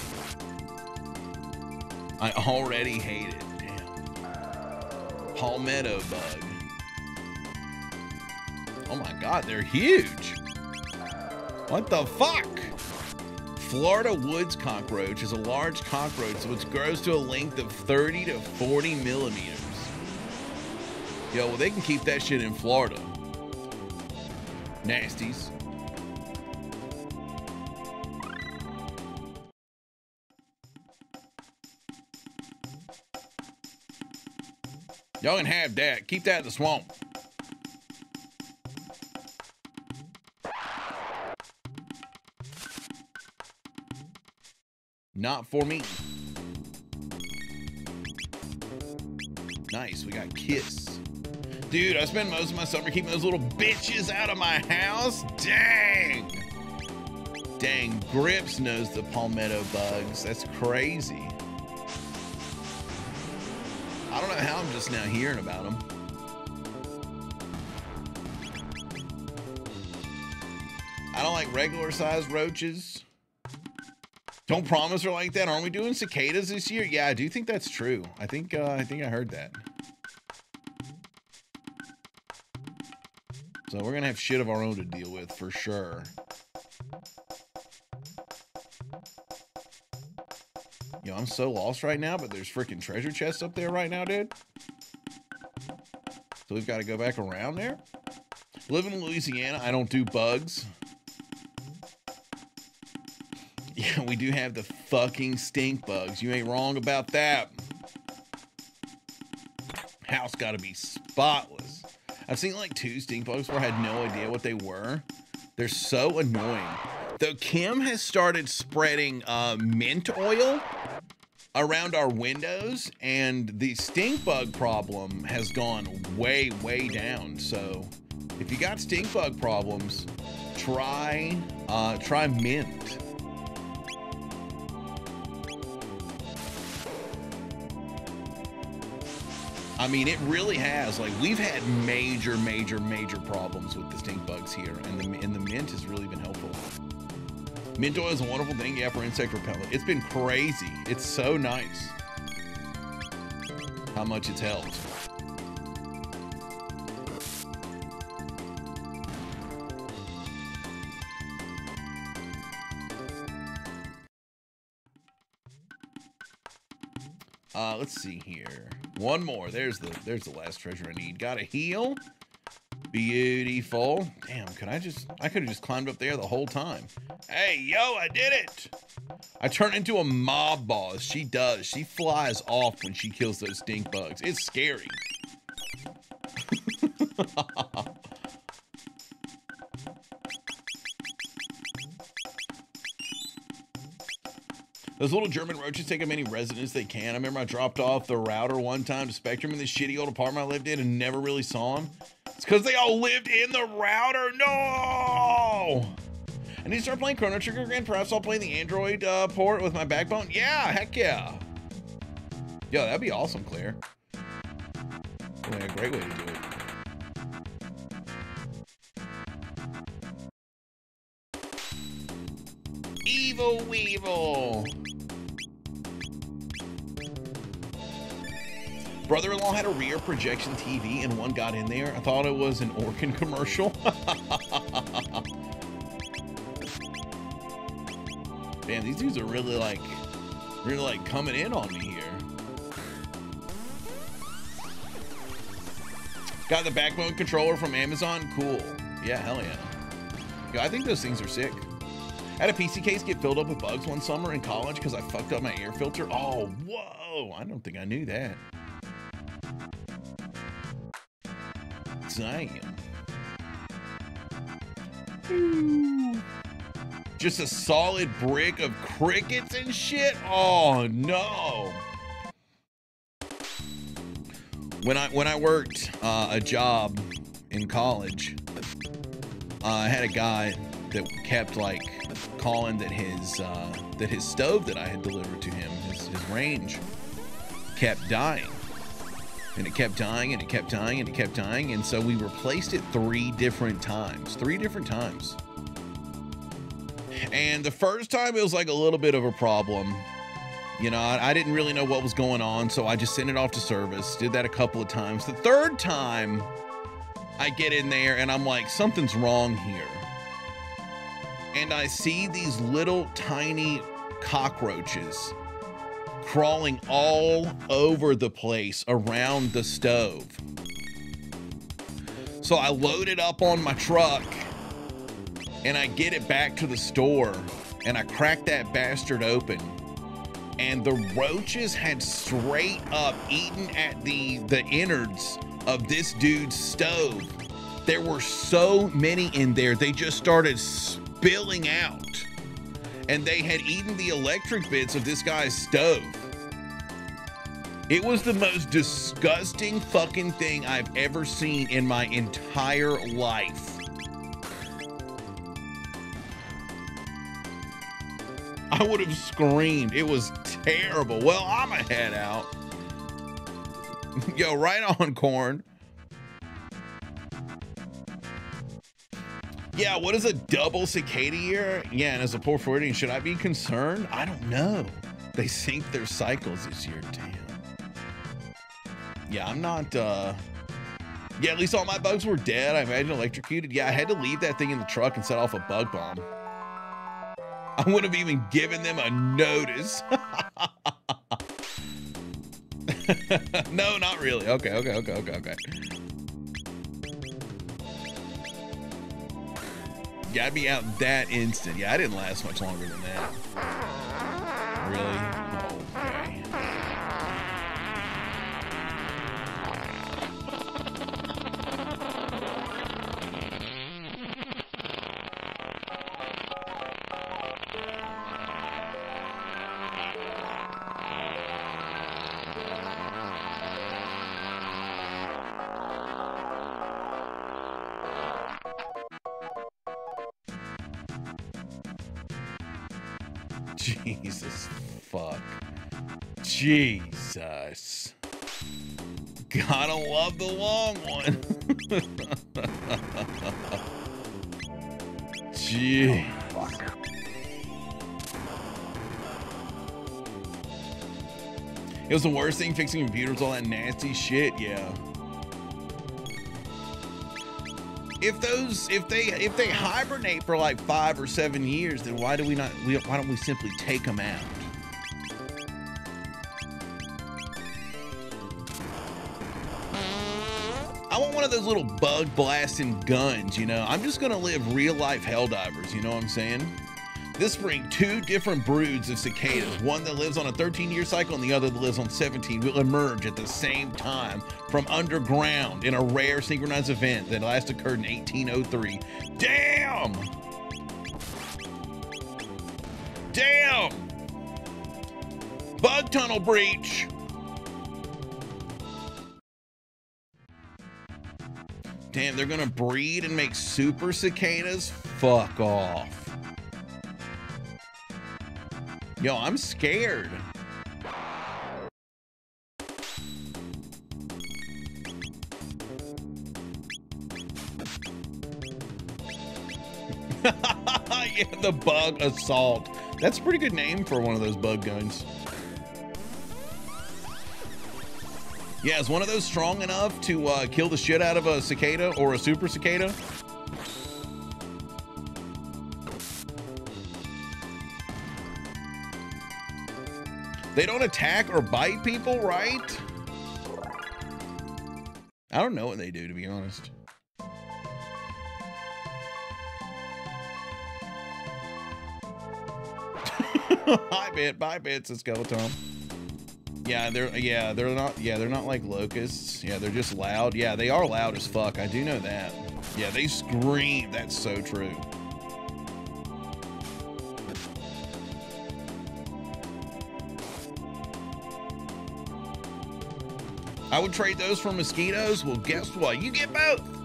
I already hate it. Damn. Palmetto bug. Oh my god, they're huge. What the fuck? Florida woods cockroach is a large cockroach which grows to a length of 30 to 40 millimeters. Yo, well, they can keep that shit in Florida. Nasties. Y'all can have that. Keep that in the swamp. Not for me. Nice, we got Kiss. Dude, I spend most of my summer keeping those little bitches out of my house. Dang. Dang, Grips knows the palmetto bugs. That's crazy. I'm just now hearing about them. I don't like regular sized roaches. Don't promise her like that. Aren't we doing cicadas this year? Yeah, I do think that's true. I think uh, I think I heard that. So we're gonna have shit of our own to deal with for sure. Yo, I'm so lost right now, but there's freaking treasure chests up there right now, dude. So we've got to go back around there. Living in Louisiana, I don't do bugs. Yeah, we do have the fucking stink bugs. You ain't wrong about that. House got to be spotless. I've seen like two stink bugs where I had no idea what they were. They're so annoying. Though Kim has started spreading uh, mint oil around our windows, and the stink bug problem has gone way, way down. So if you got stink bug problems, try uh, try mint. I mean, it really has. Like we've had major, major, major problems with the stink bugs here, and the and the mint has really been helpful. Mint oil is a wonderful thing, yeah, for insect repellent. It's been crazy. It's so nice how much it's helped. Uh, let's see here. One more. There's the there's the last treasure I need. Got a heal. Beautiful. Damn, could I just I could have just climbed up there the whole time. Hey, yo, I did it. I turn into a mob boss. She does. She flies off when she kills those stink bugs. It's scary. Those little German roaches take up any residence they can. I remember I dropped off the router one time to Spectrum in this shitty old apartment I lived in and never really saw them. It's because they all lived in the router. No! I need to start playing Chrono Trigger again. Perhaps I'll play the Android uh, port with my backbone. Yeah, heck yeah. Yo, that'd be awesome, be a great way to do it. Evil Weevil. Brother-in-law had a rear projection TV and one got in there. I thought it was an Orkin commercial. Man, these dudes are really like, really like coming in on me here. Got the backbone controller from Amazon. Cool. Yeah, hell yeah. Yo, I think those things are sick. Had a PC case get filled up with bugs one summer in college because I fucked up my air filter. Oh, whoa. I don't think I knew that. Damn. Just a solid brick of crickets and shit? Oh no. When I when I worked uh, a job in college, uh, I had a guy that kept like calling that his uh, that his stove that I had delivered to him, his, his range, kept dying. And it kept dying and it kept dying and it kept dying. And so we replaced it three different times. Three different times. And the first time it was like a little bit of a problem. You know, I, I didn't really know what was going on, so I just sent it off to service. Did that a couple of times. The third time, I get in there and I'm like, something's wrong here. And I see these little tiny cockroaches crawling all over the place around the stove. So I load it up on my truck and I get it back to the store and I crack that bastard open. And the roaches had straight up eaten at the the innards of this dude's stove. There were so many in there, they just started spilling out. And they had eaten the electric bits of this guy's stove. It was the most disgusting fucking thing I've ever seen in my entire life. I would have screamed. It was terrible. Well, I'm a head out. Yo, right on, corn. Yeah, what is a double cicada year? Yeah, and as a poor Floridian, should I be concerned? I don't know. They sync their cycles this year. Damn. Yeah, I'm not, uh... Yeah, at least all my bugs were dead. I imagine electrocuted. Yeah, I had to leave that thing in the truck and set off a bug bomb. I wouldn't have even given them a notice. no, not really. Okay, okay, okay, okay, okay. Gotta be out that instant. Yeah, I didn't last much longer than that. Really? Okay. Jesus Gotta love the long one. Gee. It was the worst thing fixing computers, all that nasty shit, yeah. If those if they if they hibernate for like five or seven years, then why do we not we, why don't we simply take them out? Of those little bug blasting guns, you know. I'm just gonna live real life Helldivers, you know what I'm saying? This spring, two different broods of cicadas, one that lives on a 13 year cycle and the other that lives on 17, will emerge at the same time from underground in a rare synchronized event that last occurred in 1803. Damn! Damn! Bug tunnel breach! Damn, they're gonna breed and make super cicadas? Fuck off. Yo, I'm scared. yeah, the bug assault. That's a pretty good name for one of those bug guns. Yeah, is one of those strong enough to uh, kill the shit out of a cicada or a super cicada? They don't attack or bite people, right? I don't know what they do, to be honest. Hi, bit. Bye. Let's go, Tom. Yeah, they're yeah, they're not yeah, they're not like locusts. Yeah, they're just loud. Yeah, they are loud as fuck. I do know that. Yeah, they scream. That's so true. I would trade those for mosquitoes. Well, guess what? You get both.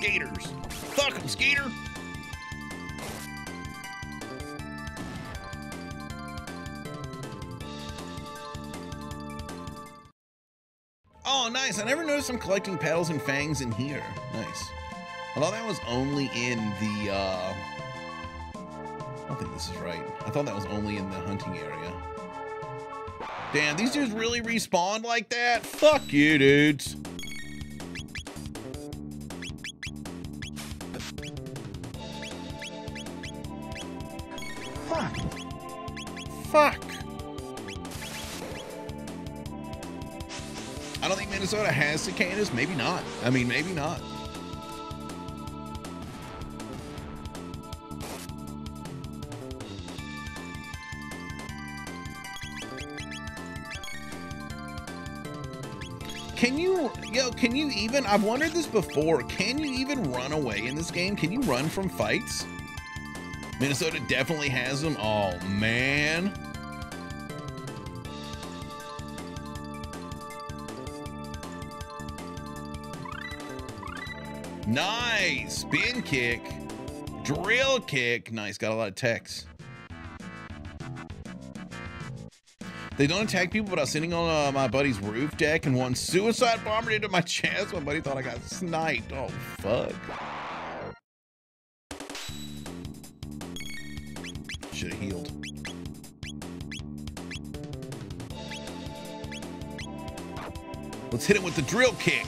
Skaters. Fuck them, skater. Oh, nice. I never noticed I'm collecting petals and fangs in here. Nice. I thought that was only in the, uh... I don't think this is right. I thought that was only in the hunting area. Damn, these dudes really respawned like that? Fuck you, dudes. Fuck. Fuck. I don't think Minnesota has cicadas. Maybe not. I mean, maybe not. Can you, yo, can you even, I've wondered this before, can you even run away in this game? Can you run from fights? Minnesota definitely has them. Oh, man. Nice. Spin kick. Drill kick. Nice. Got a lot of techs. They don't attack people, but I was sitting on uh, my buddy's roof deck and one suicide bomber into my chest. My buddy thought I got sniped. Oh, fuck. Should have healed. Let's hit him with the drill kick.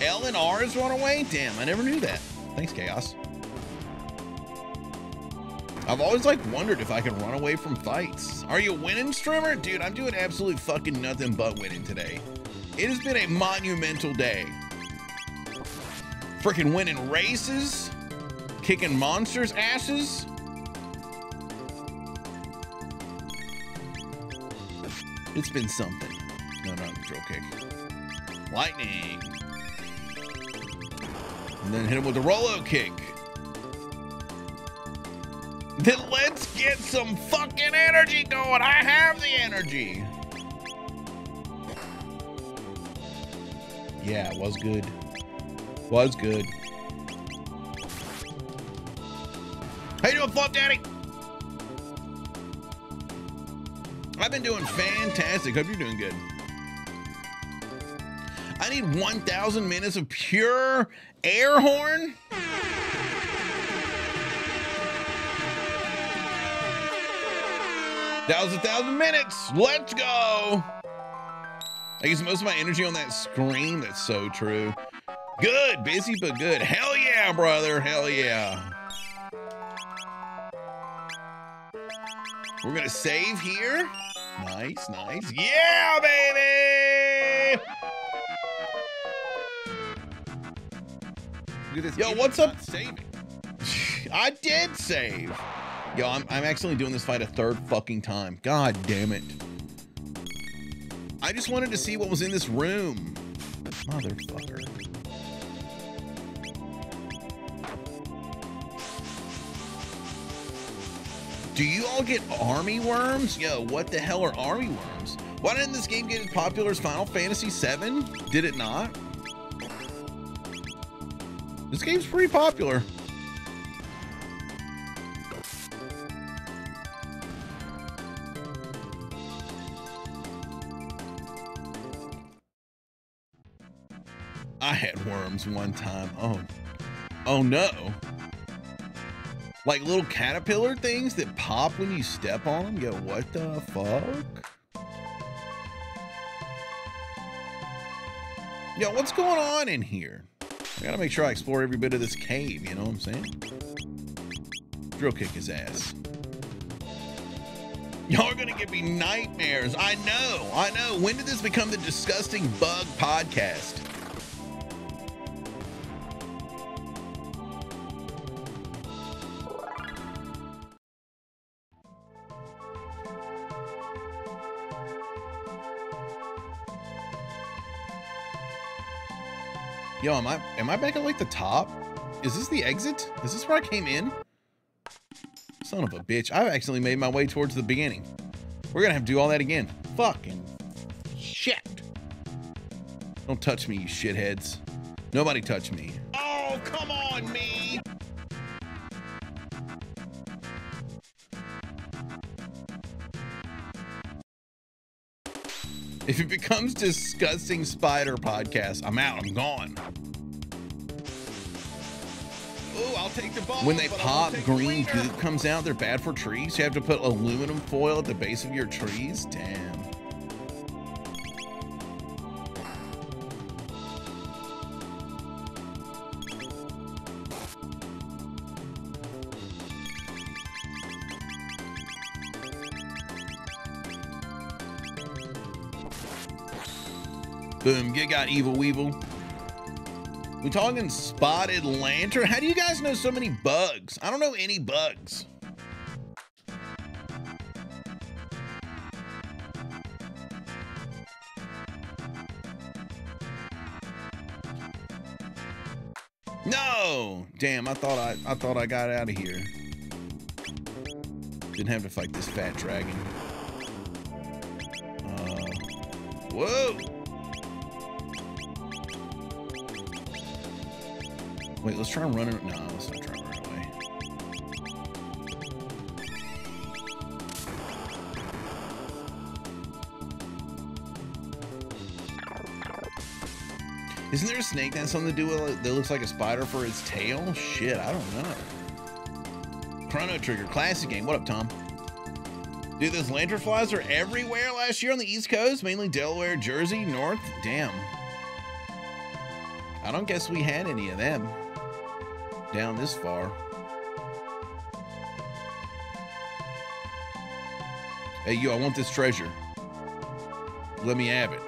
L and R is run away? Damn, I never knew that. Thanks, Chaos. I've always like wondered if I could run away from fights. Are you winning, streamer? Dude, I'm doing absolutely fucking nothing but winning today. It has been a monumental day. Freaking winning races, kicking monsters' asses. It's been something. No, no, drill kick. Lightning. And then hit him with the Rollo kick. Then let's get some fucking energy going. I have the energy. Yeah, was good. Was good. How you doing, Flop Daddy? I've been doing fantastic. Hope you're doing good. I need 1,000 minutes of pure air horn. That was a thousand minutes. Let's go. I use most of my energy on that screen. That's so true. Good, busy but good. Hell yeah, brother. Hell yeah. We're gonna save here. Nice, nice. Yeah, baby. Look at this. Yo, what's up? Saving. I did save. Yo, I'm, I'm actually doing this fight a third fucking time. God damn it. I just wanted to see what was in this room. Motherfucker. Do you all get army worms? Yo, what the hell are army worms? Why didn't this game get as popular as Final Fantasy VII? Did it not? This game's pretty popular. I had worms one time. Oh, oh no. Like little caterpillar things that pop when you step on them? Yo, what the fuck? Yo, what's going on in here? I gotta make sure I explore every bit of this cave, you know what I'm saying? Drill kick his ass. Y'all are gonna give me nightmares. I know, I know. When did this become the disgusting bug podcast? Yo, am I am I back at like the top? Is this the exit? Is this where I came in? Son of a bitch. I've actually made my way towards the beginning. We're gonna have to do all that again. Fucking shit. Don't touch me, you shitheads. Nobody touch me. If it becomes disgusting spider podcast, I'm out. I'm gone. Ooh, I'll take the ball. When they pop, the green wiener. goop comes out. They're bad for trees. You have to put aluminum foil at the base of your trees. Damn. Boom, you got Evil Weevil. We talking spotted lantern? How do you guys know so many bugs? I don't know any bugs. No! Damn, I thought I I thought I got out of here. Didn't have to fight this fat dragon. Uh, whoa! Wait, let's try and run it. No, let's not try and run away. Isn't there a snake that has something to do with it that looks like a spider for its tail? Shit, I don't know. Chrono Trigger, classic game. What up, Tom? Dude, those lanternflies are everywhere last year on the East Coast, mainly Delaware, Jersey, North. Damn. I don't guess we had any of them down this far. Hey, you, I want this treasure. Let me have it.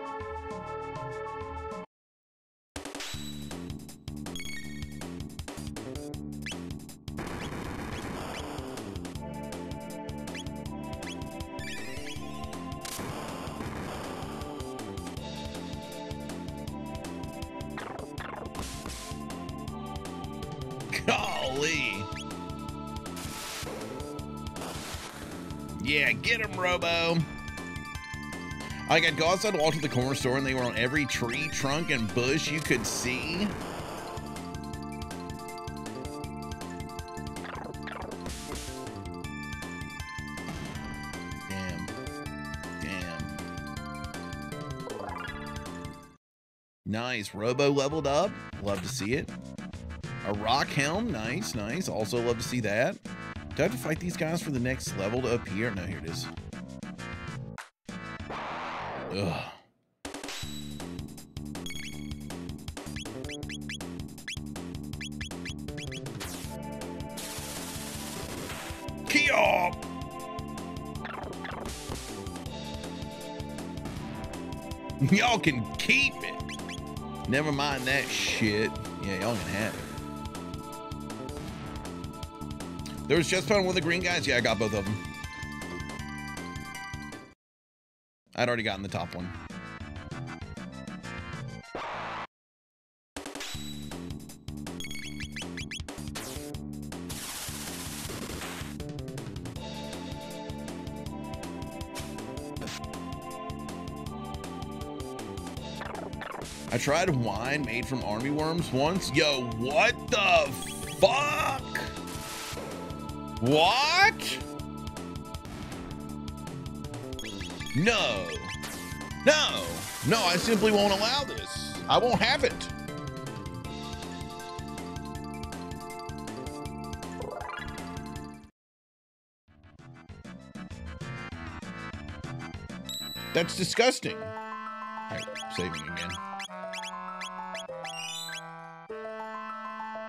Like I'd go outside, walk to the corner store, and they were on every tree, trunk, and bush you could see. Damn. Damn. Nice. Robo leveled up. Love to see it. A rock helm. Nice, nice. Also love to see that. Do I have to fight these guys for the next level to appear? No, here it is. Ugh. Y'all can keep it. Never mind that shit. Yeah, y'all can have it. There was just one with the green guys. Yeah, I got both of them. I'd already gotten the top one. I tried wine made from army worms once. Yo, what the fuck? What? No. No. No, I simply won't allow this. I won't have it. That's disgusting. Right, saving again.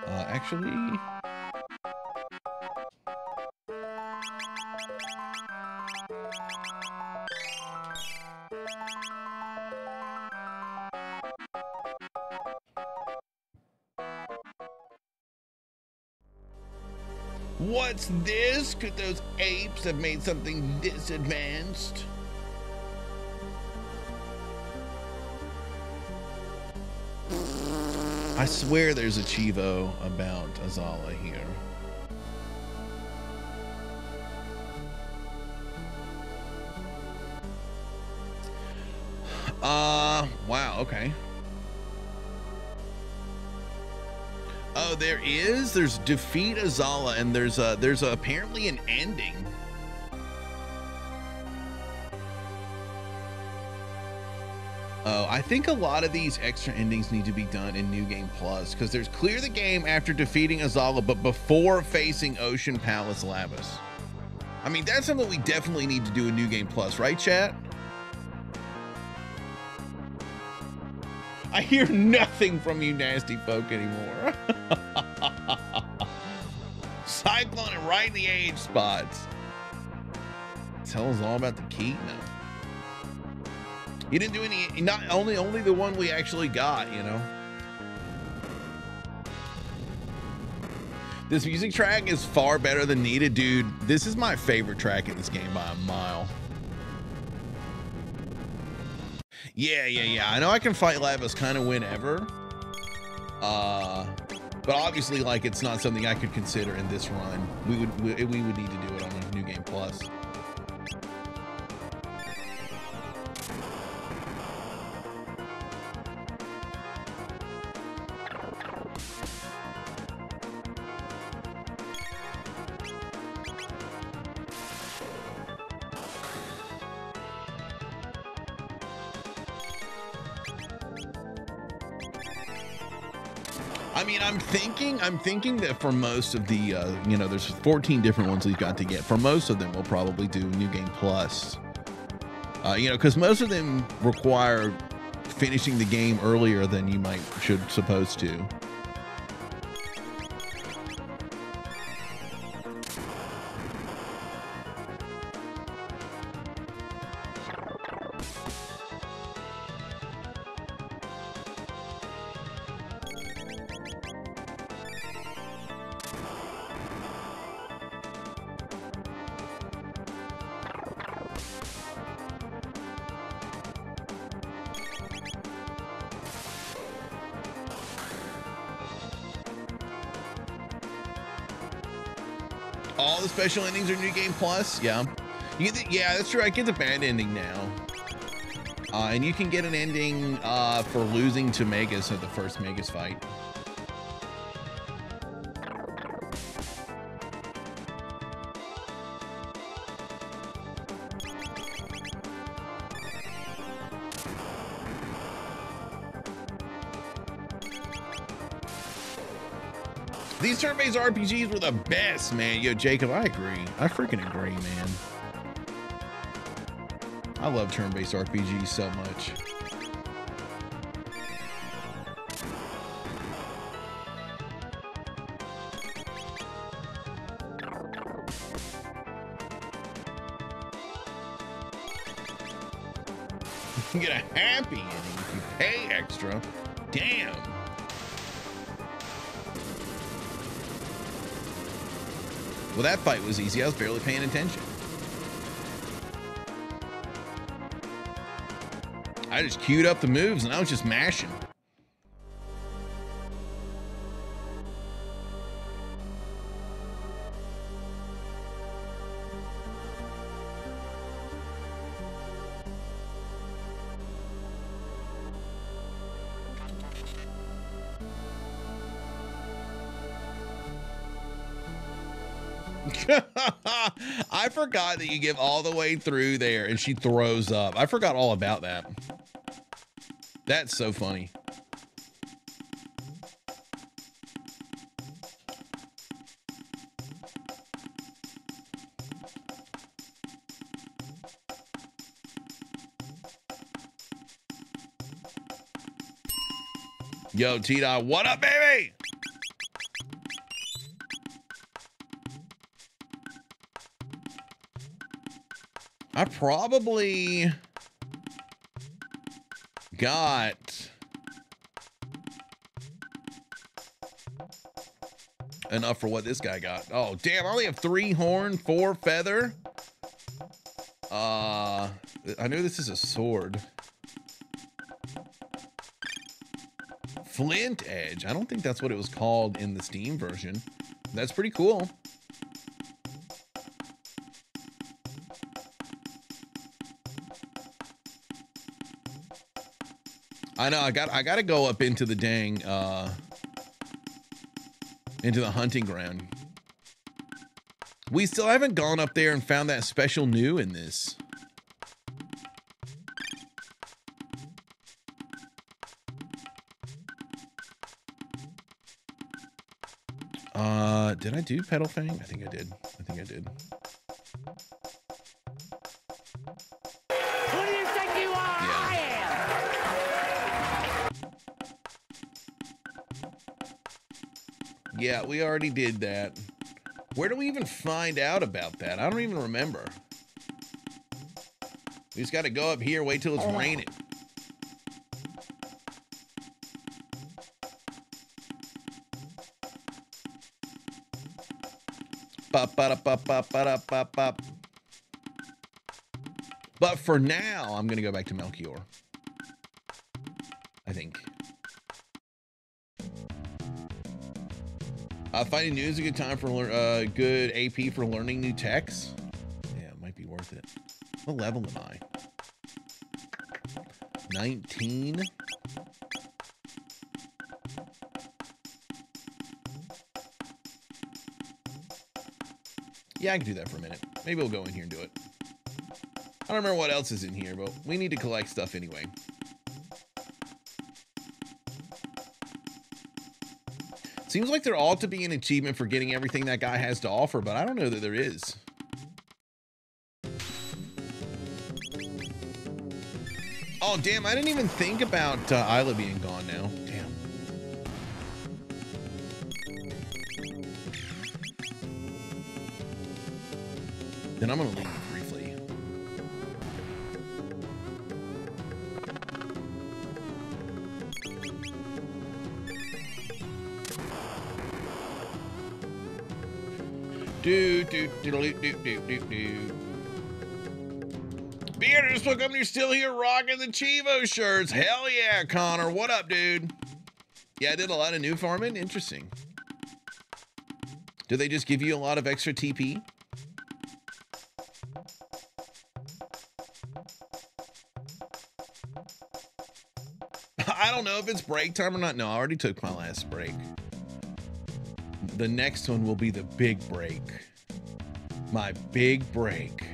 Uh, actually, What's this? Could those apes have made something this advanced? I swear there's a Cheevo about Azala here. Uh, wow, okay. Is. There's defeat Azala, and there's a there's a, apparently an ending. Oh, I think a lot of these extra endings need to be done in New Game Plus because there's clear the game after defeating Azala, but before facing Ocean Palace Lavos. I mean, that's something we definitely need to do in New Game Plus, right, chat? I hear nothing from you nasty folk anymore. Right in the age spots. Tell us all about the key now. You didn't do any, not only only the one we actually got, you know. This music track is far better than needed, dude. This is my favorite track in this game by a mile. Yeah, yeah, yeah. I know I can fight Lavos kind of whenever. But obviously, like, it's not something I could consider in this run. We would we, we would need to do it on a new game plus. I'm thinking that for most of the, uh, you know, there's 14 different ones we've got to get. For most of them, we'll probably do New Game Plus. Uh, you know, because most of them require finishing the game earlier than you might should supposed to. The endings are New Game Plus. Yeah. The, yeah, that's true. I get the bad ending now. Uh, and you can get an ending uh, for losing to Magus at the first Magus fight. Turn-based RPGs were the best, man. Yo, Jacob, I agree. I freaking agree, man. I love turn-based RPGs so much. That fight was easy. I was barely paying attention. I just queued up the moves and I was just mashing. That you give all the way through there and she throws up. I forgot all about that. That's so funny. Yo, T-Dot, what up, baby? Probably got enough for what this guy got. Oh, damn, I only have three horn, four feather. Uh, I know this is a sword. Flint Edge. I don't think that's what it was called in the Steam version. That's pretty cool. I know. I got. I got to go up into the dang. Uh, into the hunting ground. We still haven't gone up there and found that special Nu in this. Uh, did I do Petal Fang? I think I did. I think I did. Yeah, we already did that. Where do we even find out about that? I don't even remember. We just got to go up here, wait till it's raining. Bop, bada, bop, bop, bada, bop, bop. But for now, I'm going to go back to Melchior. Uh, finding Nu is a good time for uh, good AP for learning new techs. Yeah, it might be worth it. What level am I? 19. Yeah, I can do that for a minute. Maybe we'll go in here and do it. I don't remember what else is in here, but we need to collect stuff anyway. Seems like there ought to be an achievement for getting everything that guy has to offer, but I don't know that there is. Oh, damn, I didn't even think about uh, Ayla being gone now. Damn. Then I'm gonna leave Do do do do do do do do. Up! You're still here rocking the Cheevo shirts. Hell yeah, Connor. What up, dude? Yeah, I did a lot of Nu farming. Interesting. Do they just give you a lot of extra TP? I don't know if it's break time or not. No, I already took my last break. The next one will be the big break. My big break.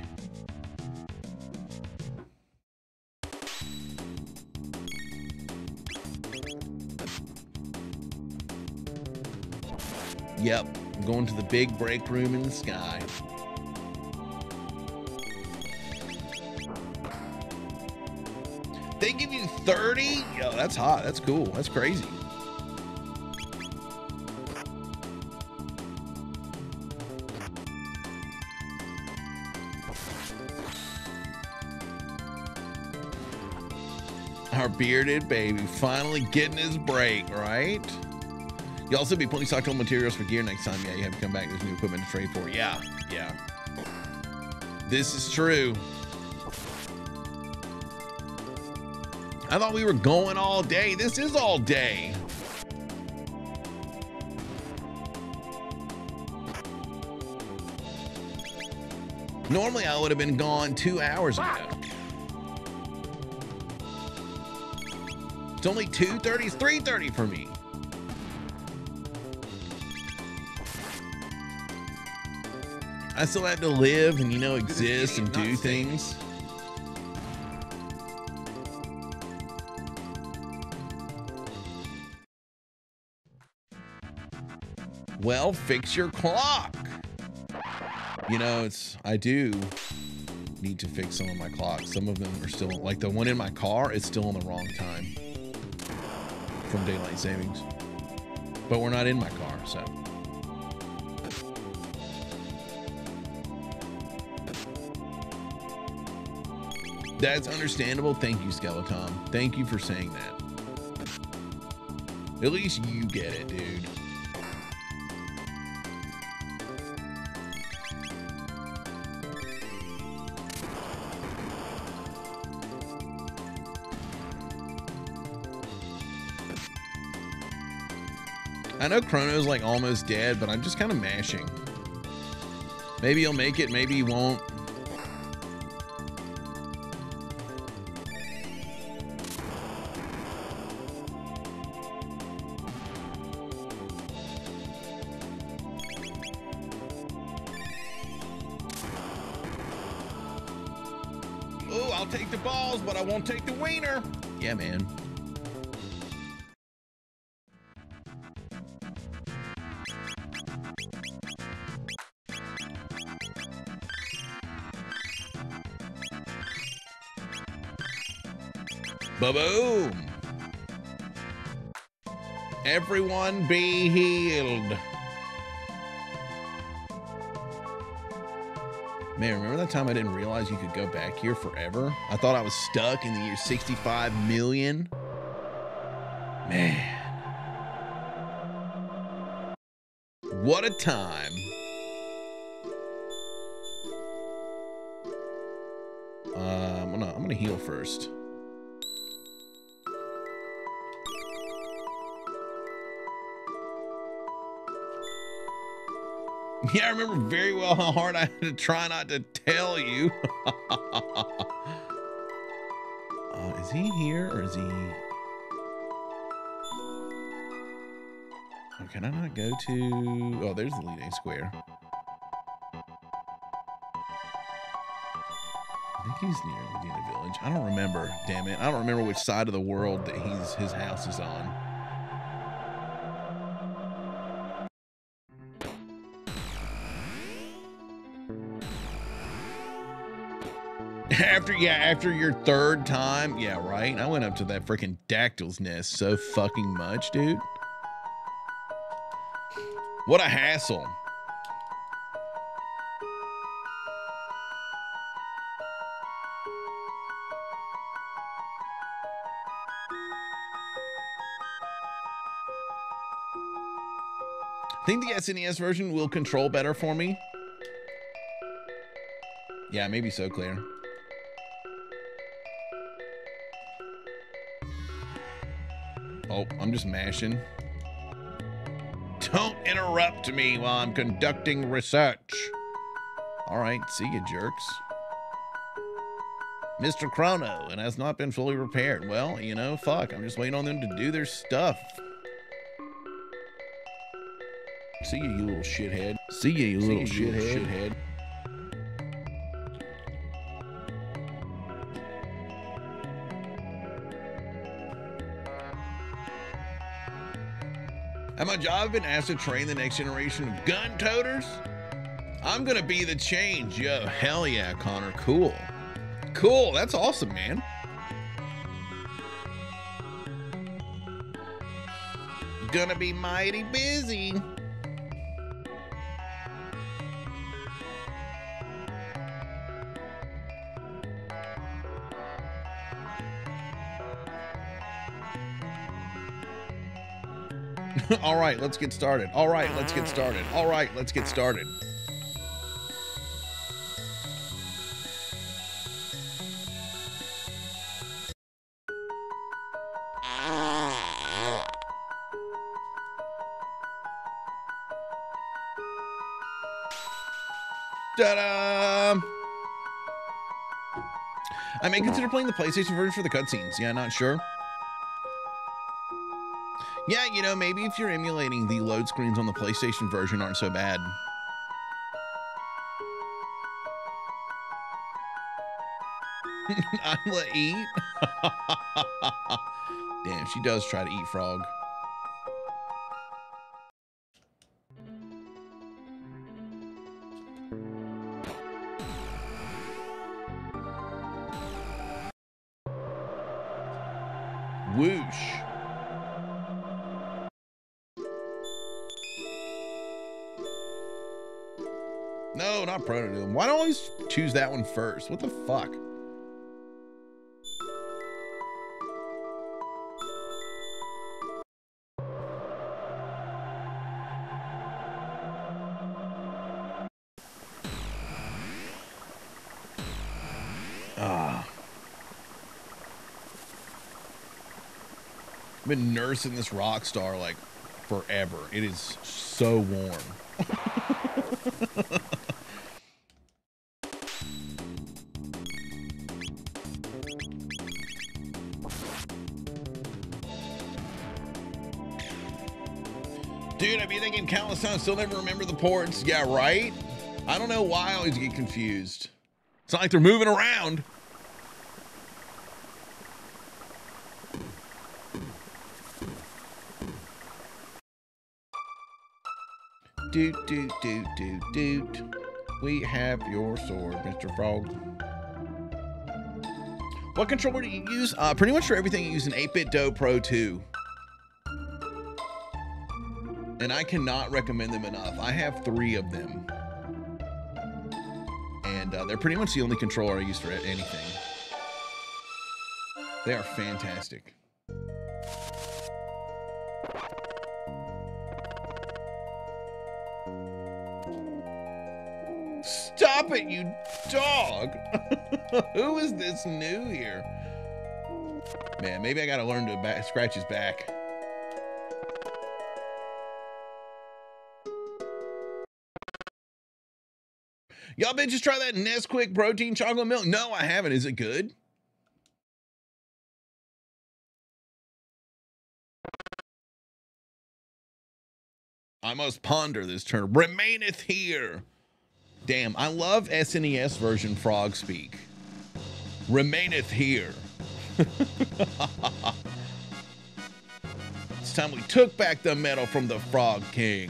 Yep, I'm going to the big break room in the sky. They give you 30? Yo, that's hot. That's cool. That's crazy. Our bearded baby finally getting his break, right? You also be stocked on materials for gear next time. Yeah, you have to come back. There's new equipment to trade for. Yeah, yeah. This is true. I thought we were going all day. This is all day. Normally I would have been gone two hours ago. It's only 2.30, it's 3.30 for me. I still have to live and, you know, exist and do things. Well, fix your clock. You know, it's, I do need to fix some of my clocks. Some of them are still, like the one in my car is still in the wrong time from daylight savings. But we're not in my car, so. That's understandable. Thank you, Skeleton. Thank you for saying that. At least you get it, dude. Know Chrono's like almost dead, but I'm just kind of mashing. Maybe he'll make it, maybe he won't. Ba-boom! Everyone be healed. Man, remember that time I didn't realize you could go back here forever? I thought I was stuck in the year 65 million. Man. What a time. Uh, I'm gonna I'm gonna heal first. Yeah, I remember very well how hard I had to try not to tell you. uh, is he here or is he? Oh, can I not go to? Oh, there's the Leene Square. I think he's near Medina Village. I don't remember. Damn it, I don't remember which side of the world that he's his house is on. After yeah, after your third time, yeah, right. I went up to that freaking dactyl's nest so fucking much, dude. What a hassle. I think the SNES version will control better for me. Yeah, maybe so, Claire. I'm just mashing. Don't interrupt me while I'm conducting research. All right, see you, jerks. Mr. Chrono, and has not been fully repaired. Well, you know, fuck. I'm just waiting on them to do their stuff. See you, you little shithead. See you, you little you, shithead. little shithead. Job, I've been asked to train the next generation of gun toters. I'm gonna be the change. Yo, hell yeah, Connor. Cool. Cool. That's awesome, man. Gonna be mighty busy. All right, let's get started. All right, let's get started. All right, let's get started. Ta-da! I may consider playing the PlayStation version for the cutscenes. Yeah, not sure. Yeah, you know, maybe if you're emulating the load screens on the PlayStation version aren't so bad. I'ma eat. Damn, she does try to eat frog. Why don't I always choose that one first? What the fuck? Ah. Been nursing this rock star like forever. It is so warm. times, still never remember the ports. Yeah, right? I don't know why I always get confused. It's not like they're moving around. Doot, doot, doot, doot, doot. We have your sword, Mr. Frog. What controller do you use? Uh, pretty much for everything, you use an 8BitDo Pro 2. And I cannot recommend them enough. I have three of them. And uh, they're pretty much the only controller I use for anything. They are fantastic. Stop it, you dog! Who is this new here? Man, maybe I gotta learn to scratch his back. Y'all bitches try that Nesquik protein chocolate milk? No, I haven't. Is it good? I must ponder this term. Remaineth here. Damn, I love SNES version frog speak. Remaineth here. it's time we took back the medal from the Frog King.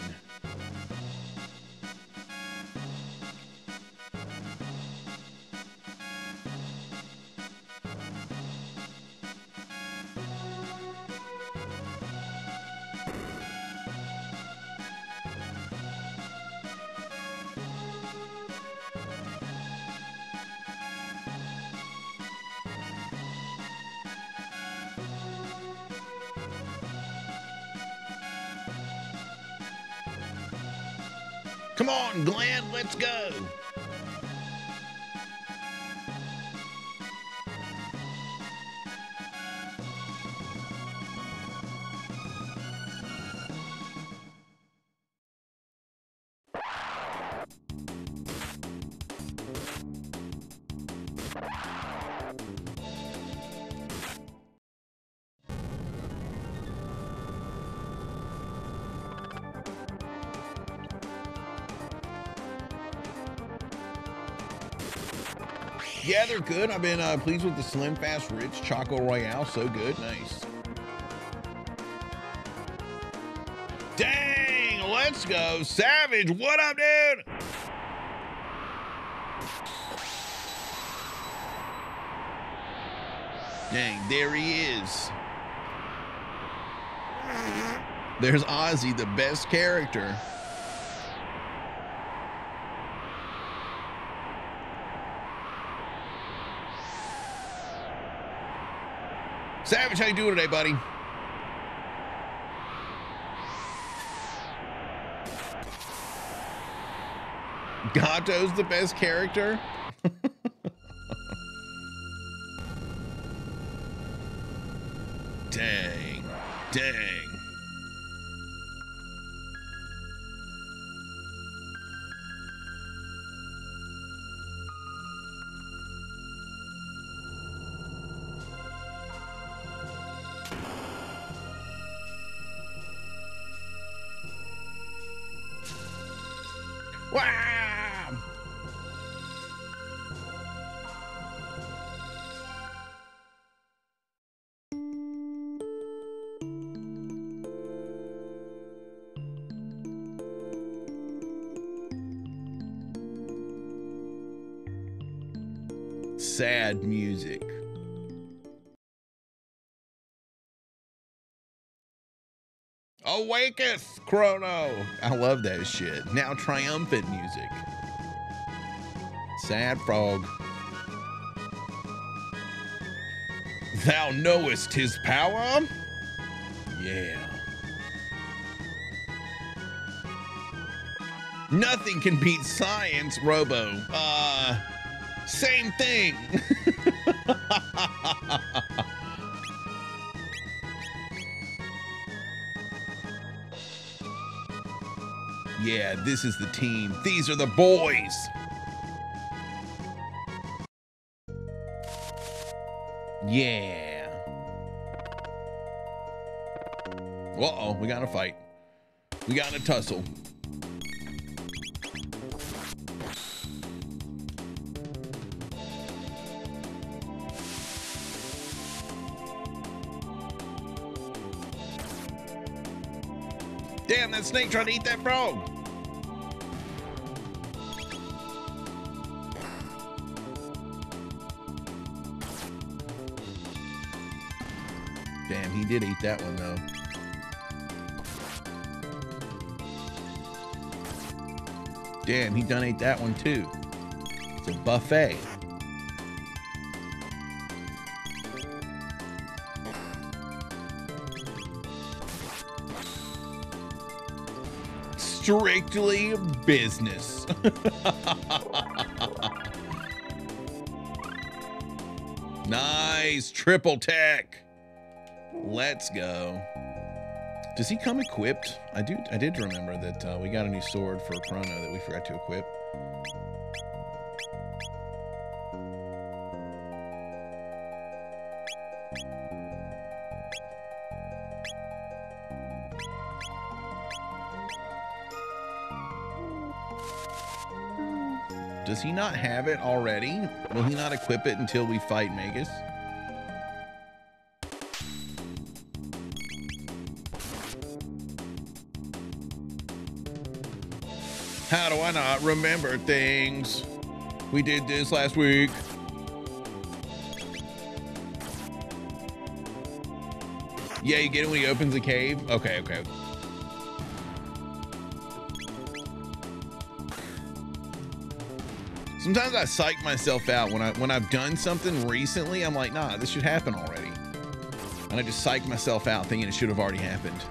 Yeah, they're good. I've been uh, pleased with the Slim Fast Rich Choco Royale. So good. Nice. Dang, let's go. Savage, what up, dude? Dang, there he is. There's Ozzie, the best character. Savage, how you doing today, buddy? Gato's the best character? Awaketh, Chrono. I love that shit. Now triumphant music. Sad frog. Thou knowest his power? Yeah. Nothing can beat science, Robo. Uh, same thing. yeah, this is the team. These are the boys. Yeah. Uh oh, we got to fight. We got to tussle. Damn, that snake trying to eat that frog. Did eat that one though. Damn, he done ate that one too. It's a buffet. Strictly business. nice triple tech. Let's go. Does he come equipped? I do. I did remember that uh, we got a new sword for Chrono that we forgot to equip. Does he not have it already? Will he not equip it until we fight Magus? I not remember things? We did this last week. Yeah, you get it when he opens the cave? Okay, okay. Sometimes I psych myself out when I when I've done something recently. I'm like, nah, this should happen already, and I just psych myself out thinking it should have already happened.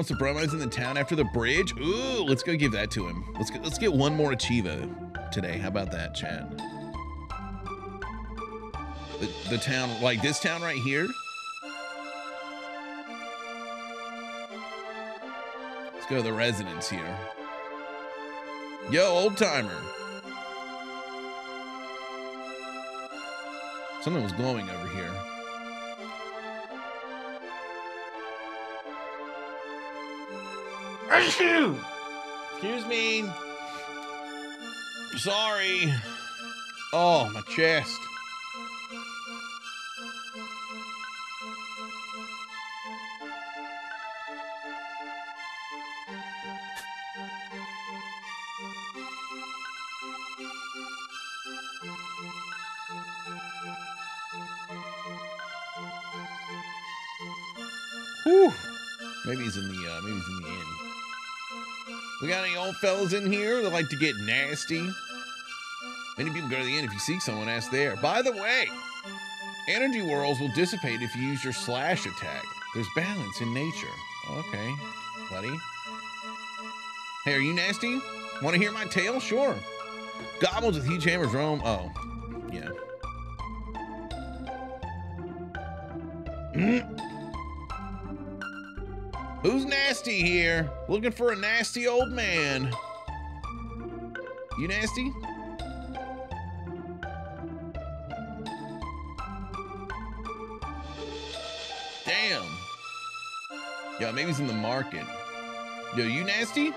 Wants the promos in the town after the bridge. Ooh, let's go give that to him. Let's get let's get one more Achieva today. How about that, Chad? The, the town, like this town right here. Let's go to the residence here. Yo, old timer. Something was glowing over here. Excuse me. Sorry. Oh, my chest. Any old fellas in here that like to get nasty? Many people go to the inn if you see someone, ask there. By the way, energy whirls will dissipate if you use your slash attack. There's balance in nature. Okay, buddy. Hey, are you nasty? Want to hear my tale? Sure. Goblins with huge hammers roam. Oh, yeah. here? Looking for a nasty old man. You nasty? Damn. Yo, maybe he's in the market. Yo, you nasty?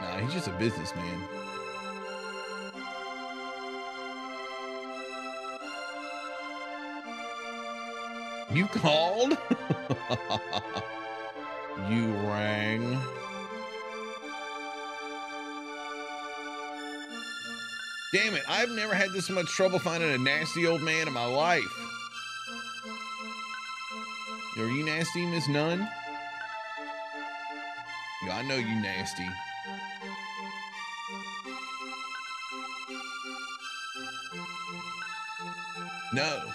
Nah, he's just a businessman. You called? you rang. Damn it, I've never had this much trouble finding a nasty old man in my life. Are you nasty, Miss Nunn? Yeah, I know you nasty. No.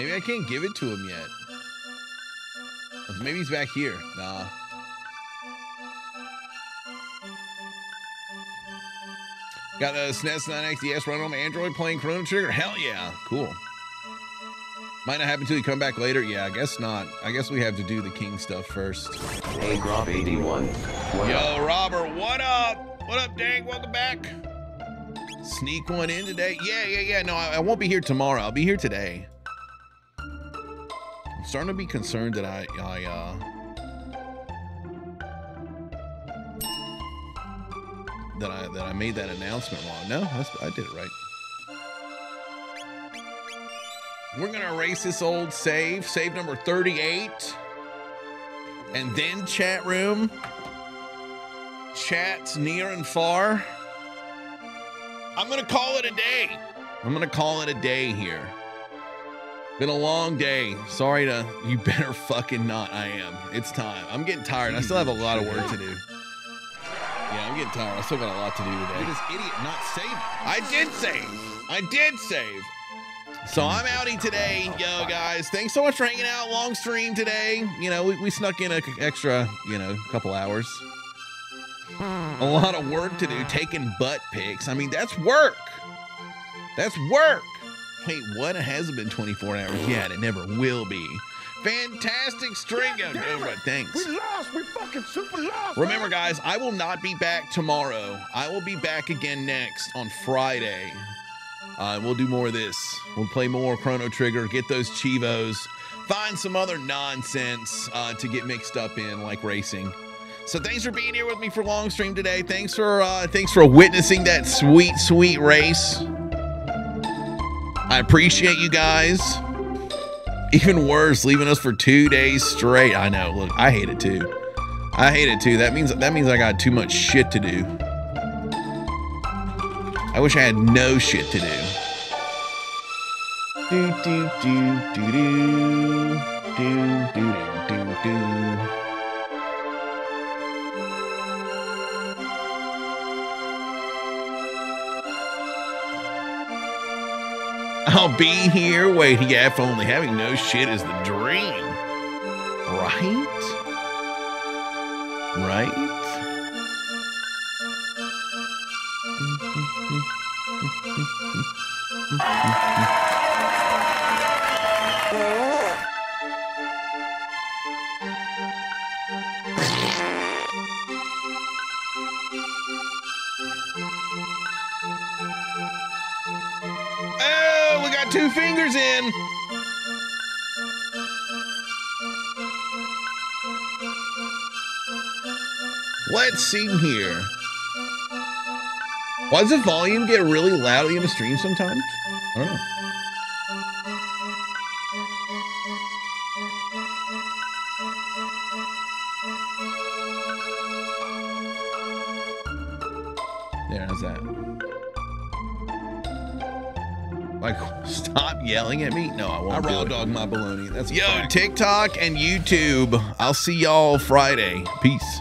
Maybe I can't give it to him yet. Maybe he's back here. Nah. Got a SNES 9XDS running on my Android playing Chrono Trigger? Hell yeah. Cool. Might not happen until you come back later. Yeah, I guess not. I guess we have to do the king stuff first. Hey, Grop 81. Yo, Robert, what up? What up, Dang? Welcome back. Sneak one in today. Yeah, yeah, yeah. No, I, I won't be here tomorrow. I'll be here today. Starting to be concerned that I, I, uh, that I that I made that announcement wrong. No, I did it right. We're gonna erase this old save, save number 38, and then chat room, chats near and far. I'm gonna call it a day. I'm gonna call it a day here. Been a long day. Sorry to you better fucking not. I am. It's time. I'm getting tired. I still have a lot of work to do. Yeah, I'm getting tired. I still got a lot to do today. this idiot not saving. I did save. I did save. So I'm outie today, yo guys. Thanks so much for hanging out. Long stream today. You know, we, we snuck in an extra, you know, couple hours. A lot of work to do, taking butt pics. I mean, that's work. That's work. Wait, what? It hasn't been 24 hours yet. It never will be. Fantastic stringo. Damn No, it. thanks. We lost. We fucking super lost. Remember, guys, I will not be back tomorrow. I will be back again next on Friday. Uh, we'll do more of this. We'll play more Chrono Trigger, get those cheevos, find some other nonsense uh, to get mixed up in, like racing. So thanks for being here with me for long stream today. Thanks for uh, thanks for witnessing that sweet, sweet race. I appreciate you guys. Even worse, leaving us for two days straight. I know. Look, I hate it too. I hate it too. That means that means I got too much shit to do. I wish I had no shit to do. Do do do do do do do do do do. I'll be here. waiting. yeah, if only having no shit is the dream. Right? Right? Oh, two fingers in. Let's see here. Why does the volume get really loud at the stream sometimes? I don't know. Yelling at me? No, I won't. I raw dog my baloney. That's Yo, fact. TikTok and YouTube. I'll see y'all Friday. Peace.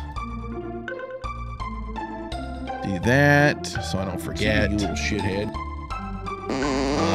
Do that so I don't forget. You little shithead. Uh,